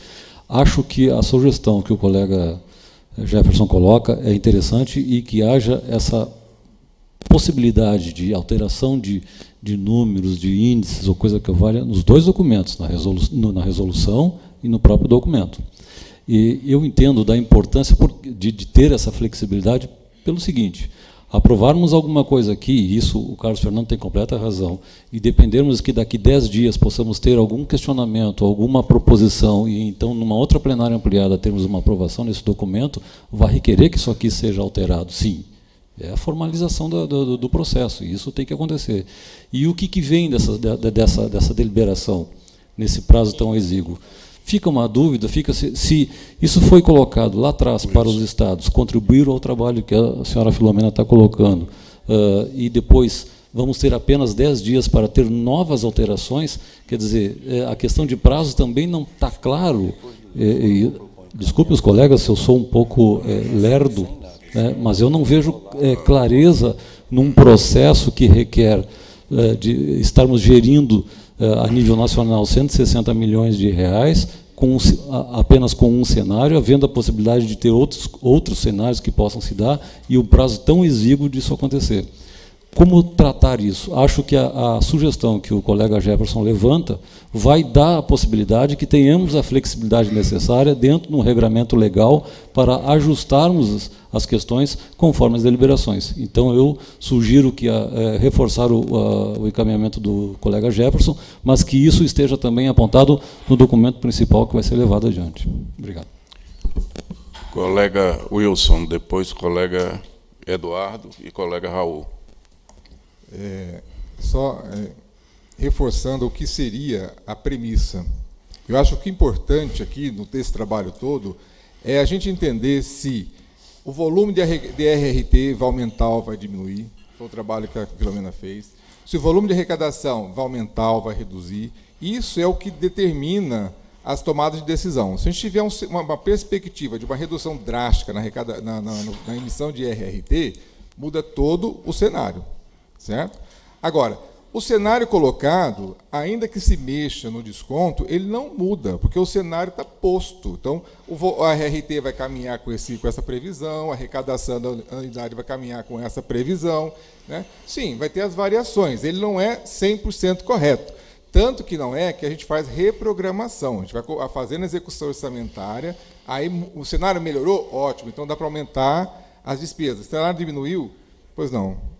Acho que a sugestão que o colega Jefferson coloca é interessante e que haja essa possibilidade de alteração de, de números, de índices ou coisa que valha nos dois documentos, na, na resolução e no próprio documento. E eu entendo da importância de, de ter essa flexibilidade pelo seguinte, aprovarmos alguma coisa aqui, e isso o Carlos Fernando tem completa razão, e dependermos que daqui 10 dias possamos ter algum questionamento, alguma proposição, e então, numa outra plenária ampliada, termos uma aprovação nesse documento, vai requerer que isso aqui seja alterado, sim. É a formalização do, do, do processo, e isso tem que acontecer. E o que, que vem dessa, dessa, dessa deliberação, nesse prazo tão exíguo? Fica uma dúvida, fica se, se isso foi colocado lá atrás para os estados, contribuíram ao trabalho que a senhora Filomena está colocando, uh, e depois vamos ter apenas 10 dias para ter novas alterações, quer dizer, é, a questão de prazo também não está claro. É, desculpe os colegas se eu sou um pouco é, lerdo, né, mas eu não vejo clareza num processo que requer de estarmos gerindo eh, a nível nacional 160 milhões de reais, com, apenas com um cenário, havendo a possibilidade de ter outros, outros cenários que possam se dar e o prazo tão exíguo disso acontecer. Como tratar isso? Acho que a, a, sugestão que o colega Jefferson levanta vai dar a possibilidade que tenhamos a flexibilidade necessária dentro de um regramento legal para ajustarmos as, questões conforme as deliberações. Então, eu sugiro que a, é, reforçar o, a, o encaminhamento do colega Jefferson, mas que isso esteja também apontado no documento principal que vai ser levado adiante. Obrigado. Colega Wilson, depois colega Eduardo e colega Raul. É, só é, reforçando o que seria a premissa. Eu acho que importante aqui, no desse trabalho todo, é a gente entender se o volume de RRT vai aumentar ou vai diminuir, foi o trabalho que a Filomena fez. Se o volume de arrecadação vai aumentar ou vai reduzir, isso é o que determina as tomadas de decisão. Se a gente tiver um, uma, uma, perspectiva de uma redução drástica na, na, na, na emissão de RRT, muda todo o cenário. Certo? Agora, o cenário colocado, ainda que se mexa no desconto, ele não muda, porque o cenário está posto. Então, o RRT vai caminhar com, esse, com essa previsão, a arrecadação da unidade vai caminhar com essa previsão. Né? Sim, vai ter as variações. Ele não é 100% correto. Tanto que não é que a gente faz reprogramação. A gente vai fazendo a execução orçamentária, aí o cenário melhorou? Ótimo, então dá para aumentar as despesas. O cenário diminuiu? Pois não.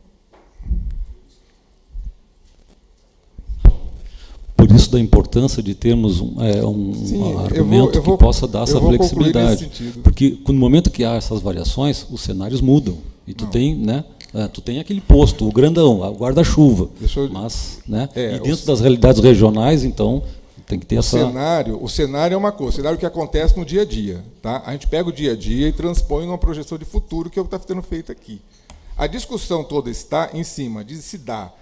Por isso da importância de termos um, é, um Sim, argumento eu vou, eu vou, que possa dar essa flexibilidade. Porque no momento que há essas variações, os cenários mudam. E tu Não. tem, né? É, tu tem aquele posto, o grandão, o guarda-chuva. Eu... Mas, né? É, e dentro o... das realidades regionais, então, tem que ter o essa. Cenário, o cenário é uma coisa, o cenário que acontece no dia a dia. Tá? A gente pega o dia a dia e transpõe numa projeção de futuro, que é o que está sendo feito aqui. A discussão toda está em cima de se dar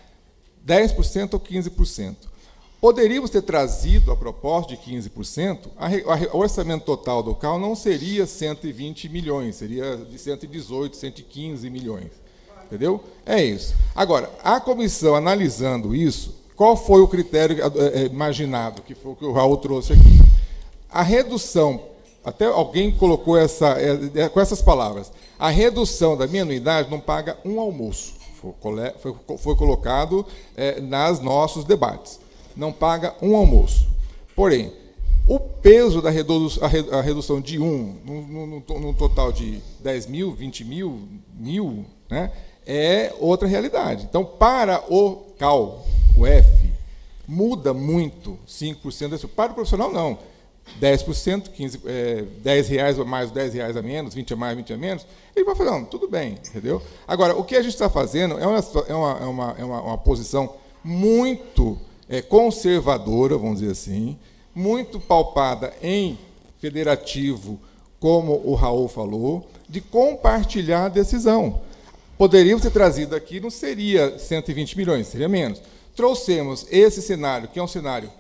10% ou 15%. Poderíamos ter trazido a proposta de 15%, o orçamento total do CAL não seria 120 milhões, seria de 118, 115 milhões. Entendeu? É isso. Agora, a comissão analisando isso, qual foi o critério é, imaginado, que foi o que o Raul trouxe aqui? A redução, até alguém colocou essa, com essas palavras, a redução da minha anuidade não paga um almoço. Foi, foi, foi colocado é, nas nossos debates não paga um almoço. Porém, o peso da redução, a redução de um, num, total de 10 mil, 20 mil, mil, né, é outra realidade. Então, para o CAL, o F, muda muito 5% desse. Para o profissional, não. 10%, 15, é, 10 reais a mais, 10 reais a menos, 20 a mais, 20 a menos, ele vai falar, não, tudo bem, entendeu? Agora, o que a gente está fazendo é uma, é uma, é uma, é uma, posição muito conservadora, vamos dizer assim, muito palpada em federativo, como o Raul falou, de compartilhar a decisão. Poderíamos ter trazido aqui, não seria 120 milhões, seria menos. Trouxemos esse cenário, que é um cenário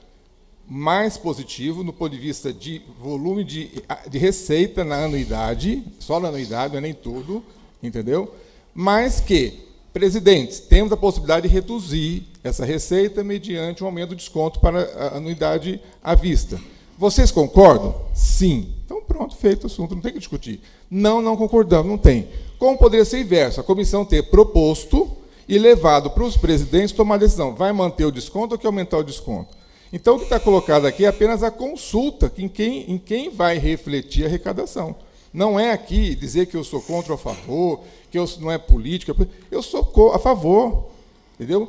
mais positivo no ponto de vista de volume de, de receita na anuidade, só na anuidade, não é nem tudo, entendeu? Mas que Presidentes, temos a possibilidade de reduzir essa receita mediante um aumento do desconto para a anuidade à vista. Vocês concordam? Sim. Então, pronto, feito o assunto, não tem que discutir. Não, não concordamos, não tem. Como poderia ser inverso? A comissão ter proposto e levado para os presidentes tomar a decisão: vai manter o desconto ou quer aumentar o desconto? Então, o que está colocado aqui é apenas a consulta em quem, em quem vai refletir a arrecadação. Não é aqui dizer que eu sou contra ou a favor, que eu, não é política. Eu sou a favor. Entendeu?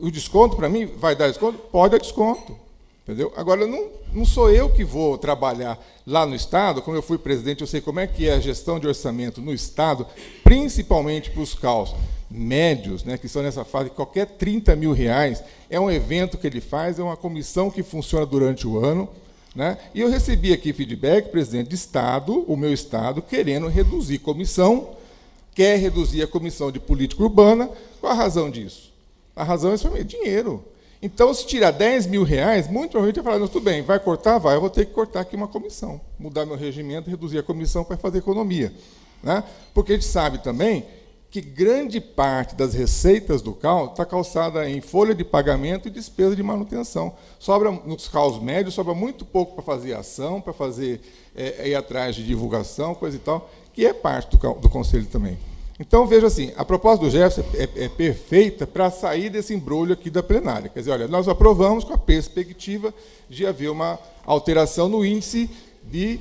O desconto, para mim, vai dar desconto? Pode dar desconto. Entendeu? Agora, não, não sou eu que vou trabalhar lá no Estado, como eu fui presidente, eu sei como é que é a gestão de orçamento no Estado, principalmente para os caos médios, né, que estão nessa fase, qualquer 30 mil reais é um evento que ele faz, é uma comissão que funciona durante o ano, né? E eu recebi aqui feedback, presidente de Estado, o meu Estado, querendo reduzir comissão, quer reduzir a comissão de política urbana. Qual a razão disso? A razão é somente dinheiro. Então, se tirar 10 mil reais, muito provavelmente vai falar, tudo bem, vai cortar? Vai, eu vou ter que cortar aqui uma comissão. Mudar meu regimento, reduzir a comissão para fazer economia. Né? Porque a gente sabe também que grande parte das receitas do CAL está calçada em folha de pagamento e despesa de manutenção. Sobra, nos CAUs médios, sobra muito pouco para fazer ação, para fazer é, ir atrás de divulgação, coisa e tal, que é parte do, do Conselho também. Então, veja assim, a proposta do Jefferson é, é, perfeita para sair desse embrulho aqui da plenária. Quer dizer, olha, nós aprovamos com a perspectiva de haver uma alteração no índice de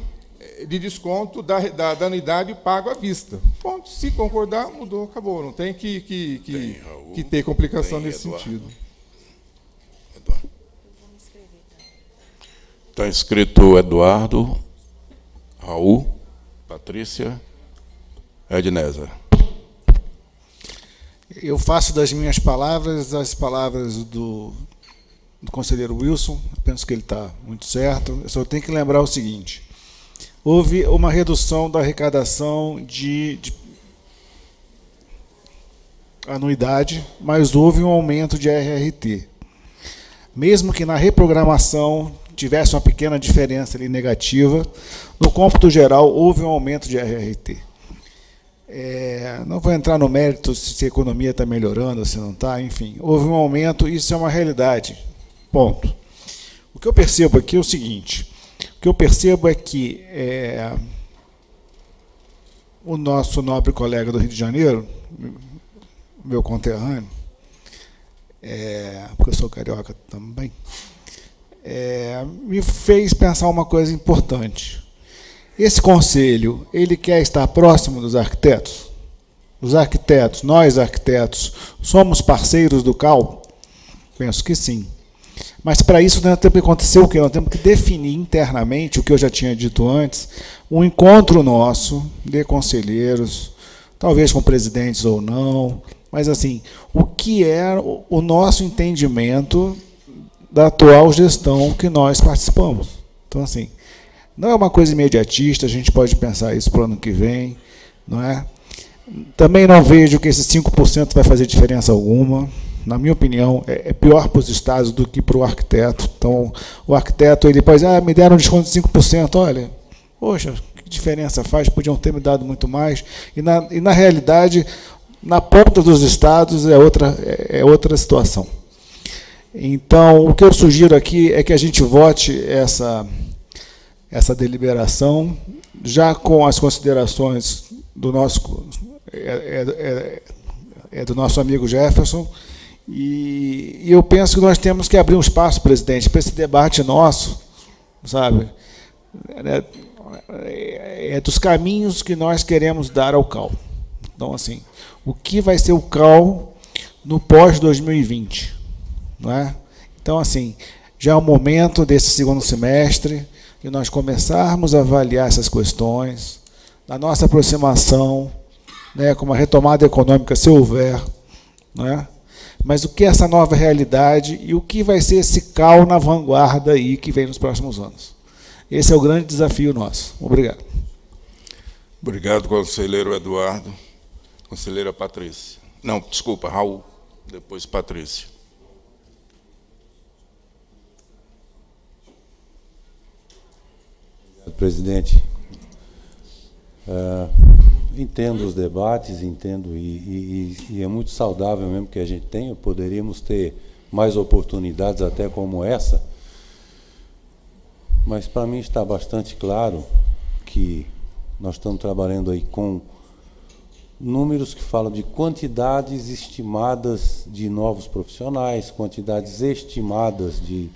de desconto da, da, da anuidade pago à vista. Ponto. Se concordar, mudou, acabou. Não tem que, que, que, tem, Raul, que ter complicação tem, nesse Eduardo. sentido. Está escrito Eduardo, Raul, Patrícia, Ednesa. Eu faço das minhas palavras as palavras do, do conselheiro Wilson. penso que ele está muito certo. Eu só tenho que lembrar o seguinte: houve uma redução da arrecadação de, de anuidade, mas houve um aumento de RRT. Mesmo que na reprogramação tivesse uma pequena diferença ali negativa, no cômputo geral houve um aumento de RRT. É, não vou entrar no mérito se a economia está melhorando, se não está, enfim, houve um aumento, isso é uma realidade. Ponto. O que eu percebo aqui é o seguinte: o que eu percebo é que é, o nosso nobre colega do Rio de Janeiro, meu conterrâneo, é, porque eu sou carioca também, é, me fez pensar uma coisa importante. Esse conselho, ele quer estar próximo dos arquitetos? Os arquitetos, nós arquitetos, somos parceiros do CAL? Penso que sim. Mas para isso nós temos que acontecer o quê? Nós temos que definir internamente o que eu já tinha dito antes, um encontro nosso de conselheiros, talvez com presidentes ou não, mas assim, o que é o nosso entendimento da atual gestão que nós participamos. Então, assim, não é uma coisa imediatista, a gente pode pensar isso para o ano que vem, não é? Também não vejo que esses 5% vai fazer diferença alguma. Na minha opinião, é, é pior para os estados do que para o arquiteto. Então, o arquiteto, ele pode dizer, ah, me deram um desconto de 5%, olha, poxa, que diferença faz, podiam ter me dado muito mais. E na, e na realidade, na ponta dos estados é outra, é, é outra situação. Então, o que eu sugiro aqui é que a gente vote essa, essa deliberação, já com as considerações do nosso, é, é, é, é do nosso amigo Jefferson, e, e, eu penso que nós temos que abrir um espaço, presidente, para esse debate nosso, sabe? É, é, é dos caminhos que nós queremos dar ao CAL. Então, assim, o que vai ser o CAL no pós-2020? Não é? Então, assim, já é o momento desse segundo semestre de nós começarmos a avaliar essas questões, da nossa aproximação, né, com uma retomada econômica, se houver, não é? mas o que é essa nova realidade e o que vai ser esse cal na vanguarda aí que vem nos próximos anos. Esse é o grande desafio nosso. Obrigado. Obrigado, conselheiro Eduardo. Conselheira Patrícia. Não, desculpa, Raul. Depois Patrícia. Presidente, uh, entendo os debates, entendo, e, e, e, é muito saudável mesmo que a gente tenha, poderíamos ter mais oportunidades até como essa, mas para mim está bastante claro que nós estamos trabalhando aí com números que falam de quantidades estimadas de novos profissionais, quantidades estimadas de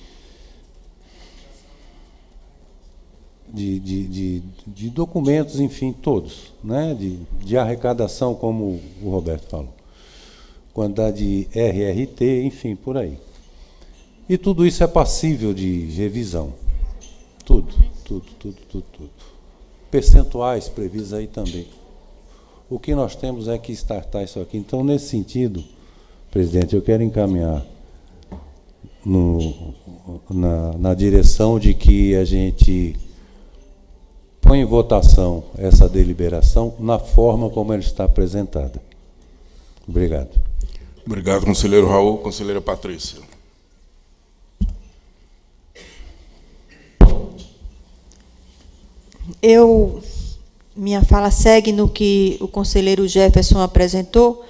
de, de, de, de, documentos, enfim, todos, né? de, de arrecadação, como o Roberto falou, quantidade de RRT, enfim, por aí. E tudo isso é passível de revisão. Tudo, tudo, tudo, tudo, tudo. Percentuais previstos aí também. O que nós temos é que startar isso aqui. Então, nesse sentido, presidente, eu quero encaminhar no, na, na direção de que a gente põe em votação essa deliberação na forma como ela está apresentada. Obrigado. Obrigado, conselheiro Raul. Conselheira Patrícia. Eu, minha fala segue no que o conselheiro Jefferson apresentou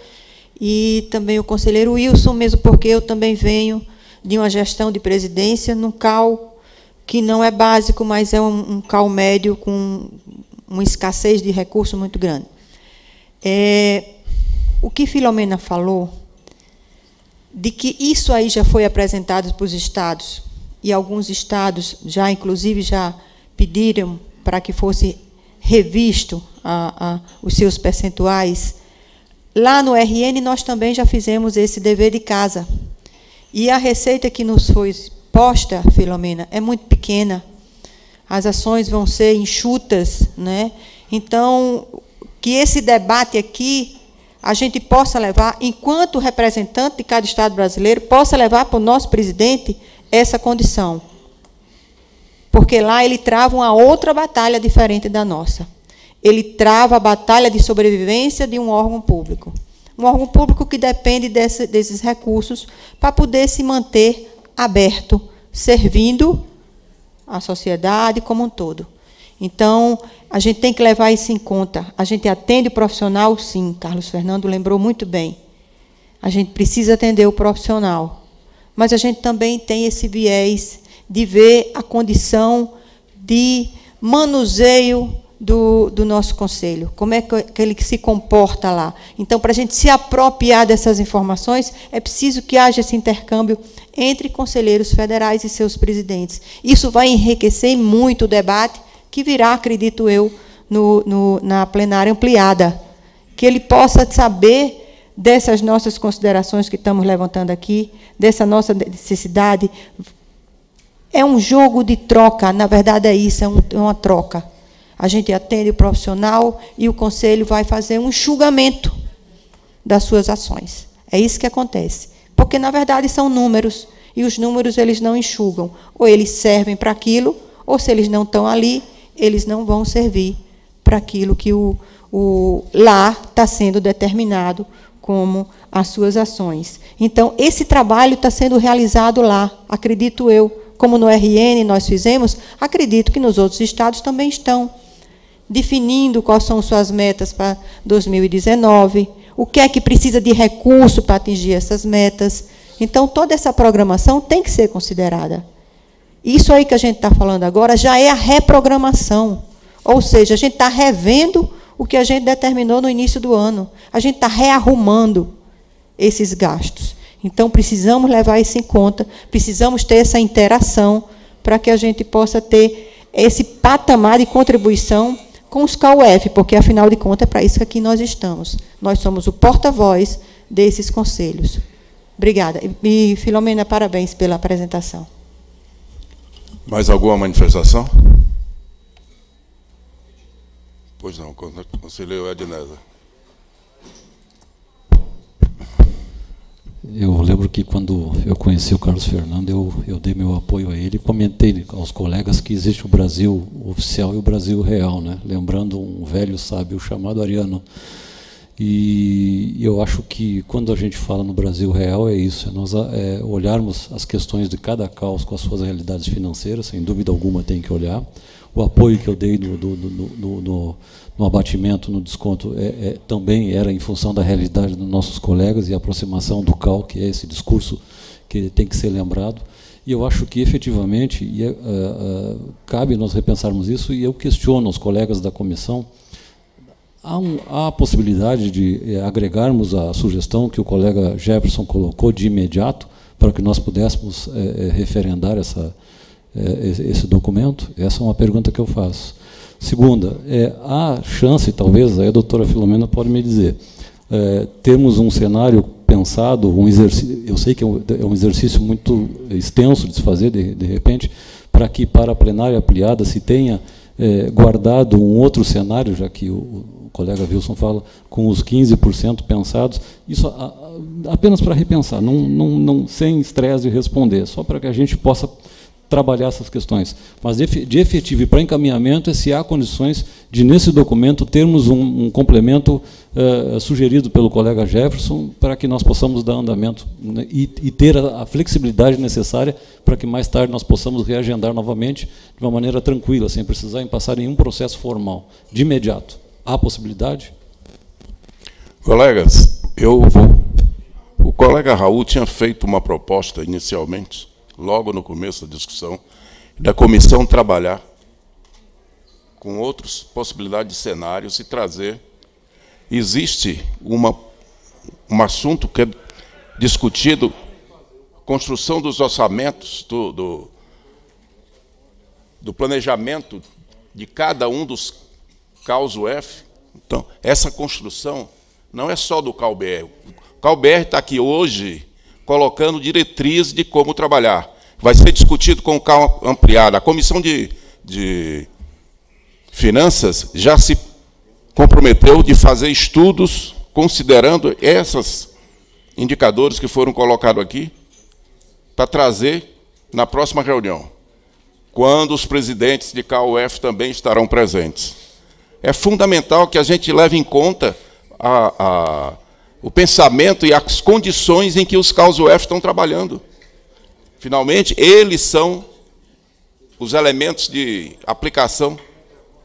e também o conselheiro Wilson, mesmo porque eu também venho de uma gestão de presidência no CAL que não é básico, mas é um, um cal médio com uma escassez de recursos muito grande. É, o que Filomena falou, de que isso aí já foi apresentado para os estados, e alguns estados já, inclusive, já pediram para que fosse revisto a, a, os seus percentuais. Lá no RN, nós também já fizemos esse dever de casa. E a receita que nos foi proposta, Filomena, é muito pequena. As ações vão ser enxutas, né? Então, que esse debate aqui a gente possa levar, enquanto representante de cada estado brasileiro, possa levar para o nosso presidente essa condição. Porque lá ele trava uma outra batalha diferente da nossa. Ele trava a batalha de sobrevivência de um órgão público. Um órgão público que depende desse, desses recursos para poder se manter aberto, servindo a sociedade como um todo. Então, a gente tem que levar isso em conta. A gente atende o profissional, sim, Carlos Fernando lembrou muito bem. A gente precisa atender o profissional. Mas a gente também tem esse viés de ver a condição de manuseio do, do nosso conselho, como é que ele se comporta lá. Então, para a gente se apropriar dessas informações, é preciso que haja esse intercâmbio entre conselheiros federais e seus presidentes. Isso vai enriquecer muito o debate que virá, acredito eu, no, no, na plenária ampliada. Que ele possa saber dessas nossas considerações que estamos levantando aqui, dessa nossa necessidade. É um jogo de troca, na verdade é isso, é, um, é uma troca A gente atende o profissional e o conselho vai fazer um enxugamento das suas ações. É isso que acontece. Porque, na verdade, são números, e os números eles não enxugam. Ou eles servem para aquilo, ou se eles não estão ali, eles não vão servir para aquilo que o, o lá está sendo determinado como as suas ações. Então, esse trabalho está sendo realizado lá, acredito eu. Como no RN nós fizemos, acredito que nos outros estados também estão definindo quais são suas metas para 2019, o que é que precisa de recurso para atingir essas metas. Então, toda essa programação tem que ser considerada. Isso aí que a gente está falando agora já é a reprogramação. Ou seja, a gente está revendo o que a gente determinou no início do ano. A gente está rearrumando esses gastos. Então, precisamos levar isso em conta, precisamos ter essa interação para que a gente possa ter esse patamar de contribuição com os CAUF, porque, afinal de contas, é para isso que aqui nós estamos. Nós somos o porta-voz desses conselhos. Obrigada. E, Filomena, parabéns pela apresentação. Mais alguma manifestação? Pois não, conselheiro Ednesa. Eu lembro que quando eu conheci o Carlos Fernando, eu, eu dei meu apoio a ele e comentei aos colegas que existe o Brasil oficial e o Brasil real, né? lembrando um velho sábio chamado Ariano. E eu acho que quando a gente fala no Brasil real é isso, é nós é, olharmos as questões de cada caos com as suas realidades financeiras, sem dúvida alguma tem que olhar. O apoio que eu dei no, no, no, no no abatimento, no desconto, é, é, também era em função da realidade dos nossos colegas e aproximação do CAL, que é esse discurso que tem que ser lembrado. E eu acho que, efetivamente, e, uh, uh, cabe nós repensarmos isso, e eu questiono os colegas da comissão, há, um, há a possibilidade de agregarmos a sugestão que o colega Jefferson colocou de imediato, para que nós pudéssemos referendar essa, esse documento? Essa é uma pergunta que eu faço. Segunda, é, há chance, talvez, aí a doutora Filomena pode me dizer, é, um cenário pensado, um exercício, eu sei que é um, é um exercício muito extenso de se fazer, de, de repente, para que para a plenária ampliada se tenha é, guardado um outro cenário, já que o, o colega Wilson fala, com os 15% pensados, isso a, a, apenas para repensar, não, não, não, sem estresse de responder, só para que a gente possa trabalhar essas questões. Mas de efetivo e para encaminhamento é se há condições de, nesse documento, termos um, um complemento uh, sugerido pelo colega Jefferson para que nós possamos dar andamento né, e, e, ter a, a, flexibilidade necessária para que mais tarde nós possamos reagendar novamente de uma maneira tranquila, sem precisar em passar nenhum processo formal, de imediato. Há possibilidade? Colegas, eu vou... O colega Raul tinha feito uma proposta inicialmente logo no começo da discussão, da comissão trabalhar com outras possibilidades de cenários e trazer. Existe uma, um assunto que é discutido, construção dos orçamentos, do, do, do planejamento de cada um dos CAUS UF. Então, essa construção não é só do CalBR. O CalBR está aqui hoje colocando diretrizes de como trabalhar. Vai ser discutido com calma ampliada. A Comissão de, de Finanças já se comprometeu de fazer estudos considerando esses indicadores que foram colocados aqui, para trazer na próxima reunião, quando os presidentes de KUF também estarão presentes. É fundamental que a gente leve em conta a, a o pensamento e as condições em que os CAUS-UF estão trabalhando. Finalmente, eles são os elementos de aplicação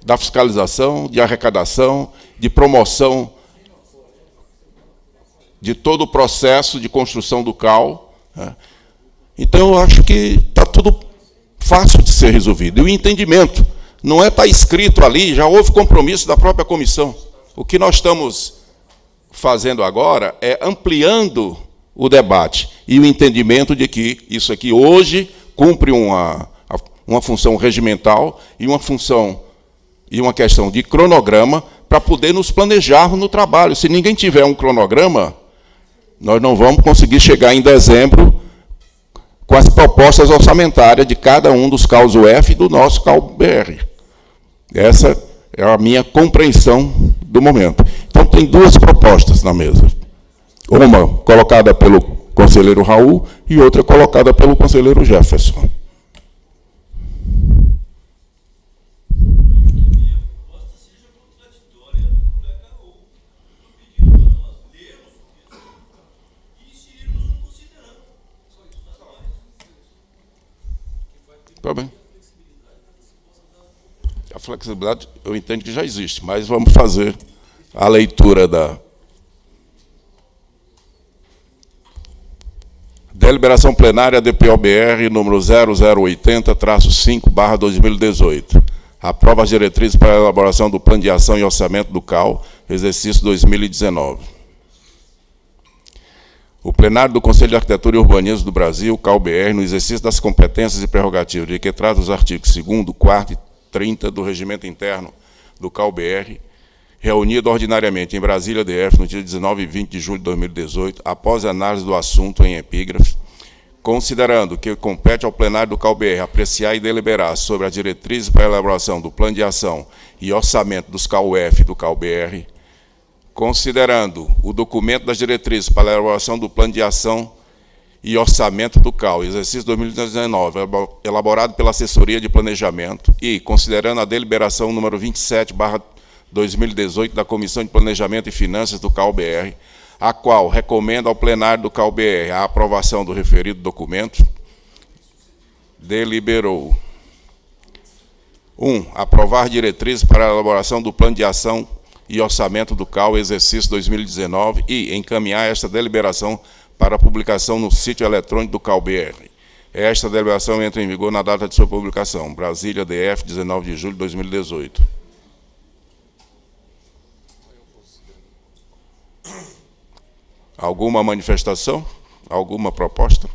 da fiscalização, de arrecadação, de promoção de todo o processo de construção do CAL. Né? Então, eu acho que está tudo fácil de ser resolvido. E o entendimento não é estar tá escrito ali, já houve compromisso da própria comissão. O que nós estamos fazendo agora é ampliando o debate e o entendimento de que isso aqui hoje cumpre uma, uma função regimental e uma função e uma questão de cronograma para poder nos no trabalho. Se ninguém tiver um cronograma, nós não vamos conseguir chegar em dezembro com as propostas orçamentárias de cada um dos CAUS UF e do nosso CAU BR. Essa É a minha compreensão do momento. Então, tem duas propostas na mesa. Uma colocada pelo conselheiro Raul e outra colocada pelo conselheiro Jefferson. Tá bem. Flexibilidade eu entendo que já existe, mas vamos fazer a leitura da deliberação plenária DPOBR número 0080-5/2018. Aprova as diretrizes para a elaboração do plano de ação e orçamento do CAL, exercício 2019. O plenário do Conselho de Arquitetura e Urbanismo do Brasil, CalBR, no exercício das competências e prerrogativas de que trata os artigos 2 4 e 30 do Regimento Interno do CalBR, reunido ordinariamente em Brasília, DF, no dia 19 e 20 de julho de 2018, após análise do assunto em epígrafes, considerando que compete ao plenário do CalBR apreciar e deliberar sobre as diretrizes para a elaboração do plano de ação e orçamento dos CalUF do CalBR, considerando o documento das diretrizes para a elaboração do plano de ação e orçamento do CAL, exercício 2019, elaborado pela Assessoria de Planejamento, e considerando a deliberação número 27, 2018, da Comissão de Planejamento e Finanças do CAL-BR, a qual recomenda ao plenário do CAL-BR a aprovação do referido documento, deliberou 1. Um, aprovar diretrizes para a elaboração do plano de ação e orçamento do CAL exercício 2019 e encaminhar esta deliberação para publicação no sítio eletrônico do CAL-BR. Esta deliberação entra em vigor na data de sua publicação. Brasília, DF, 19 de julho de 2018. Alguma manifestação? Alguma proposta?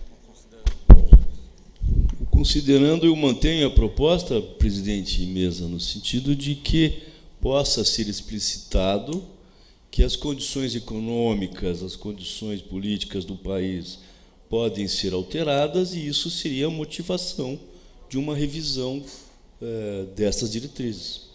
Considerando, eu mantenho a proposta, presidente mesa, no sentido de que possa ser explicitado que as condições econômicas, as condições políticas do país podem ser alteradas e isso seria a motivação de uma revisão é, dessas diretrizes.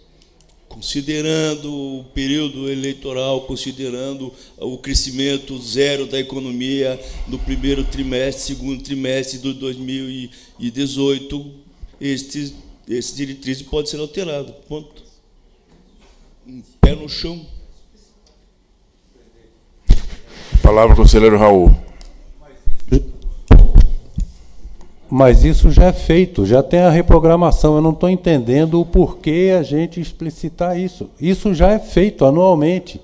Considerando o período eleitoral, considerando o crescimento zero da economia no primeiro trimestre, segundo trimestre de 2018, este, esse diretriz pode ser alterado. Ponto pé no chão. Palavra conselheiro Raul. Mas isso já é feito, já tem a reprogramação. Eu não estou entendendo o porquê a gente explicitar isso. Isso já é feito anualmente.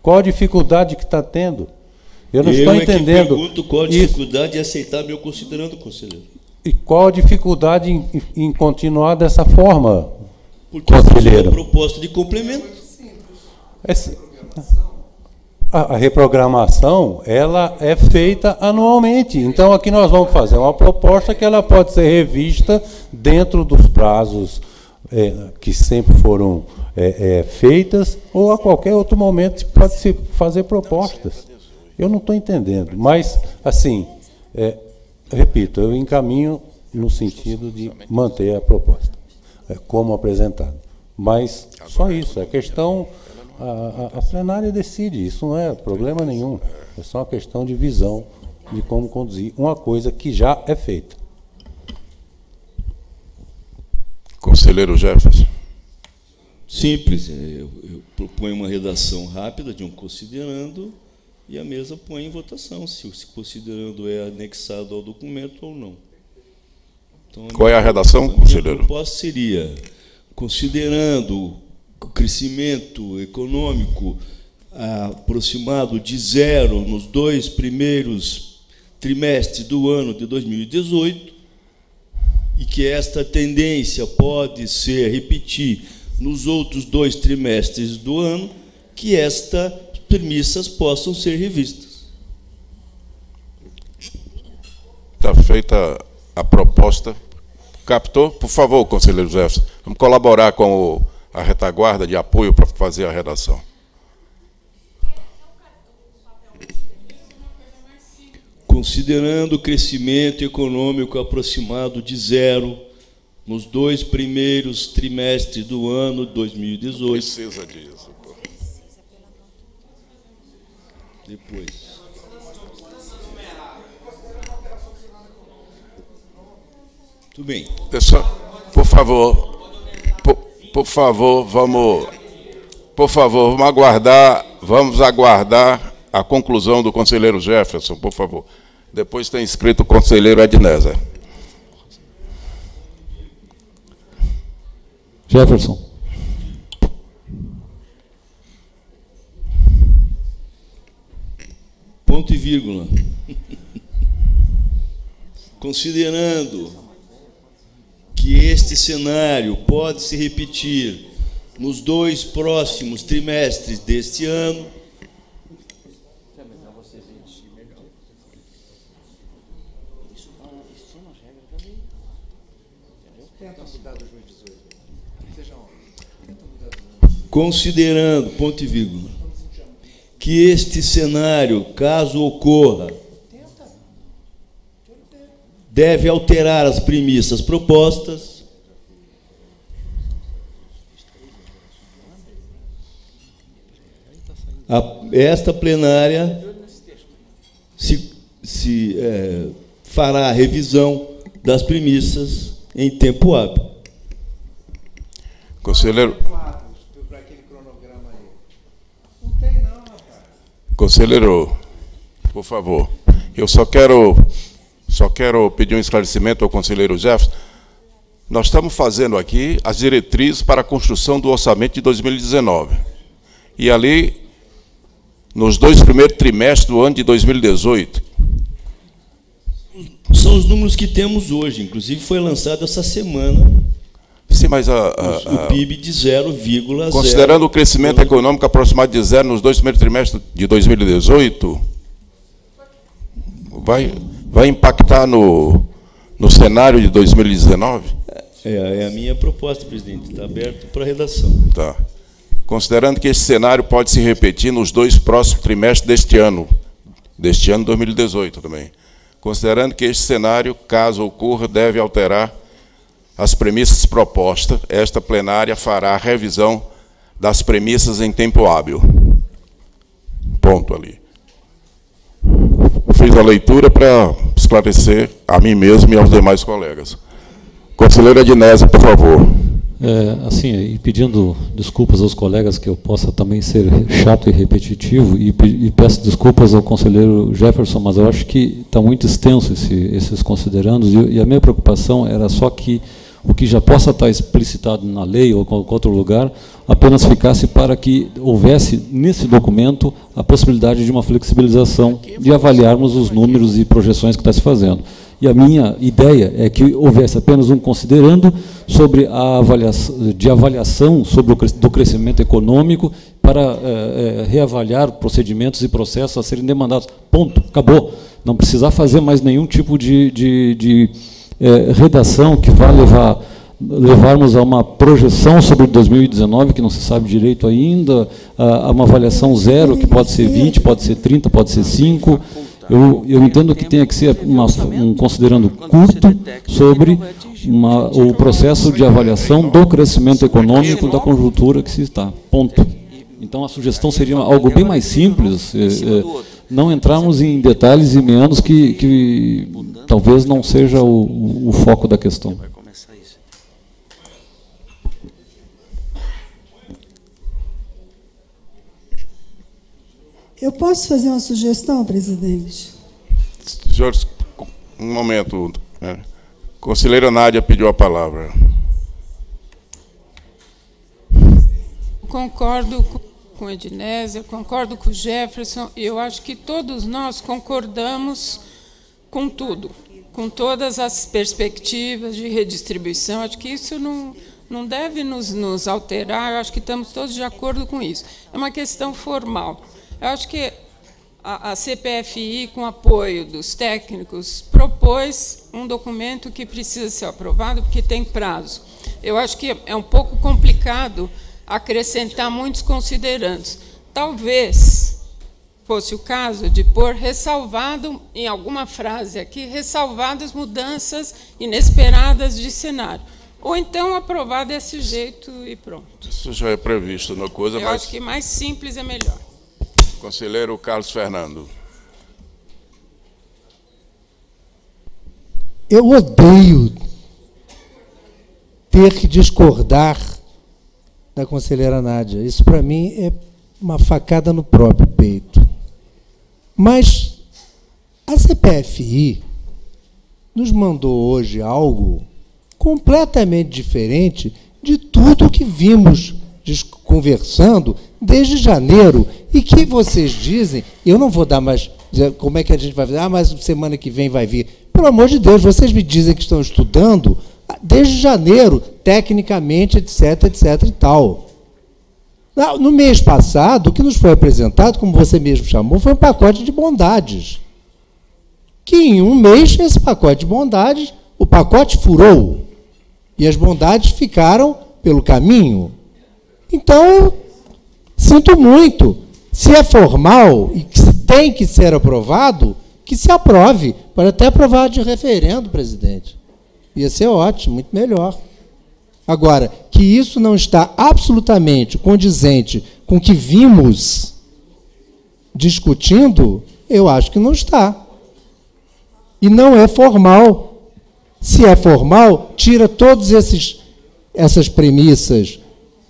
Qual a dificuldade que está tendo? Eu não eu estou entendendo. Eu pergunto qual a dificuldade isso. em aceitar meu considerando, conselheiro. E qual a dificuldade em, em continuar dessa forma? Porque conselheiro. uma proposta de complemento. Esse, a, a, reprogramação ela é feita anualmente. Então aqui nós vamos fazer uma proposta que ela pode ser revista dentro dos prazos é, que sempre foram é, é, feitas ou a qualquer outro momento pode se fazer propostas. Eu não estou entendendo, mas assim, é, repito, eu encaminho no sentido de manter a proposta. É, como apresentado. Mas só isso, é questão. A, a, a plenária decide, isso não é problema nenhum. É só uma questão de visão de como conduzir uma coisa que já é feita. Conselheiro Jefferson. Simples, é, eu, eu proponho uma redação rápida de um considerando e a mesa põe em votação se o considerando é anexado ao documento ou não. Então, Qual é a redação, conselheiro? A proposta seria, considerando crescimento econômico aproximado de zero nos dois primeiros trimestres do ano de 2018, e que esta tendência pode ser repetir nos outros dois trimestres do ano, que estas premissas possam ser revistas. Está feita a proposta Captou? Por favor, conselheiro Jefferson, vamos colaborar com o, a retaguarda de apoio para fazer a redação. Considerando o crescimento econômico aproximado de zero nos dois primeiros trimestres do ano 2018. Precisa disso. Pô. Depois. Tudo bem. Deixa, por favor, por, favor, vamos, por favor, vamos aguardar, vamos aguardar a conclusão do conselheiro Jefferson, por favor. Depois tem escrito o conselheiro Ednésia. Jefferson. Ponto e vírgula. Considerando que este cenário pode se repetir nos dois próximos trimestres deste ano, considerando, ponto e vírgula, que este cenário, caso ocorra, deve alterar as premissas propostas. A, esta plenária se, se é, fará a revisão das premissas em tempo hábil. Conselheiro. Conselheiro, por favor, eu só quero, só quero pedir um esclarecimento ao conselheiro Jefferson. Nós estamos fazendo aqui as diretrizes para a construção do orçamento de 2019. E ali, nos dois primeiros trimestres do ano de 2018. São os números que temos hoje, inclusive foi lançado essa semana Sim, mas a, a, o PIB de 0,0. Considerando o crescimento econômico aproximado de zero nos dois primeiros trimestres de 2018, vai, vai impactar no, no cenário de 2019? É, é a minha proposta, presidente. Está aberto para redação. Tá. Considerando que esse cenário pode se repetir nos dois próximos trimestres deste ano, deste ano 2018 também. Considerando que esse cenário, caso ocorra, deve alterar as premissas propostas, esta plenária fará a revisão das premissas em tempo hábil. Ponto ali. Fiz a leitura para esclarecer a mim mesmo e aos demais colegas. Conselheira Ednésia, por favor. É, assim, e pedindo desculpas aos colegas que eu possa também ser chato e repetitivo, e, e peço desculpas ao conselheiro Jefferson, mas eu acho que está muito extenso esse, esses considerandos, e, e a minha preocupação era só que o que já possa estar explicitado na lei ou em qualquer outro lugar, apenas ficasse para que houvesse nesse documento a possibilidade de uma flexibilização, de avaliarmos os números e projeções que está se fazendo. E a minha ideia é que houvesse apenas um considerando sobre a avaliação, de avaliação sobre o do crescimento econômico para é, é, reavaliar procedimentos e processos a serem demandados. Ponto, acabou. Não precisar fazer mais nenhum tipo de, de, de é, redação que vai levar levarmos a uma projeção sobre 2019, que não se sabe direito ainda, a, uma avaliação zero, que pode ser 20, pode ser 30, pode ser 5. Eu, eu entendo que tenha que ser uma, um considerando curto sobre uma, o processo de avaliação do crescimento econômico da conjuntura que se está. Ponto. Então a sugestão seria algo bem mais simples, é, é, não entrarmos em detalhes e menos que, que talvez não seja o, o foco da questão. Eu posso fazer uma sugestão, presidente? Senhores, um momento. Né? Conselheira Nádia pediu a palavra. Concordo com a Ednésia, concordo com Jefferson, e eu acho que todos nós concordamos com tudo, com todas as perspectivas de redistribuição. Acho que isso não, não deve nos, nos alterar, eu acho que estamos todos de acordo com isso. É uma questão formal. Eu acho que a, a CPFI, com apoio dos técnicos, propôs um documento que precisa ser aprovado, porque tem prazo. Eu acho que é um pouco complicado acrescentar muitos considerandos. Talvez fosse o caso de pôr ressalvado, em alguma frase aqui, ressalvadas mudanças inesperadas de cenário. Ou então aprovar desse jeito e pronto. Isso já é previsto na coisa, Eu mas... acho que mais simples é melhor. Conselheiro Carlos Fernando. Eu odeio ter que discordar da conselheira Nádia. Isso, para mim, é uma facada no próprio peito. Mas a CPFI nos mandou hoje algo completamente diferente de tudo que vimos conversando desde janeiro e que vocês dizem, eu não vou dar mais, como é que a gente vai fazer? Ah, mas semana que vem vai vir. Pelo amor de Deus, vocês me dizem que estão estudando desde janeiro, tecnicamente, etc, etc e tal. No mês passado, o que nos foi apresentado, como você mesmo chamou, foi um pacote de bondades. Que em um mês, esse pacote de bondades, o pacote furou. E as bondades ficaram pelo caminho. Então, sinto muito. Se é formal e tem que ser aprovado, que se aprove. Pode até aprovar de referendo, presidente. Ia ser ótimo, muito melhor. Agora, que isso não está absolutamente condizente com o que vimos discutindo, eu acho que não está. E não é formal. Se é formal, tira todas essas premissas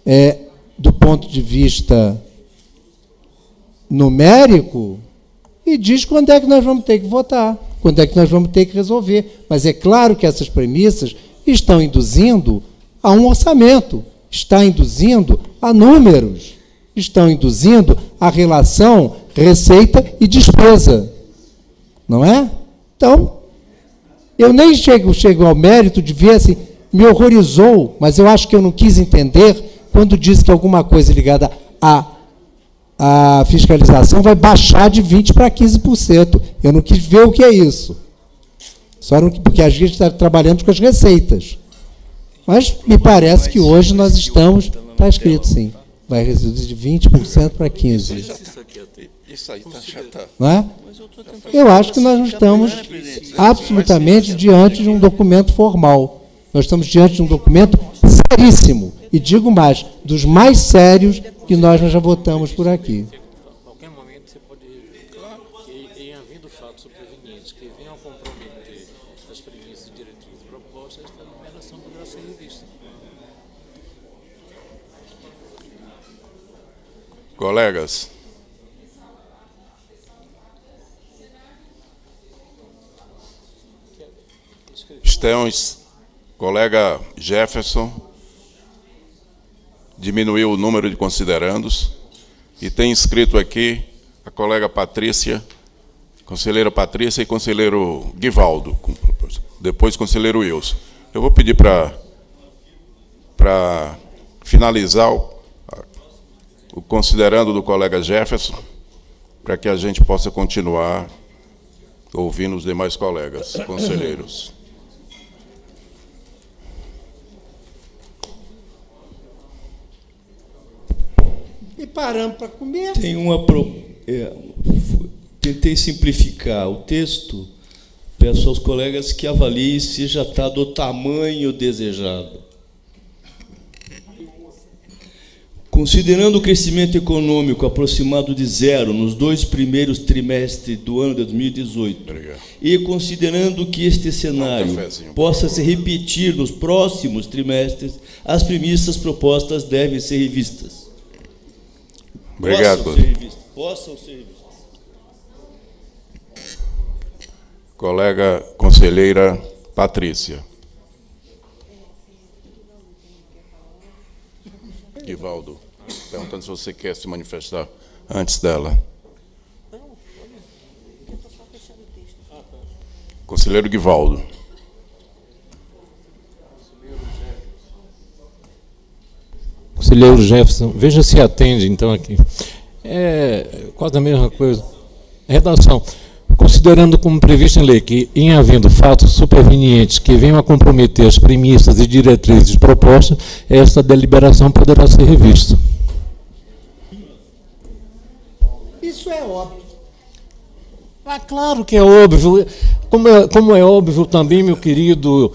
é, do ponto de vista numérico e diz quando é que nós vamos ter que votar, quando é que nós vamos ter que resolver. Mas é claro que essas premissas estão induzindo a um orçamento, está induzindo a números, estão induzindo a relação receita e despesa. Não é? Então, eu nem chego, chego ao mérito de ver assim, me horrorizou, mas eu acho que eu não quis entender quando diz que alguma coisa ligada a a fiscalização vai baixar de 20% para 15%. Eu não quis ver o que é isso. Só não, porque a gente está trabalhando com as receitas. Mas me parece que hoje nós estamos. Está escrito sim. Vai reduzir de 20% para 15%. Isso aí tá, já tá. Não é? Eu acho que nós não estamos absolutamente diante de um documento formal. Nós estamos diante de um documento seríssimo. E digo mais, dos mais sérios que nós já votamos por aqui. qualquer momento você pode, claro, que, em havendo fatos supervenientes que venham a comprometer as premissas, diretrizes e propostas, esta numeração poderá ser revista. Colegas, Estamos, colega Jefferson, diminuiu o número de considerandos e tem inscrito aqui a colega Patrícia, conselheira Patrícia e conselheiro Guivaldo, depois conselheiro Wilson. Eu vou pedir para para finalizar o, o considerando do colega Jefferson, para que a gente possa continuar ouvindo os demais colegas conselheiros. E paramos para comer. Tem uma. Pro... É, tentei simplificar o texto. Peço aos colegas que avaliem se já está do tamanho desejado. Considerando o crescimento econômico aproximado de zero nos dois primeiros trimestres do ano de 2018, Obrigado. e considerando que este cenário um possa se repetir nos próximos trimestres, as premissas propostas devem ser revistas. Obrigado. Possam ser revistas. Possam ser revistas. Colega conselheira Patrícia. Guivaldo, perguntando se você quer se manifestar antes dela. Conselheiro Guivaldo. Conselheiro Jefferson, veja se atende então aqui. É quase a mesma coisa. Redação. Considerando como previsto em lei que, em havendo fatos supervenientes que venham a comprometer as premissas e diretrizes propostas, esta deliberação poderá ser revista. Isso é óbvio. Ah, claro que é óbvio. Como é, como é óbvio também, meu querido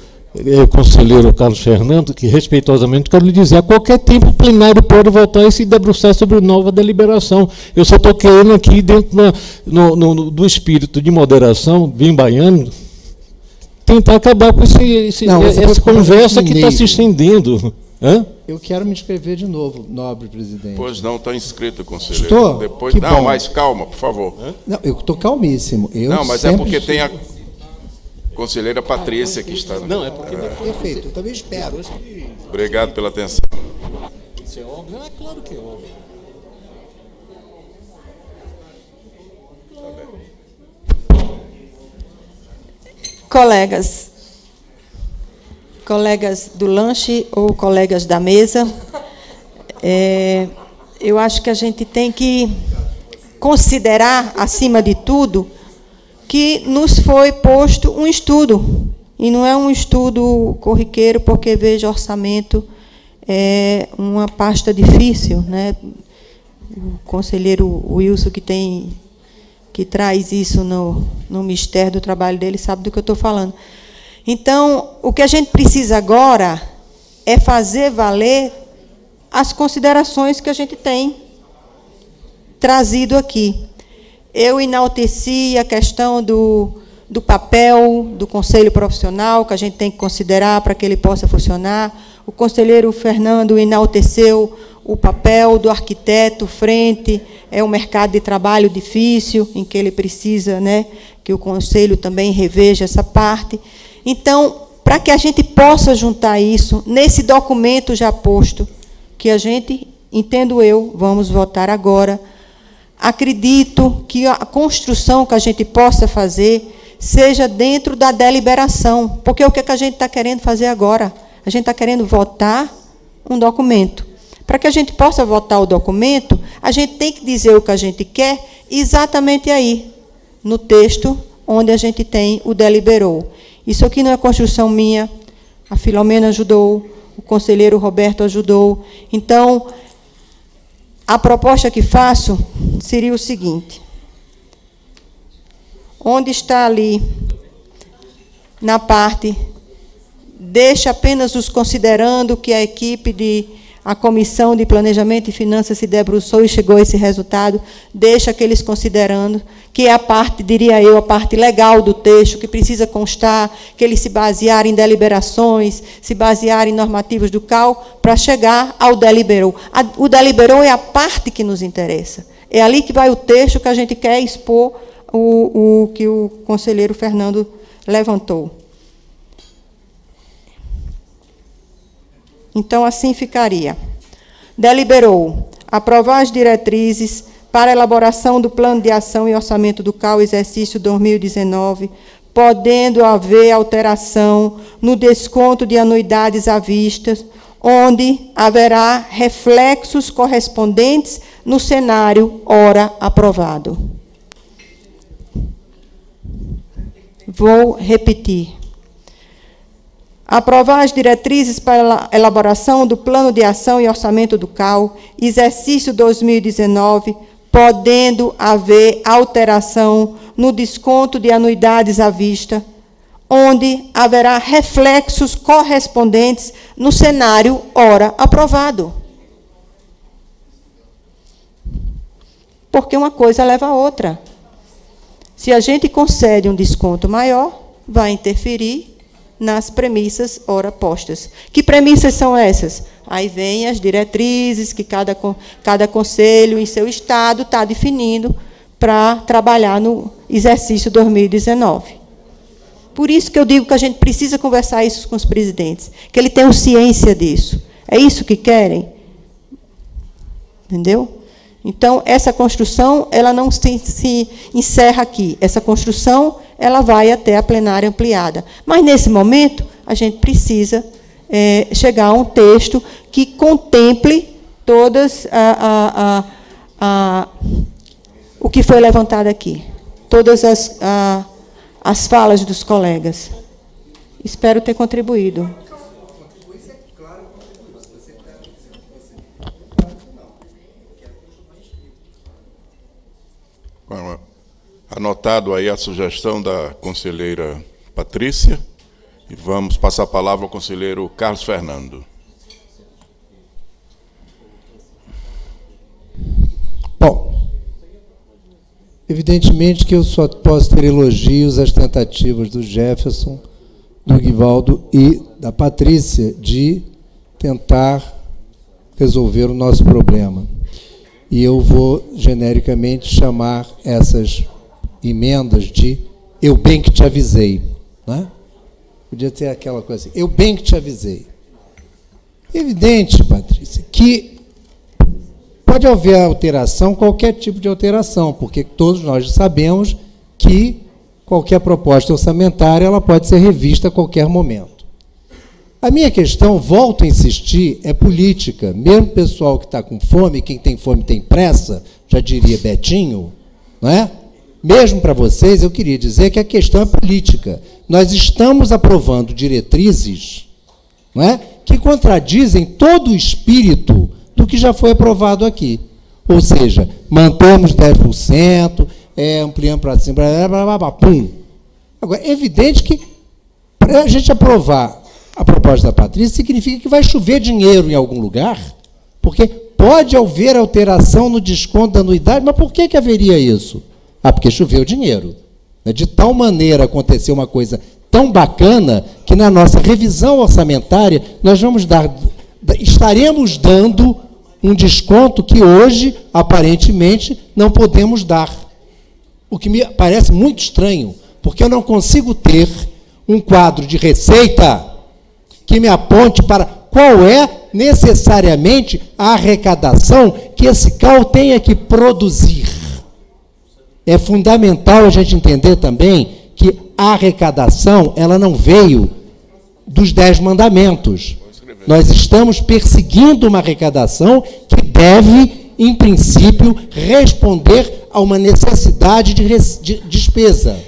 eh, conselheiro Carlos Fernando, que respeitosamente quero lhe dizer, a qualquer tempo o plenário pode votar e se debruçar sobre nova deliberação. Eu só estou querendo aqui, dentro na, no, no, do espírito de moderação, bem baiano, tentar acabar com esse, esse, Não, essa conversa que está se estendendo. Hã? Eu quero me inscrever de novo, nobre presidente. Pois não, está inscrito, conselheiro. Estou? Depois, Que não, bom. mas calma, por favor. Não, eu estou calmíssimo. Eu não, mas é porque tem a conselheira Patrícia que está. Não, é porque Perfeito, eu também espero. Obrigado pela atenção. Isso é óbvio? É claro que é óbvio. Colegas, colegas do lanche ou colegas da mesa, é, eu acho que a gente tem que considerar, acima de tudo, que nos foi posto um estudo. E não é um estudo corriqueiro, porque veja orçamento é uma pasta difícil, né? O conselheiro Wilson que tem que traz isso no, no mistério do trabalho dele sabe do que eu estou falando. Então, o que a gente precisa agora é fazer valer as considerações que a gente tem trazido aqui. Eu enalteci a questão do, do papel do conselho profissional, que a gente tem que considerar para que ele possa funcionar. O conselheiro Fernando enalteceu o papel do arquiteto frente é um mercado de trabalho difícil, em que ele precisa né, que o conselho também reveja essa parte. Então, para que a gente possa juntar isso nesse documento já posto, que a gente, entendo eu, vamos votar agora, acredito que a construção que a gente possa fazer seja dentro da deliberação, porque é o que, é que a gente está querendo fazer agora? A gente está querendo votar um documento. Para que a gente possa votar o documento, a gente tem que dizer o que a gente quer exatamente aí, no texto onde a gente tem o deliberou. Isso aqui não é construção minha, a Filomena ajudou, o conselheiro Roberto ajudou. Então, a proposta que faço seria o seguinte: onde está ali, na parte, deixa apenas os considerando que a equipe de a comissão de planejamento e finanças se debruçou e chegou a esse resultado, deixa aqueles considerando, que é a parte, diria eu, a parte legal do texto, que precisa constar, que eles se basearem em deliberações, se basearem em normativas do CAL, para chegar ao deliberou. O deliberou é a parte que nos interessa. É ali que vai o texto que a gente quer expor o, o que o conselheiro Fernando levantou. Então, assim ficaria. Deliberou aprovar as diretrizes para elaboração do plano de ação e orçamento do CAL exercício 2019, podendo haver alteração no desconto de anuidades à vista, onde haverá reflexos correspondentes no cenário ora aprovado. Vou repetir aprovar as diretrizes para a elaboração do plano de ação e orçamento do CAL, exercício 2019, podendo haver alteração no desconto de anuidades à vista, onde haverá reflexos correspondentes no cenário ora aprovado. Porque uma coisa leva a outra. Se a gente concede um desconto maior, vai interferir nas premissas ora postas. Que premissas são essas? Aí vem as diretrizes que cada, cada conselho em seu estado está definindo para trabalhar no exercício 2019. Por isso que eu digo que a gente precisa conversar isso com os presidentes, que eles tenham ciência disso. É isso que querem? Entendeu? Então, essa construção, ela não se, se encerra aqui. Essa construção, ela vai até a plenária ampliada. Mas, nesse momento, a gente precisa eh, chegar a um texto que contemple todas a, a- a- o que foi levantado aqui. Todas as, as falas dos colegas. Espero ter contribuído. Anotado aí a sugestão da conselheira Patrícia E vamos passar a palavra ao conselheiro Carlos Fernando. Bom, evidentemente que eu só posso ter elogios às tentativas do Jefferson, do Guivaldo e da Patrícia de tentar resolver o nosso problema. E eu vou genericamente chamar essas emendas de eu bem que te avisei. Né? Podia ter aquela coisa assim, eu bem que te avisei. Evidente, Patrícia, que pode haver alteração, qualquer tipo de alteração, porque todos nós sabemos que qualquer proposta orçamentária ela pode ser revista a qualquer momento. A minha questão, volto a insistir, é política. Mesmo o pessoal que está com fome, quem tem fome tem pressa, já diria Betinho, não é? Mesmo para vocês, eu queria dizer que a questão é política. Nós estamos aprovando diretrizes não é, que contradizem todo o espírito do que já foi aprovado aqui. Ou seja, mantemos 10%, é, ampliamos para cima, blá, blá, blá, blá, pum. Agora, é evidente que para a gente aprovar a proposta da Patrícia, significa que vai chover dinheiro em algum lugar, porque pode haver alteração no desconto da anuidade, mas por que, que haveria isso? Ah, porque choveu dinheiro. Né? De tal maneira aconteceu uma coisa tão bacana que na nossa revisão orçamentária nós vamos dar, estaremos dando um desconto que hoje, aparentemente, não podemos dar. O que me parece muito estranho, porque eu não consigo ter um quadro de receita que me aponte para qual é necessariamente a arrecadação que esse CAL tenha que produzir. É fundamental a gente entender também que a arrecadação ela não veio dos dez mandamentos. Nós estamos perseguindo uma arrecadação que deve, em princípio, responder a uma necessidade de, de despesa.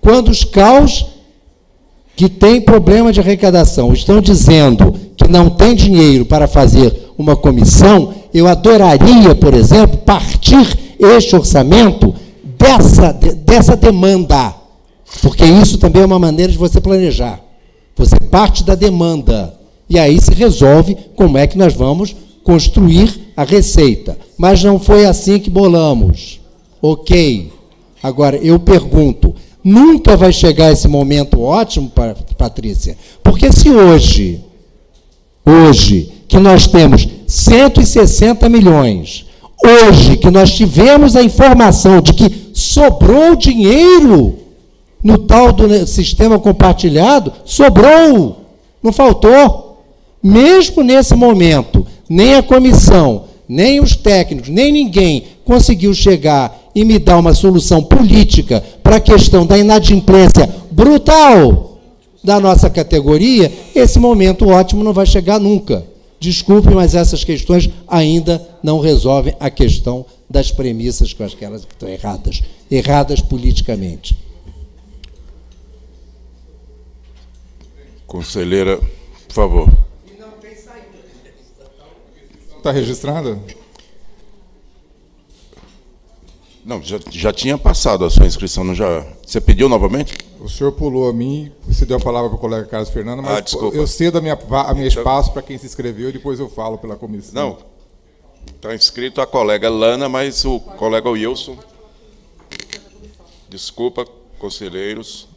Quando os caos que têm problema de arrecadação estão dizendo que não tem dinheiro para fazer uma comissão, eu adoraria, por exemplo, partir este orçamento dessa, dessa demanda. Porque isso também é uma maneira de você planejar. Você parte da demanda. E aí se resolve como é que nós vamos construir a receita. Mas não foi assim que bolamos. Ok. Agora, eu pergunto: nunca vai chegar esse momento ótimo, Patrícia? Porque se hoje, hoje, que nós temos 160 milhões Hoje que nós tivemos a informação de que sobrou dinheiro no tal do sistema compartilhado, sobrou, não faltou. Mesmo nesse momento, nem a comissão, nem os técnicos, nem ninguém conseguiu chegar e me dar uma solução política para a questão da inadimplência brutal da nossa categoria, esse momento ótimo não vai chegar nunca. Desculpe, mas essas questões ainda não resolvem a questão das premissas eu acho que estão erradas, erradas politicamente. Conselheira, por favor. Está registrada? Não, já, já tinha passado a sua inscrição, não já? Você pediu novamente? O senhor pulou a mim, você deu a palavra para o colega Carlos Fernando, mas ah, eu cedo a minha, a minha então- espaço para quem se inscreveu e depois eu falo pela comissão. Não, está inscrito a colega Lana, mas o colega Wilson. Desculpa, conselheiros.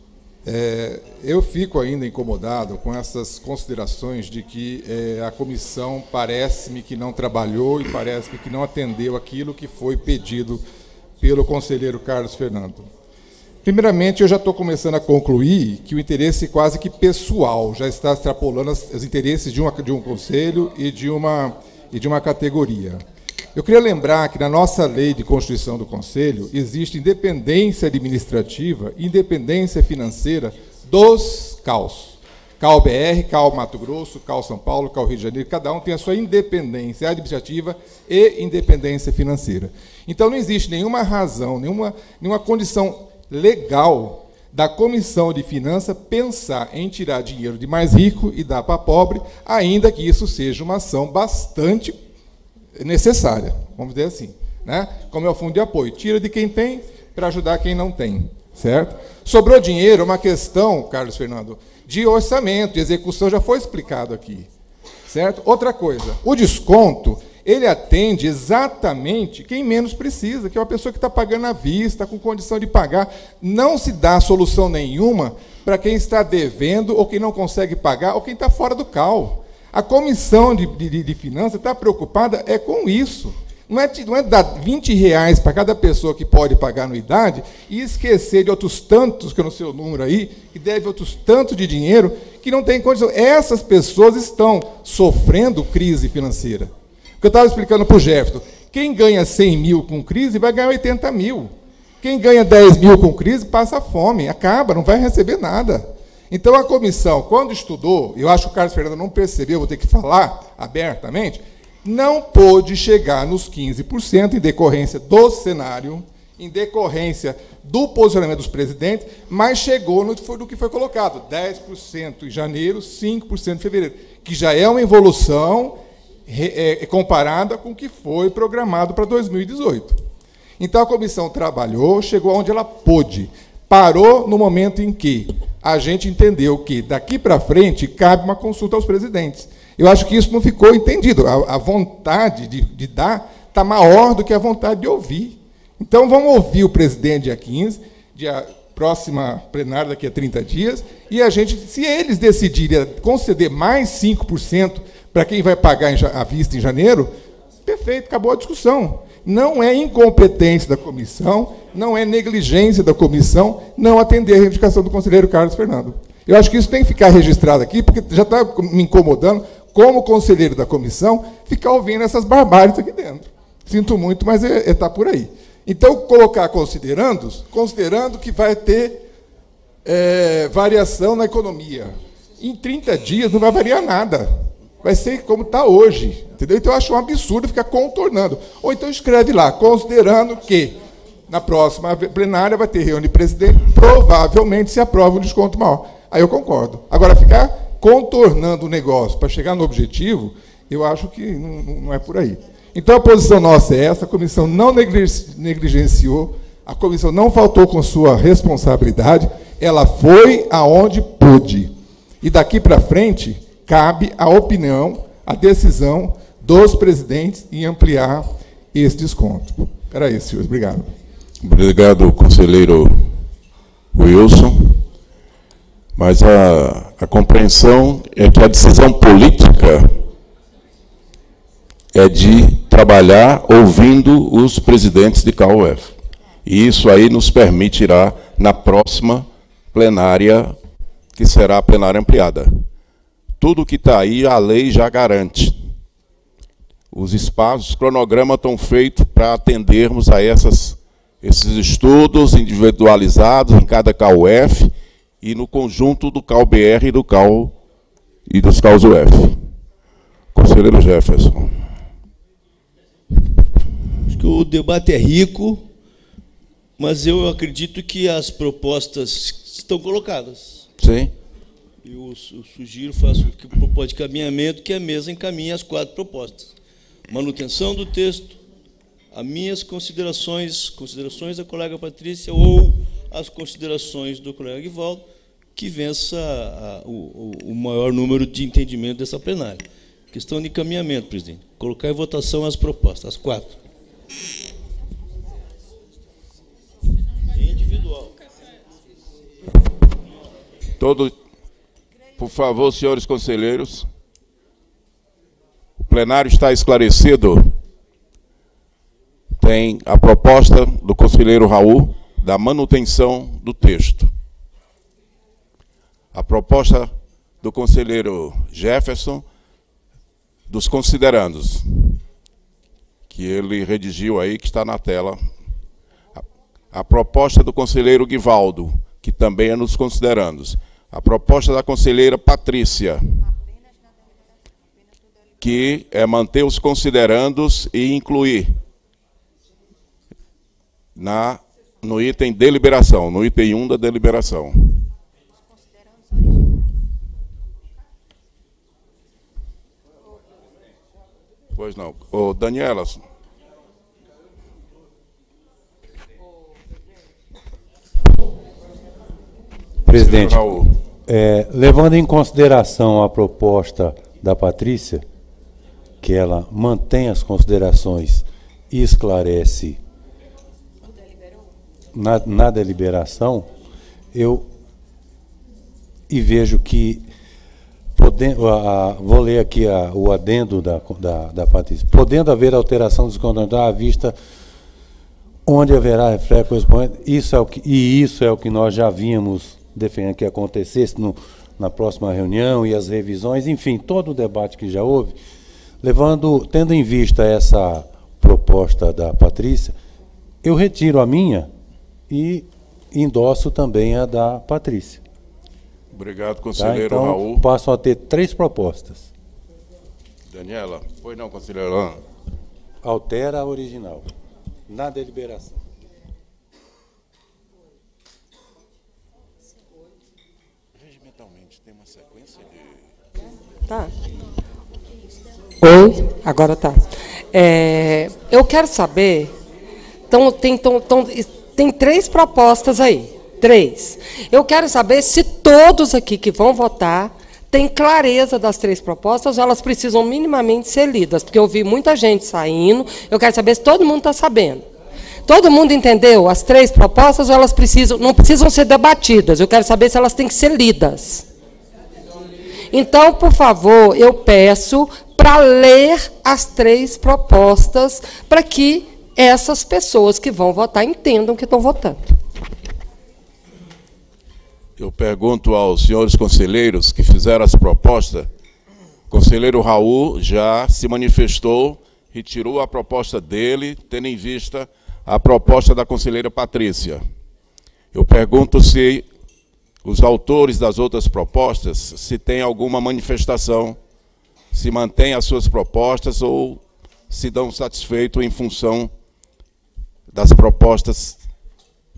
É, eu fico ainda incomodado com essas considerações de que é, a comissão parece-me que não trabalhou e parece-me que não atendeu aquilo que foi pedido pelo conselheiro Carlos Fernando. Primeiramente, eu já estou começando a concluir que o interesse quase que pessoal já está extrapolando os interesses de, uma, de um conselho e de, uma, e de uma categoria. Eu queria lembrar que na nossa lei de constituição do conselho existe independência administrativa independência financeira dos CAUS. CAU BR, CAU Mato Grosso, CAU São Paulo, CAU Rio de Janeiro, cada um tem a sua independência administrativa e independência financeira. Então não existe nenhuma razão, nenhuma, nenhuma condição legal da Comissão de Finanças pensar em tirar dinheiro de mais rico e dar para pobre, ainda que isso seja uma ação bastante necessária, vamos dizer assim. Né? Como é o fundo de apoio, tira de quem tem para ajudar quem não tem certo? Sobrou dinheiro, é uma questão, Carlos Fernando, de orçamento, de execução, já foi explicado aqui, certo? Outra coisa, o desconto, ele atende exatamente quem menos precisa, que é uma pessoa que está pagando à vista, com condição de pagar. Não se dá solução nenhuma para quem está devendo, ou quem não consegue pagar, ou quem está fora do cal. A comissão de, de, de finanças está preocupada é com isso. Não é, não é dar 20 reais para cada pessoa que pode pagar anuidade e esquecer de outros tantos, que eu não sei o número aí, que deve outros tantos de dinheiro, que não tem condição. Essas pessoas estão sofrendo crise financeira. O que eu estava explicando para o Jefferson, quem ganha 100 mil com crise vai ganhar 80 mil. Quem ganha 10 mil com crise passa fome, acaba, não vai receber nada. Então a comissão, quando estudou, eu acho que o Carlos Fernando não percebeu, vou ter que falar abertamente, não pôde chegar nos 15% em decorrência do cenário, em decorrência do posicionamento dos presidentes, mas chegou no, que foi colocado, 10% em janeiro, 5% em fevereiro, que já é uma evolução é, comparada com o que foi programado para 2018. Então a comissão trabalhou, chegou onde ela pôde, parou no momento em que a gente entendeu que daqui para frente cabe uma consulta aos presidentes. Eu acho que isso não ficou entendido. A, a vontade de, de dar está maior do que a vontade de ouvir. Então, vamos ouvir o presidente dia 15, dia próxima plenária daqui a 30 dias, e a gente, se eles decidirem conceder mais 5% para quem vai pagar à vista em janeiro, perfeito, acabou a discussão. Não é incompetência da comissão, não é negligência da comissão não atender a reivindicação do conselheiro Carlos Fernando. Eu acho que isso tem que ficar registrado aqui, porque já está me incomodando como conselheiro da comissão, ficar ouvindo essas barbáries aqui dentro. Sinto muito, mas está é, é, tá por aí. Então, colocar considerandos, considerando que vai ter é, variação na economia. Em 30 dias não vai variar nada. Vai ser como está hoje. Entendeu? Então, eu acho um absurdo ficar contornando. Ou então escreve lá, considerando que na próxima plenária vai ter reunião de presidente, provavelmente se aprova um desconto maior. Aí eu concordo. Agora, ficar contornando o negócio para chegar no objetivo, eu acho que não, não, é por aí. Então a posição nossa é essa: a comissão não negligenciou, a comissão não faltou com sua responsabilidade, ela foi aonde pôde. E daqui para frente, cabe a opinião, a decisão dos presidentes em ampliar esse desconto. Era isso, senhores. Obrigado. Obrigado, conselheiro Wilson. Mas a, a compreensão é que a decisão política é de trabalhar ouvindo os presidentes de CAUF. E isso aí nos permitirá, na próxima plenária, que será a plenária ampliada. Tudo que está aí, a lei já garante. Os espaços, os cronogramas estão feitos para atendermos a essas, esses estudos individualizados em cada CAUF, e no conjunto do CAL-BR e do CAL e dos CAUS UF. Conselheiro Jefferson. Acho que o debate é rico, mas eu acredito que as propostas estão colocadas. Sim. Eu, eu sugiro, faço o propósito de caminhamento, que a mesa encaminhe as quatro propostas. Manutenção do texto, as minhas considerações, considerações da colega Patrícia ou as considerações do colega Guivaldo, que vença a, o, o, maior número de entendimento dessa plenária. Questão de encaminhamento, presidente. Colocar em votação as propostas, as quatro. Individual. Todo, por favor, senhores conselheiros. O plenário está esclarecido. Tem a proposta do conselheiro Raul da manutenção do texto. A proposta do conselheiro Jefferson dos considerandos, que ele redigiu aí, que está na tela. A, proposta do conselheiro Guivaldo, que também é nos considerandos. A proposta da conselheira Patrícia, que é manter os considerandos e incluir na no item deliberação, no item 1 da deliberação. Pois não. Ô, Daniela. Presidente, é, levando em consideração a proposta da Patrícia, que ela mantém as considerações e esclarece na, na deliberação, eu e vejo que, podendo, a, a, vou ler aqui a, o adendo da, da, da Patrícia, podendo haver alteração dos contratos à vista onde haverá reflexo correspondente, isso é o que, e isso é o que nós já vimos defendendo que acontecesse no, na próxima reunião e as revisões, enfim, todo o debate que já houve, levando, tendo em vista essa proposta da Patrícia, eu retiro a minha e endosso também a da Patrícia. Obrigado, Tá? conselheiro Então, Raul. passam a ter três propostas. Daniela, pois não, conselheiro Alain. Altera a original, na deliberação. Regimentalmente tem uma sequência de. Tá. Oi, agora tá. É, eu quero saber. Então, tem, então, então, tem três propostas aí. Três. Eu quero saber se todos aqui que vão votar têm clareza das três propostas ou elas precisam minimamente ser lidas. Porque eu vi muita gente saindo. Eu quero saber se todo mundo está sabendo. Todo mundo entendeu as três propostas ou elas precisam, não precisam ser debatidas? Eu quero saber se elas têm que ser lidas. Então, por favor, eu peço para ler as três propostas para que essas pessoas que vão votar entendam que estão votando. Eu pergunto aos senhores conselheiros que fizeram as propostas. O conselheiro Raul já se manifestou, retirou a proposta dele, tendo em vista a proposta da conselheira Patrícia. Eu pergunto se os autores das outras propostas, se tem alguma manifestação, se mantêm as suas propostas ou se dão satisfeito em função das propostas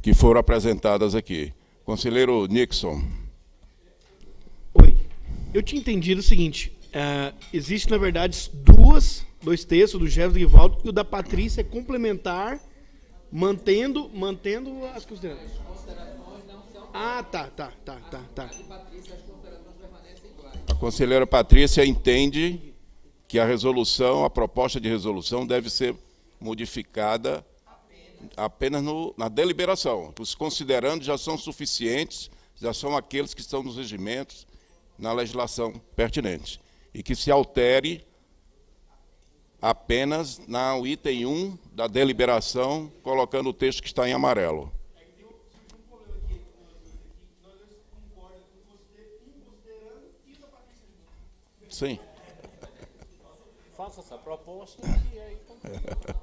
que foram apresentadas aqui. Conselheiro Nixon. Eu tinha entendido o seguinte: é, existe, na verdade, duas, dois textos do Jefferson do Rivaldo e o da Patrícia é complementar, mantendo, mantendo as considerações. Ah, tá, tá, tá, tá, tá. A conselheira Patrícia entende que a resolução, a proposta de resolução deve ser modificada apenas no, na deliberação. Os considerandos já são suficientes, já são aqueles que estão nos regimentos, na legislação pertinente. E que se altere apenas no item 1 da deliberação, colocando o texto que está em amarelo. Sim. Faça essa proposta e aí.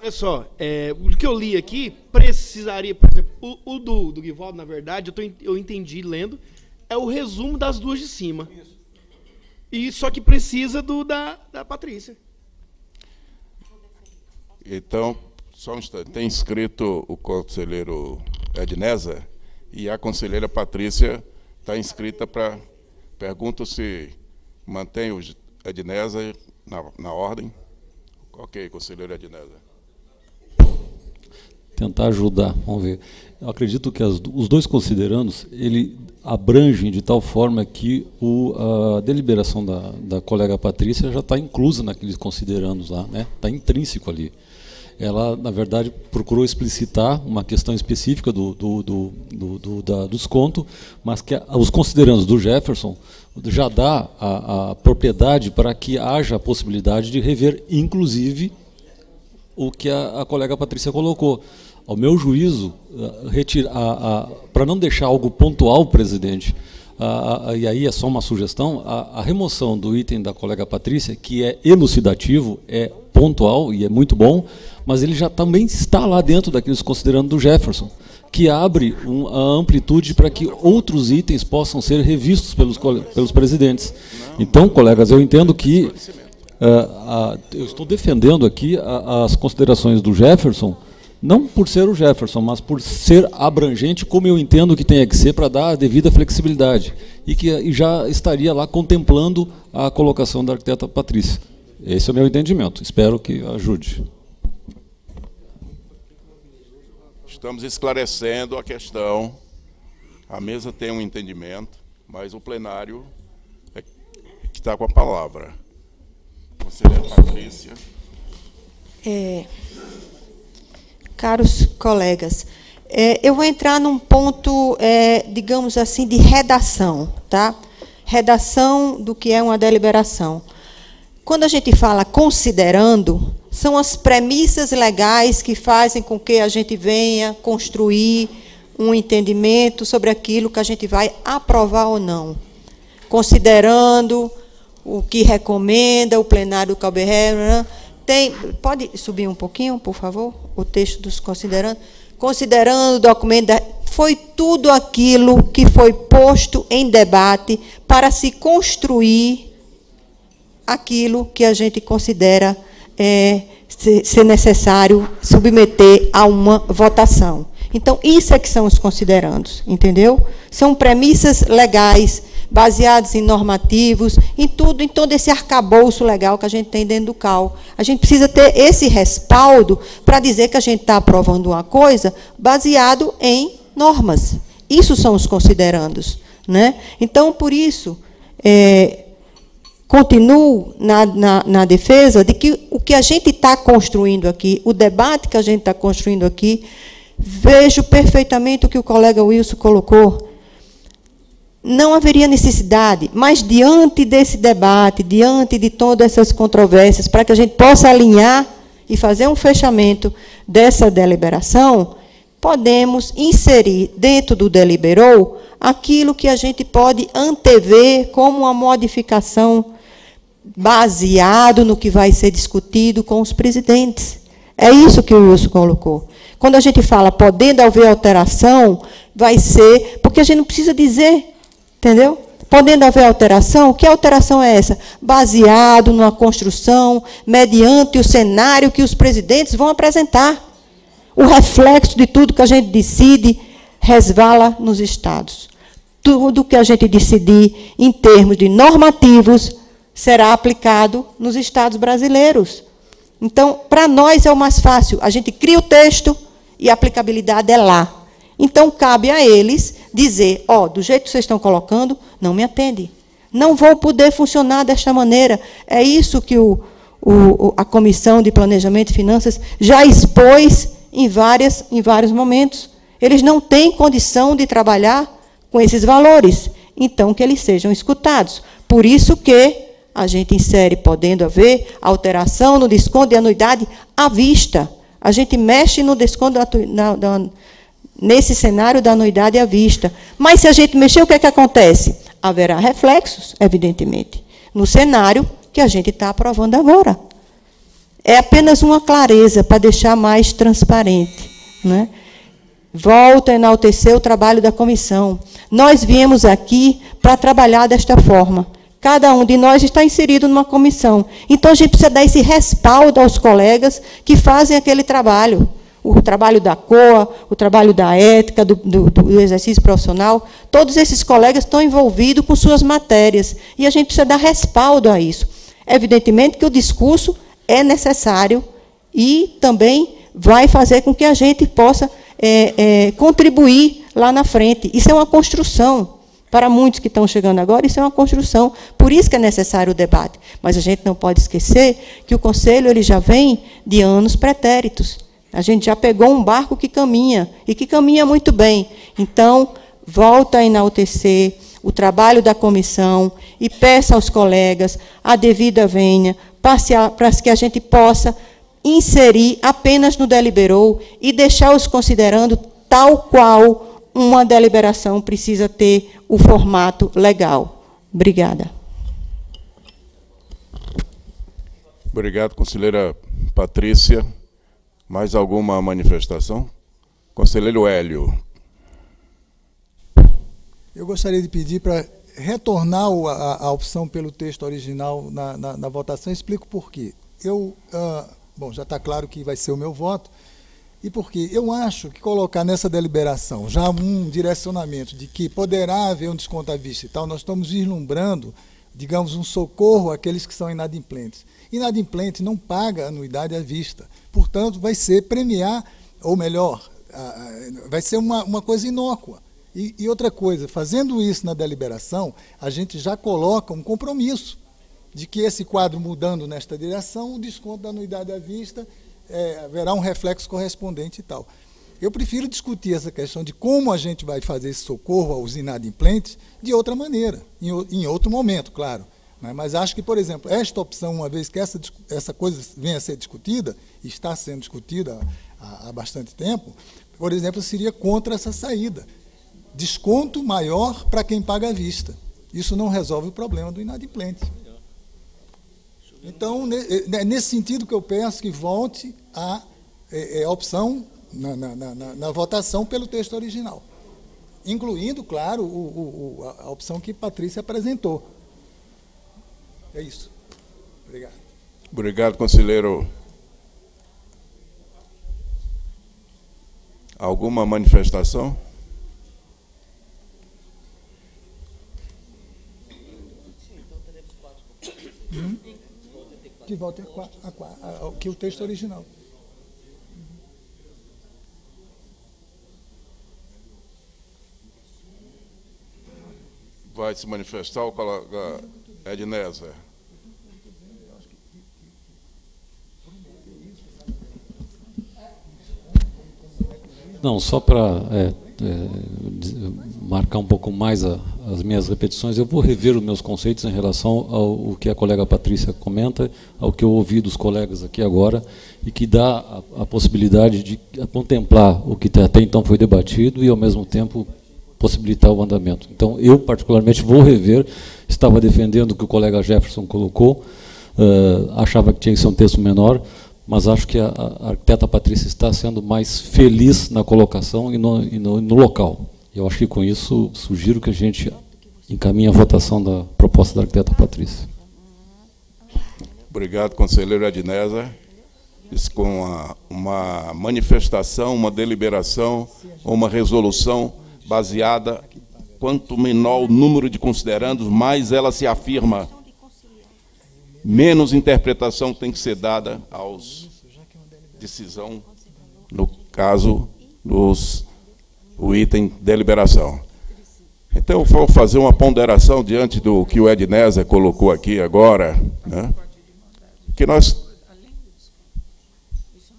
Olha só, é, o que eu li aqui precisaria, por exemplo, o, o do, do Guivaldo, na verdade, eu, tô, eu entendi lendo, é o resumo das duas de cima. E só que precisa do da, da Patrícia. Então, só um instante. Tem inscrito o conselheiro Edneza e a conselheira Patrícia está inscrita para. Pergunto se mantém o Edneza na, na ordem. Ok, conselheiro Edneza. tentar ajudar, vamos ver. Eu acredito que as, os dois considerandos, ele abrangem de tal forma que o, a deliberação da, da colega Patrícia já está inclusa naqueles considerandos lá, né? Está intrínseco ali. Ela, na verdade, procurou explicitar uma questão específica do, do, do, do, do da, do desconto, mas que a, os considerandos do Jefferson já dá a, a propriedade para que haja a possibilidade de rever, inclusive, o que a, a colega Patrícia colocou. Ao meu juízo, para não deixar algo pontual, presidente, a, a, e aí é só uma sugestão, a, a, remoção do item da colega Patrícia, que é elucidativo, é pontual e é muito bom, mas ele já também está lá dentro daqueles considerando do Jefferson, que abre um, a amplitude para que outros itens possam ser revistos pelos, pelos presidentes. Então, colegas, eu entendo que uh, eu estou defendendo aqui as considerações do Jefferson, não por ser o Jefferson, mas por ser abrangente, como eu entendo que tenha que ser para dar a devida flexibilidade. E que e já estaria lá contemplando a colocação da arquiteta Patrícia. Esse é o meu entendimento. Espero que ajude. Estamos esclarecendo a questão. A mesa tem um entendimento, mas o plenário é que está com a palavra. Conselheira Patrícia. É, caros colegas, é, eu vou entrar num ponto, é, digamos assim, de redação, tá? Redação do que é uma deliberação. Quando a gente fala considerando, são as premissas legais que fazem com que a gente venha construir um entendimento sobre aquilo que a gente vai aprovar ou não. Considerando o que recomenda o plenário do né? tem, pode subir um pouquinho, por favor, o texto dos considerando considerando o documento, foi tudo aquilo que foi posto em debate para se construir aquilo que a gente considera é, ser necessário submeter a uma votação. Então, isso é que são os considerandos, entendeu? São premissas legais, baseadas em normativos, em tudo, em todo esse arcabouço legal que a gente tem dentro do CAL. A gente precisa ter esse respaldo para dizer que a gente está aprovando uma coisa baseado em normas. Isso são os considerandos. Né? Então, por isso, é, continuo na, na, na, defesa de que o que a gente está construindo aqui, o debate que a gente está construindo aqui, vejo perfeitamente o que o colega Wilson colocou. Não haveria necessidade, mas diante desse debate, diante de todas essas controvérsias, para que a gente possa alinhar e fazer um fechamento dessa deliberação, podemos inserir dentro do deliberou aquilo que a gente pode antever como uma modificação baseado no que vai ser discutido com os presidentes. É isso que o Wilson colocou. Quando a gente fala podendo haver alteração, vai ser. Porque a gente não precisa dizer, entendeu? Podendo haver alteração, que alteração é essa? Baseado numa construção, mediante o cenário que os presidentes vão apresentar. O reflexo de tudo que a gente decide resvala nos estados. Tudo que a gente decidir em termos de normativos será aplicado nos estados brasileiros. Então, para nós é o mais fácil. A gente cria o texto e a aplicabilidade é lá. Então, cabe a eles dizer: ó, oh, do jeito que vocês estão colocando, não me atende. Não vou poder funcionar desta maneira. É isso que o, o, a Comissão de Planejamento e Finanças já expôs em, várias, em vários momentos. Eles não têm condição de trabalhar com esses valores. Então, que eles sejam escutados. Por isso que a gente insere, podendo haver, alteração no desconto de anuidade à vista. A gente mexe no desconto da, da, nesse cenário da anuidade à vista. Mas se a gente mexer, o que é que acontece? Haverá reflexos, evidentemente, no cenário que a gente está aprovando agora. É apenas uma clareza para deixar mais transparente. Né? Volta a enaltecer o trabalho da comissão. Nós viemos aqui para trabalhar desta forma Cada um de nós está inserido numa comissão. Então a gente precisa dar esse respaldo aos colegas que fazem aquele trabalho. O trabalho da COA, o trabalho da ética, do, do, do exercício profissional. Todos esses colegas estão envolvidos com suas matérias. E a gente precisa dar respaldo a isso. Evidentemente que o discurso é necessário e também vai fazer com que a gente possa é, é, contribuir lá na frente. Isso é uma construção. Para muitos que estão chegando agora, isso é uma construção. Por isso que é necessário o debate. Mas a gente não pode esquecer que o Conselho ele já vem de anos pretéritos. A gente já pegou um barco que caminha, e que caminha muito bem. Então, volta a enaltecer o trabalho da comissão e peça aos colegas a devida venha para que a gente possa inserir apenas no deliberou e deixar os considerando tal qual uma deliberação precisa ter o formato legal. Obrigada. Obrigado, conselheira Patrícia. Mais alguma manifestação? Conselheiro Hélio. Eu gostaria de pedir para retornar a, a, opção pelo texto original na, na, na votação. Explico por quê. Eu, uh, bom, já está claro que vai ser o meu voto, e por quê? Eu acho que colocar nessa deliberação já um direcionamento de que poderá haver um desconto à vista e tal, nós estamos vislumbrando, digamos, um socorro àqueles que são inadimplentes. Inadimplente não paga anuidade à vista. Portanto, vai ser premiar, ou melhor, vai ser uma, uma coisa inócua. E, e outra coisa, fazendo isso na deliberação, a gente já coloca um compromisso de que esse quadro mudando nesta direção, o desconto da anuidade à vista é, haverá um reflexo correspondente e tal. Eu prefiro discutir essa questão de como a gente vai fazer esse socorro aos inadimplentes de outra maneira, em, em outro momento, claro. Né? Mas acho que, por exemplo, esta opção, uma vez que essa, essa coisa venha a ser discutida, está sendo discutida há, há bastante tempo, por exemplo, seria contra essa saída. Desconto maior para quem paga à vista. Isso não resolve o problema do inadimplente. Então, é nesse sentido que eu peço que volte a, é, é, a opção na, na, na, na, votação pelo texto original, incluindo, claro, o, o, a opção que Patrícia apresentou. É isso. Obrigado. Obrigado, conselheiro. Alguma manifestação? Hum? Que volte a, a, a, que o texto original. Vai se manifestar o colega Ednézer? Não, só para é, é, marcar um pouco mais a, as minhas repetições, eu vou rever os meus conceitos em relação ao, ao, que a colega Patrícia comenta, ao que eu ouvi dos colegas aqui agora, e que dá a, a possibilidade de contemplar o que até então foi debatido e, ao mesmo tempo, possibilitar o andamento. Então, eu, particularmente, vou rever, estava defendendo o que o colega Jefferson colocou, uh, achava que tinha que ser um texto menor, mas acho que a, a arquiteta Patrícia está sendo mais feliz na colocação e no, e no, no local. Eu acho que com isso sugiro que a gente encaminhe a votação da proposta da arquiteta Patrícia. Obrigado, conselheiro Ednésia. Isso com uma, uma manifestação, uma deliberação, uma resolução baseada, quanto menor o número de considerandos, mais ela se afirma menos interpretação tem que ser dada aos decisão, no caso dos o item deliberação. Então, vou fazer uma ponderação diante do que o Ednésia colocou aqui agora, né? que nós,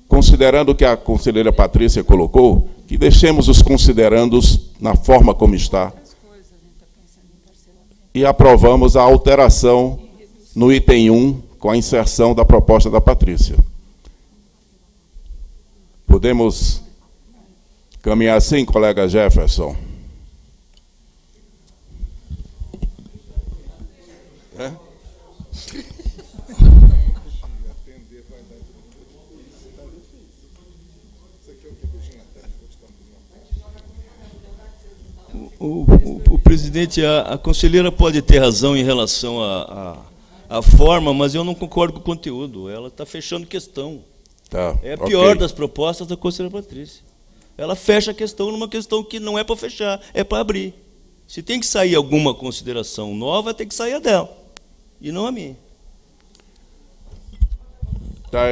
considerando o que a conselheira Patrícia colocou, que deixemos os considerandos na forma como está e aprovamos a alteração no item 1, com a inserção da proposta da Patrícia. Podemos caminhar assim, colega Jefferson? É? O, o, o, presidente, a, a, conselheira pode ter razão em relação a forma, mas eu não concordo com o conteúdo. Ela está fechando questão. Tá, é a pior okay. das propostas da conselheira Patrícia. Ela fecha a questão numa questão que não é para fechar, é para abrir. Se tem que sair alguma consideração nova, tem que sair a dela. E não a minha. Está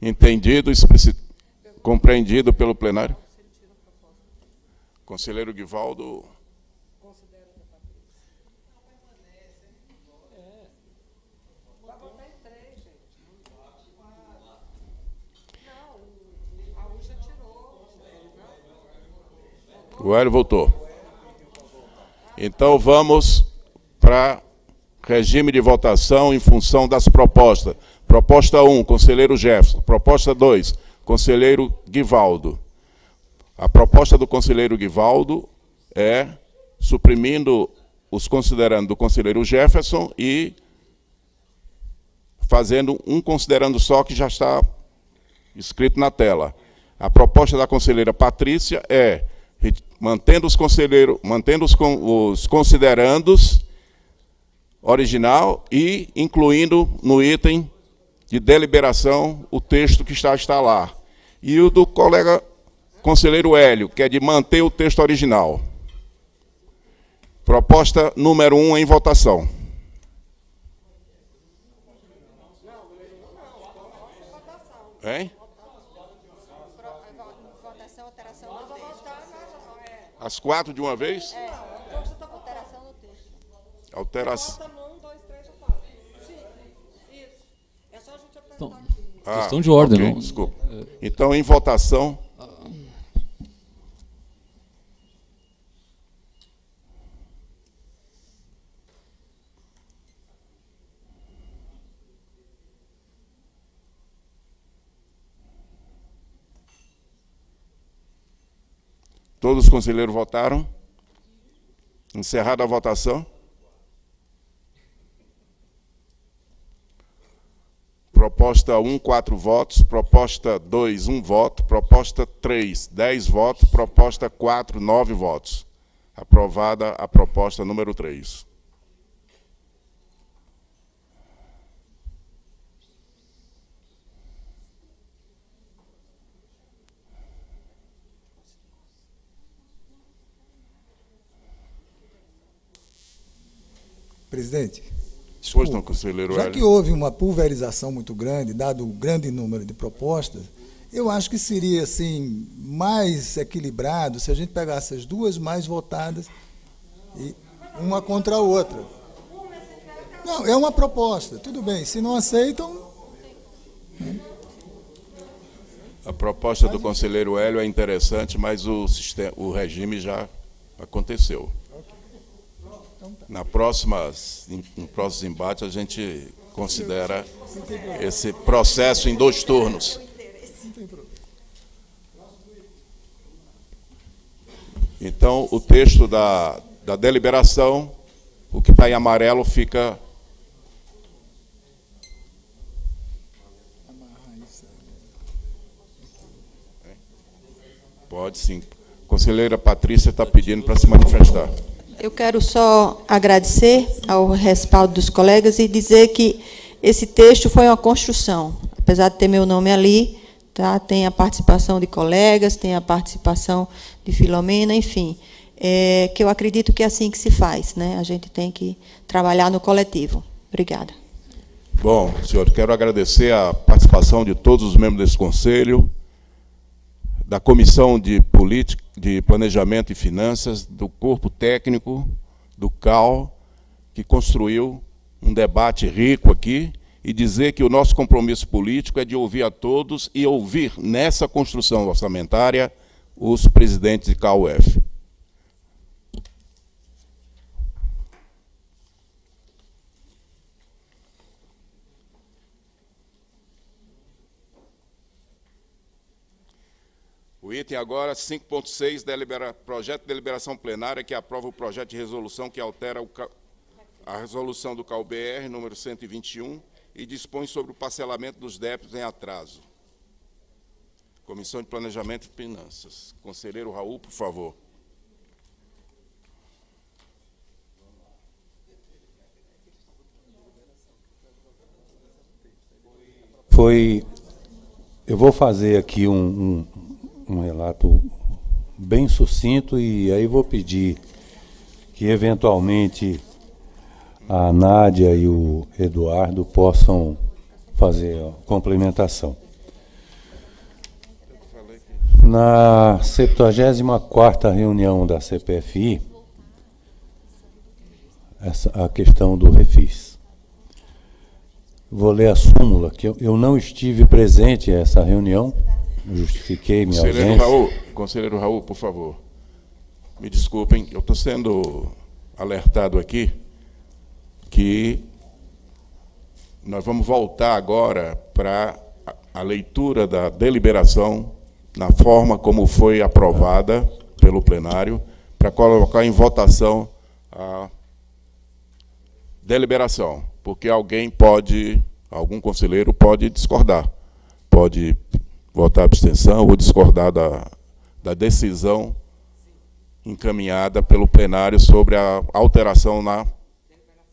entendido, compreendido pelo plenário? Conselheiro Guivaldo. O Hélio voltou. Então vamos para regime de votação em função das propostas. Proposta 1, conselheiro Jefferson. Proposta 2, conselheiro Guivaldo. A proposta do conselheiro Guivaldo é suprimindo os considerando do conselheiro Jefferson e fazendo um considerando só que já está escrito na tela. A proposta da conselheira Patrícia é mantendo os conselheiros, mantendo os, os considerandos original e incluindo no item de deliberação o texto que está, está lá. E o do colega conselheiro Hélio, que é de manter o texto original. Proposta número 1 um em votação. Hein? As quatro de uma vez? É, alteração no texto. Alteração. Então, Ah, questão de ordem, ok, não? Desculpa. Então, em votação. Todos os conselheiros votaram? Encerrada a votação? Proposta 1, 4 votos. Proposta 2, 1 voto. Proposta 3, 10 votos. Proposta 4, 9 votos. Aprovada a proposta número 3. Presidente. Pois não, conselheiro Já que houve uma pulverização muito grande, dado o grande número de propostas, eu acho que seria assim mais equilibrado se a gente pegasse as duas mais votadas e uma contra a outra. Não, é uma proposta. Tudo bem. Se não aceitam, A proposta do conselheiro Hélio é interessante, mas o, sistema, o regime já aconteceu. Na próxima, no próximo embate, a gente considera esse processo em dois turnos. Então, o texto da, da deliberação, o que está em amarelo fica. Pode sim. Conselheira Patrícia está pedindo para se manifestar. Eu quero só agradecer ao respaldo dos colegas e dizer que esse texto foi uma construção. Apesar de ter meu nome ali, tá? tem a participação de colegas, tem a participação de Filomena, enfim. É, que eu acredito que é assim que se faz. Né? A gente tem que trabalhar no coletivo. Obrigada. Bom, senhor, quero agradecer a participação de todos os membros desse conselho, da Comissão de Política, de Planejamento e Finanças, do corpo técnico, do CAL, que construiu um debate rico aqui, e dizer que o nosso compromisso político é de ouvir a todos e ouvir, nessa construção orçamentária, os presidentes de CAUF. O item agora 5.6, delibera- projeto de deliberação plenária que aprova o projeto de resolução que altera o a resolução do CalBR número 121 e dispõe sobre o parcelamento dos débitos em atraso. Comissão de Planejamento e Finanças. Conselheiro Raul, por favor. Foi. Eu vou fazer aqui um, um, um relato bem sucinto e aí vou pedir que eventualmente a Nádia e o Eduardo possam fazer a complementação. Na 74ª reunião da CPFI, essa, a questão do refis. Vou ler a súmula, que eu, eu não estive presente a essa reunião, justifiquei minha Conselheiro ausência. Raul, conselheiro Raul, por favor. Me desculpem, eu estou sendo alertado aqui que nós vamos voltar agora para a- a leitura da deliberação na forma como foi aprovada pelo plenário, para colocar em votação a deliberação, porque alguém pode, algum conselheiro pode discordar, pode votar abstenção ou discordar da, da decisão encaminhada pelo plenário sobre a alteração na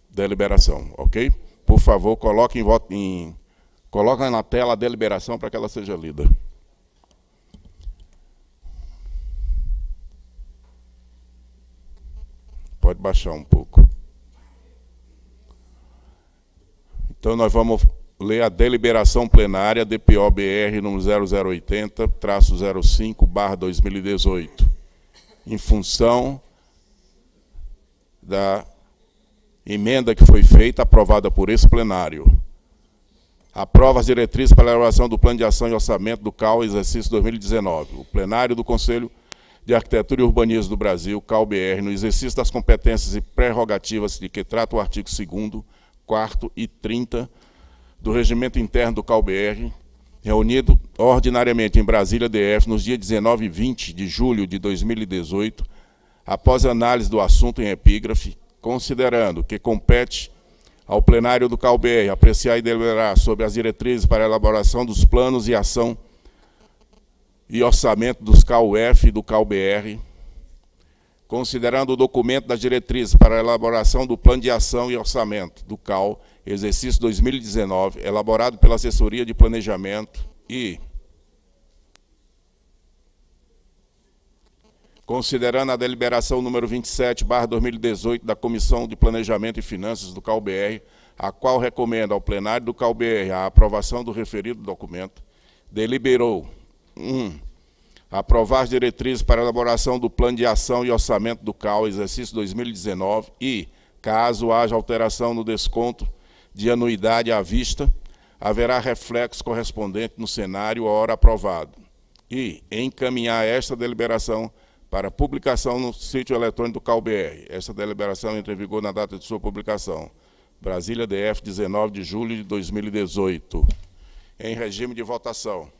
deliberação, ok? Por favor, coloque em voto em coloca na tela a deliberação para que ela seja lida. Pode baixar um pouco. Então nós vamos ler a deliberação plenária DPO-BR número 0080-05-2018, em função da emenda que foi feita, aprovada por esse plenário. Aprova as diretrizes para a elaboração do Plano de Ação e Orçamento do CAL exercício 2019. O plenário do Conselho de Arquitetura e Urbanismo do Brasil, CAL-BR, no exercício das competências e prerrogativas de que trata o artigo 2 4 e 30 do Regimento Interno do CAL-BR, reunido ordinariamente em Brasília DF nos dias 19 e 20 de julho de 2018, após análise do assunto em epígrafe, considerando que compete ao plenário do CAL-BR apreciar e deliberar sobre as diretrizes para a elaboração dos planos e ação e orçamento dos CAUF e do CAUBR, considerando o documento das diretrizes para a elaboração do plano de ação e orçamento do CAU, exercício 2019, elaborado pela Assessoria de Planejamento e considerando a deliberação número 27, 2018, da Comissão de Planejamento e Finanças do CAUBR, a qual recomenda ao plenário do CAUBR a aprovação do referido documento, deliberou 1. Aprovar as diretrizes para elaboração do plano de ação e orçamento do CAL, exercício 2019, e, caso haja alteração no desconto de anuidade à vista, haverá reflexo correspondente no cenário hora aprovado. E encaminhar esta deliberação para publicação no sítio eletrônico do CalBR. Esta deliberação entra em vigor na data de sua publicação. Brasília DF, 19 de julho de 2018. Em regime de votação.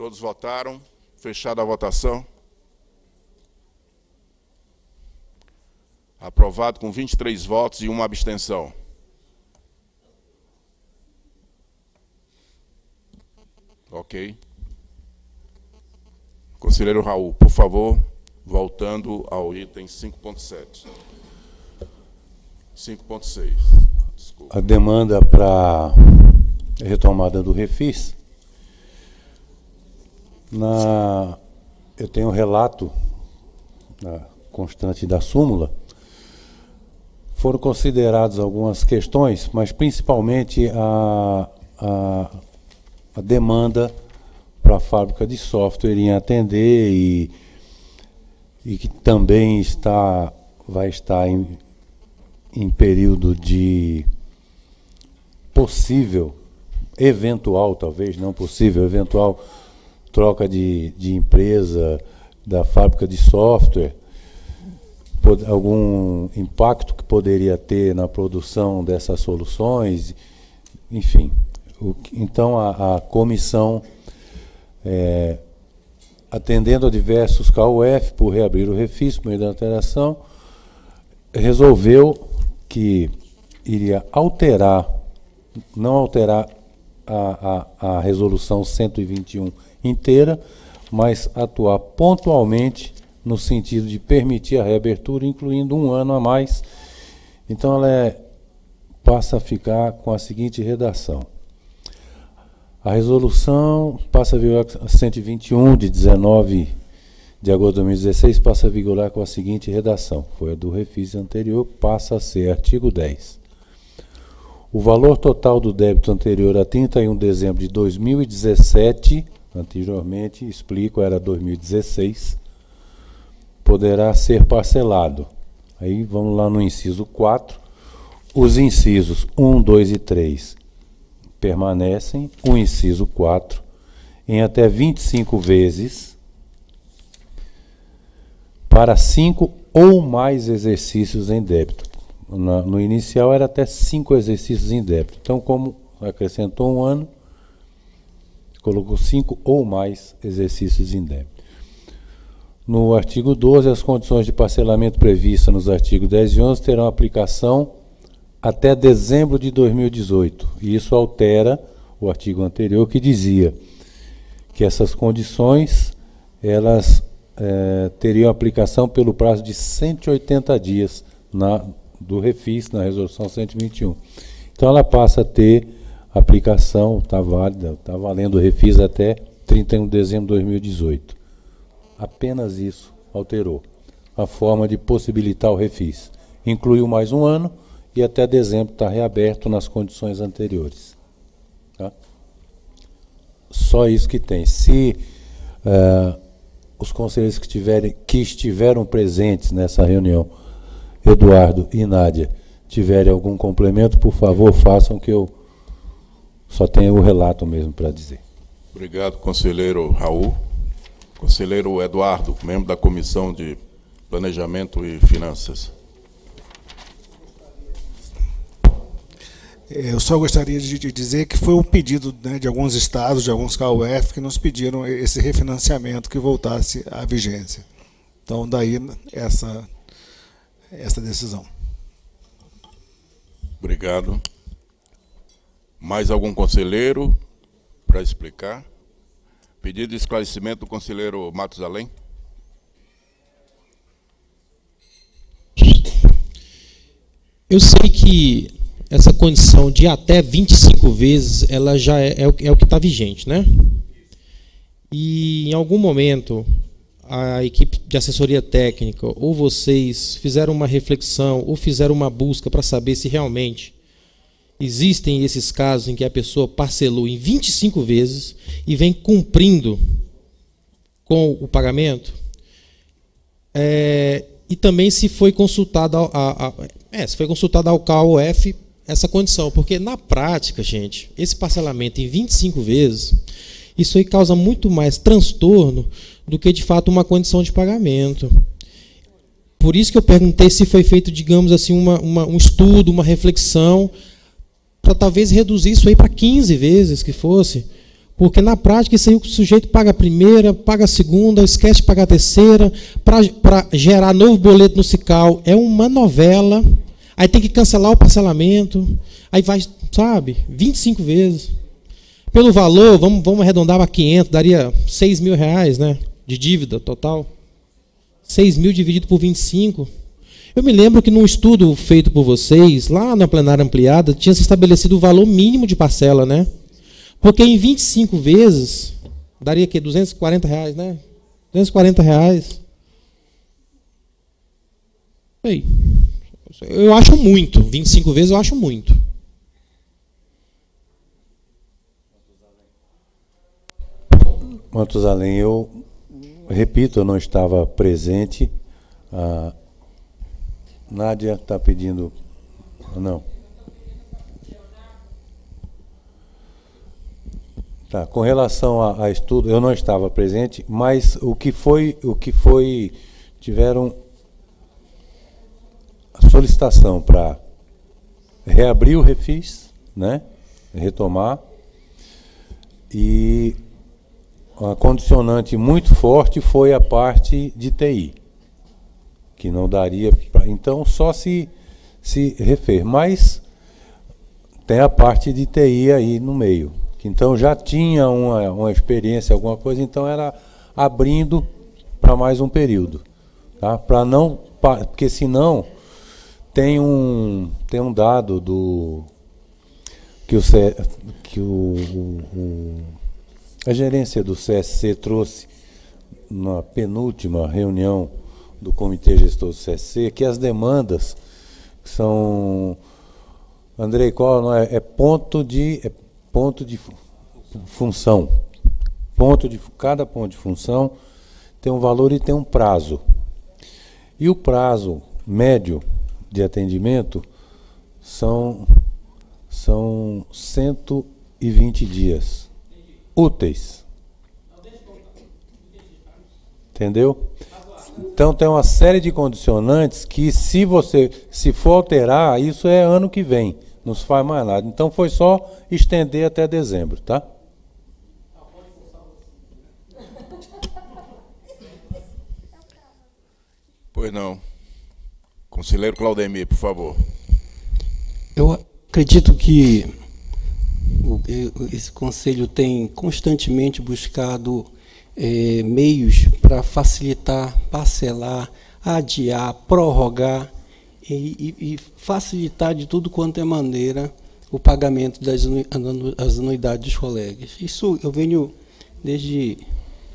Todos votaram. Fechada a votação. Aprovado com 23 votos e uma abstenção. Ok. Conselheiro Raul, por favor, voltando ao item 5.7. 5.6. A demanda para retomada do refis na, eu tenho um relato na, constante da súmula. Foram consideradas algumas questões, mas principalmente a, a, a demanda para a fábrica de software em atender e, e que também está, vai estar em, em período de possível, eventual, talvez não possível, eventual troca de, de empresa, da fábrica de software, algum impacto que poderia ter na produção dessas soluções, enfim. O, então, a, a comissão, é, atendendo a diversos KUF por reabrir o refis por meio da alteração, resolveu que iria alterar, não alterar a, a, a resolução 121 inteira, mas atuar pontualmente no sentido de permitir a reabertura, incluindo um ano a mais. Então, ela é, passa a ficar com a seguinte redação. A resolução passa a vigorar 121 de 19 de agosto de 2016 passa a vigorar com a seguinte redação. Foi a do refis anterior, passa a ser artigo 10. O valor total do débito anterior a 31 de dezembro de 2017 anteriormente, explico, era 2016, poderá ser parcelado. Aí vamos lá no inciso 4. Os incisos 1, 2 e 3 permanecem, o inciso 4, em até 25 vezes para 5 ou mais exercícios em débito. no inicial era até 5 exercícios em débito. Então, como acrescentou um ano, colocou cinco ou mais exercícios em débito. No artigo 12, as condições de parcelamento previstas nos artigos 10 e 11 terão aplicação até dezembro de 2018. E isso altera o artigo anterior que dizia que essas condições elas é, teriam aplicação pelo prazo de 180 dias na, do refis, na resolução 121. Então ela passa a ter aplicação, está válida, está valendo o refis até 31 de dezembro de 2018. Apenas isso alterou a forma de possibilitar o refis. Incluiu mais um ano e até dezembro está reaberto nas condições anteriores. Tá? Só isso que tem. Se uh, os conselheiros que, tiverem, que estiveram presentes nessa reunião, Eduardo e Nádia, tiverem algum complemento, por favor, façam que eu só tenho o relato mesmo para dizer. Obrigado, conselheiro Raul. Conselheiro Eduardo, membro da Comissão de Planejamento e Finanças. Eu só gostaria de dizer que foi um pedido né, de alguns estados, de alguns KUF, que nos pediram esse refinanciamento que voltasse à vigência. Então, daí essa, essa decisão. Obrigado. Mais algum conselheiro para explicar? Pedido de esclarecimento do conselheiro Matos Além. Eu sei que essa condição de até 25 vezes, ela já é, é, é o que está vigente, né? E em algum momento a equipe de assessoria técnica ou vocês fizeram uma reflexão ou fizeram uma busca para saber se realmente existem esses casos em que a pessoa parcelou em 25 vezes e vem cumprindo com o pagamento? É, e também se foi consultado a, a, a, é, se foi consultado ao KOF essa condição, porque na prática, gente, esse parcelamento em 25 vezes, isso aí causa muito mais transtorno do que de fato uma condição de pagamento. Por isso que eu perguntei se foi feito, digamos assim, uma, uma, um estudo, uma reflexão, para talvez reduzir isso aí para 15 vezes que fosse. Porque na prática isso aí o sujeito paga a primeira, paga a segunda, esquece de pagar a terceira, para gerar novo boleto no CICAL. É uma novela Aí tem que cancelar o parcelamento. Aí vai, sabe, 25 vezes. Pelo valor, vamos, vamos arredondar para 500, daria 6 mil reais né, de dívida total. 6 mil dividido por 25. Eu me lembro que num estudo feito por vocês, lá na plenária ampliada, tinha se estabelecido o valor mínimo de parcela, né? Porque em 25 vezes, daria que 240 reais, né? 240 reais. Ei. Eu acho muito. 25 vezes eu acho muito. Matusalém, eu repito, eu não estava presente. A Nádia está pedindo. Não. Tá, com relação a, a, estudo, eu não estava presente, mas o que foi, o que foi, tiveram solicitação para reabrir o refis, né? retomar, e a condicionante muito forte foi a parte de TI, que não daria pra, então só se se refer, mas tem a parte de TI aí no meio, então já tinha uma, uma experiência, alguma coisa, então era abrindo para mais um período, tá? Para não, porque senão tem um, tem um dado do que o, que o, o, a gerência do CSC trouxe na penúltima reunião do Comitê Gestor do CSC, que as demandas são Andrei, qual não é? É ponto de é ponto de função. Ponto de cada ponto de função tem um valor e tem um prazo. E o prazo médio de atendimento são, são 120 dias úteis. Entendeu? Então tem uma série de condicionantes que se você se for alterar, isso é ano que vem, não se faz mais nada. Então foi só estender até dezembro, tá? Pois não. Conselheiro Claudemir, por favor. Eu acredito que esse conselho tem constantemente buscado é, meios para facilitar, parcelar, adiar, prorrogar e, e, e, facilitar de tudo quanto é maneira o pagamento das anuidades dos colegas. Isso eu venho desde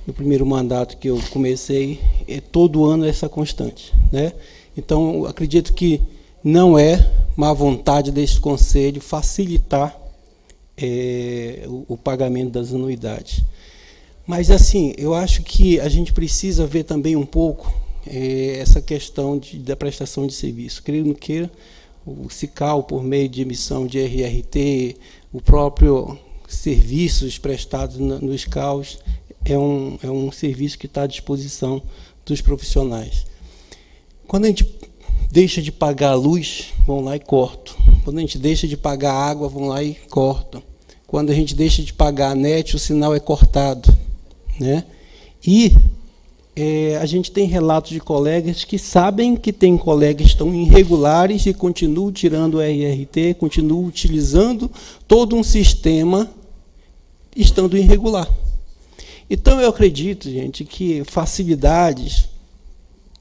o primeiro mandato que eu comecei, é todo ano essa constante. Né? Então, acredito que não é má vontade deste conselho facilitar é, o, o pagamento das anuidades. Mas, assim, eu acho que a gente precisa ver também um pouco é, essa questão de, da prestação de serviço. Creio no que o CICAL, por meio de emissão de RRT, o próprio serviços prestados no, nos CAUs, é um, é um serviço que está à disposição dos profissionais. Quando a gente deixa de pagar a luz, vão lá e cortam. Quando a gente deixa de pagar a água, vão lá e cortam. Quando a gente deixa de pagar a net, o sinal é cortado. Né? E é, a gente tem relatos de colegas que sabem que tem colegas que estão irregulares e continuam tirando o RRT, continuam utilizando todo um sistema estando irregular. Então eu acredito, gente, que facilidades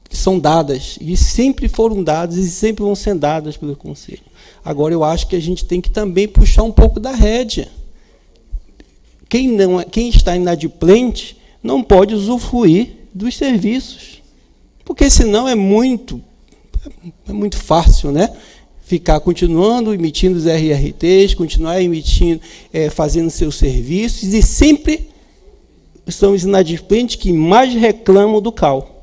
são dadas e sempre foram dadas e sempre vão ser dadas pelo conselho. Agora eu acho que a gente tem que também puxar um pouco da rédea. Quem não, é, quem está inadimplente não pode usufruir dos serviços, porque senão é muito, é muito fácil, né? Ficar continuando emitindo os RRTs, continuar emitindo, é, fazendo seus serviços e sempre são os inadimplentes que mais reclamam do CAL.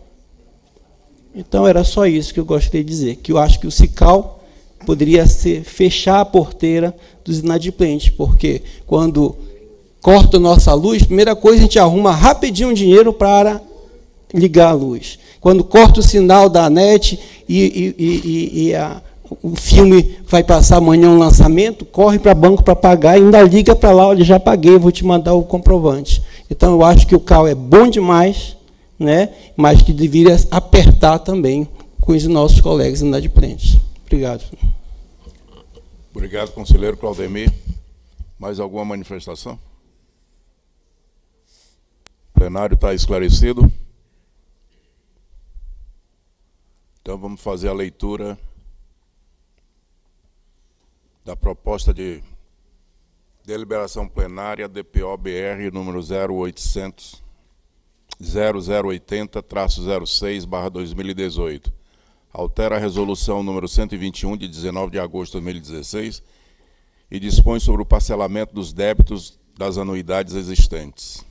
Então era só isso que eu gostaria de dizer, que eu acho que o CICAL poderia ser fechar a porteira dos inadimplentes, porque quando corta nossa luz, primeira coisa a gente arruma rapidinho dinheiro para ligar a luz. Quando corta o sinal da net e, e, e, e a, o filme vai passar amanhã um lançamento, corre para banco para pagar e ainda liga para lá, olha, já paguei, vou te mandar o comprovante. Então eu acho que o CAL é bom demais, né? mas que deveria apertar também com os nossos colegas inadimplentes. Obrigado. Obrigado, conselheiro Claudemir. Mais alguma manifestação? O plenário está esclarecido. Então vamos fazer a leitura da proposta de deliberação plenária DPO-BR número 0800 0080-06/2018. Altera a resolução número 121 de 19 de agosto de 2016 e dispõe sobre o parcelamento dos débitos das anuidades existentes.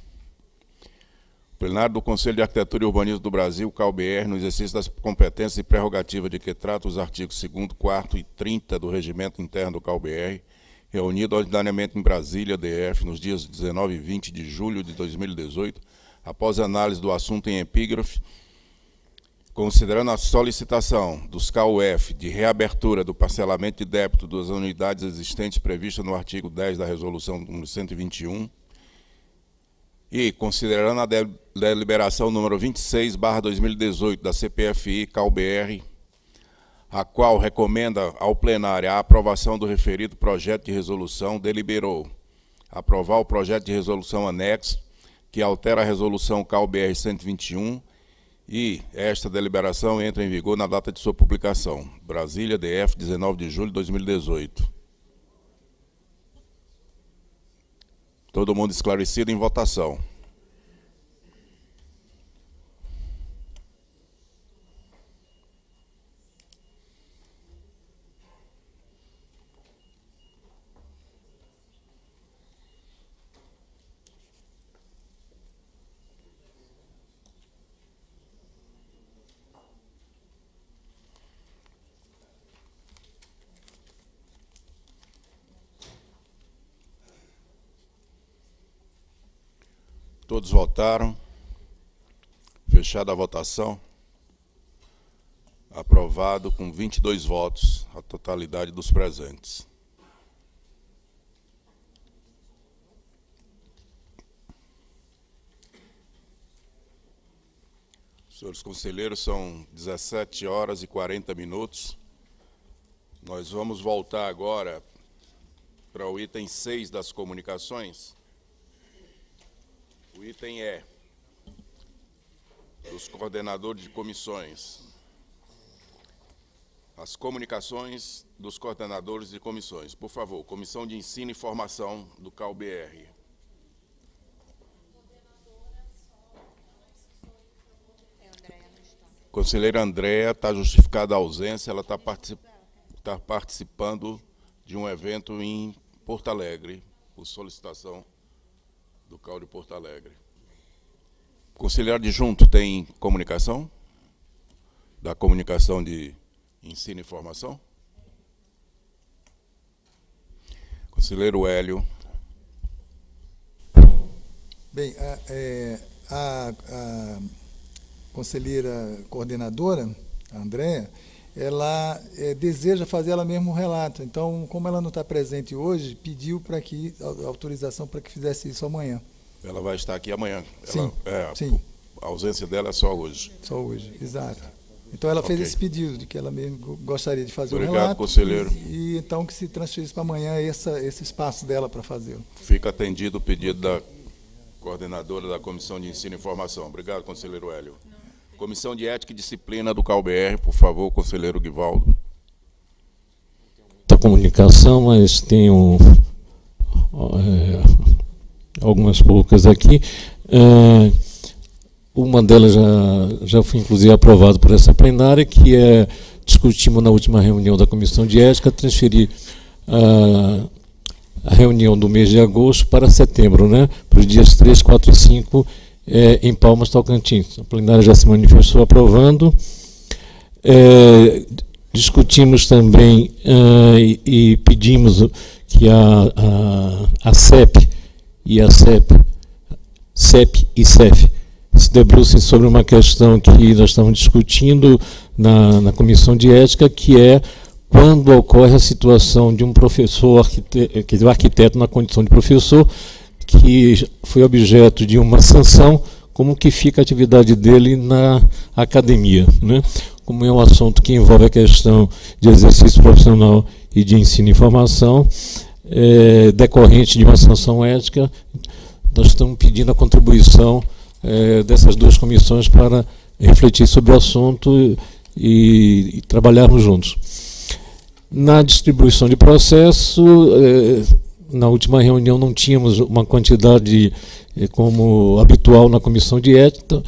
Plenário do Conselho de Arquitetura e Urbanismo do Brasil, CalBR, no exercício das competências e prerrogativas de que trata os artigos 2 4 e 30 do Regimento Interno do CalBR, reunido ordinariamente em Brasília, DF, nos dias 19 e 20 de julho de 2018, após análise do assunto em epígrafe, considerando a solicitação dos CAUF de reabertura do parcelamento de débito das unidades existentes prevista no artigo 10 da Resolução número 121, e considerando a deliberação número 26, 2018, da CPFI CalBR, a qual recomenda ao plenário a aprovação do referido projeto de resolução, deliberou aprovar o projeto de resolução anexo, que altera a resolução CalBR 121, e esta deliberação entra em vigor na data de sua publicação. Brasília, DF, 19 de julho de 2018. Todo mundo esclarecido em votação. Todos votaram. Fechada a votação. Aprovado com 22 votos, a totalidade dos presentes. Senhores conselheiros, são 17 horas e 40 minutos. Nós vamos voltar agora para o item 6 das comunicações. O item é dos coordenadores de comissões. As comunicações dos coordenadores de comissões. Por favor, Comissão de Ensino e Formação do CalBR. Conselheira Andréa está justificada a ausência, ela está particip, tá participando de um evento em Porto Alegre, por solicitação do CAL de Porto Alegre. Conselheiro adjunto tem comunicação? Da comunicação de ensino e formação? Conselheiro Hélio. Bem, a, é, a, a conselheira coordenadora, a Andréa, ela é, deseja fazer ela mesmo um relato. Então, como ela não está presente hoje, pediu para que autorização para que fizesse isso amanhã. Ela vai estar aqui amanhã. Sim, ela, é, sim. A ausência dela é só hoje. Só hoje, exato. Então ela fez Ok. esse pedido de que ela mesmo gostaria de fazer Obrigado, o relato. conselheiro. E, e então que se transferisse para amanhã essa, esse espaço dela para fazê-lo. Fica atendido o pedido da coordenadora da Comissão de Ensino e Formação. Obrigado, conselheiro Hélio. Comissão de Ética e Disciplina do CalBR, por favor, conselheiro Guivaldo. da comunicação, mas tenho é, algumas poucas aqui. É, uma delas já, já foi inclusive aprovada por essa plenária, que é discutimos na última reunião da Comissão de Ética transferir a, a reunião do mês de agosto para setembro, né, para os dias 3, 4 e 5 é, em Palmas, Tocantins. A plenária já se manifestou aprovando. É, discutimos também ah, e, e pedimos que a, a, a CEP e a CEP, CEP e CEF se debrucem sobre uma questão que nós estamos discutindo na, na comissão de ética, que é quando ocorre a situação de um professor, dizer, o arquiteto na condição de professor, que foi objeto de uma sanção, como que fica a atividade dele na academia, né? Como é um assunto que envolve a questão de exercício profissional e de ensino e formação, é, decorrente de uma sanção ética, nós estamos pedindo a contribuição eh, dessas duas comissões para refletir sobre o assunto e, e trabalharmos juntos. Na distribuição de processo, eh, na última reunião não tínhamos uma quantidade eh, como habitual na comissão de ética,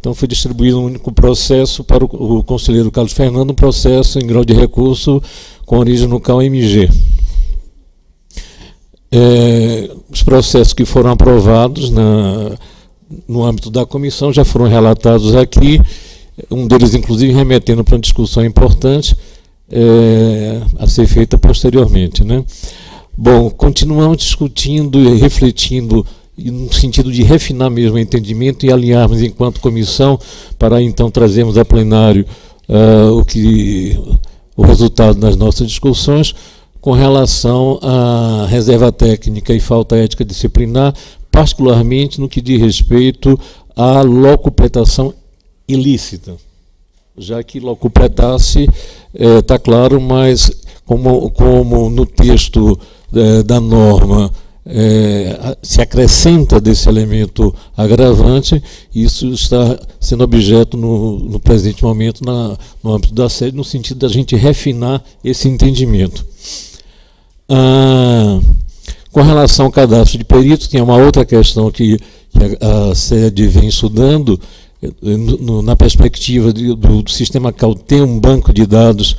então foi distribuído um único processo para o, conselheiro Carlos Fernando, um processo em grau de recurso com origem no CAU-MG. É, os processos que foram aprovados na, no âmbito da comissão já foram relatados aqui, um deles, inclusive, remetendo para uma discussão importante é, a ser feita posteriormente. Né? Bom, continuamos discutindo e refletindo no sentido de refinar mesmo o entendimento e alinharmos enquanto comissão para então trazermos a plenário ah, o que o resultado das nossas discussões com relação à reserva técnica e falta ética disciplinar, particularmente no que diz respeito à locupletação ilícita. Já que locupletasse está claro, mas como, como no texto eh, da norma a- se acrescenta desse elemento agravante, isso está sendo objeto no, no presente momento na, no âmbito da sede, no sentido da gente refinar esse entendimento. Ah, com relação ao cadastro de peritos, tem uma outra questão que, que a, a sede vem estudando, no- na perspectiva do, sistema CAL um banco de dados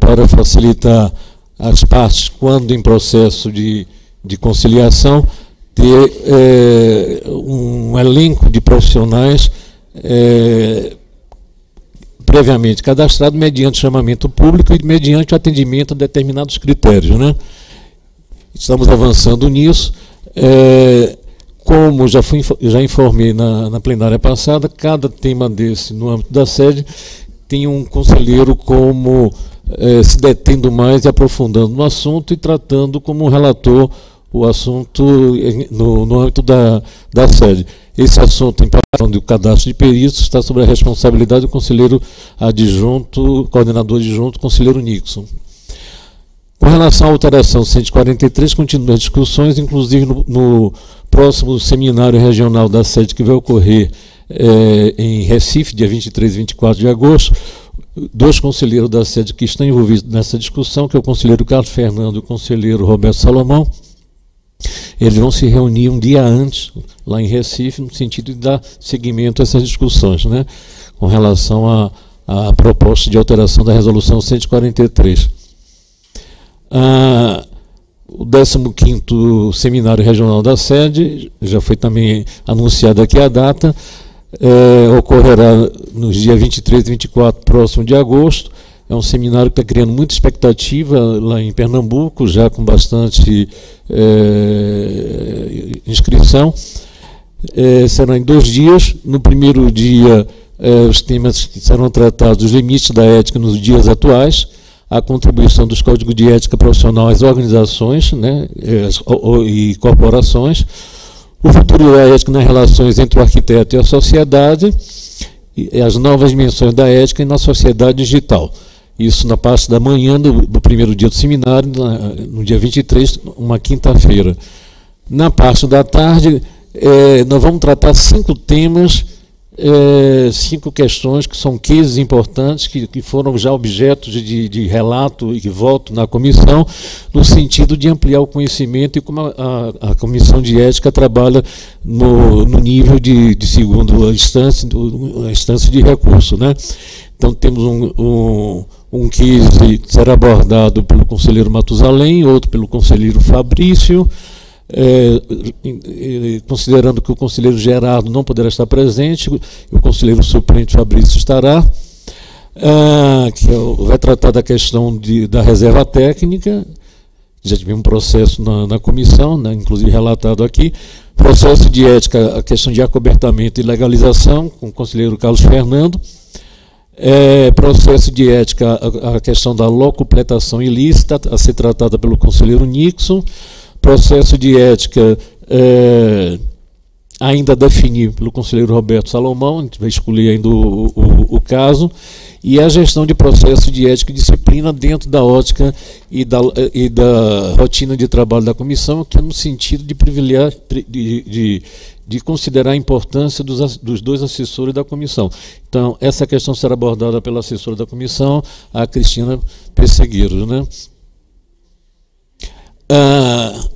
para facilitar as partes, quando em processo de, de conciliação, ter eh, um elenco de profissionais eh, previamente cadastrado mediante chamamento público e mediante o atendimento a determinados critérios. Né? Estamos avançando nisso. É, como já, fui, já informei na, na plenária passada, cada tema desse no âmbito da sede tem um conselheiro como eh, se detendo mais e aprofundando no assunto e tratando como relator o assunto no, no âmbito da, da sede. Esse assunto, em particular, do cadastro de peritos, está sob a responsabilidade do conselheiro adjunto, coordenador adjunto, conselheiro Nixon. Com relação à alteração 143, continuam as discussões, inclusive no, no próximo seminário regional da sede que vai ocorrer é, em Recife, dia 23 e 24 de agosto, dois conselheiros da sede que estão envolvidos nessa discussão, que é o conselheiro Carlos Fernando e o conselheiro Roberto Salomão, eles vão se reunir um dia antes, lá em Recife, no sentido de dar seguimento a essas discussões, né, com relação à proposta de alteração da resolução 143. Ah, o 15º Seminário Regional da Sede, já foi também anunciada aqui a data, é, ocorrerá nos dias 23 e 24, próximo de agosto. É um seminário que está criando muita expectativa lá em Pernambuco, já com bastante é, inscrição. É, será em dois dias. No primeiro dia, é, os temas que serão tratados, os limites da ética nos dias atuais, a contribuição dos códigos de ética profissional às organizações né, e corporações, o futuro da ética nas relações entre o arquiteto e a sociedade, e as novas dimensões da ética na sociedade digital. Isso na parte da manhã do, do primeiro dia do seminário, na, no dia 23, uma quinta-feira. Na parte da tarde, é, nós vamos tratar cinco temas é, cinco questões que são cases importantes, que, que foram já objetos de, de, relato e voto na comissão, no sentido de ampliar o conhecimento e como a, a, a comissão de ética trabalha no, no nível de, de segunda instância, a instância de recurso. Né? Então temos um, um, um que será abordado pelo conselheiro Matusalém, outro pelo conselheiro Fabrício, é, considerando que o conselheiro Gerardo não poderá estar presente, o conselheiro suplente Fabrício estará, ah, que é vai tratar da questão de, da reserva técnica, já tivemos um processo na, na comissão, né, inclusive relatado aqui, processo de ética, a questão de acobertamento e legalização, com o conselheiro Carlos Fernando, é, processo de ética, a, a questão da locupletação ilícita, a ser tratada pelo conselheiro Nixon, processo de ética é, ainda definido pelo conselheiro Roberto Salomão, a gente vai escolher ainda o, o, o, caso, e a gestão de processo de ética e disciplina dentro da ótica e da, e da rotina de trabalho da comissão, que é no sentido de privilegiar, de, de, de considerar a importância dos, dos dois assessores da comissão. Então, essa questão será abordada pela assessora da comissão, a Cristina Pessegueiros. Né? Ah,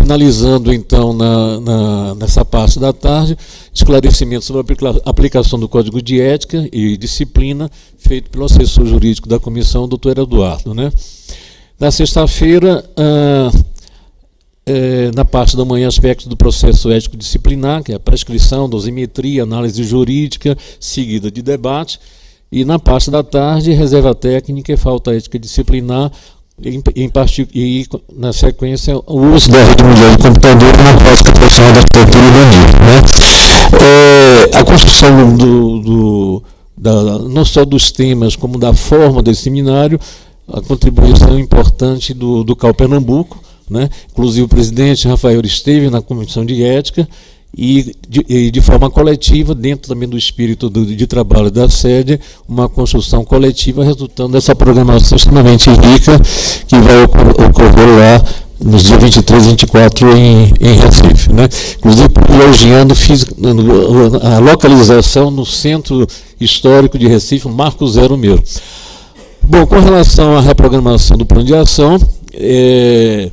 finalizando então na, na, nessa parte da tarde, esclarecimento sobre a aplicação do Código de Ética e Disciplina, feito pelo assessor jurídico da comissão, doutor Eduardo. Né? Na sexta-feira, ah, é, na parte da manhã, aspectos do processo ético disciplinar, que é a prescrição, dosimetria, análise jurídica, seguida de debate. E na parte da tarde, reserva técnica e falta ética disciplinar, em, em e na sequência o uso da rede mundial de computador na prática profissional da arquitetura do NIR. Né? É, a construção do, do da, não só dos temas, como da forma desse seminário, a contribuição importante do, do CAL Pernambuco, né? inclusive o presidente Rafael esteve na comissão de ética, e de, e de, forma coletiva, dentro também do espírito do, de trabalho da sede, uma construção coletiva, resultando dessa programação extremamente rica que vai ocorrer lá nos dias 23 e 24 em, em Recife. Né? Inclusive elogiando a localização no centro histórico de Recife, Marco Zero Meiro. Bom, com relação à reprogramação do plano de ação, é,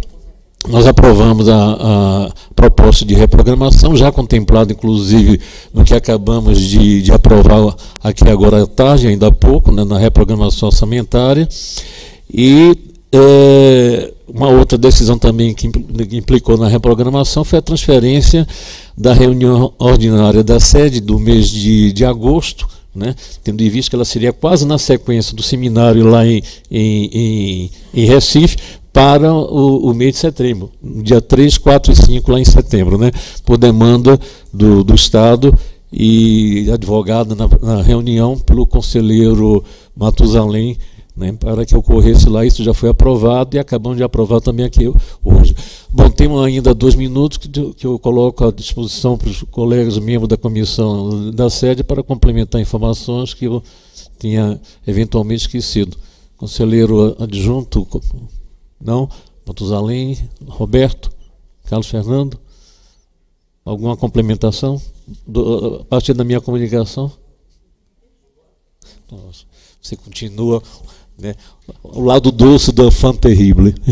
nós aprovamos a, a, proposta de reprogramação, já contemplado inclusive no que acabamos de, de aprovar aqui agora à tarde, ainda há pouco, né, na reprogramação orçamentária. E é, uma outra decisão também que implicou na reprogramação foi a transferência da reunião ordinária da sede do mês de, de agosto, né, tendo em vista que ela seria quase na sequência do seminário lá em, em, em, em Recife, para o, o, mês de setembro, dia 3, 4 e 5 lá em setembro, né, por demanda do, do Estado e advogada na, na reunião pelo conselheiro Matusalém, né, para que ocorresse lá, isso já foi aprovado e acabamos de aprovar também aqui hoje. Bom, temos ainda dois minutos que, que eu coloco à disposição para os colegas membros da comissão da sede para complementar informações que eu tinha eventualmente esquecido. Conselheiro adjunto, não? Matusalém, Roberto, Carlos Fernando. Alguma complementação do, a partir da minha comunicação? Nossa, você continua né, o lado doce da fan terrible.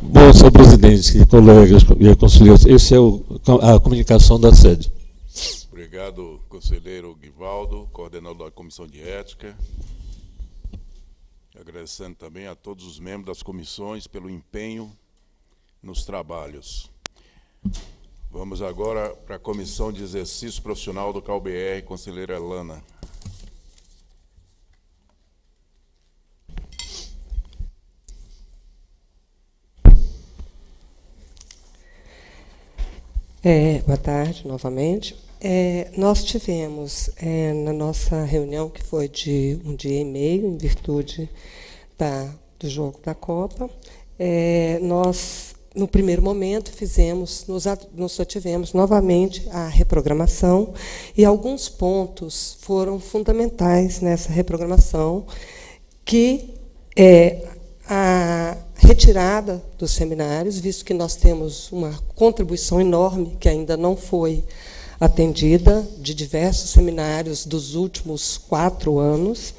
Bom, senhor presidente, colegas e conselheiros, esse é o, a comunicação da sede. Obrigado, conselheiro Guivaldo, coordenador da Comissão de Ética. Agradecendo também a todos os membros das comissões pelo empenho nos trabalhos. Vamos agora para a Comissão de Exercício Profissional do CalBR, conselheira Elana. É, boa tarde, novamente. É, nós tivemos é, na nossa reunião, que foi de um dia e meio, em virtude da, do jogo da Copa, é, nós, no primeiro momento, fizemos, nos, nos ativemos novamente a reprogramação, e alguns pontos foram fundamentais nessa reprogramação, que é a retirada dos seminários, visto que nós temos uma contribuição enorme que ainda não foi atendida de diversos seminários dos últimos quatro anos,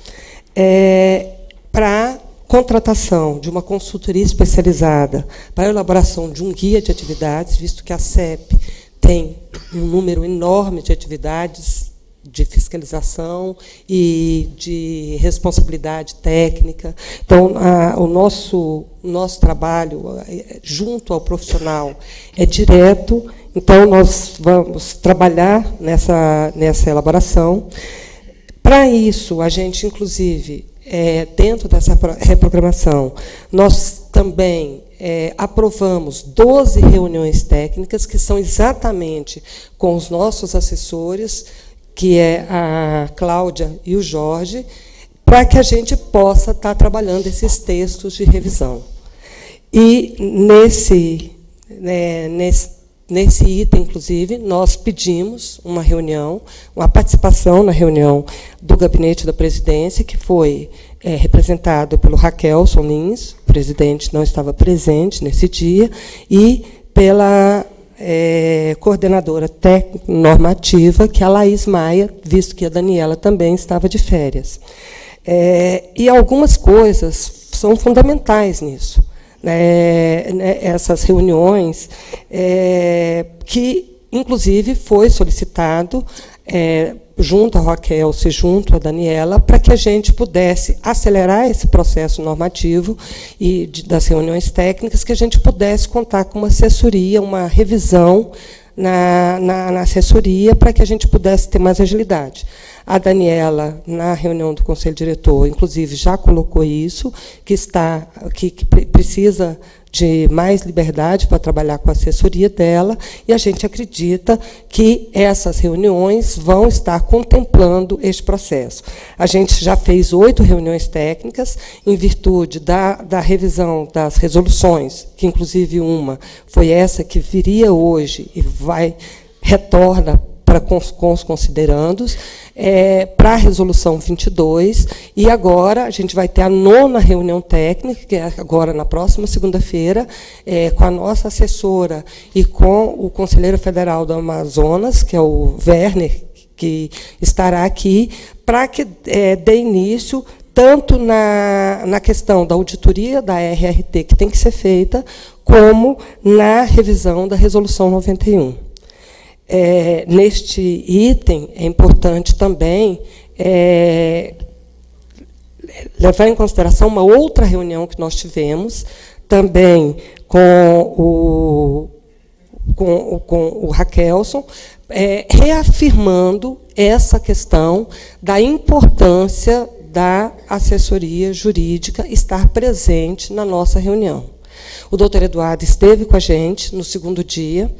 é, para contratação de uma consultoria especializada para a elaboração de um guia de atividades, visto que a CEP tem um número enorme de atividades de fiscalização e de responsabilidade técnica. Então, a, o nosso, nosso trabalho junto ao profissional é direto, então nós vamos trabalhar nessa, nessa elaboração. Para isso, a gente, inclusive, é, dentro dessa reprogramação, nós também é, aprovamos 12 reuniões técnicas, que são exatamente com os nossos assessores, que é a Cláudia e o Jorge, para que a gente possa estar trabalhando esses textos de revisão. E nesse, né, nesse, nesse item, inclusive, nós pedimos uma reunião, uma participação na reunião do gabinete da presidência, que foi é, representado pelo Raquel Solins, o presidente não estava presente nesse dia, e pela é, coordenadora normativa, que é a Laís Maia, visto que a Daniela também estava de férias. É, e algumas coisas são fundamentais nisso. Né, né essas reuniões, é, que, inclusive, foi solicitado é, junto a Raquel, se junto a Daniela, para que a gente pudesse acelerar esse processo normativo e de, das reuniões técnicas, que a gente pudesse contar com uma assessoria, uma revisão na, na, na assessoria, para que a gente pudesse ter mais agilidade. A Daniela, na reunião do Conselho Diretor, inclusive, já colocou isso, que está, que, que precisa de mais liberdade para trabalhar com a assessoria dela, e a gente acredita que essas reuniões vão estar contemplando este processo. A gente já fez oito reuniões técnicas, em virtude da, da revisão das resoluções, que inclusive uma foi essa que viria hoje e vai retorna para com, os considerandos, é, para a resolução 22, e agora a gente vai ter a nona reunião técnica, que é agora na próxima segunda-feira, é, com a nossa assessora e com o conselheiro federal do Amazonas, que é o Werner, que estará aqui, para que é, dê início tanto na, na questão da auditoria da RRT, que tem que ser feita, como na revisão da Resolução 91. É, neste item, é importante também é, levar em consideração uma outra reunião que nós tivemos, também com o, com, com o Raquelson, é, reafirmando essa questão da importância da assessoria jurídica estar presente na nossa reunião. O doutor Eduardo esteve com a gente no segundo dia,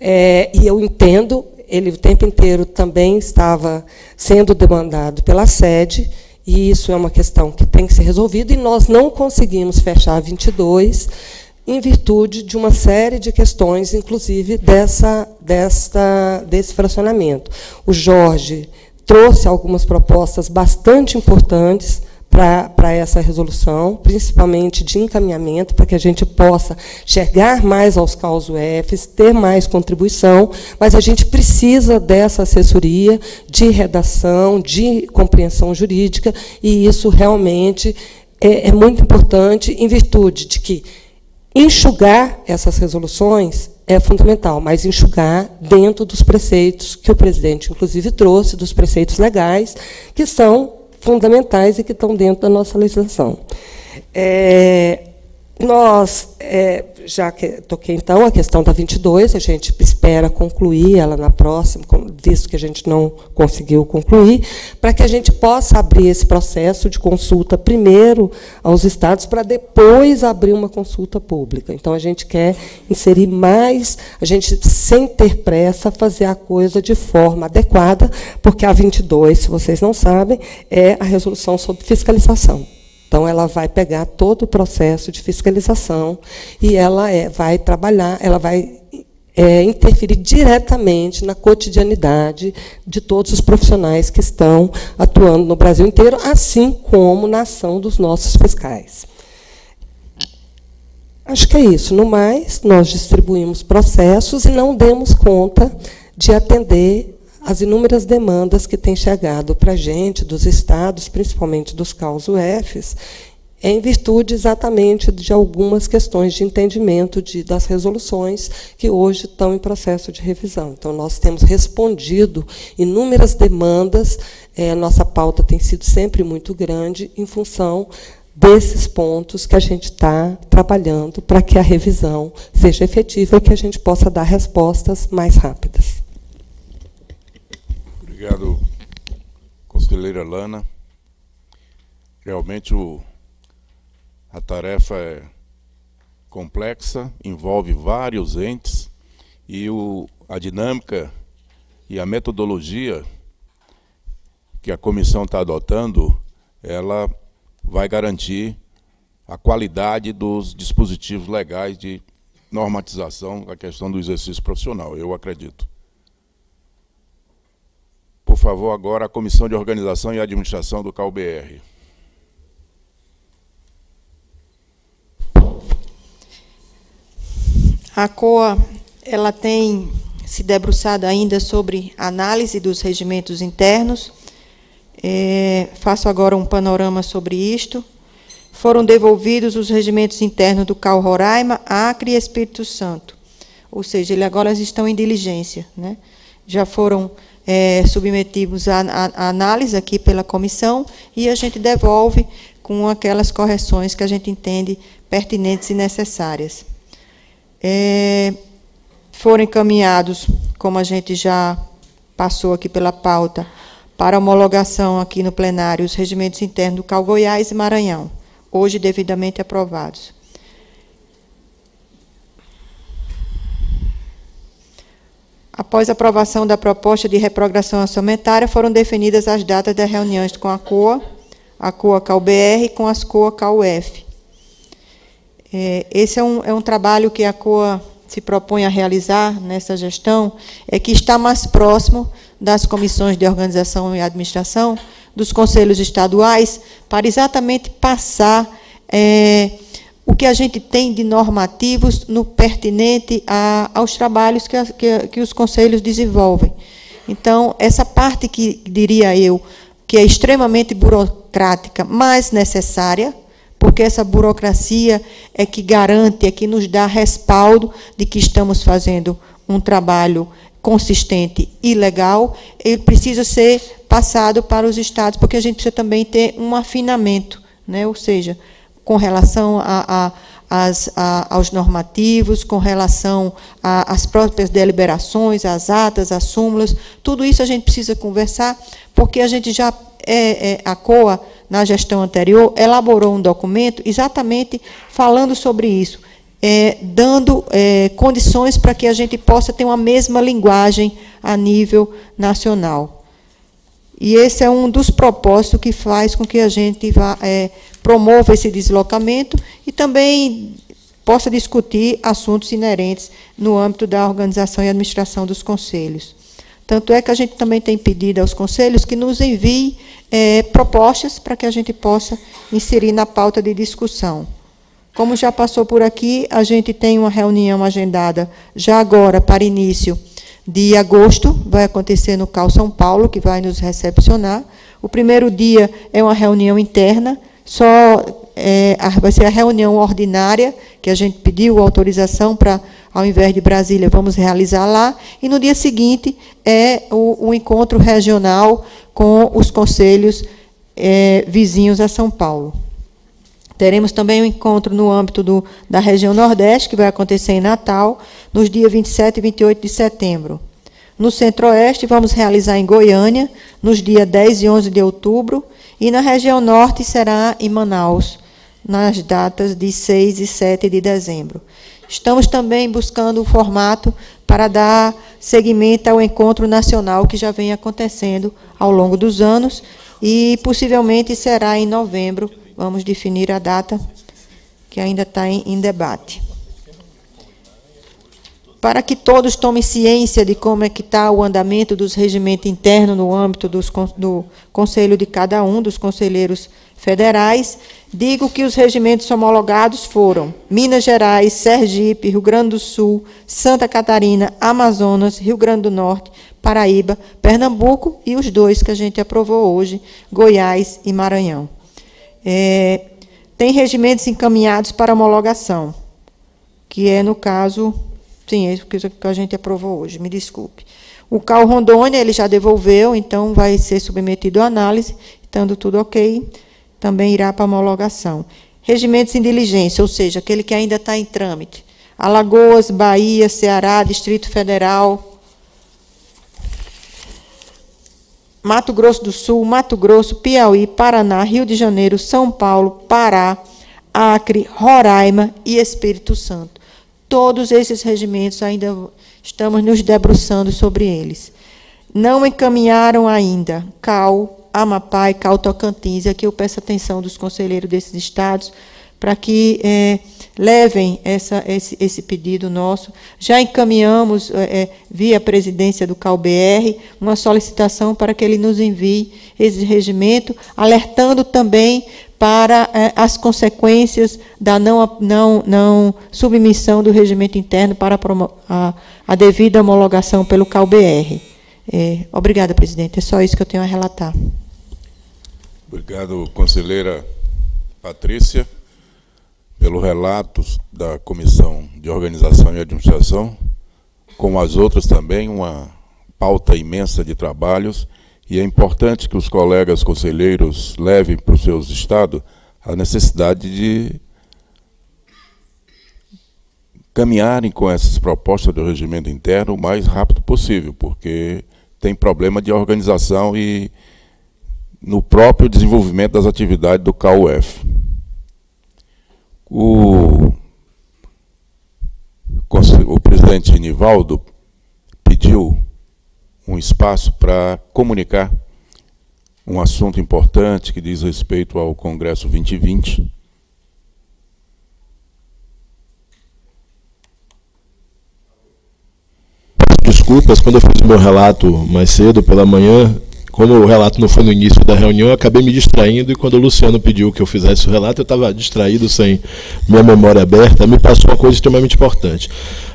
é, e eu entendo, ele o tempo inteiro também estava sendo demandado pela sede, e isso é uma questão que tem que ser resolvida, e nós não conseguimos fechar 22 em virtude de uma série de questões, inclusive dessa, desta, desse fracionamento. O Jorge trouxe algumas propostas bastante importantes para essa resolução, principalmente de encaminhamento, para que a gente possa chegar mais aos caos UFs, ter mais contribuição, mas a gente precisa dessa assessoria de redação, de compreensão jurídica, e isso realmente é, é muito importante em virtude de que enxugar essas resoluções é fundamental, mas enxugar dentro dos preceitos que o presidente, inclusive, trouxe, dos preceitos legais, que são fundamentais e que estão dentro da nossa legislação. É, nós, é, já que toquei então a questão da 22, a gente espera concluir ela na próxima, visto que a gente não conseguiu concluir, para que a gente possa abrir esse processo de consulta primeiro aos estados, para depois abrir uma consulta pública. Então, a gente quer inserir mais, a gente, sem ter pressa, fazer a coisa de forma adequada, porque a 22, se vocês não sabem, é a resolução sobre fiscalização. Então, ela vai pegar todo o processo de fiscalização e ela é, vai trabalhar, ela vai é, interferir diretamente na cotidianidade de todos os profissionais que estão atuando no Brasil inteiro, assim como na ação dos nossos fiscais. Acho que é isso. No mais, nós distribuímos processos e não demos conta de atender as inúmeras demandas que têm chegado para a gente, dos estados, principalmente dos CAUS UFs, em virtude exatamente de algumas questões de entendimento de, das resoluções que hoje estão em processo de revisão. Então, nós temos respondido inúmeras demandas, é, nossa pauta tem sido sempre muito grande em função desses pontos que a gente está trabalhando para que a revisão seja efetiva e que a gente possa dar respostas mais rápidas. Obrigado, conselheira Lana. Realmente o, a tarefa é complexa, envolve vários entes e o, a dinâmica e a metodologia que a comissão está adotando, ela vai garantir a qualidade dos dispositivos legais de normatização da questão do exercício profissional, eu acredito. Por favor, agora a Comissão de Organização e Administração do CalBR. A COA ela tem se debruçado ainda sobre análise dos regimentos internos. É, faço agora um panorama sobre isto. Foram devolvidos os regimentos internos do CAL Roraima, Acre e Espírito Santo. Ou seja, eles agora estão em diligência. Né? Já foram é, à, à análise aqui pela comissão e a gente devolve com aquelas correções que a gente entende pertinentes e necessárias. É, foram encaminhados, como a gente já passou aqui pela pauta, para homologação aqui no plenário os regimentos internos do Cal Goiás e Maranhão, hoje devidamente aprovados. Após a aprovação da proposta de reprogramação orçamentária, foram definidas as datas das reuniões com a COA, a COA CalBR e com as COA CalUF. É, esse é um, é um trabalho que a COA se propõe a realizar nessa gestão, é que está mais próximo das comissões de organização e administração, dos conselhos estaduais, para exatamente passar é, o que a gente tem de normativos no pertinente a, aos trabalhos que, a, que, que os conselhos desenvolvem. Então, essa parte que, diria eu, que é extremamente burocrática, mas necessária, porque essa burocracia é que garante, é que nos dá respaldo de que estamos fazendo um trabalho consistente e legal, ele precisa ser passado para os estados, porque a gente precisa também ter um afinamento, né? ou seja, com relação a, a, as, a, aos normativos, com relação às próprias deliberações, às atas, às súmulas, tudo isso a gente precisa conversar, porque a gente já, é, é, a COA, na gestão anterior, elaborou um documento exatamente falando sobre isso, é, dando é, condições para que a gente possa ter uma mesma linguagem a nível nacional. E esse é um dos propósitos que faz com que a gente vá, é, promova esse deslocamento e também possa discutir assuntos inerentes no âmbito da organização e administração dos conselhos. Tanto é que a gente também tem pedido aos conselhos que nos enviem é, propostas para que a gente possa inserir na pauta de discussão. Como já passou por aqui, a gente tem uma reunião agendada já agora para início de agosto, vai acontecer no CAL São Paulo, que vai nos recepcionar. O primeiro dia é uma reunião interna, só é, vai ser a reunião ordinária, que a gente pediu autorização para ao invés de Brasília, vamos realizar lá. E no dia seguinte é o, o encontro regional com os conselhos é, vizinhos a São Paulo. Teremos também um encontro no âmbito do, da região Nordeste, que vai acontecer em Natal, nos dias 27 e 28 de setembro. No Centro-Oeste, vamos realizar em Goiânia, nos dias 10 e 11 de outubro, e na região Norte será em Manaus, nas datas de 6 e 7 de dezembro. Estamos também buscando o formato para dar seguimento ao encontro nacional que já vem acontecendo ao longo dos anos e possivelmente será em novembro. Vamos definir a data que ainda está em, em debate. Para que todos tomem ciência de como é que está o andamento dos regimentos internos no âmbito dos, do conselho de cada um dos conselheiros federais, digo que os regimentos homologados foram Minas Gerais, Sergipe, Rio Grande do Sul, Santa Catarina, Amazonas, Rio Grande do Norte, Paraíba, Pernambuco e os dois que a gente aprovou hoje, Goiás e Maranhão. É, tem regimentos encaminhados para homologação, que é, no caso, sim, é que a gente aprovou hoje, me desculpe. O CAL Rondônia, ele já devolveu, então vai ser submetido à análise, estando tudo ok também irá para homologação. Regimentos em diligência, ou seja, aquele que ainda está em trâmite. Alagoas, Bahia, Ceará, Distrito Federal, Mato Grosso do Sul, Mato Grosso, Piauí, Paraná, Rio de Janeiro, São Paulo, Pará, Acre, Roraima e Espírito Santo. Todos esses regimentos ainda estamos nos debruçando sobre eles. Não encaminharam ainda CAL, Amapá e Cautocantins. Aqui eu peço atenção dos conselheiros desses estados para que é, levem essa, esse, esse, pedido nosso. Já encaminhamos, é, via presidência do CalBR, uma solicitação para que ele nos envie esse regimento, alertando também para é, as consequências da não, não, não submissão do regimento interno para a, a devida homologação pelo CalBR. É, obrigada, presidente. É só isso que eu tenho a relatar. Obrigado, conselheira Patrícia, pelo relato da Comissão de Organização e Administração, como as outras também, uma pauta imensa de trabalhos, e é importante que os colegas conselheiros levem para os seus estados a necessidade de caminharem com essas propostas do regimento interno o mais rápido possível, porque tem problema de organização e no próprio desenvolvimento das atividades do KUF. O, o presidente Nivaldo pediu um espaço para comunicar um assunto importante que diz respeito ao Congresso 2020. Desculpas, quando eu fiz meu relato mais cedo pela manhã, como o relato não foi no início da reunião, eu acabei me distraindo e quando o Luciano pediu que eu fizesse o relato, eu estava distraído, sem minha memória aberta, me passou uma coisa extremamente importante.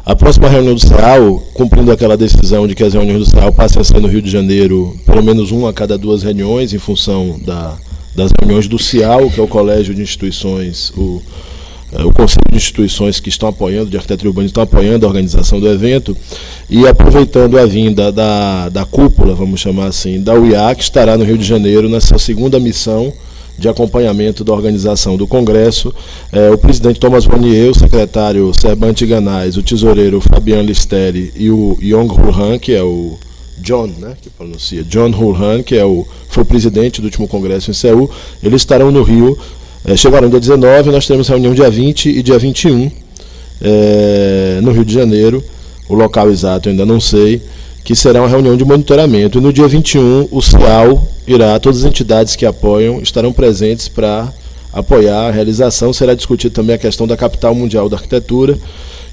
A próxima reunião do CEAL, cumprindo aquela decisão de que as reuniões do CEAL passem a ser no Rio de Janeiro, pelo menos uma a cada duas reuniões, em função da, das reuniões do CIAL, que é o Colégio de Instituições, o o Conselho de Instituições que estão apoiando, de arquitetura urbana, estão apoiando a organização do evento, e aproveitando a vinda da, da cúpula, vamos chamar assim, da UIA, que estará no Rio de Janeiro nessa segunda missão de acompanhamento da organização do Congresso, é, o presidente Thomas Vanier, o secretário Serbante Ganais, o tesoureiro Fabian Listeri e o Yong Hulhan, que é o John, né, que pronuncia, John Hulhan, que é o, foi o presidente do último congresso em Seul, eles estarão no Rio é, chegaram dia 19, nós teremos reunião dia 20 e dia 21 é, no Rio de Janeiro. O local exato eu ainda não sei, que será uma reunião de monitoramento. E no dia 21, o CIAL irá, todas as entidades que apoiam estarão presentes para apoiar a realização. Será discutida também a questão da capital mundial da arquitetura,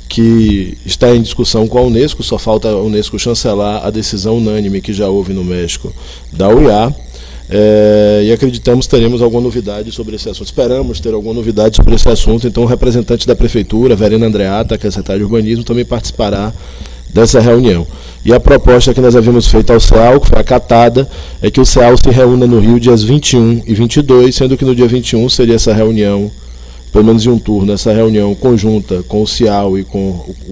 que está em discussão com a Unesco, só falta a Unesco chancelar a decisão unânime que já houve no México da UIA. É, e acreditamos teremos alguma novidade sobre esse assunto. Esperamos ter alguma novidade sobre esse assunto. Então, o representante da Prefeitura, Verena Andreata, que é secretária de Urbanismo, também participará dessa reunião. E a proposta que nós havíamos feito ao CEAL, que foi acatada, é que o CEAL se reúna no Rio dias 21 e 22, sendo que no dia 21 seria essa reunião pelo menos em um turno, essa reunião conjunta com o CIAL e com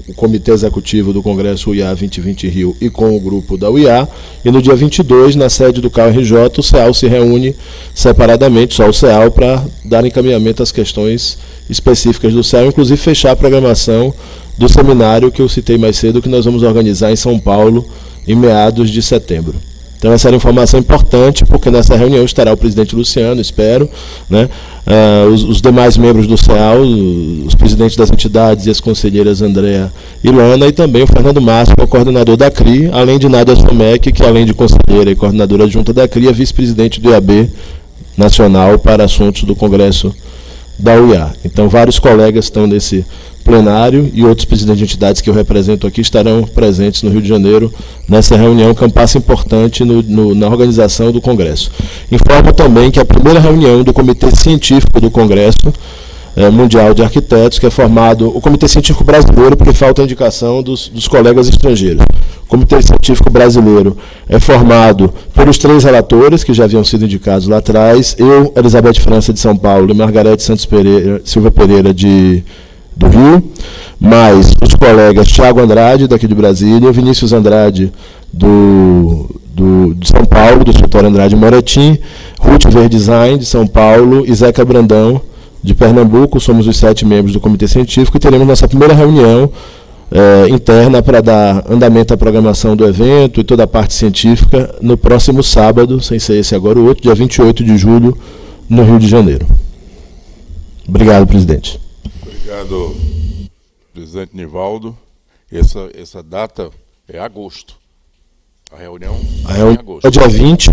o Comitê Executivo do Congresso UIA 2020 Rio e com o grupo da UIA. E no dia 22, na sede do CARRJ, o CEAL se reúne separadamente, só o CEAL, para dar encaminhamento às questões específicas do CEAL, inclusive fechar a programação do seminário que eu citei mais cedo, que nós vamos organizar em São Paulo em meados de setembro. Então essa era informação importante, porque nessa reunião estará o presidente Luciano, espero, né, uh, os, os, demais membros do CEAL, os presidentes das entidades e as conselheiras Andréa e Lona, e também o Fernando Márcio, o coordenador da CRI, além de Nádia Somec, que além de conselheira e coordenadora adjunta da CRI, é vice-presidente do IAB Nacional para Assuntos do Congresso da UIA. Então vários colegas estão nesse plenário e outros presidentes de entidades que eu represento aqui estarão presentes no Rio de Janeiro nessa reunião, que é um passo importante no, no, na organização do Congresso. Informo também que a primeira reunião do Comitê Científico do Congresso é, Mundial de Arquitetos, que é formado o Comitê Científico Brasileiro, porque falta a indicação dos, dos colegas estrangeiros. O Comitê Científico Brasileiro é formado pelos três relatores que já haviam sido indicados lá atrás, eu, Elizabeth França de São Paulo e Margarete Santos Pereira, Silva Pereira de do Rio, mais os colegas Tiago Andrade, daqui de Brasília, Vinícius Andrade, do, do, de São Paulo, do escritório Andrade Moretim, Ruth Verdesign, de São Paulo, e Zeca Brandão, de Pernambuco. Somos os sete membros do Comitê Científico e teremos nossa primeira reunião é, interna para dar andamento à programação do evento e toda a parte científica no próximo sábado, sem ser esse agora o outro, dia 28 de julho, no Rio de Janeiro. Obrigado, presidente. Obrigado, presidente Nivaldo. Essa, essa data é agosto. A reunião a é em agosto. É dia 20.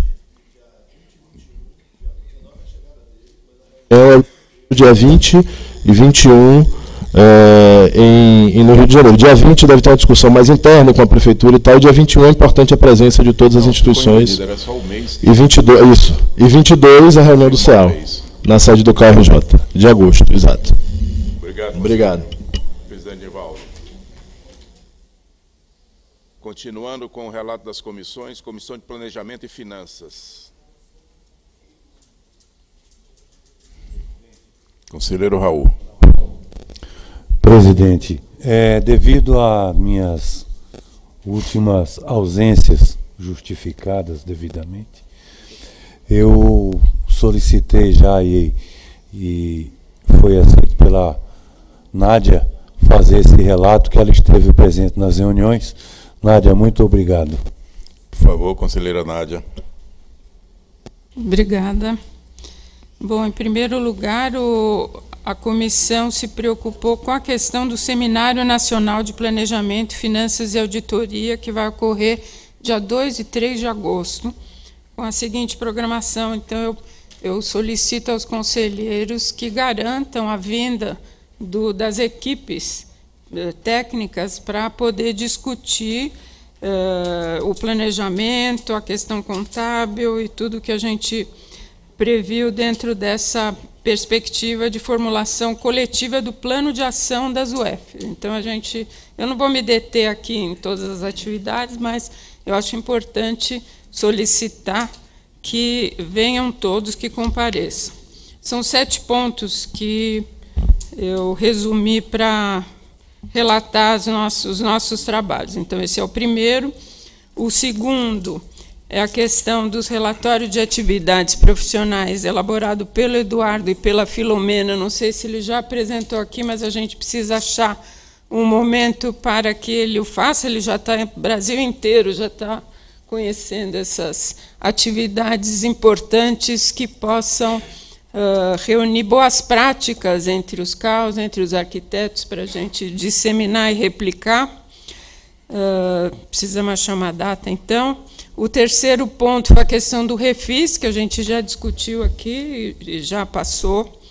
É dia 20 e 21 é, em, em, no Rio de Janeiro. Dia 20 deve ter uma discussão mais interna com a prefeitura e tal. Dia 21 é importante a presença de todas as instituições. Era só o mês. E 22, isso. E 22 a reunião do CEAL, na sede do KRJ, de agosto, exato. Obrigado. Obrigado. Presidente Nivaldo. Continuando com o relato das comissões, Comissão de Planejamento e Finanças. Conselheiro Raul. Presidente, é, devido a minhas últimas ausências justificadas devidamente, eu solicitei já e, e foi aceito pela Nádia fazer esse relato, que ela esteve presente nas reuniões. Nádia, muito obrigado. Por favor, conselheira Nádia. Obrigada. Bom, em primeiro lugar, o, a comissão se preocupou com a questão do Seminário Nacional de Planejamento, Finanças e Auditoria, que vai ocorrer dia 2 e 3 de agosto, com a seguinte programação. Então, eu, eu solicito aos conselheiros que garantam a vinda do, das equipes uh, técnicas para poder discutir uh, o planejamento, a questão contábil e tudo que a gente previu dentro dessa perspectiva de formulação coletiva do plano de ação das UF. Então a gente, eu não vou me deter aqui em todas as atividades, mas eu acho importante solicitar que venham todos que compareçam. São sete pontos que eu resumi para relatar os nossos, os nossos trabalhos. Então, esse é o primeiro. O segundo é a questão dos relatórios de atividades profissionais elaborado pelo Eduardo e pela Filomena. Não sei se ele já apresentou aqui, mas a gente precisa achar um momento para que ele o faça. Ele já está, o Brasil inteiro já está conhecendo essas atividades importantes que possam uh, reunir boas práticas entre os CAUs, entre os arquitetos, para a gente disseminar e replicar. Uh, precisamos achar uma data, então. O terceiro ponto foi a questão do refis, que a gente já discutiu aqui e já passou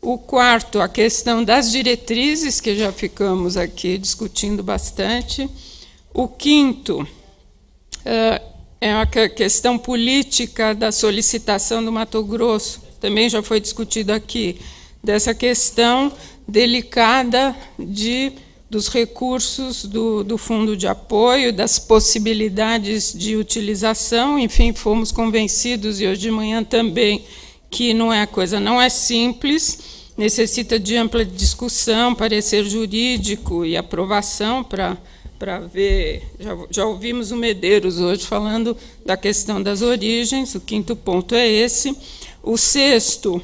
O quarto, a questão das diretrizes, que já ficamos aqui discutindo bastante. O quinto eh, é a questão política da solicitação do Mato Grosso, também já foi discutido aqui, dessa questão delicada de dos recursos do, do fundo de apoio, das possibilidades de utilização, enfim, fomos convencidos e hoje de manhã também que não é a coisa não é simples, necessita de ampla discussão, parecer jurídico e aprovação para para ver. Já, já, ouvimos o Medeiros hoje falando da questão das origens, o quinto ponto é esse. O sexto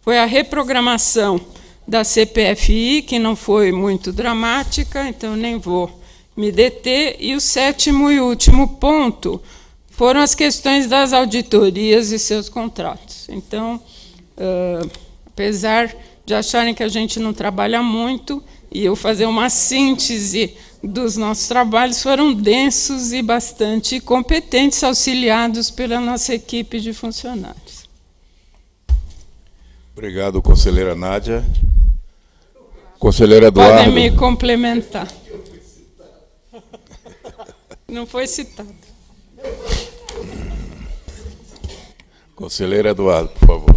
foi a reprogramação da CPFI, que não foi muito dramática, então nem vou me deter. E o sétimo e último ponto foram as questões das auditorias e seus contratos. Então, uh, apesar de acharem que a gente não trabalha muito, e eu fazer uma síntese dos nossos trabalhos, foram densos e bastante competentes, auxiliados pela nossa equipe de funcionários. Obrigado, conselheira Nádia. Conselheira Eduardo. Podem me complementar. Não foi citado. Conselheiro Eduardo, por favor.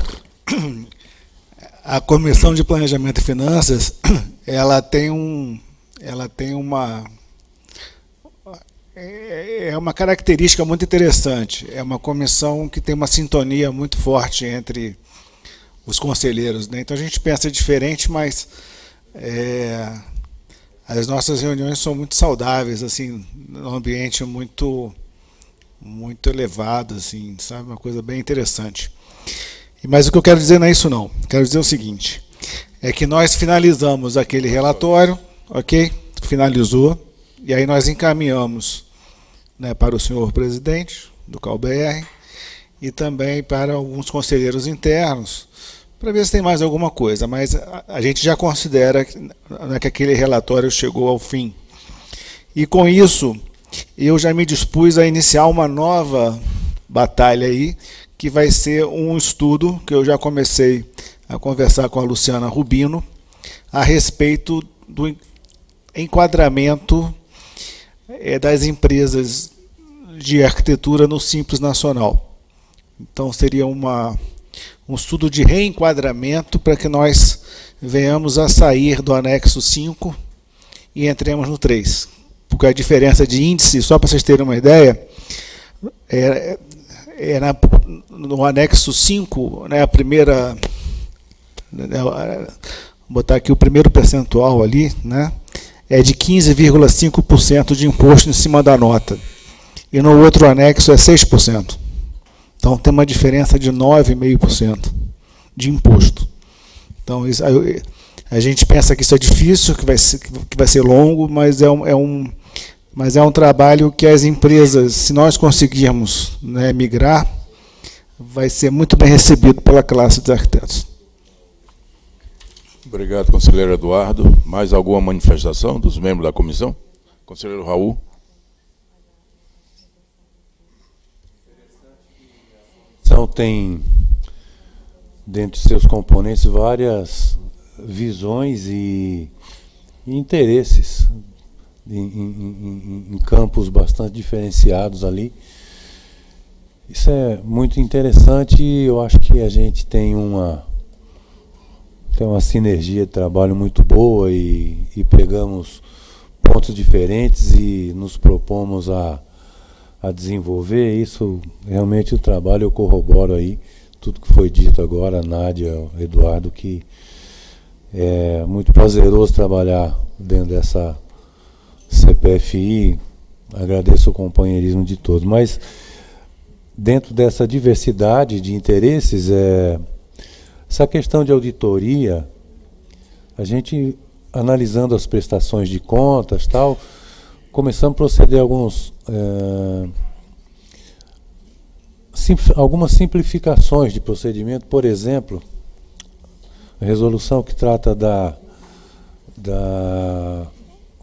A Comissão de Planejamento e Finanças, ela tem um, ela tem uma é, é uma característica muito interessante. É uma comissão que tem uma sintonia muito forte entre os conselheiros. Né? Então a gente pensa diferente, mas é, as nossas reuniões são muito saudáveis, assim, num ambiente muito muito elevado, assim, sabe, uma coisa bem interessante. Mas o que eu quero dizer não é isso não. Quero dizer o seguinte: é que nós finalizamos aquele relatório, ok? Finalizou e aí nós encaminhamos, né, para o senhor presidente do CalBR e também para alguns conselheiros internos para ver se tem mais alguma coisa, mas a, a gente já considera que, né, que aquele relatório chegou ao fim. E com isso, eu já me dispus a iniciar uma nova batalha aí, que vai ser um estudo que eu já comecei a conversar com a Luciana Rubino a respeito do enquadramento é, das empresas de arquitetura no Simples Nacional. Então seria uma um estudo de reenquadramento para que nós venhamos a sair do anexo 5 e entremos no 3. Porque a diferença de índice, só para vocês terem uma ideia, é, é na, no anexo 5, né, a primeira. Né, vou botar aqui o primeiro percentual ali, né, é de 15,5% de imposto em cima da nota. E no outro anexo é 6%. Então tem uma diferença de 9,5% de imposto. Então isso, a gente pensa que isso é difícil, que vai ser, que vai ser longo, mas é um, é um, mas é um trabalho que as empresas, se nós conseguirmos né, migrar, vai ser muito bem recebido pela classe dos arquitetos. Obrigado, conselheiro Eduardo. Mais alguma manifestação dos membros da comissão? Conselheiro Raul. Então tem dentro de seus componentes várias visões e, e interesses em, em, em, campos bastante diferenciados ali. Isso é muito interessante e eu acho que a gente tem uma tem uma sinergia de trabalho muito boa e, e pegamos pontos diferentes e nos propomos a a desenvolver. Isso realmente o trabalho eu corroboro aí tudo que foi dito agora, Nádia, Eduardo, que é muito prazeroso trabalhar dentro dessa CPFI. Agradeço o companheirismo de todos. Mas dentro dessa diversidade de interesses, é, essa questão de auditoria, a gente analisando as prestações de contas tal, começamos a proceder alguns, é, algumas simplificações de procedimento, por exemplo, a resolução que trata da, da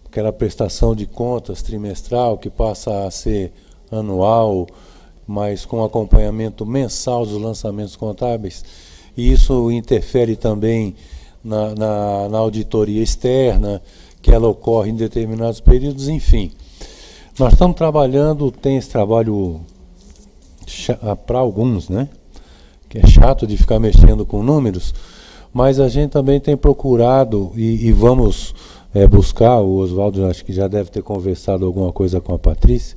aquela prestação de contas trimestral que passa a ser anual, mas com acompanhamento mensal dos lançamentos contábeis. e isso interfere também na, na, na auditoria externa, que ela ocorre em determinados períodos, enfim. Nós estamos trabalhando, tem esse trabalho ah, para alguns, né? Que é chato de ficar mexendo com números, mas a gente também tem procurado e, e vamos é, buscar, o Oswaldo acho que já deve ter conversado alguma coisa com a Patrícia,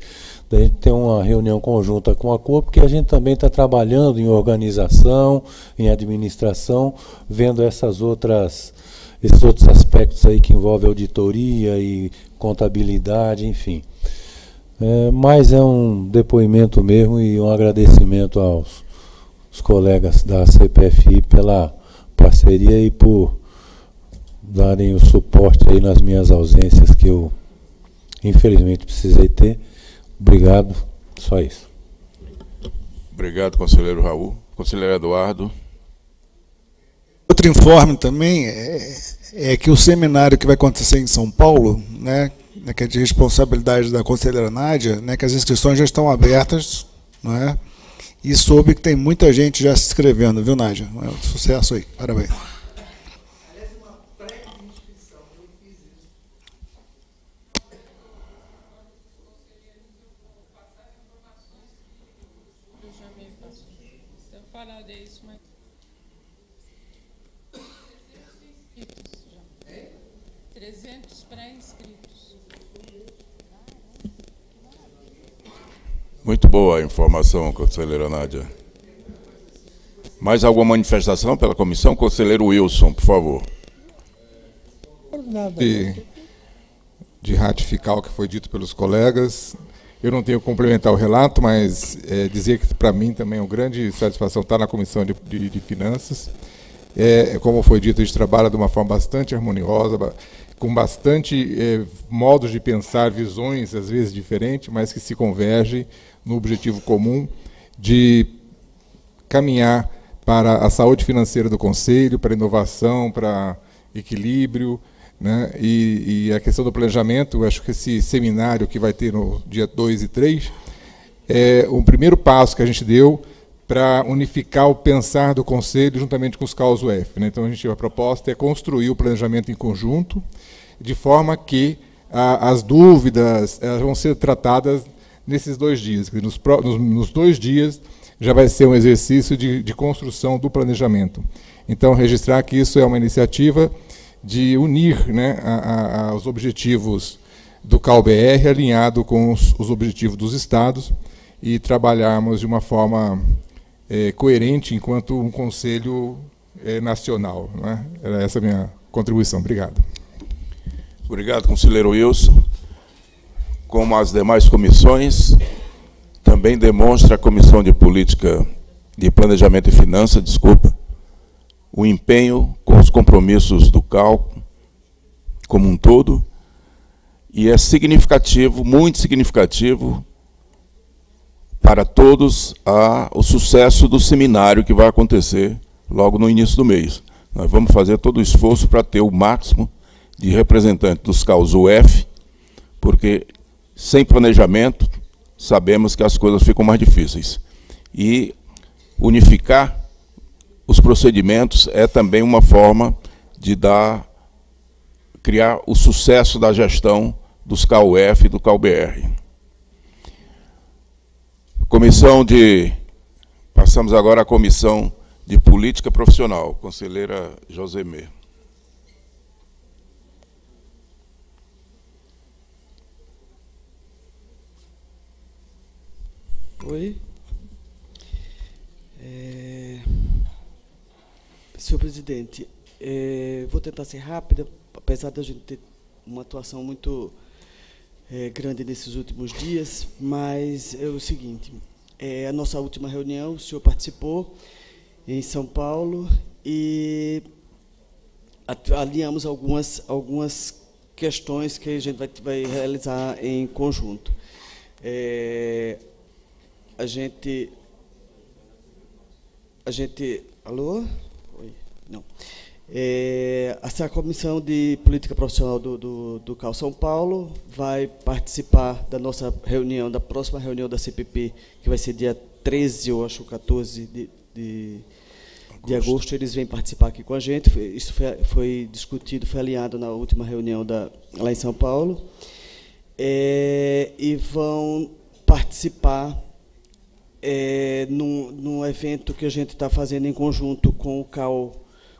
da gente ter uma reunião conjunta com a COP, porque a gente também está trabalhando em organização, em administração, vendo essas outras, esses outros aspectos aí que envolvem auditoria e contabilidade, enfim. É, mas é um depoimento mesmo e um agradecimento aos, aos colegas da CPFI pela parceria e por darem o suporte aí nas minhas ausências que eu infelizmente precisei ter. Obrigado, só isso. Obrigado, conselheiro Raul. Conselheiro Eduardo. Outro informe também é, é, que o seminário que vai acontecer em São Paulo, né, né que é de responsabilidade da conselheira Nádia, né, que as inscrições já estão abertas, não é? E soube que tem muita gente já se inscrevendo, viu, Nádia? É um sucesso aí, parabéns. Muito boa a informação, conselheira Nádia. Mais alguma manifestação pela comissão? Conselheiro Wilson, por favor. De, de ratificar o que foi dito pelos colegas. Eu não tenho que complementar o relato, mas é, dizer que para mim também é uma grande satisfação estar na comissão de, de, de finanças. É, como foi dito, a gente trabalha de uma forma bastante harmoniosa, com bastante é, modos de pensar, visões às vezes diferentes, mas que se convergem no objetivo comum de caminhar para a saúde financeira do Conselho, para inovação, para equilíbrio, né? E, e, a questão do planejamento, acho que esse seminário que vai ter no dia 2 e 3 é o primeiro passo que a gente deu para unificar o pensar do Conselho juntamente com os CAUS UF. Né? Então, a, gente, a proposta é construir o planejamento em conjunto, de forma que a, as dúvidas vão ser tratadas nesses dois dias. Nos, nos, nos dois dias já vai ser um exercício de, de construção do planejamento. Então, registrar que isso é uma iniciativa de unir né, a, a, os objetivos do CalBR alinhado com os, os, objetivos dos estados e trabalharmos de uma forma é, coerente enquanto um conselho é, nacional. Né? Era essa a minha contribuição. Obrigado. Obrigado, conselheiro Wilson como as demais comissões, também demonstra a Comissão de Política de Planejamento e Finanças, desculpa, o empenho com os compromissos do CAL como um todo, e é significativo, muito significativo, para todos a, o sucesso do seminário que vai acontecer logo no início do mês. Nós vamos fazer todo o esforço para ter o máximo de representantes dos CAUS UF, porque sem planejamento, sabemos que as coisas ficam mais difíceis. E unificar os procedimentos é também uma forma de dar criar o sucesso da gestão dos KUF e do KUBR. Comissão de passamos agora à comissão de política profissional, conselheira Josemê. Oi. É... Senhor presidente, é... vou tentar ser rápida, apesar de a gente ter uma atuação muito é, grande nesses últimos dias, mas é o seguinte, é a nossa última reunião, o senhor participou em São Paulo e alinhamos algumas, algumas questões que a gente vai, vai realizar em conjunto. É, a gente a gente alô Oi, não é, essa comissão de política profissional do, do, do Cal São Paulo vai participar da nossa reunião, da próxima reunião da CPP, que vai ser dia 13, eu acho, 14 de, de, de agosto eles vêm participar aqui com a gente. Isso foi, foi discutido, foi alinhado na última reunião da, lá em São Paulo. É, e vão participar é, num, num, evento que a gente está fazendo em conjunto com o CAL,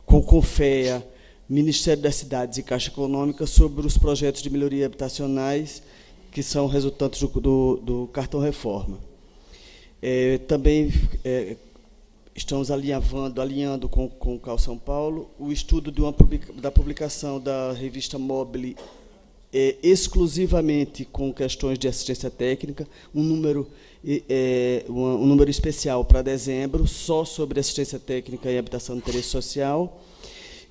com o CONFEA, Ministério das Cidades e Caixa Econômica sobre os projetos de melhoria habitacionais que são resultantes do, do, do cartão reforma. É, também é, estamos alinhavando, alinhando com, com o CAL São Paulo o estudo uma, da publicação da revista Mobile é, exclusivamente com questões de assistência técnica, um número, é, um, um número especial para dezembro, só sobre assistência técnica e habitação de interesse social,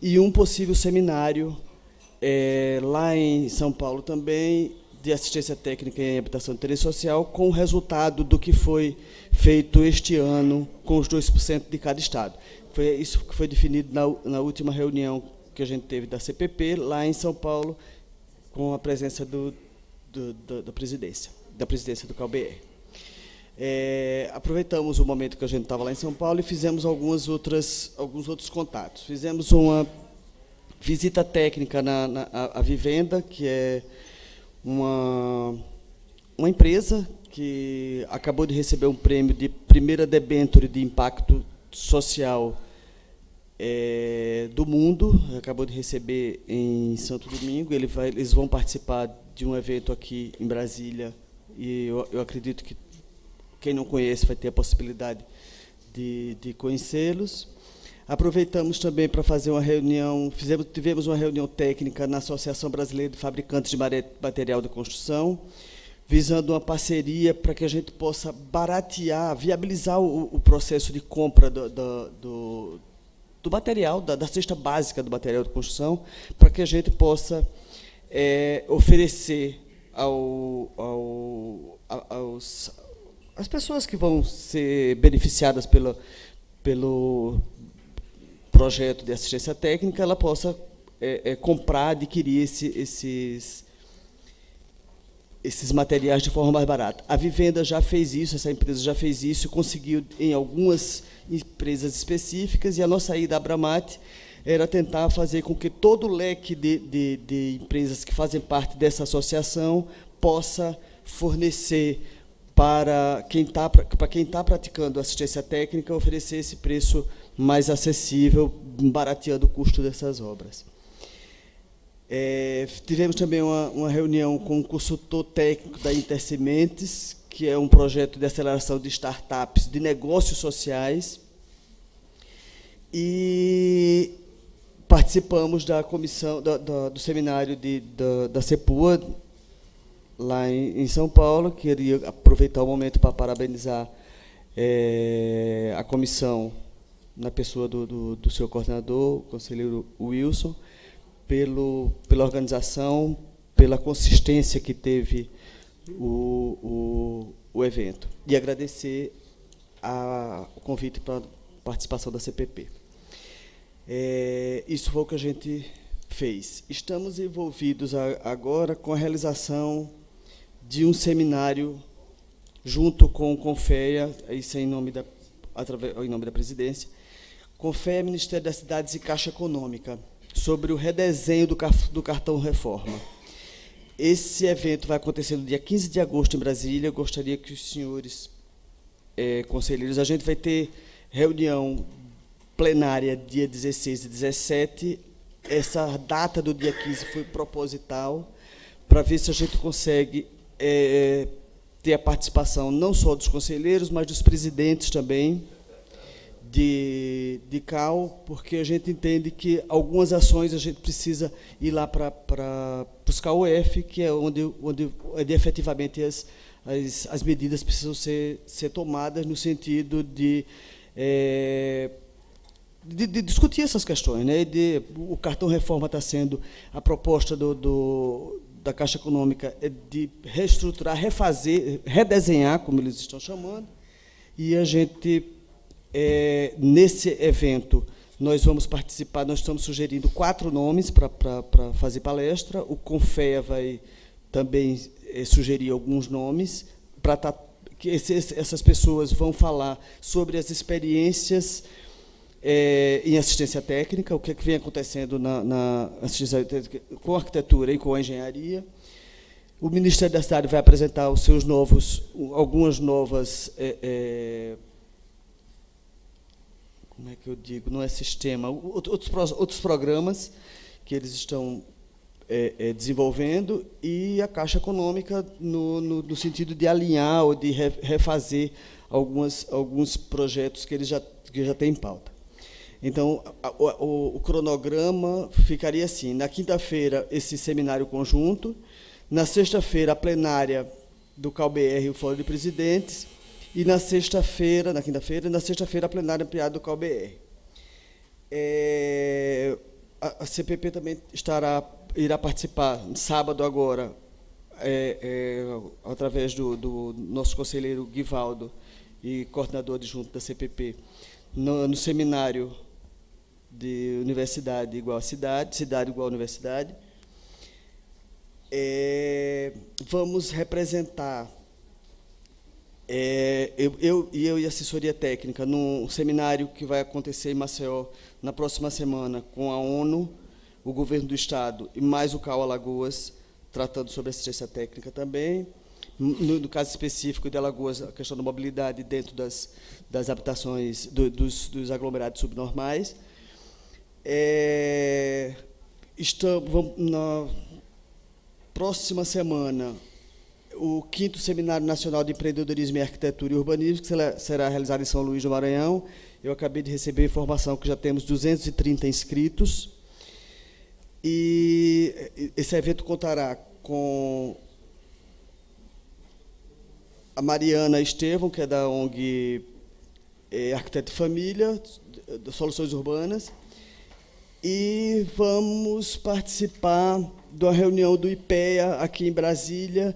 e um possível seminário é, lá em São Paulo também, de assistência técnica em habitação de interesse social, com o resultado do que foi feito este ano com os 2% de cada estado. Foi isso que foi definido na, na última reunião que a gente teve da CPP, lá em São Paulo, com a presença do, do, do, da presidência, da presidência do CalBR. É, aproveitamos o momento que a gente estava lá em São Paulo e fizemos algumas outras, alguns outros contatos. Fizemos uma visita técnica na, na a, a Vivenda, que é uma, uma empresa que acabou de receber um prêmio de primeira debenture de impacto social é, do mundo, acabou de receber em Santo Domingo. Ele vai, eles vão participar de um evento aqui em Brasília e eu, eu acredito que quem não conhece vai ter a possibilidade de, de conhecê-los. Aproveitamos também para fazer uma reunião, fizemos, tivemos uma reunião técnica na Associação Brasileira de Fabricantes de Material de Construção, visando uma parceria para que a gente possa baratear, viabilizar o, o processo de compra do, do, do do material, da, da, cesta básica do material de construção, para que a gente possa é, oferecer ao, ao, aos, as pessoas que vão ser beneficiadas pelo, pelo projeto de assistência técnica, ela possa é, é, comprar, adquirir esse, esses, esses materiais de forma mais barata. A Vivenda já fez isso, essa empresa já fez isso, conseguiu em algumas empresas específicas, e a nossa ida à Abramate era tentar fazer com que todo o leque de, de, de empresas que fazem parte dessa associação possa fornecer para quem está para quem está praticando assistência técnica oferecer esse preço mais acessível, barateando o custo dessas obras. É, tivemos também uma, uma, reunião com o consultor técnico da Intersementes, que é um projeto de aceleração de startups de negócios sociais. E participamos da comissão da, da, do seminário de, da, da CEPUA, lá em, em, São Paulo. Queria aproveitar o momento para parabenizar é, a comissão, na pessoa do, do, do seu coordenador, o conselheiro Wilson, pelo, pela organização, pela consistência que teve o, o, o evento. E agradecer a, o convite para a participação da CPP. É, isso foi o que a gente fez. Estamos envolvidos a, agora com a realização de um seminário junto com o Confeia, isso é em nome da, através, em nome da presidência, Confeia, Ministério das Cidades e Caixa Econômica, sobre o redesenho do, do cartão reforma. Esse evento vai acontecer no dia 15 de agosto em Brasília. Eu gostaria que os senhores é, conselheiros, a gente vai ter reunião plenária dia 16 e 17. Essa data do dia 15 foi proposital para ver se a gente consegue é, ter a participação não só dos conselheiros, mas dos presidentes também de, de CAL, porque a gente entende que algumas ações a gente precisa ir lá para os CAUF, que é onde, onde, onde efetivamente as, as, as medidas precisam ser, ser tomadas no sentido de, é, de, de, discutir essas questões. Né? De, o cartão reforma está sendo a proposta do, do, da Caixa Econômica é de reestruturar, refazer, redesenhar, como eles estão chamando, e a gente é, nesse evento, nós vamos participar, nós estamos sugerindo quatro nomes para fazer palestra. O Confea vai também é, sugerir alguns nomes para tá, que esses, essas pessoas vão falar sobre as experiências é, em assistência técnica, o que, é que vem acontecendo na, na assistência técnica com a arquitetura e com a engenharia. O Ministério da Cidade vai apresentar os seus novos, algumas novas, é, é, como é que eu digo, não é sistema, outros, outros programas que eles estão é, é, desenvolvendo e a Caixa Econômica no, no, no, sentido de alinhar ou de refazer algumas, alguns projetos que eles já, que já têm em pauta. Então, o, o, o cronograma ficaria assim: na quinta-feira, esse seminário conjunto, na sexta-feira, a plenária do CalBR e o Fórum de Presidentes, e na sexta-feira, na quinta-feira, na sexta-feira, a plenária ampliada do CalBR. É, a, a, CPP também estará, irá participar, sábado agora, é, é, através do, do, nosso conselheiro Guivaldo e coordenador adjunto da CPP, no, no seminário de universidade igual cidade, cidade igual universidade, é, vamos representar é, eu, eu, eu e assessoria técnica num seminário que vai acontecer em Maceió na próxima semana com a ONU, o governo do estado e mais o CAU Alagoas, tratando sobre assistência técnica também. No, no, caso específico de Alagoas, a questão da mobilidade dentro das, das habitações, do, dos, dos aglomerados subnormais. É, estamos, na, próxima semana, o quinto Seminário Nacional de Empreendedorismo e Arquitetura e Urbanismo, que será realizado em São Luís do Maranhão. Eu acabei de receber informação que já temos 230 inscritos. E esse evento contará com a Mariana Estevam, que é da ONG é, Arquiteto e Família, Soluções Urbanas, e vamos participar da reunião do IPEA aqui em Brasília,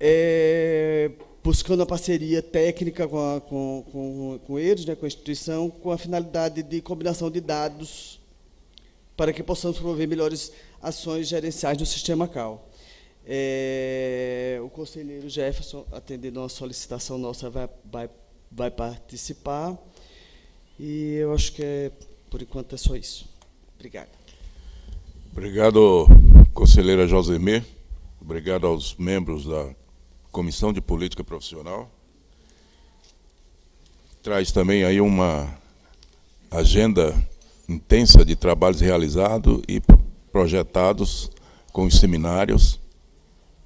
é, buscando a parceria técnica com, a, com, com, com, eles, né, com a instituição, com a finalidade de combinação de dados para que possamos promover melhores ações gerenciais no sistema CAL. É, o conselheiro Jefferson, atendendo a solicitação nossa, vai, vai, vai participar. E eu acho que, é, por enquanto, é só isso. Obrigado. Obrigado, conselheira Josemê. Obrigado aos membros da Comissão de Política Profissional. Traz também aí uma agenda intensa de trabalhos realizados e projetados com os seminários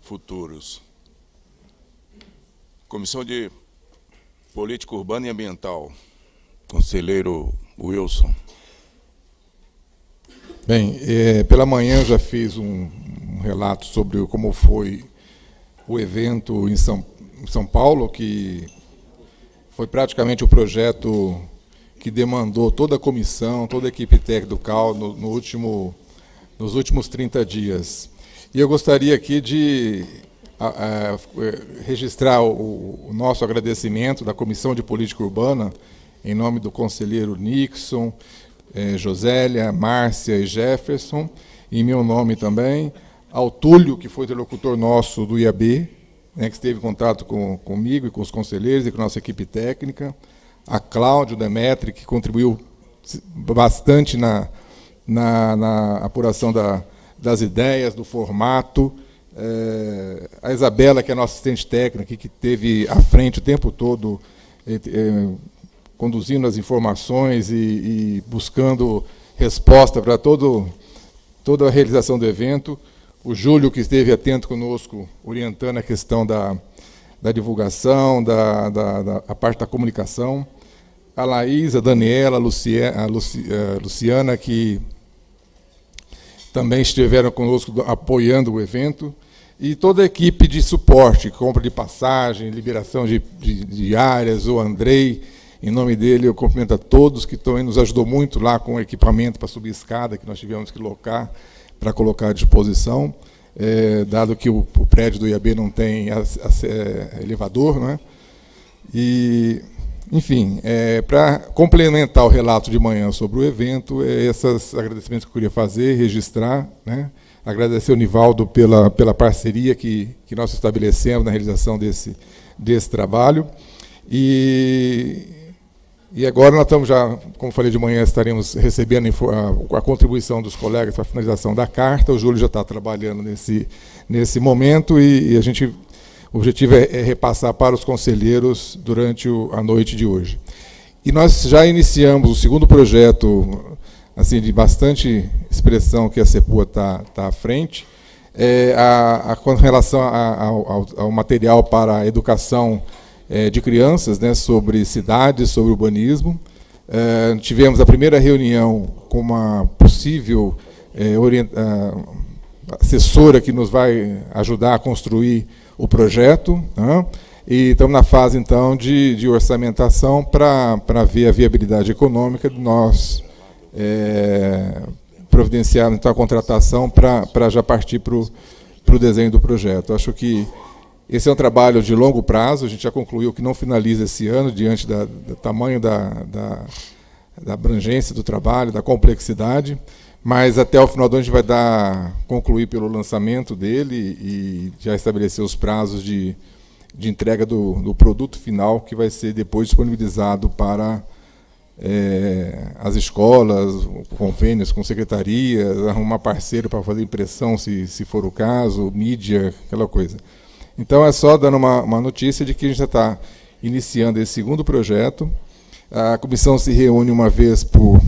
futuros. Comissão de Política Urbana e Ambiental, conselheiro Wilson. Bem, é, pela manhã já fiz um, um, relato sobre como foi o evento em São, em São Paulo, que foi praticamente o projeto que demandou toda a comissão, toda a equipe técnica do CAL no, no último, nos últimos 30 dias. E eu gostaria aqui de a, a, registrar o, o nosso agradecimento da Comissão de Política Urbana, em nome do conselheiro Nixon, é, Josélia, Márcia e Jefferson, em meu nome também, ao Túlio, que foi interlocutor nosso do IAB, né, que esteve em contato com, comigo e com os conselheiros e com a nossa equipe técnica, a Cláudio Demetri, que contribuiu bastante na, na, na apuração da, das ideias, do formato, é, a Isabela, que é nossa assistente técnica, que teve à frente o tempo todo, é, é, conduzindo as informações e, e buscando resposta para todo, toda a realização do evento. O Júlio, que esteve atento conosco, orientando a questão da, da divulgação, da, da, da a parte da comunicação. A Laís, a Daniela, a, Lucia, a, Luci, a Luciana, que também estiveram conosco apoiando o evento. E toda a equipe de suporte, compra de passagem, liberação de, de, de áreas, o Andrei, em nome dele, eu cumprimento a todos que estão nos ajudou muito lá com o equipamento para subir escada, que nós tivemos que locar para colocar à disposição, é, dado que o, o, prédio do IAB não tem a, a, é, elevador. Né? E, enfim, é, para complementar o relato de manhã sobre o evento, é esses agradecimentos que eu queria fazer, registrar, né? agradecer ao Nivaldo pela, pela parceria que, que nós estabelecemos na realização desse, desse trabalho. E E agora nós estamos já, como falei de manhã, estaremos recebendo a, a contribuição dos colegas para a finalização da carta. O Júlio já está trabalhando nesse, nesse momento e, e a gente, o objetivo é, é repassar para os conselheiros durante o, a noite de hoje. E nós já iniciamos o segundo projeto, assim, de bastante expressão que a CEPUA está tá à frente, é, a, a, com relação a, ao, ao, material para a educação é, de crianças, né, sobre cidades, sobre urbanismo. É, tivemos a primeira reunião com uma possível é, assessora que nos vai ajudar a construir o projeto. Né, e estamos na fase, então, de, de orçamentação para ver a viabilidade econômica de nós é, providenciar então, a contratação para já partir para o desenho do projeto. Acho que esse é um trabalho de longo prazo, a gente já concluiu que não finaliza esse ano, diante da, do tamanho da, da, da abrangência do trabalho, da complexidade, mas até o final do ano a gente vai dar, concluir pelo lançamento dele e já estabelecer os prazos de de entrega do, do produto final que vai ser depois disponibilizado para é, as escolas, convênios com secretarias, arrumar parceiro para fazer impressão, se, se for o caso, mídia, aquela coisa. Então, é só dando uma, uma notícia de que a gente já está iniciando esse segundo projeto. A comissão se reúne uma vez por,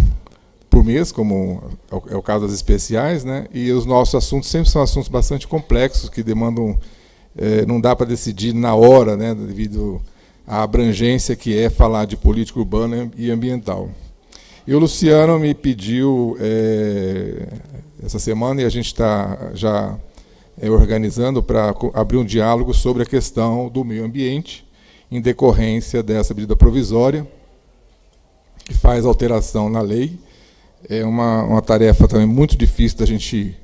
por mês, como é o, é o caso das especiais, né? e os nossos assuntos sempre são assuntos bastante complexos, que demandam é, não dá para decidir na hora, né, devido à abrangência que é falar de política urbana e ambiental. E o Luciano me pediu é, essa semana, e a gente está já é, organizando para abrir um diálogo sobre a questão do meio ambiente, em decorrência dessa medida provisória, que faz alteração na lei. É uma, uma tarefa também muito difícil da gente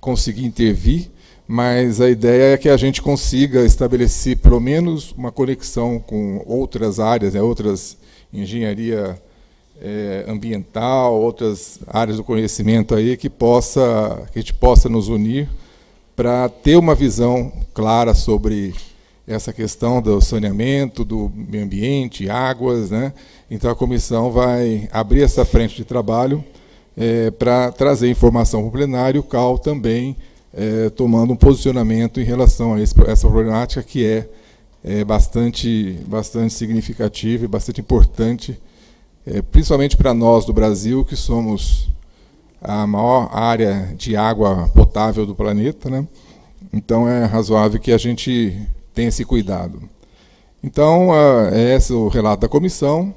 conseguir intervir, mas a ideia é que a gente consiga estabelecer pelo menos uma conexão com outras áreas, né, outras engenharia é, ambiental, outras áreas do conhecimento aí que possa que a gente possa nos unir para ter uma visão clara sobre essa questão do saneamento, do meio ambiente, águas, né? Então a comissão vai abrir essa frente de trabalho é, para trazer informação para o plenário, o CAL também é, tomando um posicionamento em relação a esse, essa problemática que é, é, bastante, bastante significativa e bastante importante, é, principalmente para nós do Brasil, que somos a maior área de água potável do planeta. Né? Então, é razoável que a gente tenha esse cuidado. Então, é esse o relato da comissão.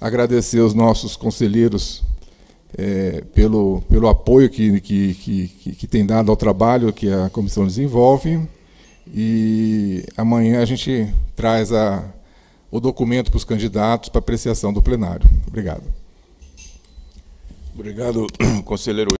Agradecer aos nossos conselheiros é, pelo, pelo apoio que, que, que, que, tem dado ao trabalho que a comissão desenvolve. E amanhã a gente traz a, o documento para os candidatos para apreciação do plenário. Obrigado. Obrigado, conselheiro.